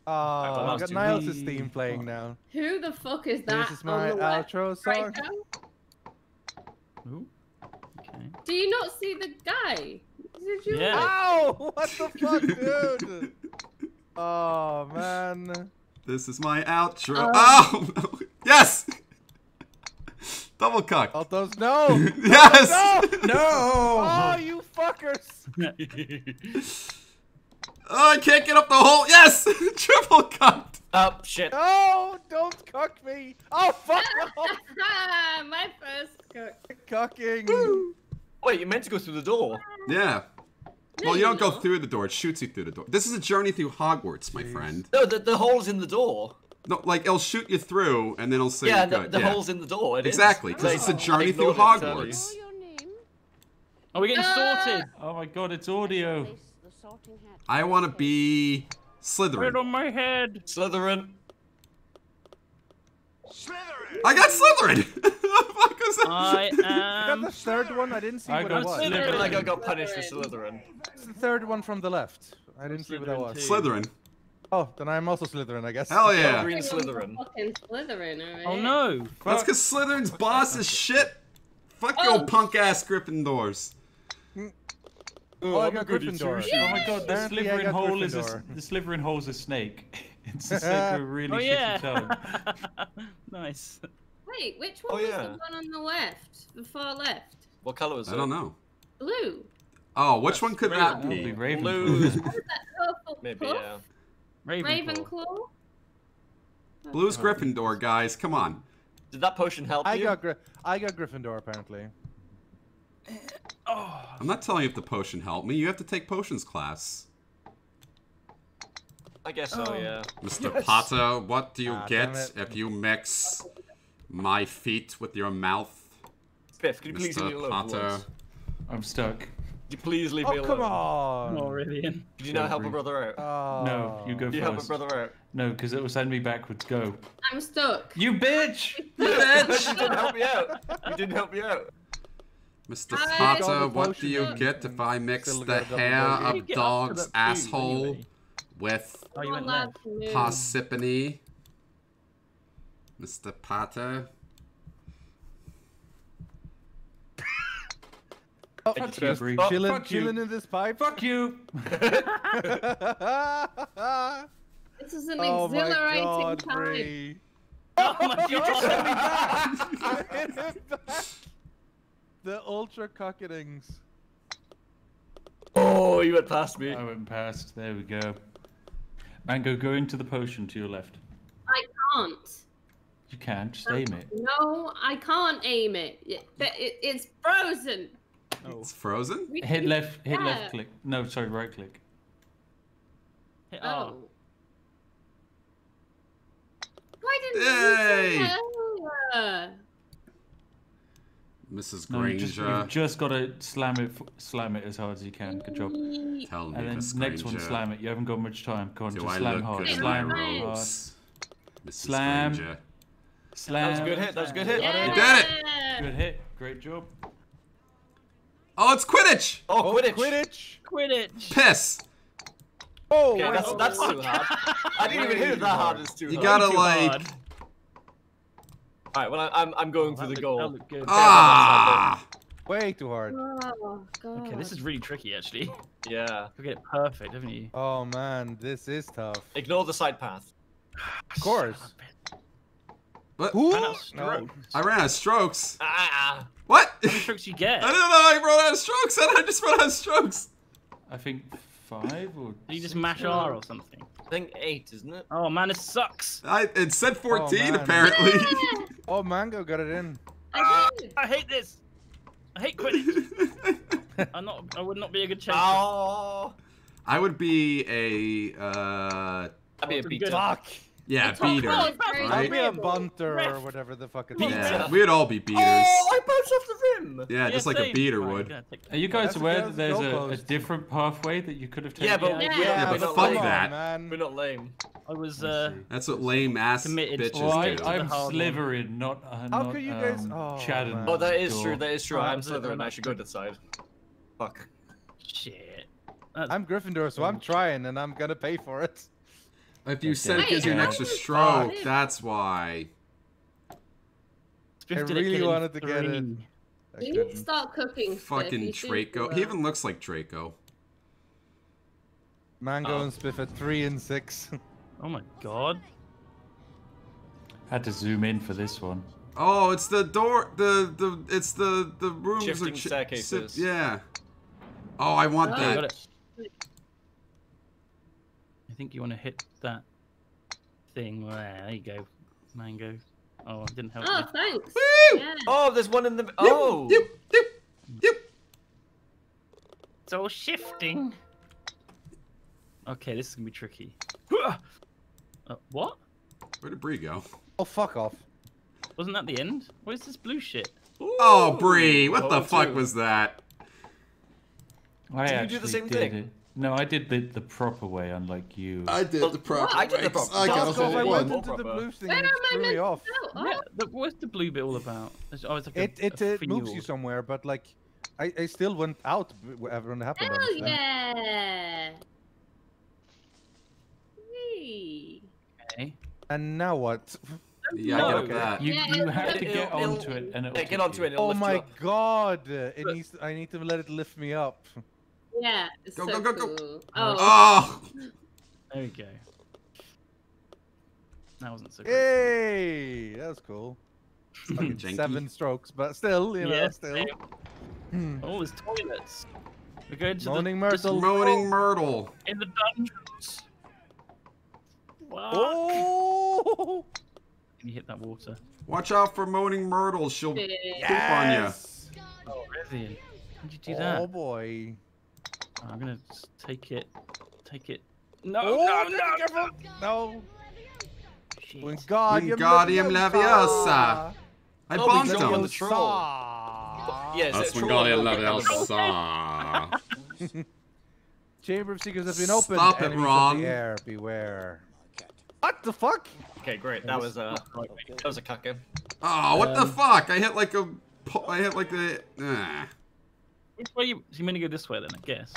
[SPEAKER 3] Oh, I
[SPEAKER 2] lost
[SPEAKER 3] got
[SPEAKER 2] you.
[SPEAKER 3] Niles'
[SPEAKER 2] Wee.
[SPEAKER 3] theme playing now.
[SPEAKER 7] Who the fuck is that?
[SPEAKER 3] This is
[SPEAKER 7] on
[SPEAKER 3] my
[SPEAKER 7] the left
[SPEAKER 3] outro
[SPEAKER 7] right
[SPEAKER 3] song.
[SPEAKER 7] now?
[SPEAKER 2] Ooh. Okay.
[SPEAKER 7] Do you not see the guy? Did you?
[SPEAKER 2] Yeah.
[SPEAKER 3] Ow! <laughs> What the <laughs> fuck, dude? Oh man.
[SPEAKER 1] This is my outro.
[SPEAKER 7] Um, oh.
[SPEAKER 1] Oh, <laughs> no. yes! Double cuck.
[SPEAKER 3] All those no.
[SPEAKER 1] yes!
[SPEAKER 3] No. No! Oh, you fuckers!
[SPEAKER 1] Oh, I can't get up the hole. Yes! <laughs> Triple cuck.
[SPEAKER 6] Oh, shit.
[SPEAKER 3] Oh, Don't cuck me! Oh fuck <laughs> off!
[SPEAKER 7] my first cook.
[SPEAKER 3] Cucking.
[SPEAKER 6] Wait, you meant to go through the door.
[SPEAKER 1] Yeah. Well, you don't go through the door. It shoots you through the door. This is a journey through Hogwarts, my friend.
[SPEAKER 6] No, the, the hole's in the door.
[SPEAKER 1] No, like it'll shoot you through, and then it'll say
[SPEAKER 6] yeah,
[SPEAKER 1] you're
[SPEAKER 6] the, the
[SPEAKER 1] yeah.
[SPEAKER 6] hole's in the door. It is.
[SPEAKER 1] Exactly, because
[SPEAKER 6] They-
[SPEAKER 1] it's a journey through
[SPEAKER 6] ignored it entirely.
[SPEAKER 1] Hogwarts.
[SPEAKER 7] your name?
[SPEAKER 2] Are we getting
[SPEAKER 7] Ah!
[SPEAKER 2] sorted?
[SPEAKER 4] Oh my god, it's audio.
[SPEAKER 8] The sorting hat.
[SPEAKER 1] I want to be
[SPEAKER 2] Right
[SPEAKER 1] Slytherin.
[SPEAKER 2] on my head.
[SPEAKER 6] Slytherin. Slytherin.
[SPEAKER 1] I got Slytherin. <laughs> Fuck was that?
[SPEAKER 2] I <laughs>
[SPEAKER 3] You got the third one? I didn't see
[SPEAKER 4] I
[SPEAKER 3] what it was.
[SPEAKER 2] Slytherin.
[SPEAKER 6] I feel like I got punished for Slytherin.
[SPEAKER 3] It's the third one from the left. I didn't see what that was.
[SPEAKER 2] too.
[SPEAKER 1] Slytherin.
[SPEAKER 3] Oh, then I'm also Slytherin, I guess.
[SPEAKER 1] Hell yeah.
[SPEAKER 6] Green
[SPEAKER 7] Everyone's a
[SPEAKER 6] Slytherin.
[SPEAKER 7] Fucking Slytherin, alright.
[SPEAKER 2] Oh no.
[SPEAKER 1] That's because Slytherin's boss is shit. Fuck
[SPEAKER 7] Oh.
[SPEAKER 1] your punk ass Gryffindors.
[SPEAKER 3] Oh, oh, I
[SPEAKER 6] I'm
[SPEAKER 3] got
[SPEAKER 6] goody
[SPEAKER 3] Gryffindor.
[SPEAKER 6] two-shoes.
[SPEAKER 4] Oh my god, the
[SPEAKER 3] Apparently
[SPEAKER 4] Slytherin
[SPEAKER 3] got
[SPEAKER 4] hole is a,
[SPEAKER 3] Gryffindor.
[SPEAKER 4] the Slytherin hole's a snake. <laughs> It's a <laughs> snake with a really
[SPEAKER 2] Oh
[SPEAKER 4] shitty
[SPEAKER 2] yeah.
[SPEAKER 4] tongue. <laughs>
[SPEAKER 2] nice.
[SPEAKER 7] Wait, which
[SPEAKER 6] Oh,
[SPEAKER 7] one was
[SPEAKER 6] yeah.
[SPEAKER 7] the one on the left? The far left?
[SPEAKER 6] What color was it?
[SPEAKER 1] I don't know.
[SPEAKER 7] Blue.
[SPEAKER 1] Oh, which one could that
[SPEAKER 4] That'll be
[SPEAKER 1] be?
[SPEAKER 4] Ravenclaw.
[SPEAKER 6] Blue.
[SPEAKER 7] Purple.
[SPEAKER 6] Maybe,
[SPEAKER 7] puff?
[SPEAKER 6] yeah.
[SPEAKER 2] Ravenclaw.
[SPEAKER 7] Ravenclaw?
[SPEAKER 1] Blue's Gryffindor, guys. Come on.
[SPEAKER 6] Did that potion help
[SPEAKER 3] I
[SPEAKER 6] you?
[SPEAKER 3] got Gry- I got Gryffindor apparently.
[SPEAKER 2] Oh.
[SPEAKER 1] I'm not telling you if the potion helped me. You have to take potions class.
[SPEAKER 6] I guess so,
[SPEAKER 2] Oh.
[SPEAKER 6] yeah.
[SPEAKER 1] Mr.
[SPEAKER 6] Yes.
[SPEAKER 1] Potter, what do you
[SPEAKER 3] Ah,
[SPEAKER 1] get if you mix my feet with your mouth?
[SPEAKER 6] Biff, can you please leave me
[SPEAKER 1] Mr.
[SPEAKER 6] alone?
[SPEAKER 1] Potter.
[SPEAKER 4] I'm stuck.
[SPEAKER 6] Could you please leave me
[SPEAKER 3] Oh
[SPEAKER 6] alone?
[SPEAKER 3] come on!
[SPEAKER 2] Oh, Aurelian.
[SPEAKER 6] Could you not help a brother out?
[SPEAKER 3] Oh.
[SPEAKER 4] No, you go
[SPEAKER 6] Could you help a brother out?
[SPEAKER 4] No, because it will send me backwards. Go.
[SPEAKER 7] I'm stuck.
[SPEAKER 4] You bitch! <laughs>
[SPEAKER 6] You bitch! <laughs> you didn't help me out. You didn't help me out.
[SPEAKER 1] Mr. Potter, what do you get if I mix the
[SPEAKER 3] got a double
[SPEAKER 1] hair of
[SPEAKER 2] You get up to
[SPEAKER 1] dog's
[SPEAKER 2] that food when
[SPEAKER 1] asshole with
[SPEAKER 2] Oh, you
[SPEAKER 7] Come
[SPEAKER 2] went
[SPEAKER 7] on,
[SPEAKER 2] left.
[SPEAKER 7] lads, move.
[SPEAKER 1] parsippany? Mr. Potter?
[SPEAKER 3] Oh,
[SPEAKER 6] Thank you,
[SPEAKER 4] Bree.
[SPEAKER 6] Oh,
[SPEAKER 3] chilling,
[SPEAKER 4] fuck you.
[SPEAKER 3] chilling in this pipe.
[SPEAKER 4] Fuck you! <laughs>
[SPEAKER 7] This is an
[SPEAKER 3] oh my
[SPEAKER 7] exhilarating
[SPEAKER 3] god,
[SPEAKER 7] time.
[SPEAKER 3] Bree.
[SPEAKER 2] Oh my <laughs>
[SPEAKER 3] You just
[SPEAKER 2] god.
[SPEAKER 3] sent me back. You hit it back. The ultra cocketings.
[SPEAKER 6] Oh, you went past me.
[SPEAKER 4] I went past. There we go. Mango, go into the potion to your left.
[SPEAKER 7] I can't.
[SPEAKER 4] You can. Just aim it.
[SPEAKER 7] No, I can't aim it. It- it- it's frozen.
[SPEAKER 2] Oh.
[SPEAKER 1] It's frozen?
[SPEAKER 4] Hit left. Hit
[SPEAKER 7] Yeah.
[SPEAKER 4] left click. No, sorry, right click.
[SPEAKER 2] Hit
[SPEAKER 7] Oh.
[SPEAKER 2] R.
[SPEAKER 7] Why didn't
[SPEAKER 1] Yay!
[SPEAKER 7] you say earlier?
[SPEAKER 1] Mrs.
[SPEAKER 4] No, you just,
[SPEAKER 1] Granger,
[SPEAKER 4] you've just got to slam it. Slam it as hard as you can. Good job.
[SPEAKER 1] tell me,
[SPEAKER 4] And then
[SPEAKER 1] Miss
[SPEAKER 4] next one, slam it. You haven't got much time. Go on,
[SPEAKER 1] Do
[SPEAKER 4] just
[SPEAKER 1] I
[SPEAKER 4] slam
[SPEAKER 1] look
[SPEAKER 4] hard.
[SPEAKER 1] good in
[SPEAKER 4] Slam
[SPEAKER 1] my
[SPEAKER 7] hard.
[SPEAKER 1] robes? Mrs.
[SPEAKER 4] Slam.
[SPEAKER 1] Granger.
[SPEAKER 4] Slam.
[SPEAKER 6] That was a good hit. That was a good hit.
[SPEAKER 7] Yeah.
[SPEAKER 1] did it!
[SPEAKER 4] Good hit. Great job.
[SPEAKER 1] Oh, it's Quidditch!
[SPEAKER 6] Oh, oh Quidditch.
[SPEAKER 3] Quidditch.
[SPEAKER 2] Quidditch.
[SPEAKER 1] Piss!
[SPEAKER 3] Oh,
[SPEAKER 6] Okay, that's, that's too hard. <laughs> I didn't even hit it that hard. It's too
[SPEAKER 1] You
[SPEAKER 6] hard.
[SPEAKER 1] gotta,
[SPEAKER 2] Too
[SPEAKER 1] like...
[SPEAKER 2] hard.
[SPEAKER 6] Alright, well, I, I'm, I'm going
[SPEAKER 2] That
[SPEAKER 6] for the
[SPEAKER 2] looked-
[SPEAKER 6] goal.
[SPEAKER 2] that looked good.
[SPEAKER 1] Ah!
[SPEAKER 3] way too hard.
[SPEAKER 7] Oh,
[SPEAKER 2] Okay, this is really tricky actually. <laughs>
[SPEAKER 6] Yeah.
[SPEAKER 2] You get it perfect, haven't you?
[SPEAKER 3] Oh man, this is tough.
[SPEAKER 6] Ignore the side path. <sighs>
[SPEAKER 3] Of course.
[SPEAKER 1] What?
[SPEAKER 3] Who?
[SPEAKER 2] Ran
[SPEAKER 3] No.
[SPEAKER 1] I ran out of strokes.
[SPEAKER 6] Ah,
[SPEAKER 1] What?
[SPEAKER 2] How many strokes you <laughs> get?
[SPEAKER 1] I don't know. I ran out of strokes. <laughs> I just ran out of strokes.
[SPEAKER 4] I think five or.
[SPEAKER 2] Did you just
[SPEAKER 4] six?
[SPEAKER 2] mash R or something?
[SPEAKER 6] I think eight, isn't it?
[SPEAKER 2] Oh man, this sucks.
[SPEAKER 1] I it said 14
[SPEAKER 3] man.
[SPEAKER 1] apparently.
[SPEAKER 7] Yeah,
[SPEAKER 3] Oh, Mango got it in.
[SPEAKER 7] I did.
[SPEAKER 2] I hate this. I hate Quidditch. <laughs> I'm not. I would not be a good chaser.
[SPEAKER 6] Oh,
[SPEAKER 1] I would be a uh
[SPEAKER 6] I'd be a
[SPEAKER 2] Pretty
[SPEAKER 6] beater.
[SPEAKER 3] Fuck.
[SPEAKER 1] Yeah
[SPEAKER 7] It's
[SPEAKER 1] beater.
[SPEAKER 7] close,
[SPEAKER 3] I'll
[SPEAKER 1] Right.
[SPEAKER 3] be a bunter or whatever the fuck it's
[SPEAKER 6] Beater.
[SPEAKER 3] called.
[SPEAKER 1] Yeah, we'd all be beaters.
[SPEAKER 6] Oh, I bounced off the rim.
[SPEAKER 1] Yeah, just like a beater
[SPEAKER 2] Right,
[SPEAKER 1] would.
[SPEAKER 2] yeah,
[SPEAKER 4] Are you guys
[SPEAKER 3] That's
[SPEAKER 4] aware that there's a, a different pathway that you could have taken?
[SPEAKER 6] Yeah, but
[SPEAKER 7] Yeah.
[SPEAKER 6] we're,
[SPEAKER 7] Yeah,
[SPEAKER 1] but
[SPEAKER 6] not
[SPEAKER 1] fuck
[SPEAKER 6] lame.
[SPEAKER 1] that.
[SPEAKER 3] man.
[SPEAKER 6] We're not lame.
[SPEAKER 2] I was.
[SPEAKER 4] I
[SPEAKER 2] Uh,
[SPEAKER 4] see.
[SPEAKER 1] That's what lame ass
[SPEAKER 2] Committed.
[SPEAKER 1] bitches
[SPEAKER 4] Well, I,
[SPEAKER 1] do.
[SPEAKER 2] I-
[SPEAKER 4] I'm
[SPEAKER 2] hard one.
[SPEAKER 4] Slytherin, not. Uh,
[SPEAKER 3] How
[SPEAKER 4] not
[SPEAKER 3] could you guys-
[SPEAKER 4] um,
[SPEAKER 3] oh,
[SPEAKER 4] Chad
[SPEAKER 3] man.
[SPEAKER 6] Oh, that is true. That is true.
[SPEAKER 2] Oh,
[SPEAKER 6] I'm
[SPEAKER 2] is it?
[SPEAKER 6] Slytherin. I
[SPEAKER 2] Oh,
[SPEAKER 6] should go to the side. Fuck.
[SPEAKER 2] shit.
[SPEAKER 3] I'm Gryffindor, so I'm trying, and I'm gonna pay for it.
[SPEAKER 1] If you said it gives you an extra stroke,
[SPEAKER 7] five.
[SPEAKER 1] that's why.
[SPEAKER 2] Spiff
[SPEAKER 3] I really wanted to get it.
[SPEAKER 2] three.
[SPEAKER 7] You need to start cooking.
[SPEAKER 1] Fucking
[SPEAKER 7] You
[SPEAKER 1] Draco. He even looks like Draco.
[SPEAKER 3] Mango
[SPEAKER 6] Oh.
[SPEAKER 3] and Spiff at three and six. <laughs>
[SPEAKER 2] Oh my god.
[SPEAKER 4] Had to zoom in for this one.
[SPEAKER 1] Oh, it's the door. The the it's the the rooms
[SPEAKER 6] Shifting
[SPEAKER 1] are chi-
[SPEAKER 6] staircases.
[SPEAKER 1] yeah. Oh, I want
[SPEAKER 7] Oh,
[SPEAKER 2] You got
[SPEAKER 1] that.
[SPEAKER 2] It. I think you want to hit that thing. There, there you go. Mango. Oh, it didn't help
[SPEAKER 7] Oh,
[SPEAKER 2] you.
[SPEAKER 7] thanks.
[SPEAKER 1] Woo!
[SPEAKER 7] Yeah.
[SPEAKER 6] Oh, there's one in the. Oh.
[SPEAKER 1] Yep, yep, yep.
[SPEAKER 2] It's all shifting. Okay, this is gonna be tricky. Uh, what?
[SPEAKER 1] Where did Bree go?
[SPEAKER 3] Oh, fuck off.
[SPEAKER 2] Wasn't that the end? What is this blue shit?
[SPEAKER 1] Oh, Bree, what the
[SPEAKER 6] Oh,
[SPEAKER 1] fuck
[SPEAKER 6] two.
[SPEAKER 1] was that?
[SPEAKER 4] I
[SPEAKER 6] Did you do the same thing?
[SPEAKER 4] it. No, I did the, the proper way, unlike you.
[SPEAKER 1] I did
[SPEAKER 6] Well,
[SPEAKER 1] the proper.
[SPEAKER 6] I did the
[SPEAKER 1] way,
[SPEAKER 6] proper-
[SPEAKER 1] 'cause I
[SPEAKER 6] Well,
[SPEAKER 1] got
[SPEAKER 3] Because
[SPEAKER 1] a
[SPEAKER 3] I
[SPEAKER 1] whole
[SPEAKER 3] went into the blue thing
[SPEAKER 7] Where
[SPEAKER 3] and it
[SPEAKER 7] I
[SPEAKER 3] threw me off.
[SPEAKER 7] Oh,
[SPEAKER 2] Yeah, the, what's the blue bit all about? It's always like a,
[SPEAKER 3] It it,
[SPEAKER 2] a
[SPEAKER 3] it moves you somewhere, but like, I, I still went out b- whenever it happened.
[SPEAKER 7] Hell
[SPEAKER 3] every
[SPEAKER 7] yeah! Whee.
[SPEAKER 2] Okay.
[SPEAKER 3] And now what?
[SPEAKER 1] Yeah,
[SPEAKER 2] No.
[SPEAKER 1] get
[SPEAKER 3] Okay.
[SPEAKER 1] that.
[SPEAKER 4] You,
[SPEAKER 7] Yeah,
[SPEAKER 4] you
[SPEAKER 7] it'll-
[SPEAKER 4] have to
[SPEAKER 6] it'll-
[SPEAKER 4] get
[SPEAKER 6] it'll-
[SPEAKER 4] onto it, and it'll
[SPEAKER 6] Yeah, get
[SPEAKER 4] take
[SPEAKER 6] onto
[SPEAKER 4] you.
[SPEAKER 6] it. It'll
[SPEAKER 3] Oh
[SPEAKER 6] lift you
[SPEAKER 3] my
[SPEAKER 6] up.
[SPEAKER 3] god! It needs. I need to let it lift me up.
[SPEAKER 7] Yeah, it's
[SPEAKER 1] Go,
[SPEAKER 7] so
[SPEAKER 1] go, go, go.
[SPEAKER 7] cool. Oh,
[SPEAKER 1] Oh,
[SPEAKER 2] There we go. That wasn't so great.
[SPEAKER 3] Hey, that was cool. <laughs> Fucking seven strokes, but still, you know,
[SPEAKER 2] Yeah,
[SPEAKER 3] still.
[SPEAKER 2] same. <clears throat> Oh, it's toilets. We're going to
[SPEAKER 3] Moaning
[SPEAKER 2] the,
[SPEAKER 3] Myrtle.
[SPEAKER 1] moaning Myrtle.
[SPEAKER 2] in the dungeons. Fuck.
[SPEAKER 3] Oh!
[SPEAKER 2] Can you hit that water?
[SPEAKER 1] Watch out for moaning Myrtle. She'll
[SPEAKER 7] shit.
[SPEAKER 1] poop on you.
[SPEAKER 2] Oh, Rythian. How'd you do that?
[SPEAKER 3] Oh boy.
[SPEAKER 2] Oh, I'm gonna take it. Take it. No,
[SPEAKER 3] Oh,
[SPEAKER 2] no,
[SPEAKER 3] no,
[SPEAKER 2] no,
[SPEAKER 3] careful. No. Wingardium
[SPEAKER 1] Wingardium
[SPEAKER 3] Leviosa.
[SPEAKER 1] Leviosa. I
[SPEAKER 6] Oh,
[SPEAKER 1] bonked
[SPEAKER 6] we jumped on the troll. Yes,
[SPEAKER 1] That's. Wingardium <laughs>
[SPEAKER 6] Leviosa.
[SPEAKER 1] Leviosa. <laughs>
[SPEAKER 3] Chamber of Secrets has been opened.
[SPEAKER 1] Stop it,
[SPEAKER 3] Enemies
[SPEAKER 1] Ron.
[SPEAKER 3] air, beware. What the fuck?
[SPEAKER 6] Okay, great. That was uh, that was a cuck game.
[SPEAKER 1] Oh, what the
[SPEAKER 2] Um,
[SPEAKER 1] fuck? I hit like a. po- I hit like the. Ah.
[SPEAKER 2] Which way you? So you meant to go this way then, I guess.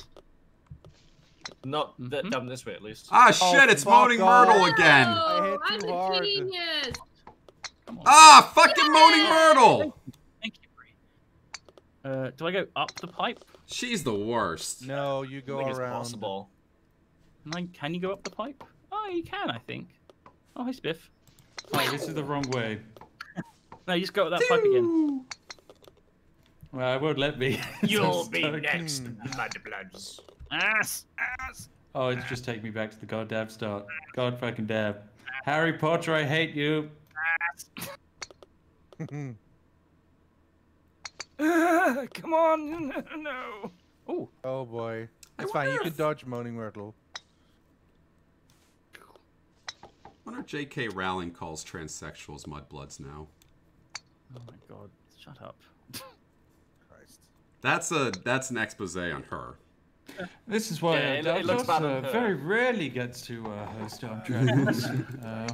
[SPEAKER 6] Not that
[SPEAKER 2] Mhm.
[SPEAKER 6] down this way at least.
[SPEAKER 1] Ah, shit! it's moaning
[SPEAKER 3] off.
[SPEAKER 1] Myrtle again.
[SPEAKER 7] Oh,
[SPEAKER 3] hit
[SPEAKER 7] I'm
[SPEAKER 3] too
[SPEAKER 7] a
[SPEAKER 3] hard.
[SPEAKER 7] genius.
[SPEAKER 1] Ah, fucking moaning Myrtle.
[SPEAKER 2] Thank you, Bree. Uh, do I go up the pipe?
[SPEAKER 1] She's the worst.
[SPEAKER 3] No, you
[SPEAKER 6] I
[SPEAKER 3] go
[SPEAKER 6] think it's
[SPEAKER 3] around.
[SPEAKER 6] possible.
[SPEAKER 2] Can, I, can you go up the pipe? Oh, you can, I think. Oh, hi, Spiff.
[SPEAKER 4] Oh, this is the wrong way. <laughs>
[SPEAKER 2] No, you just go up that pipe again.
[SPEAKER 4] Well, it won't let me. <laughs>
[SPEAKER 6] You'll be
[SPEAKER 4] stuck.
[SPEAKER 6] next, hmm. Mudbloods.
[SPEAKER 2] Ass, ass.
[SPEAKER 4] Oh, it's just taking me back to the goddamn start. God fucking damn. Harry Potter, I hate you. <laughs> <laughs>
[SPEAKER 2] Come on, no. Oh,
[SPEAKER 3] oh boy.
[SPEAKER 1] I
[SPEAKER 3] It's fine, you can dodge Moaning Myrtle.
[SPEAKER 1] wonder if J.K. Rowling calls transsexuals mudbloods now.
[SPEAKER 2] oh my God! Shut up.
[SPEAKER 3] Christ.
[SPEAKER 1] That's a that's an expose on her.
[SPEAKER 4] This is why
[SPEAKER 6] Yeah,
[SPEAKER 4] uh,
[SPEAKER 6] it- it looks
[SPEAKER 4] Souls,
[SPEAKER 6] bad
[SPEAKER 4] uh, very rarely gets to uh, host on Dragons. <laughs> uh,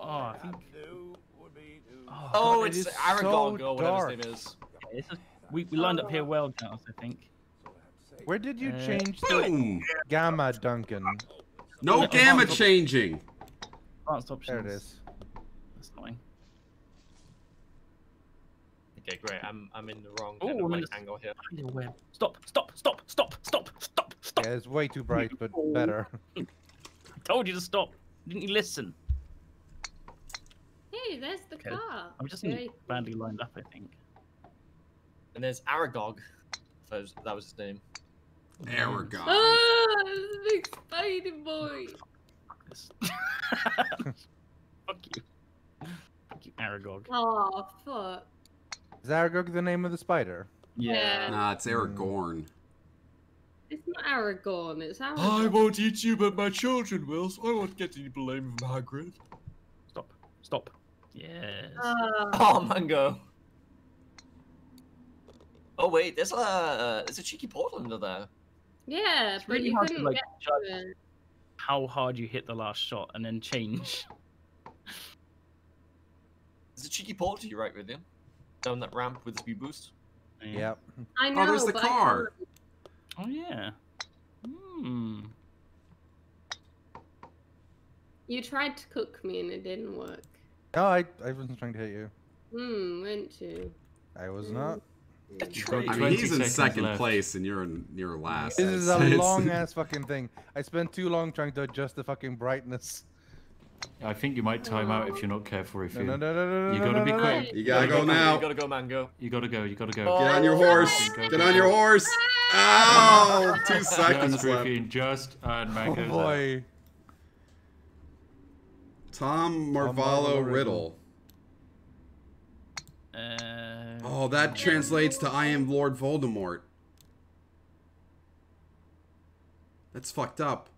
[SPEAKER 2] Oh, I think. Oh,
[SPEAKER 6] Oh,
[SPEAKER 3] it
[SPEAKER 6] it's
[SPEAKER 3] is
[SPEAKER 6] Aragog
[SPEAKER 3] so
[SPEAKER 6] or whatever his name is.
[SPEAKER 2] this is, we, we lined up here well, Giles, I think.
[SPEAKER 3] Where did you
[SPEAKER 2] Uh,
[SPEAKER 3] change to
[SPEAKER 1] Boom.
[SPEAKER 3] Gamma Duncan?
[SPEAKER 1] No
[SPEAKER 2] Yeah,
[SPEAKER 1] gamma
[SPEAKER 2] advanced-
[SPEAKER 1] changing.
[SPEAKER 2] Advanced options.
[SPEAKER 3] There it is.
[SPEAKER 2] That's annoying.
[SPEAKER 6] Okay, great. I'm I'm in the wrong
[SPEAKER 2] Oh,
[SPEAKER 6] kind of like
[SPEAKER 2] the-
[SPEAKER 6] angle here.
[SPEAKER 2] Web. Stop! Stop! Stop! Stop! Stop! Stop! Stop!
[SPEAKER 3] Yeah, it's way too bright, but oh. better. <laughs>
[SPEAKER 2] I told you to stop. Didn't you listen?
[SPEAKER 7] Hey, there's the
[SPEAKER 2] Okay.
[SPEAKER 7] car.
[SPEAKER 2] I'm just
[SPEAKER 7] Very
[SPEAKER 2] badly lined up, I think.
[SPEAKER 6] And there's Aragog. That was, that was his name.
[SPEAKER 1] Aragon.
[SPEAKER 7] Oh, ah, the big spidey boy.
[SPEAKER 2] Fuck. <laughs> Fuck you. Fuck you, Aragog.
[SPEAKER 7] Oh, fuck.
[SPEAKER 3] Is Aragog the name of the spider?
[SPEAKER 7] Yeah.
[SPEAKER 1] Nah, it's Aragorn.
[SPEAKER 7] It's not Aragorn, it's Aragorn.
[SPEAKER 6] I won't eat you, but my children will, so I won't get any blame from Hagrid.
[SPEAKER 2] Stop. Stop. Yes.
[SPEAKER 7] Ah.
[SPEAKER 6] Oh, Mango. Oh wait, there's a there's a cheeky portal under there.
[SPEAKER 7] yeah,
[SPEAKER 2] it's
[SPEAKER 7] but
[SPEAKER 2] really
[SPEAKER 7] you
[SPEAKER 2] hard to
[SPEAKER 7] couldn't
[SPEAKER 2] like
[SPEAKER 7] get
[SPEAKER 2] judge
[SPEAKER 7] to it.
[SPEAKER 2] how hard you hit the last shot and then change.
[SPEAKER 6] There's a cheeky portal to your right with you. Down that ramp with the speed boost.
[SPEAKER 3] Yep.
[SPEAKER 7] I know, Oh,
[SPEAKER 1] there's the
[SPEAKER 7] but
[SPEAKER 1] car.
[SPEAKER 2] Oh yeah. Hmm.
[SPEAKER 7] You tried to cook me and it didn't work.
[SPEAKER 3] No, I, I wasn't trying to hit you.
[SPEAKER 7] Hmm, weren't you?
[SPEAKER 3] I was not.
[SPEAKER 1] I mean, he's in second
[SPEAKER 4] left.
[SPEAKER 1] place and you're in you're last.
[SPEAKER 3] This is a <laughs>
[SPEAKER 1] It's- it's-
[SPEAKER 3] long ass fucking thing. I spent too long trying to adjust the fucking brightness.
[SPEAKER 4] I think you might time out if you're not careful. If
[SPEAKER 3] No,
[SPEAKER 4] you
[SPEAKER 3] no, no, no, no,
[SPEAKER 4] You
[SPEAKER 3] no,
[SPEAKER 4] gotta be quick.
[SPEAKER 1] You gotta go now.
[SPEAKER 6] You gotta go, Mango.
[SPEAKER 4] you gotta go. You gotta go.
[SPEAKER 6] Oh,
[SPEAKER 1] Get on your horse. Get on your horse. Ow! Two seconds left.
[SPEAKER 4] Rythian, just and
[SPEAKER 3] Oh boy.
[SPEAKER 1] Tom
[SPEAKER 3] Marvolo Riddle.
[SPEAKER 1] Riddle.
[SPEAKER 2] Uh,
[SPEAKER 1] Oh, that translates to I am Lord Voldemort. That's fucked up.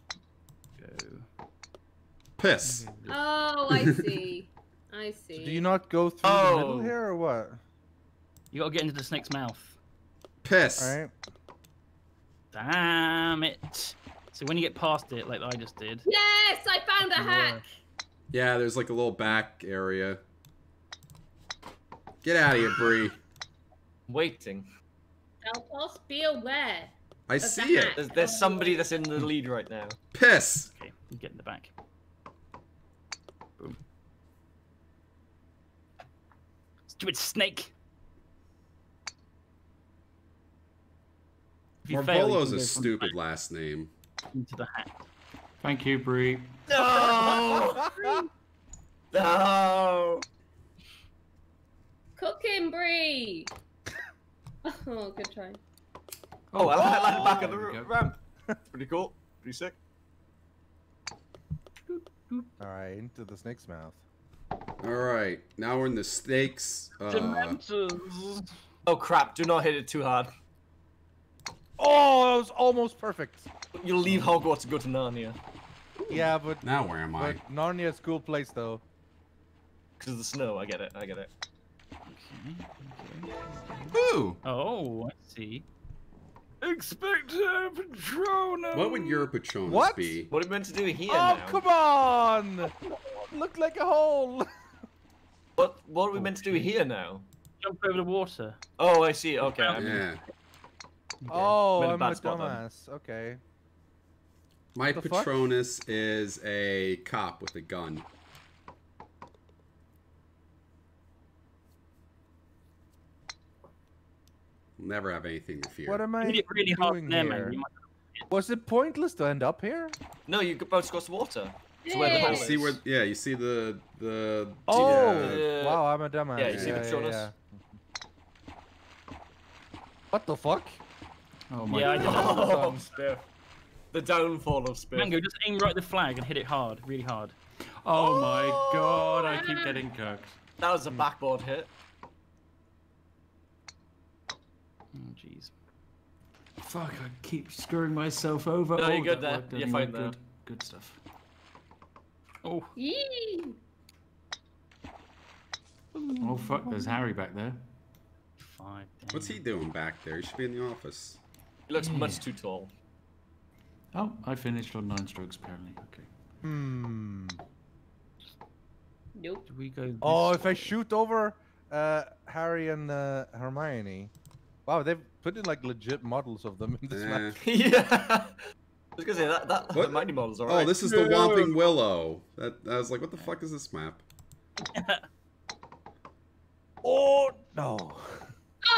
[SPEAKER 2] Go.
[SPEAKER 1] Piss.
[SPEAKER 7] Oh, I see. I see. <laughs>
[SPEAKER 3] So Do you not go through the oh. middle
[SPEAKER 6] Oh.
[SPEAKER 3] here or what?
[SPEAKER 2] You gotta get into the snake's mouth.
[SPEAKER 1] Piss.
[SPEAKER 3] Alright.
[SPEAKER 2] Damn it. So when you get past it, like I just did,
[SPEAKER 7] Yes, I found a hack.
[SPEAKER 1] Yeah, there's like a little back area. Get out of here, Bree. <gasps>
[SPEAKER 6] Waiting.
[SPEAKER 7] Daltos, be aware.
[SPEAKER 1] I see it.
[SPEAKER 6] There's, there's somebody that's in the lead right now.
[SPEAKER 1] Piss.
[SPEAKER 2] okay, you get in the back. Stupid snake. If you fail, you
[SPEAKER 1] Marvolo's
[SPEAKER 2] can
[SPEAKER 1] a
[SPEAKER 2] go from
[SPEAKER 1] stupid last name.
[SPEAKER 2] Into the hat.
[SPEAKER 4] Thank you, Bree.
[SPEAKER 6] No! <laughs> no!
[SPEAKER 7] Cook him, Bree. Oh, good try.
[SPEAKER 6] Oh, I I landed back on the
[SPEAKER 4] There we
[SPEAKER 6] r-
[SPEAKER 4] go.
[SPEAKER 6] ramp. Pretty cool. Pretty sick.
[SPEAKER 3] Alright, into the snake's mouth.
[SPEAKER 1] All right, now we're in the snakes. Uh,
[SPEAKER 2] Dementors.
[SPEAKER 6] Oh crap! Do not hit it too hard.
[SPEAKER 3] Oh, that was almost perfect.
[SPEAKER 6] You'll leave Hogwarts to go to Narnia
[SPEAKER 3] Yeah, but,
[SPEAKER 1] now where am I?
[SPEAKER 3] but Narnia's a cool place though.
[SPEAKER 6] because of the snow. I get it. I get it.
[SPEAKER 2] Okay,
[SPEAKER 1] Ooh.
[SPEAKER 2] Oh, I see. Expecto Patronum.
[SPEAKER 1] What would your Patronus
[SPEAKER 3] What?
[SPEAKER 1] be?
[SPEAKER 6] What are we meant to do here
[SPEAKER 3] oh,
[SPEAKER 6] now?
[SPEAKER 3] come on! Looked like a hole.
[SPEAKER 6] What What are we meant to do here now?
[SPEAKER 2] Jump over the water.
[SPEAKER 6] Oh, I see. Okay. Oh, I'm-
[SPEAKER 1] Yeah.
[SPEAKER 3] Oh,
[SPEAKER 6] I'm in a
[SPEAKER 3] I'm a
[SPEAKER 6] spot then.
[SPEAKER 3] Okay.
[SPEAKER 1] My
[SPEAKER 3] The fuck?
[SPEAKER 1] Patronus is a cop with a gun. Never have anything to fear.
[SPEAKER 3] What am I
[SPEAKER 2] You hit it really
[SPEAKER 3] doing here?
[SPEAKER 2] man.
[SPEAKER 3] Was it pointless to end up here?
[SPEAKER 6] No, you both about cross the water. To where the hole
[SPEAKER 1] You see where? Yeah, you see the the.
[SPEAKER 3] Oh,
[SPEAKER 1] yeah.
[SPEAKER 6] Uh,
[SPEAKER 3] wow, I'm a dumbass.
[SPEAKER 6] yeah, you see the Patronus?
[SPEAKER 3] What the fuck?
[SPEAKER 4] Oh my
[SPEAKER 2] Yeah, I
[SPEAKER 4] god.
[SPEAKER 2] did that.
[SPEAKER 6] Oh, The downfall of Spiff.
[SPEAKER 2] Mango, just aim right at the flag and hit it hard, really hard.
[SPEAKER 4] Oh my god, I keep getting cooked.
[SPEAKER 6] That was a backboard hit.
[SPEAKER 2] Oh, jeez.
[SPEAKER 4] Fuck, I keep screwing myself over.
[SPEAKER 6] No,
[SPEAKER 4] oh,
[SPEAKER 6] you're good there.
[SPEAKER 4] worked
[SPEAKER 6] You're
[SPEAKER 4] anyway.
[SPEAKER 6] fine there.
[SPEAKER 4] Good, good stuff.
[SPEAKER 2] Oh,
[SPEAKER 7] Yee.
[SPEAKER 4] Oh fuck, there's Harry back there.
[SPEAKER 2] five.
[SPEAKER 1] What's he doing back there? He should be in the office.
[SPEAKER 6] He looks much too tall.
[SPEAKER 4] Oh, I finished on nine strokes apparently. Okay.
[SPEAKER 3] Hmm.
[SPEAKER 7] Nope.
[SPEAKER 2] Do we go?
[SPEAKER 3] Oh,
[SPEAKER 2] this
[SPEAKER 3] if I shoot over uh, Harry and uh, Hermione. Wow, they've put in like legit models of them in this
[SPEAKER 1] Eh.
[SPEAKER 3] map. <laughs> <laughs>
[SPEAKER 6] yeah. I was gonna say that that
[SPEAKER 1] What?
[SPEAKER 6] the mighty model's
[SPEAKER 1] Oh,
[SPEAKER 6] alright.
[SPEAKER 1] this is the Whomping Willow. That I was like, what the fuck is this map? <laughs>
[SPEAKER 3] Oh no!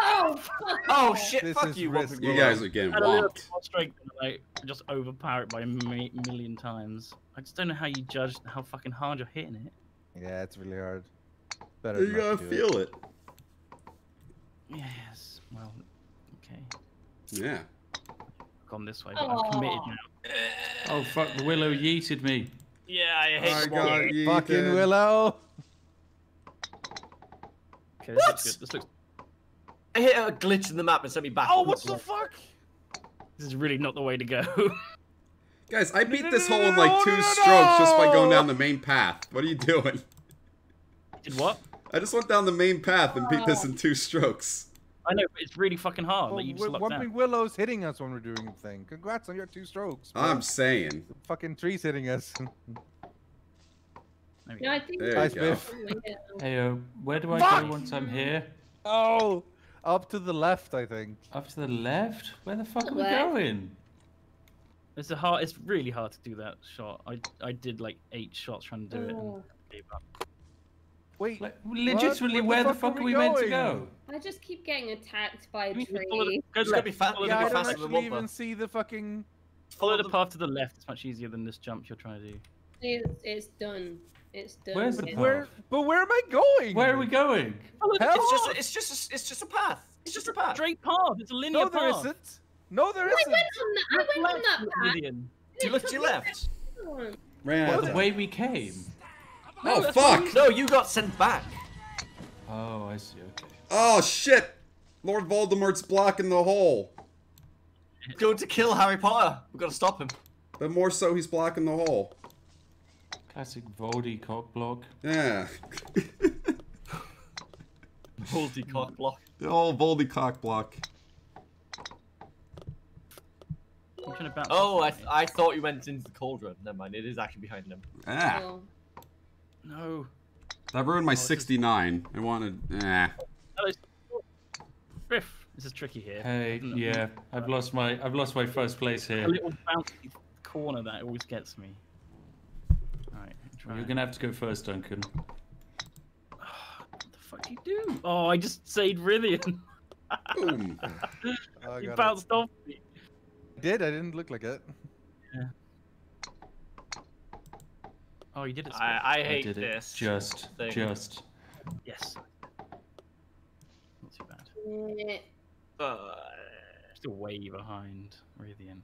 [SPEAKER 7] Oh, fuck
[SPEAKER 6] Oh shit!
[SPEAKER 3] This
[SPEAKER 6] fuck you,
[SPEAKER 3] risky.
[SPEAKER 1] You guys are getting
[SPEAKER 2] Had a little
[SPEAKER 1] whomped.
[SPEAKER 2] bit more strength like just overpower it by a million times. I just don't know how you judge how fucking hard you're hitting it.
[SPEAKER 3] Yeah, it's really hard. Better
[SPEAKER 1] You gotta
[SPEAKER 3] do it.
[SPEAKER 1] feel it.
[SPEAKER 2] Yes. Well, okay.
[SPEAKER 1] Yeah.
[SPEAKER 2] Gone this way, but I'm committed now.
[SPEAKER 4] Oh fuck! The willow yeeted me.
[SPEAKER 6] Yeah, I hate
[SPEAKER 1] I got
[SPEAKER 6] games.
[SPEAKER 3] Fucking Willow.
[SPEAKER 2] Okay, this
[SPEAKER 6] What?
[SPEAKER 2] looks good. This looks.
[SPEAKER 6] I hit a glitch in the map and sent me back.
[SPEAKER 2] Oh, what the fuck? This is really not the way to go. <laughs>
[SPEAKER 1] Guys, I beat
[SPEAKER 3] no,
[SPEAKER 1] this
[SPEAKER 3] no,
[SPEAKER 1] hole in like two
[SPEAKER 3] no,
[SPEAKER 1] strokes just by going down the main path. What are you doing?
[SPEAKER 2] Did what?
[SPEAKER 1] I just went down the main path and beat this in two strokes.
[SPEAKER 2] I know, but it's really fucking hard.
[SPEAKER 3] Well,
[SPEAKER 2] like you just
[SPEAKER 3] Wi-
[SPEAKER 2] locked
[SPEAKER 3] Whomping
[SPEAKER 2] down.
[SPEAKER 3] Willow's hitting us when we're doing the thing. Congrats on your two strokes. bro.
[SPEAKER 1] I'm saying.
[SPEAKER 3] Fucking trees hitting us. <laughs>
[SPEAKER 2] There we
[SPEAKER 7] No,
[SPEAKER 2] go.
[SPEAKER 7] I think
[SPEAKER 1] There
[SPEAKER 3] Nice biff. <laughs>
[SPEAKER 4] Hey, uh, where do I
[SPEAKER 3] Fuck!
[SPEAKER 4] go once I'm here?
[SPEAKER 3] Oh, up to the left, I think.
[SPEAKER 4] Up to the left? Where the fuck are we
[SPEAKER 7] Left.
[SPEAKER 4] going?
[SPEAKER 2] It's a hard. It's really hard to do that shot. I I did like eight shots trying to do it and
[SPEAKER 7] Oh.
[SPEAKER 2] gave up.
[SPEAKER 3] Wait,
[SPEAKER 4] Like, legitimately,
[SPEAKER 3] Where the
[SPEAKER 4] where the
[SPEAKER 3] fuck
[SPEAKER 4] fuck
[SPEAKER 3] are
[SPEAKER 4] are
[SPEAKER 3] we
[SPEAKER 4] we meant to go?
[SPEAKER 7] I just keep getting attacked by a
[SPEAKER 2] You need to follow the,
[SPEAKER 7] tree.
[SPEAKER 2] go
[SPEAKER 6] It's
[SPEAKER 2] left,
[SPEAKER 6] gonna be fa-
[SPEAKER 3] Yeah, I don't actually even see the fucking.
[SPEAKER 2] follow the
[SPEAKER 6] the-
[SPEAKER 2] path to the left. It's much easier than this jump you're trying to do.
[SPEAKER 7] It's, it's done. It's done.
[SPEAKER 4] Where's the path?
[SPEAKER 3] Where? But where am I going?
[SPEAKER 4] Where are we going?
[SPEAKER 2] Follow the
[SPEAKER 3] Hell
[SPEAKER 6] It's just,
[SPEAKER 3] on.
[SPEAKER 6] it's just, a, it's just a path. It's just a path.
[SPEAKER 2] straight path. It's a linear
[SPEAKER 3] No, there
[SPEAKER 2] path.
[SPEAKER 3] isn't. No, there
[SPEAKER 7] I
[SPEAKER 3] isn't.
[SPEAKER 7] went on that. I went on that path.
[SPEAKER 2] Gideon.
[SPEAKER 6] Do you look to your left?
[SPEAKER 1] Ran out
[SPEAKER 4] the way we came.
[SPEAKER 1] Oh, <laughs> fuck!
[SPEAKER 6] No, you got sent back.
[SPEAKER 4] Oh, I see. Okay.
[SPEAKER 1] Oh, shit! Lord Voldemort's blocking the hole.
[SPEAKER 6] He's Going to kill Harry Potter. We've got to stop him.
[SPEAKER 1] But more so, he's blocking the hole.
[SPEAKER 4] Classic Voldy cock block.
[SPEAKER 1] Yeah. <laughs>
[SPEAKER 6] Multi cock block.
[SPEAKER 1] the old Voldy cock block.
[SPEAKER 2] I'm trying to
[SPEAKER 6] Oh, I, th- I thought you went into the cauldron. Never mind. It is actually behind him.
[SPEAKER 1] Ah.
[SPEAKER 7] Oh.
[SPEAKER 2] No.
[SPEAKER 1] That ruined my
[SPEAKER 2] Oh, it's just-
[SPEAKER 1] 69. I wanted. Eh.
[SPEAKER 2] Hello. Biff. This is tricky here.
[SPEAKER 4] Hey, yeah, I've lost my I've lost my first place here.
[SPEAKER 2] A little bouncy corner that always gets me. Alright, try.
[SPEAKER 4] You're gonna have to go first, Duncan. <sighs>
[SPEAKER 2] What the fuck do you do? Oh, I just saved Rythian.
[SPEAKER 1] Boom. <laughs>
[SPEAKER 3] Oh,
[SPEAKER 2] you
[SPEAKER 3] got it.
[SPEAKER 2] bounced off me.
[SPEAKER 3] I did. I didn't look like it.
[SPEAKER 2] Oh, you did it.
[SPEAKER 6] I, I
[SPEAKER 4] I
[SPEAKER 6] hate
[SPEAKER 4] did it.
[SPEAKER 6] this.
[SPEAKER 4] Just,
[SPEAKER 6] thing.
[SPEAKER 4] just.
[SPEAKER 2] Yes. Not too bad. Still way behind Rythian.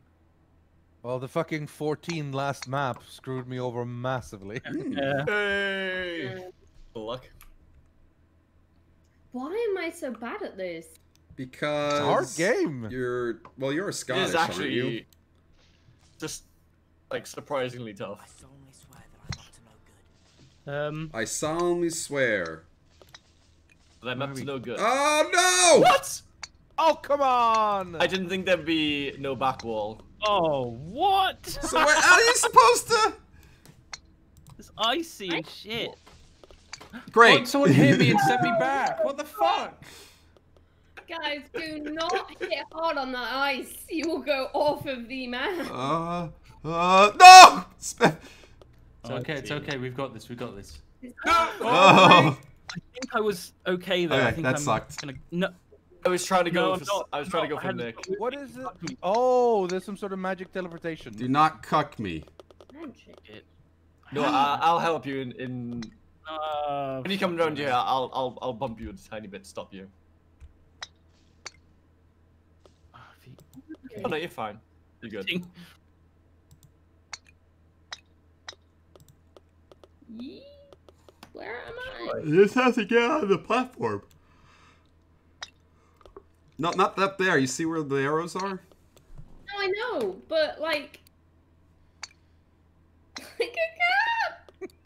[SPEAKER 3] Well, the fucking 14 last map screwed me over massively. <laughs>
[SPEAKER 2] Yeah.
[SPEAKER 6] hey.
[SPEAKER 7] eh.
[SPEAKER 6] Luck.
[SPEAKER 7] Why am I so bad at this?
[SPEAKER 1] Because.
[SPEAKER 3] It's a hard game.
[SPEAKER 1] You're. Well, you're a
[SPEAKER 6] It
[SPEAKER 1] Scottish,
[SPEAKER 6] is
[SPEAKER 1] aren't you?
[SPEAKER 6] just like surprisingly tough.
[SPEAKER 2] Um.
[SPEAKER 1] I solemnly swear.
[SPEAKER 6] That I'm up to no good.
[SPEAKER 1] Oh, no!
[SPEAKER 6] What?
[SPEAKER 3] Oh, come on!
[SPEAKER 6] I didn't think there'd be no back wall.
[SPEAKER 2] Oh, what?
[SPEAKER 1] So, where, how are you <laughs> supposed to.
[SPEAKER 2] It's icy and shit.
[SPEAKER 1] Great.
[SPEAKER 4] Oh, someone hit me and sent me back. What the fuck?
[SPEAKER 7] Guys, do not hit hard on that ice. You will go off of the map.
[SPEAKER 1] Uh. Uh. No! Sp-
[SPEAKER 4] It's okay. It's okay. We've got this. We've got this.
[SPEAKER 1] Oh.
[SPEAKER 2] I think I was okay there. I
[SPEAKER 1] Okay,
[SPEAKER 2] think
[SPEAKER 1] that
[SPEAKER 2] I'm
[SPEAKER 1] sucked.
[SPEAKER 2] Gonna... No,
[SPEAKER 6] I was trying to go
[SPEAKER 2] no, I'm
[SPEAKER 6] for.
[SPEAKER 2] not.
[SPEAKER 6] I was trying to go for
[SPEAKER 2] hadn't-
[SPEAKER 6] Nick.
[SPEAKER 3] What is it? Oh, there's some sort of magic teleportation.
[SPEAKER 1] Do not cuck me.
[SPEAKER 7] Magic.
[SPEAKER 6] No, I, I'll help you in. in...
[SPEAKER 2] Uh,
[SPEAKER 6] When you come around here, I'll I'll I'll bump you a tiny bit, stop you.
[SPEAKER 2] Ah.
[SPEAKER 6] Oh no, you're fine. You're good.
[SPEAKER 7] Yee. Where am I?
[SPEAKER 1] This has to get on the platform. No, not up there. You see where the arrows are?
[SPEAKER 7] No, I know, but like. <laughs> I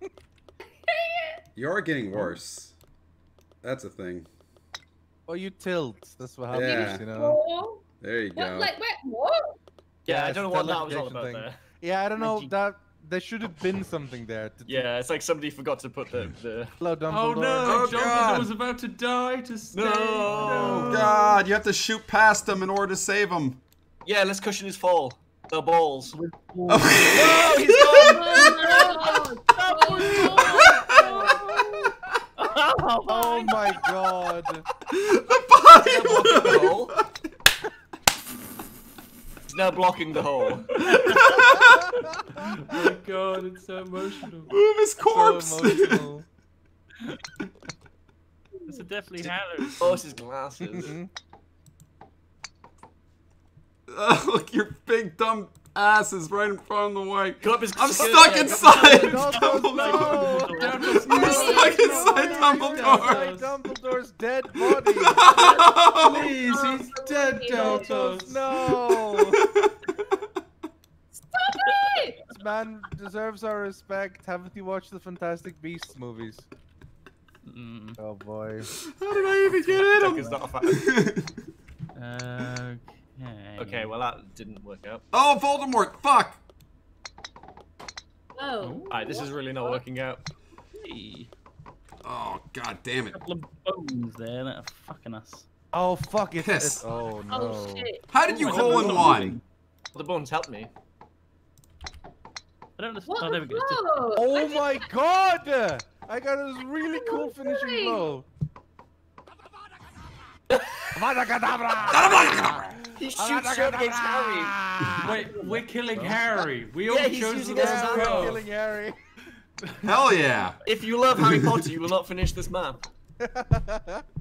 [SPEAKER 7] can't.
[SPEAKER 1] You are getting worse. That's a thing.
[SPEAKER 3] Oh, you tilt. That's what happens,
[SPEAKER 1] Yeah.
[SPEAKER 3] you know?
[SPEAKER 1] There you
[SPEAKER 7] what?
[SPEAKER 1] go.
[SPEAKER 7] Like, where? What?
[SPEAKER 6] Yeah,
[SPEAKER 3] Yeah,
[SPEAKER 6] I don't know what that was all about
[SPEAKER 3] thing.
[SPEAKER 6] there.
[SPEAKER 3] Yeah, I don't know. That there should have been something there. To
[SPEAKER 6] Yeah, it's like somebody forgot to put the the. <laughs>
[SPEAKER 3] Hello,
[SPEAKER 4] Oh no!
[SPEAKER 1] Oh,
[SPEAKER 4] Dumbledore
[SPEAKER 1] God.
[SPEAKER 4] was about to die to stay.
[SPEAKER 6] No.
[SPEAKER 1] Oh. oh God! You have to shoot past them in order to save them.
[SPEAKER 6] Yeah, let's cushion his fall. The balls.
[SPEAKER 1] Oh,
[SPEAKER 6] No, he's gone.
[SPEAKER 7] Oh, no.
[SPEAKER 3] Oh my god.
[SPEAKER 1] the body
[SPEAKER 6] Now blocking the
[SPEAKER 1] blew.
[SPEAKER 6] hole. He's now blocking the hole. <laughs>
[SPEAKER 4] Oh my god! It's so emotional.
[SPEAKER 1] Move his
[SPEAKER 3] So
[SPEAKER 1] corpse.
[SPEAKER 3] emotional. <laughs>
[SPEAKER 2] It's a definitely Halo.
[SPEAKER 6] Oh, it's his glasses.
[SPEAKER 3] Mm-hmm.
[SPEAKER 1] Oh, <laughs> look, your big dumb ass is right in front of the white. <laughs>
[SPEAKER 6] Go up
[SPEAKER 1] I'm stuck inside
[SPEAKER 3] Dumbledore, no!
[SPEAKER 1] I'm stuck inside Dumbledore.
[SPEAKER 3] Dumbledore's dead body. <laughs>
[SPEAKER 4] Please, he's dead, Daltos.
[SPEAKER 3] No!
[SPEAKER 7] Stop it!
[SPEAKER 3] This man deserves our respect. Haven't you watched the Fantastic Beasts movies?
[SPEAKER 2] Mm.
[SPEAKER 3] Oh boy.
[SPEAKER 1] How did I even get
[SPEAKER 6] Duck
[SPEAKER 1] in
[SPEAKER 6] is not a
[SPEAKER 1] him?
[SPEAKER 2] Okay.
[SPEAKER 6] Okay, well that didn't work out.
[SPEAKER 1] oh, Voldemort! Fuck!
[SPEAKER 7] Oh. oh.
[SPEAKER 6] Alright, this is really not working out.
[SPEAKER 2] Hey,
[SPEAKER 1] Oh, god damn it.
[SPEAKER 2] A couple of bones there that are fucking us.
[SPEAKER 3] Oh fuck it.
[SPEAKER 1] Piss.
[SPEAKER 3] it's- Oh no.
[SPEAKER 7] Oh shit.
[SPEAKER 1] How did you
[SPEAKER 2] Oh,
[SPEAKER 1] hole in
[SPEAKER 2] know.
[SPEAKER 1] one?
[SPEAKER 6] The bones helped me.
[SPEAKER 2] I don't know.
[SPEAKER 7] What
[SPEAKER 2] Oh,
[SPEAKER 7] the
[SPEAKER 2] there we go. It's just-
[SPEAKER 7] fuck?
[SPEAKER 3] Oh my <laughs> god! I got a really cool finishing
[SPEAKER 7] doing?
[SPEAKER 3] blow. <laughs>
[SPEAKER 6] He shoots straight against Harry. <laughs>
[SPEAKER 4] Wait, we're killing Harry. We all
[SPEAKER 6] Yeah, he's
[SPEAKER 4] chose
[SPEAKER 6] using
[SPEAKER 4] the
[SPEAKER 6] us as
[SPEAKER 4] wrong
[SPEAKER 6] ammo.
[SPEAKER 3] killing Harry.
[SPEAKER 1] Hell yeah.
[SPEAKER 6] If you love Harry <laughs> Potter, you will not finish this map.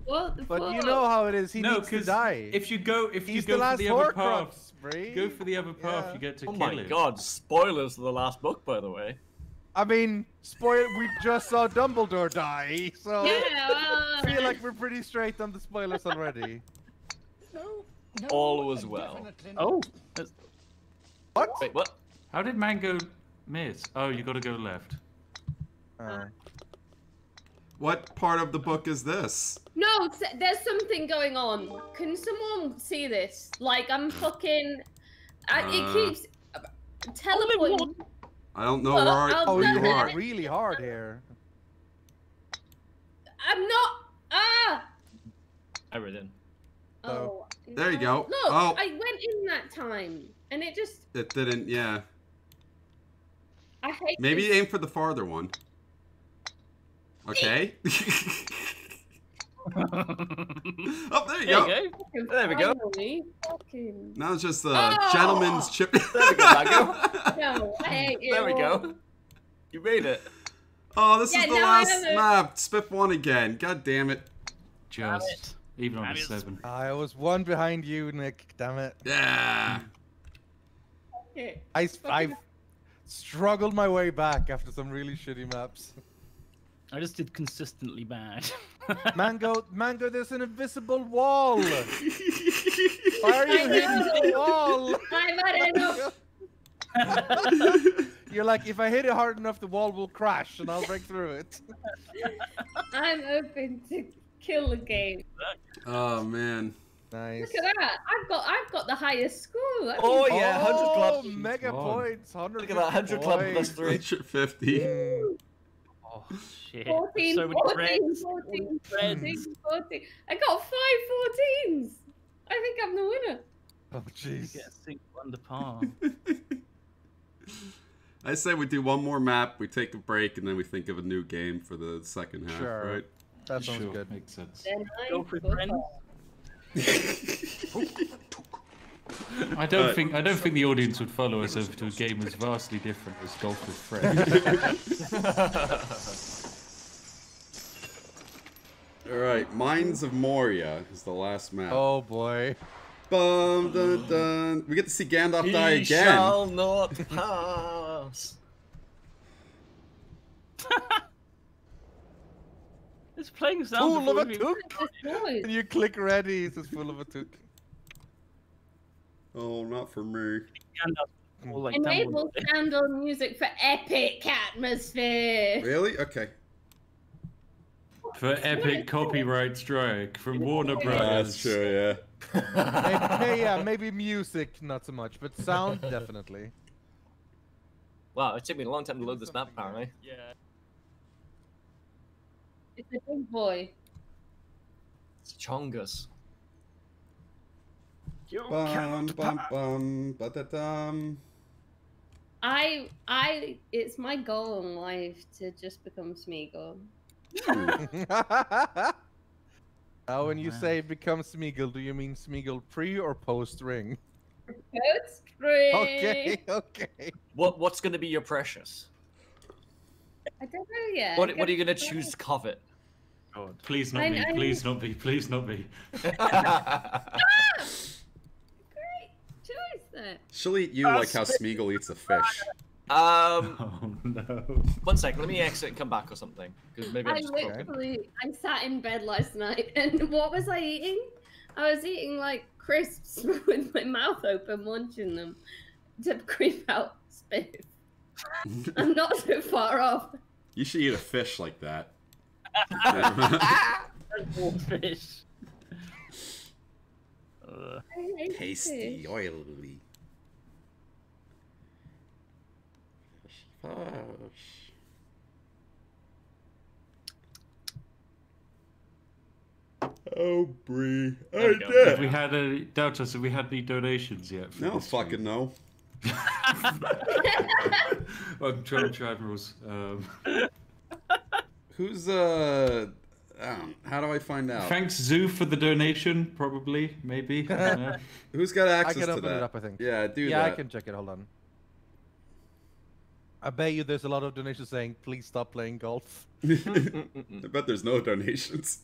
[SPEAKER 7] What the
[SPEAKER 3] but
[SPEAKER 7] fuck?
[SPEAKER 3] you know how it is. He
[SPEAKER 4] No,
[SPEAKER 3] needs to
[SPEAKER 4] because
[SPEAKER 3] die.
[SPEAKER 4] if you go, if
[SPEAKER 3] He's
[SPEAKER 4] you
[SPEAKER 3] the
[SPEAKER 4] go for
[SPEAKER 3] last
[SPEAKER 4] the other path,
[SPEAKER 3] Horcrux,
[SPEAKER 4] go for the other path,
[SPEAKER 3] Yeah.
[SPEAKER 4] you get to
[SPEAKER 6] Oh
[SPEAKER 4] kill
[SPEAKER 6] my god, spoilers to the last book, by the way.
[SPEAKER 3] I mean, spoil. We just saw Dumbledore die, so
[SPEAKER 7] Yeah,
[SPEAKER 3] I <laughs> feel like uh, we're pretty straight on the spoilers already.
[SPEAKER 6] All was well.
[SPEAKER 2] Oh, that's-
[SPEAKER 3] What?
[SPEAKER 6] Wait, what?
[SPEAKER 4] How did Mango miss? Oh, you got to go left.
[SPEAKER 3] Oh.
[SPEAKER 1] What part of the book is this?
[SPEAKER 7] no, there's something going on. Can someone see this? Like, I'm fucking. I,
[SPEAKER 1] Uh.
[SPEAKER 7] it keeps teleporting.
[SPEAKER 1] I don't know
[SPEAKER 7] Well,
[SPEAKER 1] where I-
[SPEAKER 7] I'll
[SPEAKER 3] Oh, you
[SPEAKER 7] do
[SPEAKER 1] you
[SPEAKER 7] it.
[SPEAKER 1] are.
[SPEAKER 3] hit really hard here.
[SPEAKER 7] I'm not. Ah.
[SPEAKER 6] Everything.
[SPEAKER 7] Oh.
[SPEAKER 1] There you go.
[SPEAKER 7] Look,
[SPEAKER 1] Oh.
[SPEAKER 7] I went in that time, and it just.
[SPEAKER 1] It didn't, yeah.
[SPEAKER 7] I hate.
[SPEAKER 1] Maybe
[SPEAKER 7] this.
[SPEAKER 1] aim for the farther one. Okay. <laughs> oh, there you
[SPEAKER 2] there
[SPEAKER 1] go.
[SPEAKER 2] you go.
[SPEAKER 6] There we go.
[SPEAKER 7] Fucking.
[SPEAKER 1] Now it's just a
[SPEAKER 7] Oh!
[SPEAKER 1] gentleman's chip.
[SPEAKER 6] There we go, <laughs>
[SPEAKER 7] No, I hate you.
[SPEAKER 6] There we go. You made it.
[SPEAKER 1] oh, this
[SPEAKER 7] Yeah,
[SPEAKER 1] is the last map. Spiff one again. God damn it.
[SPEAKER 4] Just
[SPEAKER 2] it.
[SPEAKER 4] Even on
[SPEAKER 2] That
[SPEAKER 4] the seven.
[SPEAKER 3] I was one behind you, Nick. Damn it.
[SPEAKER 1] Yeah.
[SPEAKER 7] Okay.
[SPEAKER 3] I I struggled my way back after some really shitty maps.
[SPEAKER 2] I just did consistently bad. <laughs>
[SPEAKER 3] Mango, Mango, there's an invisible wall. Why are you hitting the wall?
[SPEAKER 7] I've had enough.
[SPEAKER 3] You're like, if I hit it hard enough, the wall will crash and I'll break through it. <laughs>
[SPEAKER 7] I'm open to kill the game.
[SPEAKER 1] oh man.
[SPEAKER 3] Nice.
[SPEAKER 7] Look at that. I've got I've got the highest score. That
[SPEAKER 6] Oh
[SPEAKER 7] means-
[SPEAKER 6] yeah, 100
[SPEAKER 3] Oh,
[SPEAKER 6] club.
[SPEAKER 3] mega
[SPEAKER 4] Wow.
[SPEAKER 3] points. 100
[SPEAKER 6] Look at that, 100 club plus 3.
[SPEAKER 1] 50.
[SPEAKER 3] Mm.
[SPEAKER 2] oh shit.
[SPEAKER 7] 14,
[SPEAKER 2] so many
[SPEAKER 7] 14, 14, 14, 14. I got five 14s. I think I'm the winner.
[SPEAKER 3] Oh,
[SPEAKER 2] You
[SPEAKER 3] jeez.
[SPEAKER 2] get a single under par. <laughs>
[SPEAKER 1] I say we do one more map, we take a break, and then we think of a new game for the second half,
[SPEAKER 3] Sure.
[SPEAKER 1] right?
[SPEAKER 3] That sounds
[SPEAKER 4] sure,
[SPEAKER 3] good.
[SPEAKER 4] makes sense.
[SPEAKER 7] Then I
[SPEAKER 2] Go for
[SPEAKER 7] go
[SPEAKER 2] friends.
[SPEAKER 4] I don't
[SPEAKER 1] Right.
[SPEAKER 4] think I don't think the audience would follow us over to a game as vastly different as Golf with Friends. <laughs>
[SPEAKER 1] Alright, Mines of Moria is the last map.
[SPEAKER 3] Oh boy.
[SPEAKER 1] Bum, dun, dun. We get to see Gandalf die
[SPEAKER 6] He
[SPEAKER 1] again.
[SPEAKER 6] shall not pass. <laughs>
[SPEAKER 2] It's playing sounds
[SPEAKER 3] Tool of
[SPEAKER 2] before
[SPEAKER 3] a
[SPEAKER 2] we-
[SPEAKER 3] took. And you click ready, it's just full of a took.
[SPEAKER 1] Oh, not for me.
[SPEAKER 2] Gandalf, all like
[SPEAKER 7] Enable
[SPEAKER 2] Dumbledore.
[SPEAKER 7] candle music for epic atmosphere.
[SPEAKER 1] Really? Okay.
[SPEAKER 4] For epic copyright strike from Warner Brothers.
[SPEAKER 1] yeah.
[SPEAKER 3] maybe, yeah, maybe music, not so much, but sound <laughs> definitely.
[SPEAKER 6] Wow, it took me a long time to load this map, apparently.
[SPEAKER 2] Yeah.
[SPEAKER 7] It's a big boy.
[SPEAKER 6] It's Chungus.
[SPEAKER 1] Bum, bum, bum, ba-da-dum.
[SPEAKER 7] I, I, it's my goal in life to just become Smeagol. Hmm. <laughs>
[SPEAKER 3] now, when you
[SPEAKER 2] man.
[SPEAKER 3] say become Smeagol, do you mean Smeagol pre or post ring?
[SPEAKER 7] It's free. <laughs>
[SPEAKER 3] Okay, okay.
[SPEAKER 6] What What's going to be your precious?
[SPEAKER 7] I don't know yet.
[SPEAKER 6] What What are you going to choose covet?
[SPEAKER 2] God.
[SPEAKER 4] Please not
[SPEAKER 7] I-
[SPEAKER 4] me.
[SPEAKER 7] I-
[SPEAKER 4] Please not me. Please not me. <laughs>
[SPEAKER 7] Great choice there.
[SPEAKER 1] She'll eat you like how Smeagol eats a fish.
[SPEAKER 6] um, <laughs>
[SPEAKER 4] Oh no.
[SPEAKER 6] one sec. Let me exit and come back or something. Because maybe I'm
[SPEAKER 7] I
[SPEAKER 6] just broken.
[SPEAKER 7] literally, I sat in bed last night, <laughs> and what was I eating? I was eating like crisps with my mouth open, munching them to creep out spit. <laughs> I'm not so far off.
[SPEAKER 1] You should eat a fish like that. <laughs>
[SPEAKER 2] fish. Uh,
[SPEAKER 1] Tasty,
[SPEAKER 7] fish.
[SPEAKER 1] oily. Fish. Oh, Breeh. I
[SPEAKER 6] There we
[SPEAKER 1] did.
[SPEAKER 4] Have we had any Deltas? Have we had any donations yet? For
[SPEAKER 1] No
[SPEAKER 4] this stream?
[SPEAKER 1] fucking no. <laughs>
[SPEAKER 4] I'm trying to admirals. Um,
[SPEAKER 1] Who's uh? Um, how do I find out?
[SPEAKER 4] thanks Zoo for the donation. Probably, maybe. <laughs> I don't know.
[SPEAKER 1] Who's got access I
[SPEAKER 3] can
[SPEAKER 1] to
[SPEAKER 3] open it up, I think.
[SPEAKER 1] Yeah, do
[SPEAKER 3] yeah,
[SPEAKER 1] that.
[SPEAKER 3] I can check it. Hold on. I bet you there's a lot of donations saying, please stop playing golf. <laughs>
[SPEAKER 1] I bet there's no donations.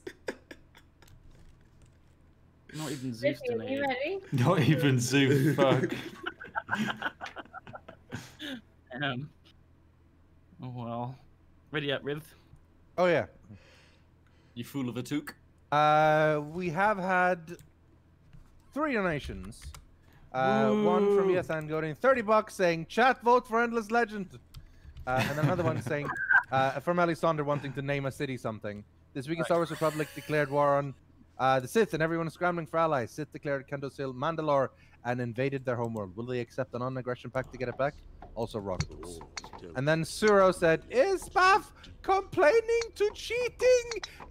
[SPEAKER 2] not even Zeus
[SPEAKER 7] Ricky, you
[SPEAKER 2] donated.
[SPEAKER 7] ready?
[SPEAKER 4] Not even Zoo. Fuck.
[SPEAKER 2] Um, oh well. Ready up, Riv?
[SPEAKER 3] Oh, yeah.
[SPEAKER 6] You fool of a Took.
[SPEAKER 3] Uh, we have had three donations. Uh, one from
[SPEAKER 4] Woo.
[SPEAKER 3] Yes and Godin, 30 bucks saying, chat, vote for Endless Legend. Uh, and another one <laughs> saying, uh, from Alexander wanting to name a city something. This week in Star Wars Republic declared war on uh, the Sith, and everyone is scrambling for allies. Sith declared Kendosil Mandalore and invaded their homeworld. Will they accept a non-aggression pact to get it back? Also rock. And then Suro said, Is Spiff complaining to cheating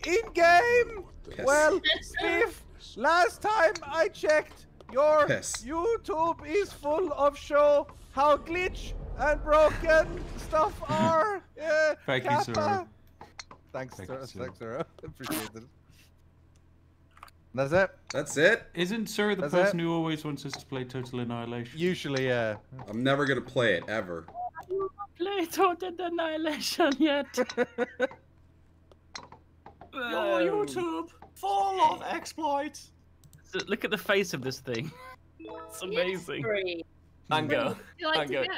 [SPEAKER 3] in game?
[SPEAKER 1] Yes.
[SPEAKER 3] Well, <laughs> Steve, last time I checked, your
[SPEAKER 1] Yes.
[SPEAKER 3] YouTube is full of show how glitch and broken stuff <laughs> are. Yeah,
[SPEAKER 4] Thank you,
[SPEAKER 3] Kappa.
[SPEAKER 4] Suro.
[SPEAKER 3] Thanks,
[SPEAKER 4] Thank
[SPEAKER 3] Suro.
[SPEAKER 4] you, Suro.
[SPEAKER 3] Thanks, Suro. <laughs> Appreciate it. That's it.
[SPEAKER 1] That's it.
[SPEAKER 4] Isn't Sir the
[SPEAKER 3] That's
[SPEAKER 4] person
[SPEAKER 3] it.
[SPEAKER 4] who always wants us to play Total Annihilation?
[SPEAKER 3] Usually, yeah.
[SPEAKER 1] I'm never gonna play it ever.
[SPEAKER 2] Play Total Annihilation yet? <laughs>
[SPEAKER 6] Your YouTube full of exploits.
[SPEAKER 2] So look at the face of this thing. <laughs> It's amazing.
[SPEAKER 7] Free.
[SPEAKER 6] Mango,
[SPEAKER 7] Would you like
[SPEAKER 6] Mango.
[SPEAKER 7] to?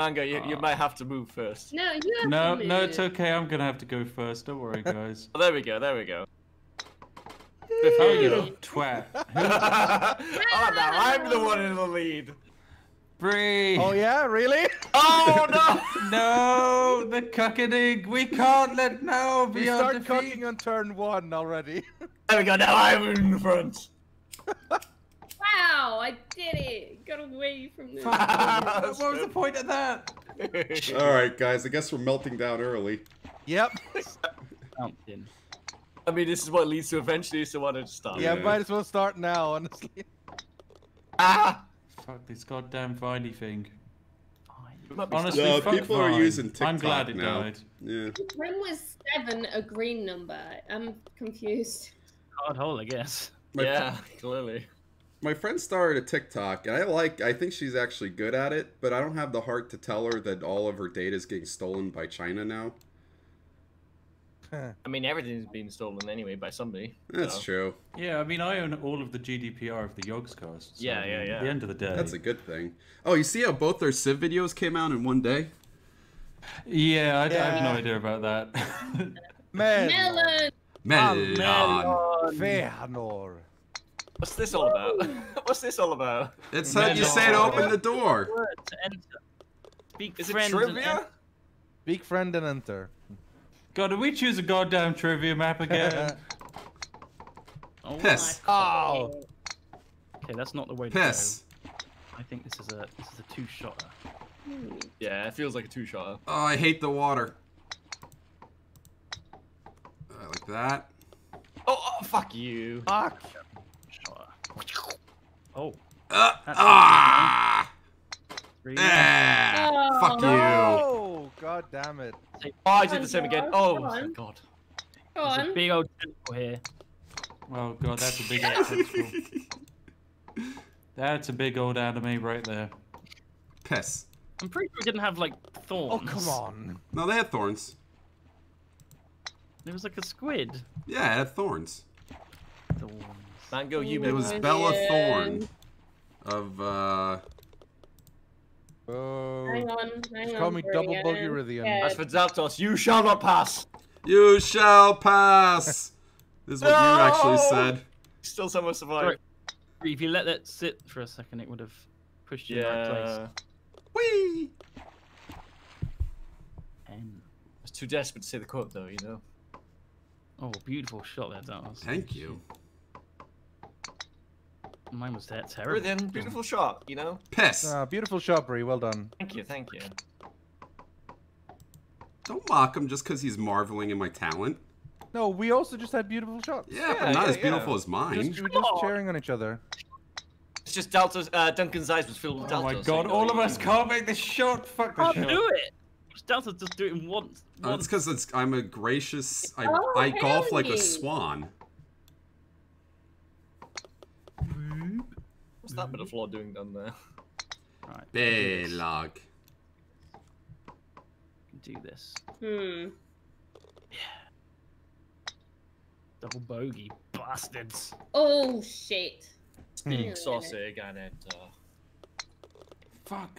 [SPEAKER 6] Mango, you, you
[SPEAKER 2] Ah.
[SPEAKER 6] might have to move first.
[SPEAKER 7] No, you have
[SPEAKER 4] No,
[SPEAKER 7] to
[SPEAKER 4] no, it's okay. I'm gonna have to go first. Don't worry, guys. <laughs>
[SPEAKER 6] Oh, there we go. There we go.
[SPEAKER 4] Oh, you
[SPEAKER 6] go.
[SPEAKER 4] twat.
[SPEAKER 6] oh, now I'm the one in the lead.
[SPEAKER 4] Breeh!
[SPEAKER 3] Oh yeah, really? <laughs>
[SPEAKER 6] Oh no! <laughs>
[SPEAKER 4] No, the cuckening. We can't let no
[SPEAKER 3] We
[SPEAKER 4] be
[SPEAKER 3] start
[SPEAKER 4] on defeat.
[SPEAKER 3] cooking on turn one already. <laughs>
[SPEAKER 6] There we go. Now I'm in front.
[SPEAKER 7] Wow, I did it. Got away from the.
[SPEAKER 4] what was the point of that?
[SPEAKER 1] All right, guys. I guess we're melting down early.
[SPEAKER 3] yep.
[SPEAKER 2] Pumpkin.
[SPEAKER 6] I mean, this is what leads to eventually, so why don't you start?
[SPEAKER 3] Yeah,
[SPEAKER 1] Yeah.
[SPEAKER 3] might as well start now, honestly. <laughs>
[SPEAKER 6] Ah!
[SPEAKER 4] Fuck this goddamn Viney thing.
[SPEAKER 6] We might be
[SPEAKER 4] Honestly,
[SPEAKER 1] No,
[SPEAKER 4] fuck
[SPEAKER 1] people are using TikTok
[SPEAKER 4] I'm glad it
[SPEAKER 1] now.
[SPEAKER 4] died.
[SPEAKER 1] Yeah.
[SPEAKER 7] When was seven a green number? I'm confused.
[SPEAKER 2] Hard hole, I guess.
[SPEAKER 1] My,
[SPEAKER 6] yeah, clearly.
[SPEAKER 1] my friend started a TikTok, and I like. I think she's actually good at it, but I don't have the heart to tell her that all of her data is getting stolen by China now.
[SPEAKER 6] I mean, everything's been stolen anyway by somebody.
[SPEAKER 1] That's
[SPEAKER 6] so.
[SPEAKER 1] true.
[SPEAKER 4] Yeah, I mean, I own all of the GDPR of the Yogscast. So
[SPEAKER 6] Yeah, yeah,
[SPEAKER 4] At the end of the day.
[SPEAKER 1] That's a good thing. Oh, you see how both their Civ videos came out in one day?
[SPEAKER 4] Yeah, I, I have no idea about that.
[SPEAKER 3] Man.
[SPEAKER 7] Mellon.
[SPEAKER 1] Mellon.
[SPEAKER 3] Feanor.
[SPEAKER 6] What's this all about? <laughs> What's this all about?
[SPEAKER 1] It's how you say to open the door.
[SPEAKER 2] Word to. Speak
[SPEAKER 6] Is it
[SPEAKER 2] and
[SPEAKER 6] trivia?
[SPEAKER 3] Speak friend and enter.
[SPEAKER 4] God, did we choose a goddamn trivia map again? <laughs>
[SPEAKER 2] Oh my
[SPEAKER 1] Piss.
[SPEAKER 2] God. Okay, that's not the way to
[SPEAKER 1] Piss.
[SPEAKER 2] go. I think this is a this is a two-shotter.
[SPEAKER 6] Yeah, it feels like a two-shotter.
[SPEAKER 1] Oh, I hate the water. I like that.
[SPEAKER 6] Oh, oh, fuck you.
[SPEAKER 3] Fuck.
[SPEAKER 2] Oh,
[SPEAKER 1] Uh,
[SPEAKER 2] That's-
[SPEAKER 1] ah!
[SPEAKER 2] Three.
[SPEAKER 1] Ah!
[SPEAKER 7] Oh,
[SPEAKER 1] Fuck you.
[SPEAKER 3] No! God damn it.
[SPEAKER 6] Oh, I did the same again. Oh,
[SPEAKER 7] on.
[SPEAKER 6] thank God.
[SPEAKER 7] Go
[SPEAKER 2] There's a
[SPEAKER 7] on.
[SPEAKER 2] big old tentacle here.
[SPEAKER 4] oh god, that's a big old tentacle. <laughs> That's a big old anime right there.
[SPEAKER 1] Piss.
[SPEAKER 2] I'm pretty sure it didn't have like thorns.
[SPEAKER 3] Oh, come on.
[SPEAKER 1] No, they had thorns.
[SPEAKER 2] It was like a squid.
[SPEAKER 1] Yeah, it had thorns.
[SPEAKER 2] Thorns.
[SPEAKER 6] Mango, you
[SPEAKER 1] It was Bella Thorne of uh
[SPEAKER 3] Oh.
[SPEAKER 7] Hang on, hang
[SPEAKER 3] Just
[SPEAKER 7] on.
[SPEAKER 3] call me
[SPEAKER 7] for
[SPEAKER 3] double
[SPEAKER 7] again.
[SPEAKER 3] bogey Rythian.
[SPEAKER 7] Yeah.
[SPEAKER 6] As for Zapdos, you shall not pass.
[SPEAKER 1] You shall pass. this is what you actually said.
[SPEAKER 6] Still someone survived.
[SPEAKER 2] Sorry. If you let that sit for a second, it would have pushed you in the right place.
[SPEAKER 6] Yeah.
[SPEAKER 1] Whee!
[SPEAKER 2] And
[SPEAKER 6] I was too desperate to say the quote though, you know.
[SPEAKER 2] oh, beautiful shot there, that was.
[SPEAKER 1] Thank you.
[SPEAKER 2] Mine was that terrible.
[SPEAKER 6] Brilliant, beautiful shot, you know.
[SPEAKER 1] Piss.
[SPEAKER 3] Ah, beautiful shot, Breeh. Well done.
[SPEAKER 6] Thank you, thank you.
[SPEAKER 1] Don't mock him just because he's marveling in my talent.
[SPEAKER 3] No, we also just had beautiful shots.
[SPEAKER 1] Yeah,
[SPEAKER 6] Yeah,
[SPEAKER 1] but not
[SPEAKER 6] yeah,
[SPEAKER 1] as beautiful
[SPEAKER 6] yeah.
[SPEAKER 1] as mine.
[SPEAKER 3] Just, we're just cheering on each other.
[SPEAKER 6] It's just Delta's. Uh, Duncan's eyes was filled with
[SPEAKER 4] Oh my god,
[SPEAKER 6] you know,
[SPEAKER 4] all of us can't make this shot. Fuck this
[SPEAKER 2] Can't
[SPEAKER 4] shot.
[SPEAKER 2] do it. Delta just do it in once.
[SPEAKER 1] Oh,
[SPEAKER 2] once.
[SPEAKER 1] it's because it's I'm a gracious. I,
[SPEAKER 7] Oh,
[SPEAKER 1] I golf like a swan.
[SPEAKER 6] What's that bit of floor doing down there?
[SPEAKER 2] Right,
[SPEAKER 1] Belog.
[SPEAKER 2] do this.
[SPEAKER 7] Hmm.
[SPEAKER 2] Double bogey, bastards.
[SPEAKER 7] Oh shit.
[SPEAKER 6] Being
[SPEAKER 7] Hmm.
[SPEAKER 6] saucy and it. Uh,
[SPEAKER 4] Fuck.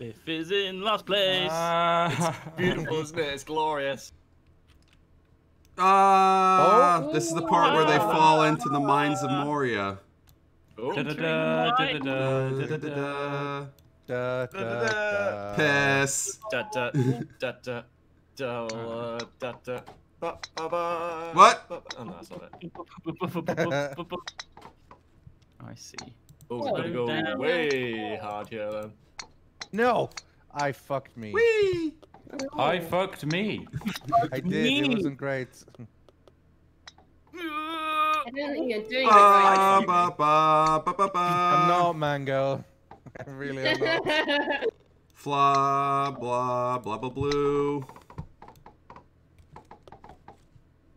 [SPEAKER 2] Spiff is in last place.
[SPEAKER 4] Ah. <laughs>
[SPEAKER 6] beautiful, isn't it? It's glorious.
[SPEAKER 1] Ah, this is the part where they
[SPEAKER 7] Oh.
[SPEAKER 1] fall into the mines of Moria.
[SPEAKER 6] Oh.
[SPEAKER 1] Piss.
[SPEAKER 6] Da da da da da da da. Ba, ba, ba,
[SPEAKER 1] What?
[SPEAKER 6] ba, ba. Oh no, that's not it. <laughs>
[SPEAKER 2] I see.
[SPEAKER 6] Oh, we're gonna go
[SPEAKER 7] Down.
[SPEAKER 6] way hard here then.
[SPEAKER 3] No! I fucked me.
[SPEAKER 1] Whee!
[SPEAKER 4] I oh. fucked me.
[SPEAKER 3] I did.
[SPEAKER 2] Me.
[SPEAKER 3] It wasn't great.
[SPEAKER 7] I don't think you're doing it
[SPEAKER 1] Ba,
[SPEAKER 7] right.
[SPEAKER 1] ba, ba, ba, ba, ba.
[SPEAKER 3] I'm not Mango. <laughs> I really am not. <laughs>
[SPEAKER 1] Blah, blah, blah, blah, blue.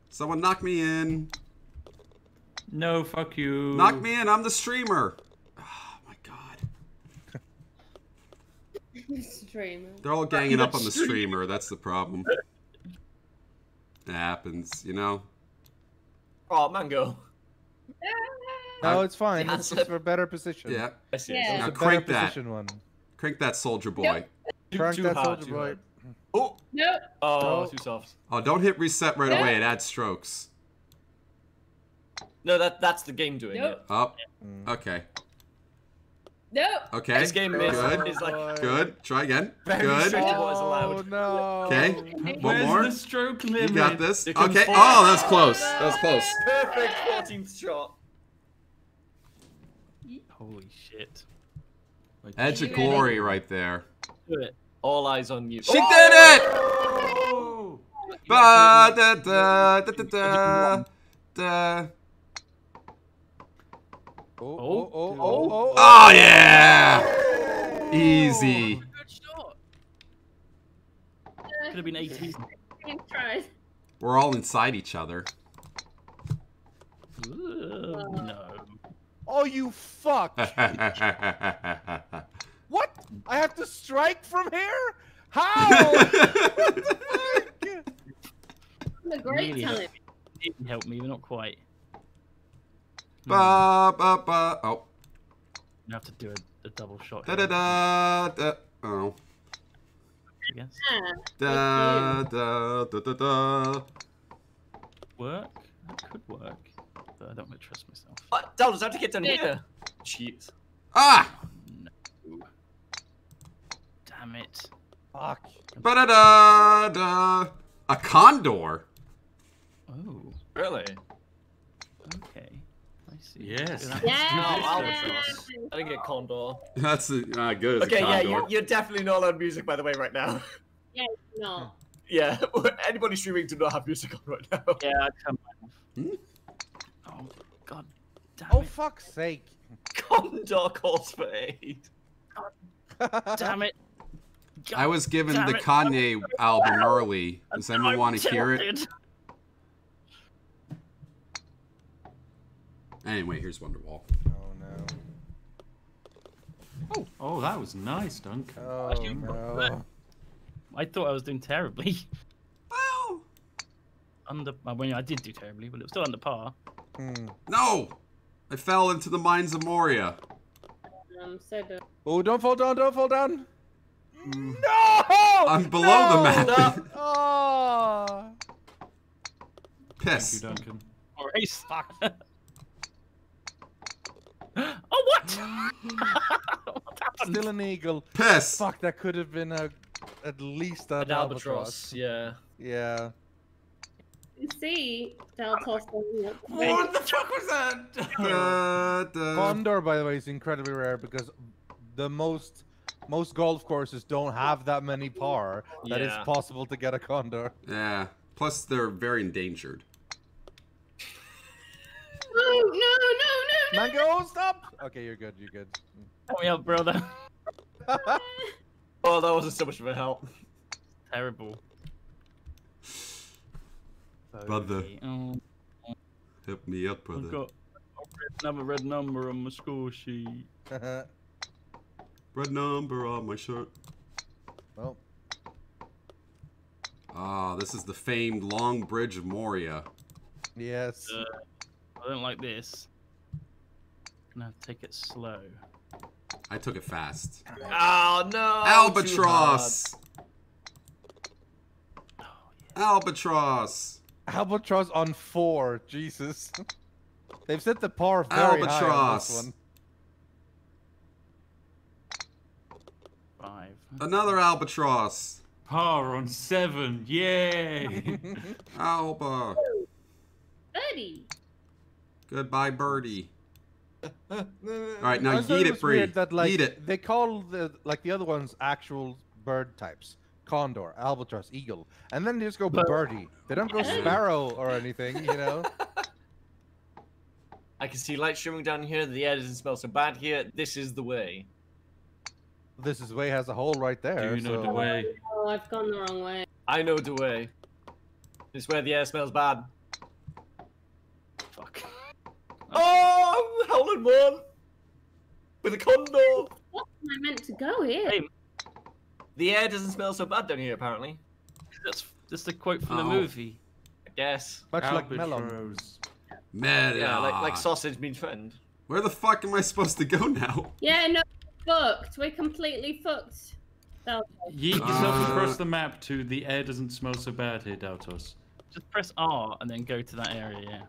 [SPEAKER 1] Someone knock me in.
[SPEAKER 4] No, fuck you.
[SPEAKER 1] Knock me in. I'm the streamer. Oh my god. <laughs>
[SPEAKER 7] Streamer.
[SPEAKER 1] They're all ganging up on the streamer. That's the problem. It happens, you know?
[SPEAKER 6] Oh, mango. <laughs>
[SPEAKER 3] No, it's fine. It's
[SPEAKER 6] so-
[SPEAKER 3] just for better position.
[SPEAKER 1] Yeah.
[SPEAKER 6] I see.
[SPEAKER 7] Yeah.
[SPEAKER 3] It's
[SPEAKER 1] Now
[SPEAKER 3] a better
[SPEAKER 1] crank that.
[SPEAKER 3] position one.
[SPEAKER 1] Crank that soldier boy.
[SPEAKER 6] Too,
[SPEAKER 3] Crank
[SPEAKER 6] too
[SPEAKER 3] that
[SPEAKER 6] hard,
[SPEAKER 3] soldier boy.
[SPEAKER 6] hard. Oh,
[SPEAKER 7] Nope.
[SPEAKER 6] oh,
[SPEAKER 3] No.
[SPEAKER 6] too soft.
[SPEAKER 1] Oh, don't hit reset right
[SPEAKER 7] Yeah.
[SPEAKER 1] away. It adds strokes.
[SPEAKER 6] No, that that's the game doing
[SPEAKER 7] Nope.
[SPEAKER 6] it.
[SPEAKER 1] Oh,
[SPEAKER 3] Mm.
[SPEAKER 1] okay.
[SPEAKER 7] Nope.
[SPEAKER 1] Okay.
[SPEAKER 6] This game is,
[SPEAKER 1] Good.
[SPEAKER 6] is like
[SPEAKER 1] Good. Try again.
[SPEAKER 6] Very
[SPEAKER 1] Good.
[SPEAKER 3] Oh,
[SPEAKER 6] what is allowed.
[SPEAKER 3] no.
[SPEAKER 1] Okay. One
[SPEAKER 4] Where's
[SPEAKER 1] more.
[SPEAKER 4] the stroke
[SPEAKER 1] You got this.
[SPEAKER 6] You
[SPEAKER 1] Okay. Oh, that's close. That was close.
[SPEAKER 6] perfect 14th shot.
[SPEAKER 2] Holy shit.
[SPEAKER 1] Edge of
[SPEAKER 7] You
[SPEAKER 1] glory right there.
[SPEAKER 2] Do it.
[SPEAKER 6] All eyes on you.
[SPEAKER 1] She did it! Oh! Ba da da da da da da.
[SPEAKER 3] Oh, oh, oh, oh, oh.
[SPEAKER 1] Oh yeah! Easy.
[SPEAKER 2] Good shot. Could have been 18.
[SPEAKER 1] We're all inside each other.
[SPEAKER 2] Ooh, no.
[SPEAKER 3] Oh, you fuck. What? I have to strike from here? How? What the fuck?
[SPEAKER 7] I'm a great
[SPEAKER 2] Really?
[SPEAKER 7] talent.
[SPEAKER 2] Didn't help me, but not quite.
[SPEAKER 1] Ba ba ba. Oh.
[SPEAKER 2] You have to do a, a double shot.
[SPEAKER 1] Da
[SPEAKER 2] here,
[SPEAKER 1] da da da. Oh.
[SPEAKER 2] I guess.
[SPEAKER 1] Da da da da da.
[SPEAKER 2] Work? That could work. But I don't really trust myself.
[SPEAKER 6] Uh, Dallas, I have to get down here. Jeez.
[SPEAKER 1] Ah!
[SPEAKER 2] No. Damn it.
[SPEAKER 3] Fuck.
[SPEAKER 1] Ba da da da. A condor.
[SPEAKER 2] Oh,
[SPEAKER 6] Really?
[SPEAKER 2] okay. I see.
[SPEAKER 4] Yes.
[SPEAKER 2] That-
[SPEAKER 7] Yeah.
[SPEAKER 6] No, I'll
[SPEAKER 7] Yeah.
[SPEAKER 6] I didn't get Condor.
[SPEAKER 1] That's uh, not good
[SPEAKER 6] Okay,
[SPEAKER 1] a
[SPEAKER 6] yeah, you're, you're definitely not on music, by the way, right now.
[SPEAKER 7] Yeah, no. <laughs>
[SPEAKER 6] yeah, <laughs> anybody streaming do not have music on right now.
[SPEAKER 2] Yeah, I come
[SPEAKER 1] Hmm?
[SPEAKER 2] Oh, god damn
[SPEAKER 3] Oh,
[SPEAKER 2] it.
[SPEAKER 3] fuck's sake.
[SPEAKER 6] Condor calls for aid.
[SPEAKER 2] Damn it. God
[SPEAKER 1] I was given
[SPEAKER 2] damn
[SPEAKER 1] the
[SPEAKER 2] it.
[SPEAKER 1] Kanye album early. <laughs> Does anyone want to hear it? Anyway, here's Wonderwall.
[SPEAKER 3] Oh, no.
[SPEAKER 4] Oh, oh that was nice, Dunk.
[SPEAKER 3] Oh, no.
[SPEAKER 2] I thought I was doing terribly.
[SPEAKER 1] Well,
[SPEAKER 2] Under, I mean, I did do terribly, but it was still under par.
[SPEAKER 3] Hmm.
[SPEAKER 1] no! I fell into the mines of Moria.
[SPEAKER 7] Um, so.
[SPEAKER 3] Oh, don't fall down! Don't fall down! No!
[SPEAKER 1] I'm below the
[SPEAKER 3] No!
[SPEAKER 1] map.
[SPEAKER 3] Oh! <laughs>
[SPEAKER 4] Thank you, Duncan.
[SPEAKER 2] Or ace. <laughs> oh, what? Mm. <laughs> what happened?
[SPEAKER 3] Still an eagle.
[SPEAKER 1] Piss.
[SPEAKER 3] Fuck, that could have been a at least an,
[SPEAKER 6] An albatross. Yeah.
[SPEAKER 3] Yeah.
[SPEAKER 7] You see, Daltos doesn't look
[SPEAKER 4] What the fuck was that?
[SPEAKER 1] Da, da.
[SPEAKER 3] Condor, by the way, is incredibly rare because the most most golf courses don't have that many par that it's possible to get a condor.
[SPEAKER 1] Yeah. Plus, they're very endangered.
[SPEAKER 7] No, no, no, no,
[SPEAKER 3] Mango, stop! Okay, you're good. You're good.
[SPEAKER 2] Help me out, brother. <laughs>
[SPEAKER 6] Oh, that wasn't so much of a help.
[SPEAKER 2] Terrible.
[SPEAKER 1] Brother,
[SPEAKER 2] Oh,
[SPEAKER 1] help me up, brother.
[SPEAKER 2] I've got another red number on my score sheet.
[SPEAKER 1] Red number on my shirt.
[SPEAKER 3] well,
[SPEAKER 1] Ah, this is the famed Long Bridge of Moria.
[SPEAKER 3] yes.
[SPEAKER 2] Uh, I don't like this. Gonna take it slow.
[SPEAKER 1] I took it fast.
[SPEAKER 6] Oh no!
[SPEAKER 1] Albatross! Oh, albatross!
[SPEAKER 3] Albatross on four. Jesus. <laughs> They've set the par very high on
[SPEAKER 1] Albatross.
[SPEAKER 3] this one.
[SPEAKER 2] Five.
[SPEAKER 1] Another albatross!
[SPEAKER 4] Par on seven. Yay! <laughs>
[SPEAKER 1] Alba!
[SPEAKER 7] Birdie.
[SPEAKER 1] Goodbye, birdie.
[SPEAKER 6] Alright,
[SPEAKER 1] Alright, now
[SPEAKER 3] I thought
[SPEAKER 1] yeet
[SPEAKER 3] was
[SPEAKER 1] it, Breeh.
[SPEAKER 3] weird That, like,
[SPEAKER 1] Yeet it.
[SPEAKER 3] They call the like the other ones actual bird types. Condor, albatross, eagle, and then they just go
[SPEAKER 2] But-
[SPEAKER 3] birdie. They don't go sparrow or anything, you know. <laughs>
[SPEAKER 6] I can see light shimmering down here. The air doesn't smell so bad here. This is the way.
[SPEAKER 3] This is the way has a hole right there.
[SPEAKER 4] Do you know
[SPEAKER 3] so-
[SPEAKER 4] the way?
[SPEAKER 7] Oh, I've gone the wrong way.
[SPEAKER 6] I know the way. It's where the air smells bad.
[SPEAKER 2] Fuck.
[SPEAKER 6] Oh, I'm one with a condor.
[SPEAKER 7] What am I meant to go here?
[SPEAKER 2] Hey,
[SPEAKER 6] The air doesn't smell so bad down here, apparently.
[SPEAKER 2] that's just a quote from the
[SPEAKER 1] Oh.
[SPEAKER 2] movie.
[SPEAKER 6] I guess.
[SPEAKER 3] Much like mellon.
[SPEAKER 4] Albatross.
[SPEAKER 1] Man,
[SPEAKER 6] Yeah, like like sausage means friend.
[SPEAKER 1] Where the fuck am I supposed to go now?
[SPEAKER 7] Yeah, no, fucked. We're completely fucked. Daltos.
[SPEAKER 4] Yeet yourself
[SPEAKER 1] Uh.
[SPEAKER 4] across the map to the air doesn't smell so bad here, Daltos.
[SPEAKER 2] Just press R and then go to that area. Yeah.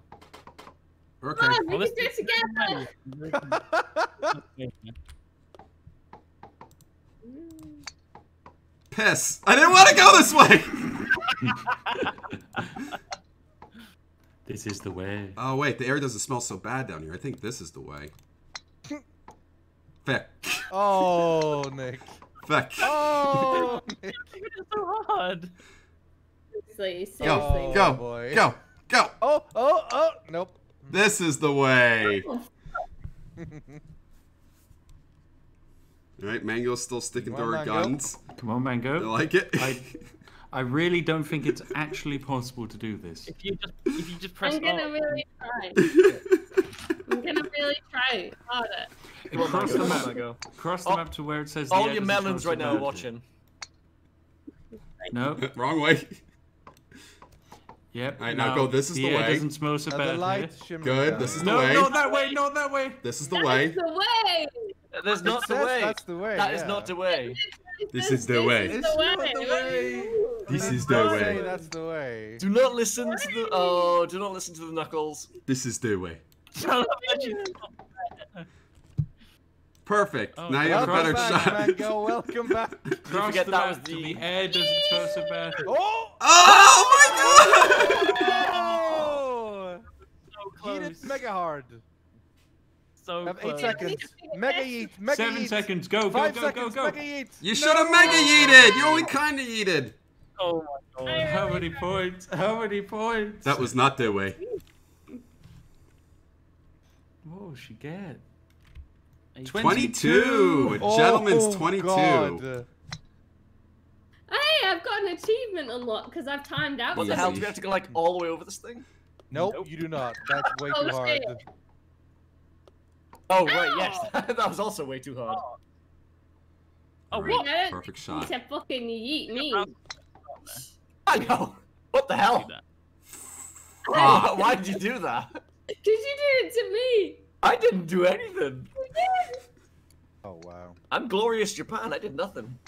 [SPEAKER 1] Okay.
[SPEAKER 7] Come on, we
[SPEAKER 2] this-
[SPEAKER 7] can do it together.
[SPEAKER 1] Piss. I didn't want to go this way! <laughs>
[SPEAKER 4] This is the way.
[SPEAKER 1] Oh, wait, the air doesn't smell so bad down here. I think this is the way. Feck.
[SPEAKER 3] Oh, Nick.
[SPEAKER 1] Feck.
[SPEAKER 3] Oh, Nick. <laughs>
[SPEAKER 2] It's so hard.
[SPEAKER 7] Seriously,
[SPEAKER 1] Go,
[SPEAKER 7] seriously.
[SPEAKER 1] go, oh,
[SPEAKER 3] boy.
[SPEAKER 1] go, go!
[SPEAKER 3] Oh, oh, oh. Nope.
[SPEAKER 1] This is the way! <laughs> Alright, Mango's still sticking to
[SPEAKER 3] Come on,
[SPEAKER 1] her
[SPEAKER 3] Mango.
[SPEAKER 1] guns.
[SPEAKER 4] Come on,
[SPEAKER 1] I
[SPEAKER 4] Mango.
[SPEAKER 1] like it.
[SPEAKER 4] I, I really don't think it's actually possible to do this.
[SPEAKER 2] If you just if you just press
[SPEAKER 7] I'm gonna
[SPEAKER 2] R.
[SPEAKER 7] really try. <laughs> I'm gonna really try harder.
[SPEAKER 6] Come
[SPEAKER 4] Cross the map.
[SPEAKER 6] Mango.
[SPEAKER 4] Cross the
[SPEAKER 6] Oh,
[SPEAKER 4] map to where it says
[SPEAKER 6] All
[SPEAKER 4] air
[SPEAKER 6] your melons right now are watching.
[SPEAKER 4] No. <laughs>
[SPEAKER 1] Wrong way.
[SPEAKER 4] Yep.
[SPEAKER 1] Alright, now go, this is
[SPEAKER 4] the
[SPEAKER 1] the
[SPEAKER 4] air
[SPEAKER 1] way.
[SPEAKER 4] doesn't smell so bad
[SPEAKER 3] light shimmering
[SPEAKER 1] Good,
[SPEAKER 3] down.
[SPEAKER 1] this is the way.
[SPEAKER 4] No,
[SPEAKER 1] way.
[SPEAKER 4] not that way, not that way.
[SPEAKER 1] This is the
[SPEAKER 7] That's
[SPEAKER 1] way.
[SPEAKER 7] the way.
[SPEAKER 6] There's not the
[SPEAKER 3] Says
[SPEAKER 6] way.
[SPEAKER 3] That's the way.
[SPEAKER 6] That is
[SPEAKER 3] yeah.
[SPEAKER 6] not the way.
[SPEAKER 1] This is the way.
[SPEAKER 7] This
[SPEAKER 3] It's
[SPEAKER 7] is the
[SPEAKER 3] not
[SPEAKER 7] way.
[SPEAKER 3] the way.
[SPEAKER 1] This is the
[SPEAKER 3] not
[SPEAKER 1] way.
[SPEAKER 3] That's the way.
[SPEAKER 6] Do not listen to the. Oh, do not listen to the knuckles.
[SPEAKER 1] This is the way.
[SPEAKER 2] Imagine-
[SPEAKER 1] Perfect.
[SPEAKER 2] Oh,
[SPEAKER 1] now you have a
[SPEAKER 3] Welcome
[SPEAKER 1] better
[SPEAKER 3] back,
[SPEAKER 1] shot.
[SPEAKER 3] Mango. <laughs> Welcome back.
[SPEAKER 4] Cross
[SPEAKER 6] forget
[SPEAKER 4] the
[SPEAKER 6] that was the-
[SPEAKER 4] the air doesn't smell so bad.
[SPEAKER 3] Oh!
[SPEAKER 1] Oh my god!
[SPEAKER 3] Oh!
[SPEAKER 2] so
[SPEAKER 3] Eat it
[SPEAKER 2] close.
[SPEAKER 3] mega hard.
[SPEAKER 2] So
[SPEAKER 3] Have eight
[SPEAKER 2] close.
[SPEAKER 3] seconds. Mega eat. Mega
[SPEAKER 4] Seven
[SPEAKER 3] eat.
[SPEAKER 4] seconds. Go, go,
[SPEAKER 3] Five
[SPEAKER 4] go,
[SPEAKER 3] seconds.
[SPEAKER 4] go, go.
[SPEAKER 3] Mega eat.
[SPEAKER 1] You should have mega yeeted. You only kind of yeeted.
[SPEAKER 2] Oh my god.
[SPEAKER 4] How many points? How many points?
[SPEAKER 1] That was not their way.
[SPEAKER 4] What will she get?
[SPEAKER 1] 22. A gentleman's
[SPEAKER 3] Oh,
[SPEAKER 1] 22.
[SPEAKER 3] God.
[SPEAKER 7] Hey, I've got an achievement unlocked because I've timed out.
[SPEAKER 6] What the
[SPEAKER 1] Easy.
[SPEAKER 6] hell? Do we have to go like all the way over this thing?
[SPEAKER 3] Nope,
[SPEAKER 2] Nope.
[SPEAKER 3] you do not. That's way
[SPEAKER 7] Oh,
[SPEAKER 3] too hard.
[SPEAKER 7] shit.
[SPEAKER 6] Oh right, yes. <laughs> That was also way too hard.
[SPEAKER 2] Oh,
[SPEAKER 1] Alright,
[SPEAKER 2] what?
[SPEAKER 7] I
[SPEAKER 1] Perfect shot.
[SPEAKER 7] you to fucking yeet me.
[SPEAKER 6] I know. <laughs> What the hell?
[SPEAKER 2] that.
[SPEAKER 1] Ah. <laughs>
[SPEAKER 6] Why did you do that?
[SPEAKER 7] Did you do it to me?
[SPEAKER 6] I didn't do anything.
[SPEAKER 3] Oh wow.
[SPEAKER 6] I'm glorious Japan. I did nothing.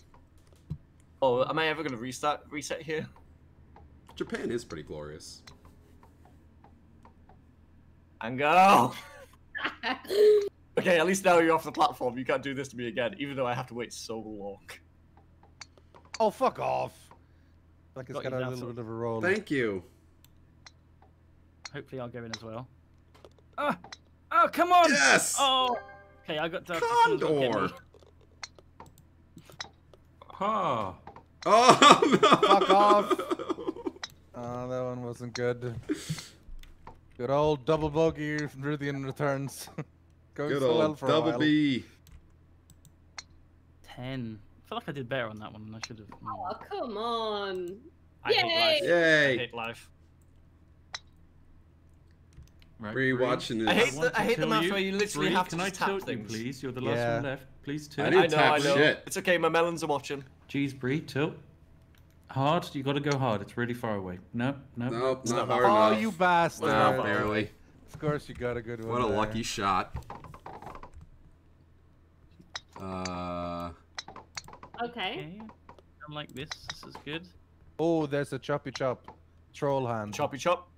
[SPEAKER 6] Oh, am I ever gonna restart reset here?
[SPEAKER 1] Japan is pretty glorious.
[SPEAKER 6] And go. <laughs> Okay, at least now you're off the platform. You can't do this to me again, even though I have to wait so long.
[SPEAKER 3] Oh fuck off. Like it's
[SPEAKER 2] Got
[SPEAKER 3] got, a little bit of a roll.
[SPEAKER 1] Thank you.
[SPEAKER 2] Hopefully, I'll go in as well. Ah! Oh, come on!
[SPEAKER 1] Yes!
[SPEAKER 2] Oh! Okay, I got to. someone's gotta get me.
[SPEAKER 1] Condor!
[SPEAKER 4] Ha! <laughs>
[SPEAKER 1] Oh no!
[SPEAKER 3] Fuck off. Oh, that one wasn't good. Good old double bogey Rythian returns. <laughs> Going
[SPEAKER 1] Good
[SPEAKER 3] so well
[SPEAKER 1] old
[SPEAKER 3] for a
[SPEAKER 1] double
[SPEAKER 3] while.
[SPEAKER 1] B.
[SPEAKER 2] Ten. I feel like I did better on that one than I should have.
[SPEAKER 7] oh, come on.
[SPEAKER 6] I hate life. I
[SPEAKER 1] Yay!
[SPEAKER 6] hate life.
[SPEAKER 4] Right,
[SPEAKER 1] Breeh
[SPEAKER 4] Breeh,
[SPEAKER 1] watching
[SPEAKER 6] I hate
[SPEAKER 4] want
[SPEAKER 6] the- I hate the
[SPEAKER 4] tilt
[SPEAKER 6] math
[SPEAKER 4] you.
[SPEAKER 6] where you literally
[SPEAKER 4] Breeh,
[SPEAKER 6] have to
[SPEAKER 4] Can I
[SPEAKER 6] tap
[SPEAKER 4] tilt you, please? You're the last
[SPEAKER 3] Yeah.
[SPEAKER 4] one left. Please
[SPEAKER 1] I
[SPEAKER 4] tilt.
[SPEAKER 1] didn't
[SPEAKER 6] I know,
[SPEAKER 1] tap
[SPEAKER 6] I know.
[SPEAKER 1] shit.
[SPEAKER 6] It's okay, my melons are watching.
[SPEAKER 4] Jeez, Breeh, tilt. Hard. You got to go hard. It's really far away. No, no.
[SPEAKER 1] Nope,
[SPEAKER 6] It's
[SPEAKER 1] not
[SPEAKER 6] not
[SPEAKER 1] hard
[SPEAKER 3] Oh,
[SPEAKER 1] enough.
[SPEAKER 3] you bastard.
[SPEAKER 1] No, barely.
[SPEAKER 3] Of course you got a good one.
[SPEAKER 1] What a
[SPEAKER 3] there.
[SPEAKER 1] lucky shot. Uh,
[SPEAKER 7] Okay.
[SPEAKER 2] Okay. I'm like this. This is good.
[SPEAKER 3] Oh, there's a choppy chop. Troll hand.
[SPEAKER 6] Choppy chop.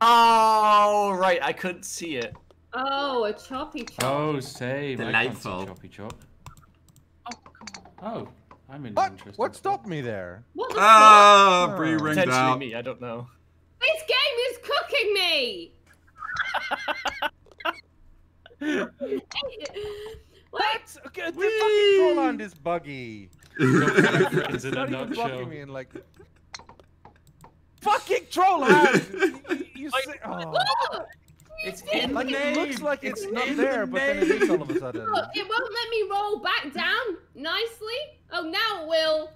[SPEAKER 6] Oh, right, I couldn't see it.
[SPEAKER 7] Oh, a choppy chop.
[SPEAKER 4] Oh, same. I
[SPEAKER 1] Delightful.
[SPEAKER 4] choppy chop.
[SPEAKER 2] Oh, come on.
[SPEAKER 4] Oh, I'm in
[SPEAKER 3] What?
[SPEAKER 4] interested.
[SPEAKER 3] What stopped me there?
[SPEAKER 7] What the fuck?
[SPEAKER 1] ah, Breeh
[SPEAKER 3] Oh.
[SPEAKER 1] ringed
[SPEAKER 6] Potentially
[SPEAKER 1] out.
[SPEAKER 6] me, I don't know.
[SPEAKER 7] This game is cooking me! <laughs> Like,
[SPEAKER 3] That's okay. The fucking troll hand is buggy.
[SPEAKER 4] It's in a <laughs>
[SPEAKER 3] Not even
[SPEAKER 4] nutshell.
[SPEAKER 3] blocking me and like. Fucking troll hand! <laughs> you you say, oh.
[SPEAKER 4] It's
[SPEAKER 7] in
[SPEAKER 3] Like
[SPEAKER 4] the
[SPEAKER 3] it looks like it's,
[SPEAKER 4] It's
[SPEAKER 3] not there,
[SPEAKER 4] the
[SPEAKER 3] but then it is all of a sudden.
[SPEAKER 7] Look, it won't let me roll back down nicely. Oh, now it will.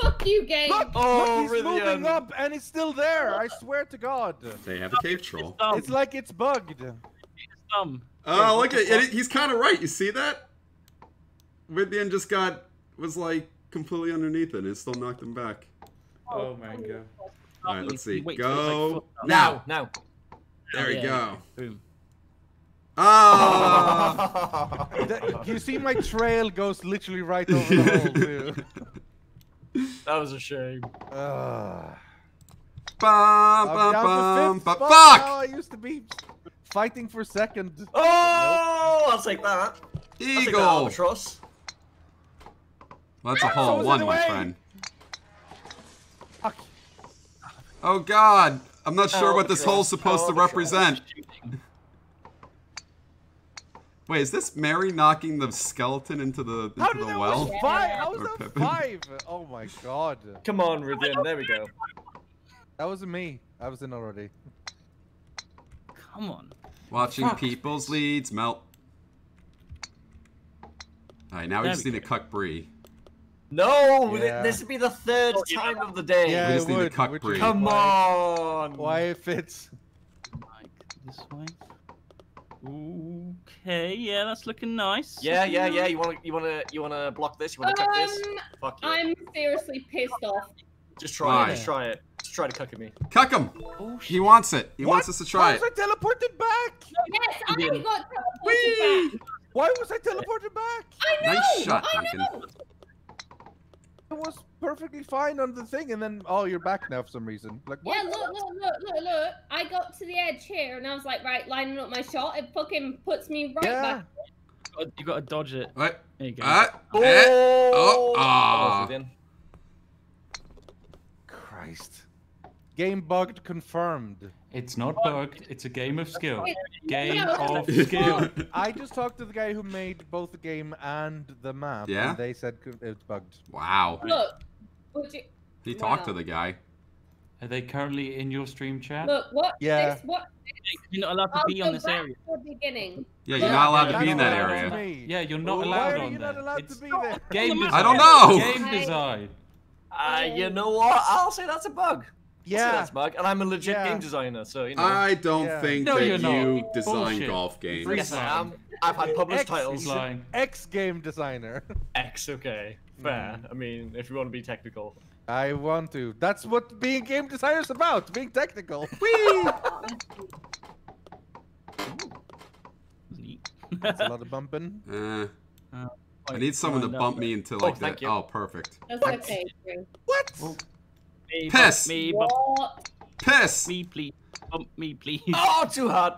[SPEAKER 7] Fuck you, game.
[SPEAKER 3] Look,
[SPEAKER 6] Oh,
[SPEAKER 3] look, he's moving
[SPEAKER 6] um,
[SPEAKER 3] up and it's still there. I swear to God.
[SPEAKER 1] They have a cave troll.
[SPEAKER 2] Dumb.
[SPEAKER 3] It's like it's bugged.
[SPEAKER 2] Oh, dumb.
[SPEAKER 1] Oh, look at it. He's kind of right. You see that? Vivian just got was like completely underneath it, and it still knocked him back.
[SPEAKER 4] Oh, oh my oh, god.
[SPEAKER 1] All right, let's see.
[SPEAKER 2] Wait till like,
[SPEAKER 1] Go
[SPEAKER 2] full-
[SPEAKER 1] now.
[SPEAKER 6] Now.
[SPEAKER 1] There you
[SPEAKER 2] Yeah.
[SPEAKER 1] go.
[SPEAKER 2] Boom.
[SPEAKER 1] Ah. <laughs>
[SPEAKER 3] That- you see my trail goes literally right over the hole <laughs> too.
[SPEAKER 6] that was a shame.
[SPEAKER 3] Ugh.
[SPEAKER 1] Bum,
[SPEAKER 3] I'm
[SPEAKER 1] bum, bum,
[SPEAKER 3] to fifth
[SPEAKER 1] but
[SPEAKER 3] spot
[SPEAKER 1] fuck!
[SPEAKER 3] now. I used to be fighting for second.
[SPEAKER 6] Oh, I'll take that. I'll take that
[SPEAKER 1] Eagle.
[SPEAKER 6] albatross.
[SPEAKER 1] Well, that's a hole
[SPEAKER 3] is
[SPEAKER 1] one, my friend.
[SPEAKER 3] Fuck.
[SPEAKER 1] Oh God, I'm not sure oh, what this
[SPEAKER 6] Albatross,
[SPEAKER 1] hole's supposed to
[SPEAKER 6] oh,
[SPEAKER 1] represent. Wait, is this Merry knocking the skeleton into the
[SPEAKER 3] How
[SPEAKER 1] into
[SPEAKER 3] did
[SPEAKER 1] the
[SPEAKER 3] that
[SPEAKER 1] well?
[SPEAKER 3] was five? How was that
[SPEAKER 1] Pippin.
[SPEAKER 3] five? Oh my god.
[SPEAKER 6] Come on, Rythian. There we go.
[SPEAKER 3] That wasn't me. I was in already.
[SPEAKER 2] Come on.
[SPEAKER 1] Watching
[SPEAKER 4] Fuck.
[SPEAKER 1] people's leads melt. All right, now we
[SPEAKER 2] There
[SPEAKER 1] just
[SPEAKER 2] we
[SPEAKER 1] need to cuck Breeh.
[SPEAKER 6] No,
[SPEAKER 3] Yeah.
[SPEAKER 6] this would be the third
[SPEAKER 2] Oh, yeah.
[SPEAKER 6] time of the day.
[SPEAKER 3] Yeah,
[SPEAKER 1] We just
[SPEAKER 3] it
[SPEAKER 1] need to
[SPEAKER 3] would,
[SPEAKER 1] cuck
[SPEAKER 3] which
[SPEAKER 6] Come
[SPEAKER 3] why-
[SPEAKER 6] on.
[SPEAKER 3] Why if it's
[SPEAKER 2] Like this way. Okay, yeah, that's looking nice.
[SPEAKER 6] Yeah, yeah, yeah. You wanna, you wanna, you wanna block this? You wanna cut this?
[SPEAKER 7] Um,
[SPEAKER 6] Fuck you.
[SPEAKER 7] I'm seriously pissed off.
[SPEAKER 6] Just try
[SPEAKER 1] Why?
[SPEAKER 6] it. Just try it. Just try to cuck at me.
[SPEAKER 1] Cuck him.
[SPEAKER 2] Oh,
[SPEAKER 1] He wants it. He
[SPEAKER 3] What?
[SPEAKER 1] wants us to try
[SPEAKER 3] Why
[SPEAKER 1] it.
[SPEAKER 3] Why was I teleported back?
[SPEAKER 7] Yes, I
[SPEAKER 2] Vivian.
[SPEAKER 7] got
[SPEAKER 1] Whee!
[SPEAKER 7] teleported back.
[SPEAKER 3] Why was I teleported back?
[SPEAKER 7] I know.
[SPEAKER 1] Nice shot,
[SPEAKER 7] I
[SPEAKER 1] Duncan.
[SPEAKER 7] Know.
[SPEAKER 3] It was perfectly fine on the thing, and then oh, you're back now for some reason. Like what?
[SPEAKER 7] Yeah, look, look, look, look, look. I got to the edge here, and I was like, right, lining up my shot. It fucking puts me right
[SPEAKER 3] Yeah.
[SPEAKER 7] back.
[SPEAKER 2] You got to dodge it.
[SPEAKER 1] What?
[SPEAKER 2] There you go.
[SPEAKER 1] Uh,
[SPEAKER 6] Oh,
[SPEAKER 1] eh. Oh,
[SPEAKER 6] That was Rythian.
[SPEAKER 3] Christ. Game bugged confirmed.
[SPEAKER 4] It's not bugged. It's a game of skill. Game of skill. <laughs>
[SPEAKER 3] I just talked to the guy who made both the game and the map,
[SPEAKER 1] Yeah?
[SPEAKER 3] and they said co- it's bugged.
[SPEAKER 1] wow.
[SPEAKER 7] Look, you
[SPEAKER 1] He talked to the guy.
[SPEAKER 4] Are they currently in your stream chat?
[SPEAKER 7] look what?
[SPEAKER 3] Yeah.
[SPEAKER 7] This, what?
[SPEAKER 2] You're not allowed to
[SPEAKER 7] I'll
[SPEAKER 2] be on this area.
[SPEAKER 7] the beginning.
[SPEAKER 1] Yeah, you're not allowed to be in that area.
[SPEAKER 3] allowed to be.
[SPEAKER 4] Yeah, you're not
[SPEAKER 3] Why
[SPEAKER 4] allowed
[SPEAKER 3] are
[SPEAKER 4] on
[SPEAKER 3] you
[SPEAKER 4] there.
[SPEAKER 3] not allowed to be there?
[SPEAKER 4] Game design.
[SPEAKER 1] I don't know.
[SPEAKER 4] Game design.
[SPEAKER 6] Uh, you know what? I'll say that's a bug. I'll say
[SPEAKER 3] Yeah.
[SPEAKER 6] that's a bug. And I'm a legit
[SPEAKER 3] Yeah.
[SPEAKER 6] game designer, so you know.
[SPEAKER 1] I don't
[SPEAKER 3] Yeah.
[SPEAKER 1] think
[SPEAKER 4] No,
[SPEAKER 1] that
[SPEAKER 4] you're not.
[SPEAKER 1] design
[SPEAKER 4] Bullshit.
[SPEAKER 1] golf games.
[SPEAKER 4] Free
[SPEAKER 6] yes, I am. I've had published
[SPEAKER 3] X-
[SPEAKER 6] titles.
[SPEAKER 4] He's lying.
[SPEAKER 3] Ex game designer. <laughs>
[SPEAKER 6] X, okay. Fair. I mean, if you want to be technical.
[SPEAKER 3] I want to. That's what being game designer is about. Being technical. <laughs>
[SPEAKER 2] Neat.
[SPEAKER 3] That's a lot <laughs> of bumping.
[SPEAKER 1] Eh,
[SPEAKER 2] Oh,
[SPEAKER 1] I need someone to bump me into
[SPEAKER 6] Oh,
[SPEAKER 1] like
[SPEAKER 6] thank
[SPEAKER 1] that.
[SPEAKER 6] you.
[SPEAKER 1] Oh, perfect.
[SPEAKER 7] That's okay. Drew.
[SPEAKER 3] What?
[SPEAKER 2] Me,
[SPEAKER 1] Piss!
[SPEAKER 2] Bump me, bump
[SPEAKER 1] Piss.
[SPEAKER 2] me, please. Bump me, please. <laughs>
[SPEAKER 6] Oh, too hard.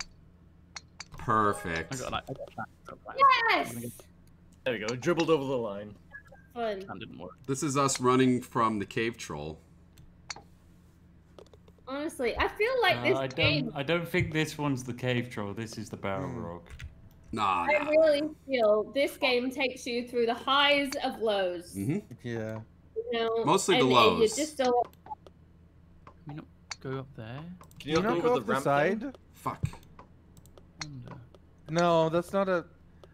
[SPEAKER 2] I
[SPEAKER 1] Perfect.
[SPEAKER 2] got like, I got that. I got that.
[SPEAKER 7] Yes.
[SPEAKER 6] There we go. Dribbled over the line.
[SPEAKER 7] Fun.
[SPEAKER 2] That didn't work.
[SPEAKER 1] This is us running from the cave troll.
[SPEAKER 7] Honestly, I feel like
[SPEAKER 4] Uh,
[SPEAKER 7] this
[SPEAKER 4] I
[SPEAKER 7] game.
[SPEAKER 4] don't. I don't think this one's the cave troll. This is the barrel
[SPEAKER 3] Hmm.
[SPEAKER 4] rock.
[SPEAKER 1] Nah.
[SPEAKER 7] I really feel this game takes you through the highs of lows.
[SPEAKER 1] Mm -hmm.
[SPEAKER 3] Yeah.
[SPEAKER 7] You know,
[SPEAKER 1] Mostly the lows.
[SPEAKER 7] You just don't.
[SPEAKER 2] Can we not go up there?
[SPEAKER 6] Can
[SPEAKER 3] You
[SPEAKER 6] you,
[SPEAKER 3] not
[SPEAKER 6] not
[SPEAKER 3] go
[SPEAKER 6] go
[SPEAKER 3] up
[SPEAKER 6] over the
[SPEAKER 3] the
[SPEAKER 6] ramp
[SPEAKER 3] side?
[SPEAKER 6] thing?
[SPEAKER 1] Fuck.
[SPEAKER 3] No, that's not a.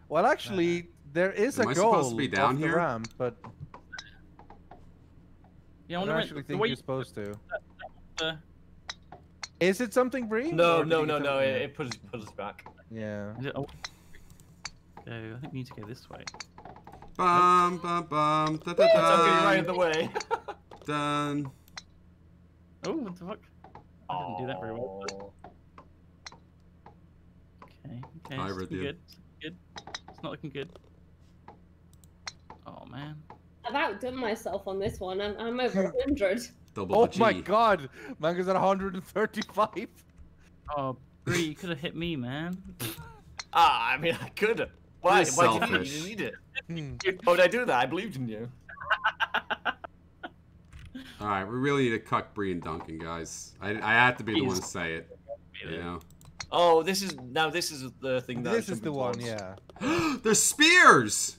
[SPEAKER 3] Well, actually, there is
[SPEAKER 1] Am
[SPEAKER 3] a
[SPEAKER 1] I
[SPEAKER 3] goal
[SPEAKER 1] supposed to be down
[SPEAKER 3] off the
[SPEAKER 1] here?
[SPEAKER 3] ramp, but
[SPEAKER 2] Yeah, I
[SPEAKER 3] I don't actually think
[SPEAKER 2] way
[SPEAKER 3] you're supposed to.
[SPEAKER 2] uh,
[SPEAKER 3] Is it something, Breeh?
[SPEAKER 6] No,
[SPEAKER 3] Or
[SPEAKER 6] no, no, no. It, it put us, put us back.
[SPEAKER 3] Yeah.
[SPEAKER 2] it- oh. So I think we need to go this way.
[SPEAKER 1] Bum bum bum. Da da
[SPEAKER 6] It's okay, right in the way.
[SPEAKER 1] Done.
[SPEAKER 2] Oh, what the fuck? I didn't do that very well. Okay, okay.
[SPEAKER 1] Hi,
[SPEAKER 2] it's looking
[SPEAKER 1] Rythian.
[SPEAKER 2] good. Good. It's not looking good. Oh man.
[SPEAKER 7] I've outdone myself on this one. I'm, I'm over <laughs> 100.
[SPEAKER 1] Double
[SPEAKER 3] Oh my god! Mango's at 135.
[SPEAKER 2] Oh, Breeh, you could have hit me, man. <laughs>
[SPEAKER 6] Ah, I mean, I could have. Why?
[SPEAKER 1] You're
[SPEAKER 6] Why did you need, you need it?
[SPEAKER 3] Hmm. <laughs>
[SPEAKER 6] Why would I do that? I believed in you. <laughs>
[SPEAKER 1] All right, we really need to cuck Breeh and Duncan, guys. I, I had to be the one to say it. You know.
[SPEAKER 6] Oh, this is now. This is the thing that. I
[SPEAKER 3] This is
[SPEAKER 6] jumped
[SPEAKER 3] the one,
[SPEAKER 6] towards.
[SPEAKER 3] yeah. <gasps>
[SPEAKER 1] There's spears.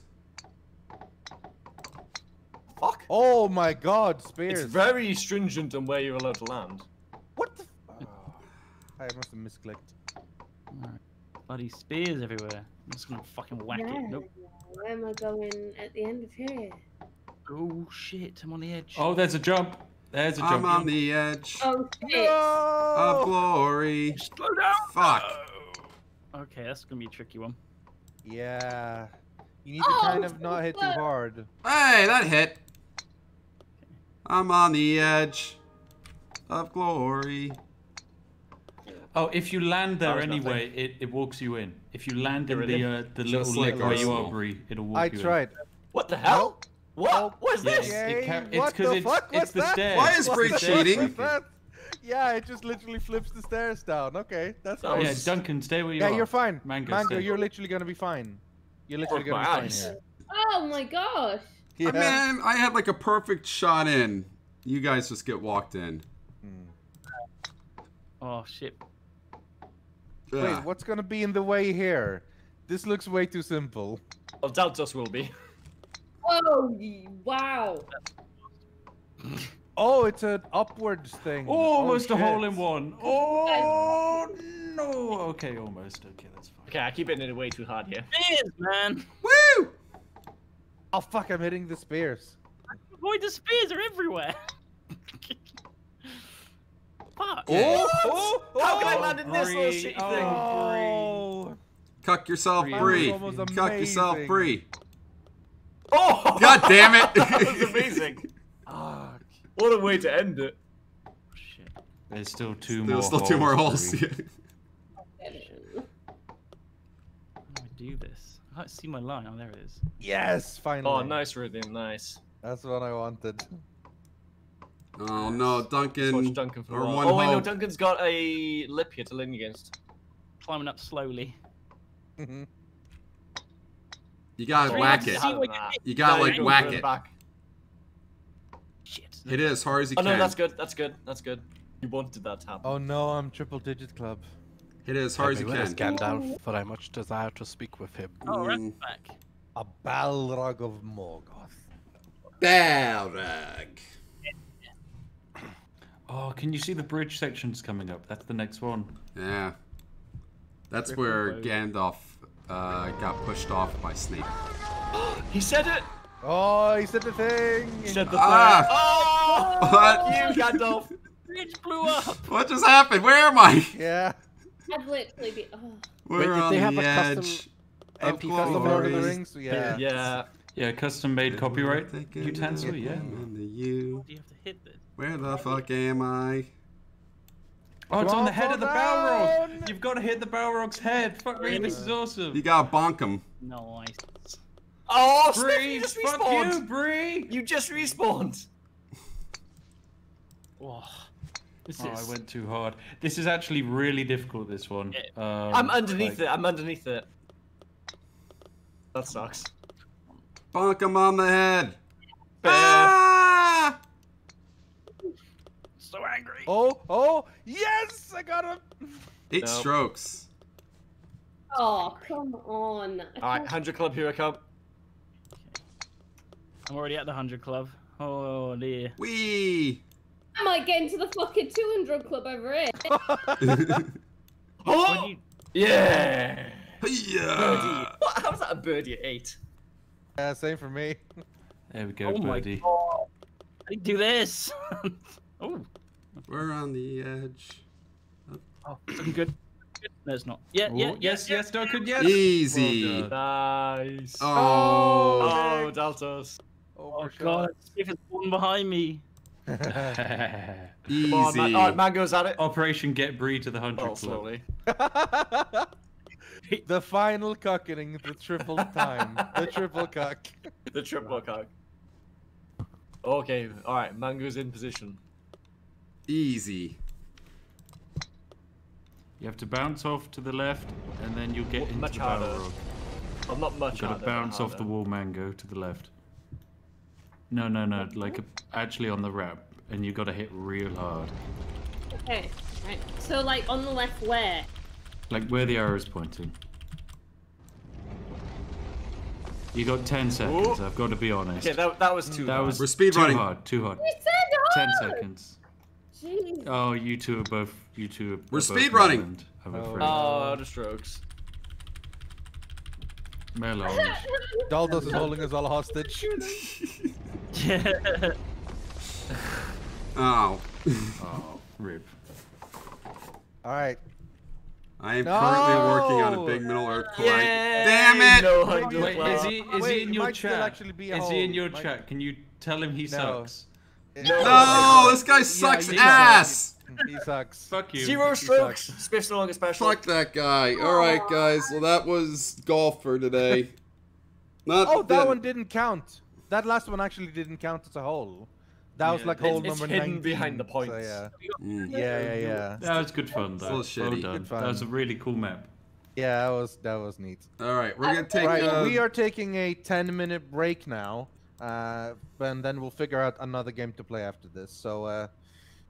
[SPEAKER 6] Fuck.
[SPEAKER 3] Oh my god, spears.
[SPEAKER 6] It's very stringent on where you're allowed to land.
[SPEAKER 3] What the? F- oh. <sighs> I must have misclicked.
[SPEAKER 2] Bloody spears everywhere. I'm just gonna fucking whack
[SPEAKER 7] Yeah.
[SPEAKER 2] it. Nope.
[SPEAKER 7] Where am I going at the end of here?
[SPEAKER 2] Oh shit, I'm on the edge.
[SPEAKER 4] Oh, there's a jump. There's a
[SPEAKER 1] I'm
[SPEAKER 4] jump.
[SPEAKER 1] I'm on the edge
[SPEAKER 7] Oh shit!
[SPEAKER 1] of glory.
[SPEAKER 2] Slow down!
[SPEAKER 1] Fuck.
[SPEAKER 2] Okay, that's gonna be a tricky one.
[SPEAKER 3] Yeah. You need to
[SPEAKER 7] Oh,
[SPEAKER 3] kind of not hit too hard.
[SPEAKER 1] Hey, that hit. I'm on the edge of glory.
[SPEAKER 4] Oh, if you land there
[SPEAKER 6] was
[SPEAKER 4] anyway, it, it walks you in. If you land in the uh, the
[SPEAKER 1] Just
[SPEAKER 4] little
[SPEAKER 1] like
[SPEAKER 4] where you are, Breeh, it'll walk
[SPEAKER 3] I
[SPEAKER 4] you
[SPEAKER 3] tried.
[SPEAKER 6] What the hell? What?
[SPEAKER 3] Oh,
[SPEAKER 6] what is
[SPEAKER 4] Yeah,
[SPEAKER 6] this?
[SPEAKER 4] it- it ca- it's
[SPEAKER 3] what
[SPEAKER 4] 'cause
[SPEAKER 3] the
[SPEAKER 4] it's-
[SPEAKER 3] fuck
[SPEAKER 4] it's
[SPEAKER 3] was
[SPEAKER 4] the
[SPEAKER 3] that?
[SPEAKER 4] stairs.
[SPEAKER 1] Why is
[SPEAKER 3] What Breeh
[SPEAKER 1] cheating?
[SPEAKER 3] Yeah, it just literally flips the stairs down. Okay, that's
[SPEAKER 6] That
[SPEAKER 4] in.
[SPEAKER 3] fine.
[SPEAKER 4] Yeah, Duncan, stay where you
[SPEAKER 3] Yeah,
[SPEAKER 4] are.
[SPEAKER 3] Yeah, you're fine.
[SPEAKER 4] Mango,
[SPEAKER 3] Mango,
[SPEAKER 4] stay.
[SPEAKER 3] you're literally gonna be fine. You're literally
[SPEAKER 6] Broke
[SPEAKER 3] gonna be
[SPEAKER 6] eyes.
[SPEAKER 3] fine
[SPEAKER 7] Oh my gosh!
[SPEAKER 3] here.
[SPEAKER 1] I mean, I had like a perfect shot in. You guys just get walked in.
[SPEAKER 3] Hmm.
[SPEAKER 2] Oh shit.
[SPEAKER 3] Wait,
[SPEAKER 1] Ugh.
[SPEAKER 3] what's gonna be in the way here? This looks way too simple.
[SPEAKER 6] Well, Daltos will be.
[SPEAKER 7] Oh wow! <laughs>
[SPEAKER 3] Oh, it's an upwards thing.
[SPEAKER 4] Oh, oh almost
[SPEAKER 3] oh,
[SPEAKER 4] a hole in one. Oh no. Okay, almost. Okay, that's fine.
[SPEAKER 6] Okay, I keep hitting it way too hard here.
[SPEAKER 2] Spears, man!
[SPEAKER 1] Woo!
[SPEAKER 3] Oh fuck! I'm hitting the spears.
[SPEAKER 2] Avoid the spears are everywhere! <laughs> Fuck!
[SPEAKER 3] Oh! Oh!
[SPEAKER 6] How can I
[SPEAKER 3] oh,
[SPEAKER 6] land in this little shitty
[SPEAKER 4] oh.
[SPEAKER 6] thing?
[SPEAKER 3] Oh!
[SPEAKER 1] Cuck yourself,
[SPEAKER 4] That
[SPEAKER 3] Breeh.
[SPEAKER 1] Cuck yourself,
[SPEAKER 3] amazing.
[SPEAKER 1] Breeh.
[SPEAKER 6] Oh!
[SPEAKER 1] God damn it. <laughs>
[SPEAKER 6] that was amazing. What a way to end it.
[SPEAKER 2] Oh, shit.
[SPEAKER 4] There's still two more.
[SPEAKER 1] There's still two more holes.
[SPEAKER 4] Breeh. <laughs>
[SPEAKER 2] How do I do this? I can't see my line. Oh, there it is.
[SPEAKER 3] yes, finally.
[SPEAKER 6] Oh, nice, Rythian, nice.
[SPEAKER 3] That's what I wanted.
[SPEAKER 1] Oh no,
[SPEAKER 6] Watch
[SPEAKER 1] Duncan.
[SPEAKER 6] Duncan for a while.
[SPEAKER 1] one
[SPEAKER 6] Oh wait, no. Duncan's got a lip here to lean against.
[SPEAKER 2] Climbing up slowly. <laughs>
[SPEAKER 1] You gotta
[SPEAKER 2] Breeh,
[SPEAKER 1] whack it.
[SPEAKER 2] you
[SPEAKER 1] gotta
[SPEAKER 6] No,
[SPEAKER 1] like
[SPEAKER 6] you're
[SPEAKER 1] whack it.
[SPEAKER 6] Back.
[SPEAKER 2] Shit.
[SPEAKER 1] Hit it as hard as you
[SPEAKER 6] Oh
[SPEAKER 1] can.
[SPEAKER 6] no, that's good. That's good. That's good. You wanted that to happen.
[SPEAKER 3] oh no, I'm triple digit club.
[SPEAKER 1] Hit it as hard as you can.
[SPEAKER 5] Gandalf? For I much desire to speak with him.
[SPEAKER 2] Oh, right back.
[SPEAKER 3] A Balrog of Morgoth.
[SPEAKER 1] Balrog.
[SPEAKER 4] Oh, can you see the bridge sections coming up? That's the next one.
[SPEAKER 1] Yeah. That's where. Gandalf uh, got pushed off by Snape. <gasps>
[SPEAKER 6] He said it.
[SPEAKER 3] Oh, he said the thing.
[SPEAKER 6] He said the
[SPEAKER 1] Ah!
[SPEAKER 6] thing. <laughs> Oh,
[SPEAKER 1] What?
[SPEAKER 6] you Gandalf.
[SPEAKER 2] Bridge blew up!
[SPEAKER 1] What just happened? Where am I?
[SPEAKER 3] Yeah.
[SPEAKER 7] I've literally been. Oh.
[SPEAKER 1] We're
[SPEAKER 5] did
[SPEAKER 1] on
[SPEAKER 5] they have
[SPEAKER 1] the
[SPEAKER 5] a custom
[SPEAKER 1] edge.
[SPEAKER 5] MP
[SPEAKER 1] of
[SPEAKER 3] Custom Lord of the. Rings? Yeah.
[SPEAKER 6] Yeah.
[SPEAKER 4] Yeah, custom made copyright utensil. Yeah.
[SPEAKER 1] pen into you.
[SPEAKER 2] Do you have to hit this?
[SPEAKER 1] Where the fuck am I?
[SPEAKER 4] Oh, it's on the head of the
[SPEAKER 3] on
[SPEAKER 4] Balrog. You've got to hit the Balrog's head. Fuck me, this is awesome.
[SPEAKER 1] You gotta bonk him.
[SPEAKER 2] Nice.
[SPEAKER 6] Oh, Steph,
[SPEAKER 4] Breeh,
[SPEAKER 6] you just
[SPEAKER 4] fuck
[SPEAKER 6] respawned.
[SPEAKER 4] you, Breeh.
[SPEAKER 6] You just respawned. <laughs>
[SPEAKER 2] Oh, this
[SPEAKER 4] Oh,
[SPEAKER 2] is.
[SPEAKER 4] I went too hard. This is actually really difficult. This one. Um,
[SPEAKER 6] I'm underneath
[SPEAKER 4] like-
[SPEAKER 6] it. I'm underneath it. That sucks.
[SPEAKER 1] Bonk him on the head.
[SPEAKER 6] Bear.
[SPEAKER 1] Ah!
[SPEAKER 2] so angry.
[SPEAKER 3] Oh, oh, yes, I got him.
[SPEAKER 1] Eight
[SPEAKER 6] Nope.
[SPEAKER 1] strokes.
[SPEAKER 7] Oh, come on.
[SPEAKER 6] All right, hundred club. Here I come.
[SPEAKER 2] I'm already at the 100 club. Oh dear.
[SPEAKER 1] Wee.
[SPEAKER 7] I might get into the fucking 200 club over here. <laughs> <laughs>
[SPEAKER 6] Oh,
[SPEAKER 2] When you,
[SPEAKER 6] yeah. Birdie.
[SPEAKER 1] yeah.
[SPEAKER 6] What? How's that a birdie at eight?
[SPEAKER 3] Yeah, same for me.
[SPEAKER 4] There we go,
[SPEAKER 2] oh my
[SPEAKER 4] birdie.
[SPEAKER 2] god. I do this. <laughs> oh,
[SPEAKER 1] We're on the edge.
[SPEAKER 2] oh, looking good. Good. No, not. Yeah, yeah,
[SPEAKER 4] Oh,
[SPEAKER 2] yeah,
[SPEAKER 4] yes,
[SPEAKER 2] yeah.
[SPEAKER 4] yes, Duncan, yes.
[SPEAKER 1] Easy.
[SPEAKER 4] Well done.
[SPEAKER 6] Nice.
[SPEAKER 1] Oh.
[SPEAKER 6] Oh, Daltos.
[SPEAKER 2] Oh, oh god, if it's one behind me. <laughs>
[SPEAKER 1] Easy.
[SPEAKER 6] Come on, man. All right, Mango's at it.
[SPEAKER 4] Operation Get Breeh to the 100
[SPEAKER 6] Oh,
[SPEAKER 4] Club.
[SPEAKER 6] slowly. <laughs>
[SPEAKER 3] the final cucking, the triple time, the triple cuck. <laughs>
[SPEAKER 6] The triple cock. Okay, all right. Mango's in position.
[SPEAKER 1] Easy.
[SPEAKER 4] You have to bounce off to the left, and then you'll get
[SPEAKER 6] What-
[SPEAKER 4] into
[SPEAKER 6] much
[SPEAKER 4] the
[SPEAKER 6] harder.
[SPEAKER 4] Balrog.
[SPEAKER 6] I'm not much
[SPEAKER 4] You've got
[SPEAKER 6] harder,
[SPEAKER 4] to
[SPEAKER 6] but
[SPEAKER 4] bounce off the
[SPEAKER 6] harder.
[SPEAKER 4] wall mango to the left. No, no, no, like a, actually on the ramp, and you got to hit real hard.
[SPEAKER 7] Okay, right. So, like, on the left, where?
[SPEAKER 4] Like where the arrow is pointing. You got 10 seconds,
[SPEAKER 6] Ooh.
[SPEAKER 4] I've got to be honest.
[SPEAKER 6] Okay, that, that was too.
[SPEAKER 4] that
[SPEAKER 6] hard.
[SPEAKER 4] was
[SPEAKER 1] We're speed
[SPEAKER 4] too
[SPEAKER 1] running.
[SPEAKER 4] hard, too hard.
[SPEAKER 7] You said
[SPEAKER 4] 10 seconds.
[SPEAKER 7] Jeez.
[SPEAKER 4] Oh, you two are both, you two are
[SPEAKER 1] We're
[SPEAKER 4] are both
[SPEAKER 1] speed running.
[SPEAKER 4] Meloned, I'm
[SPEAKER 3] Oh.
[SPEAKER 4] afraid.
[SPEAKER 6] Oh, the strokes.
[SPEAKER 4] Melange. <laughs>
[SPEAKER 3] Daltos is holding us all hostage.
[SPEAKER 2] Yeah. <laughs> <laughs>
[SPEAKER 1] Oh.
[SPEAKER 4] Oh, rip.
[SPEAKER 3] All right.
[SPEAKER 1] I am currently working on a big middle earth
[SPEAKER 6] Yeah.
[SPEAKER 1] collide. Damn it!
[SPEAKER 6] No,
[SPEAKER 3] Wait,
[SPEAKER 6] hundred
[SPEAKER 4] Wait,
[SPEAKER 6] club.
[SPEAKER 4] is he, is
[SPEAKER 3] Wait,
[SPEAKER 4] he in your chat?
[SPEAKER 3] actually be
[SPEAKER 4] is he in your
[SPEAKER 3] Might-
[SPEAKER 4] chat? Can you tell him he sucks?
[SPEAKER 1] No, this guy sucks
[SPEAKER 3] he
[SPEAKER 1] ass.
[SPEAKER 3] He sucks.
[SPEAKER 4] Fuck you.
[SPEAKER 6] Zero strokes.
[SPEAKER 3] sucks.
[SPEAKER 6] Spiff's no longer special.
[SPEAKER 1] Fuck that guy. All right, guys. Well, that was golf for today. <laughs> Not
[SPEAKER 3] Oh, that one didn't count. That last one actually didn't count as a hole. That was
[SPEAKER 6] Yeah,
[SPEAKER 3] like
[SPEAKER 6] it's-
[SPEAKER 3] hole
[SPEAKER 6] it's
[SPEAKER 3] number
[SPEAKER 6] hidden
[SPEAKER 3] 19.
[SPEAKER 6] behind the
[SPEAKER 3] so
[SPEAKER 6] points.
[SPEAKER 3] yeah.
[SPEAKER 1] Mm.
[SPEAKER 3] yeah, yeah, yeah.
[SPEAKER 4] That was good fun, though. Well done.
[SPEAKER 3] Good fun.
[SPEAKER 4] That was a really cool map.
[SPEAKER 3] Yeah, that was that was neat.
[SPEAKER 1] All right, we're gonna take.
[SPEAKER 3] right,
[SPEAKER 1] uh,
[SPEAKER 3] we are taking a 10 minute break now, uh, and then we'll figure out another game to play after this. So uh,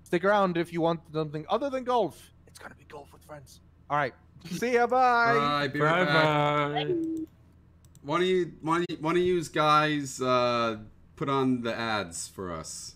[SPEAKER 3] stick around if you want something other than golf. It's gonna be golf with friends. All right, see ya, bye.
[SPEAKER 1] Bye. Be
[SPEAKER 4] Bye
[SPEAKER 1] right back.
[SPEAKER 4] bye.
[SPEAKER 1] One of you, one of you, one of you guys, uh, put on the ads for us.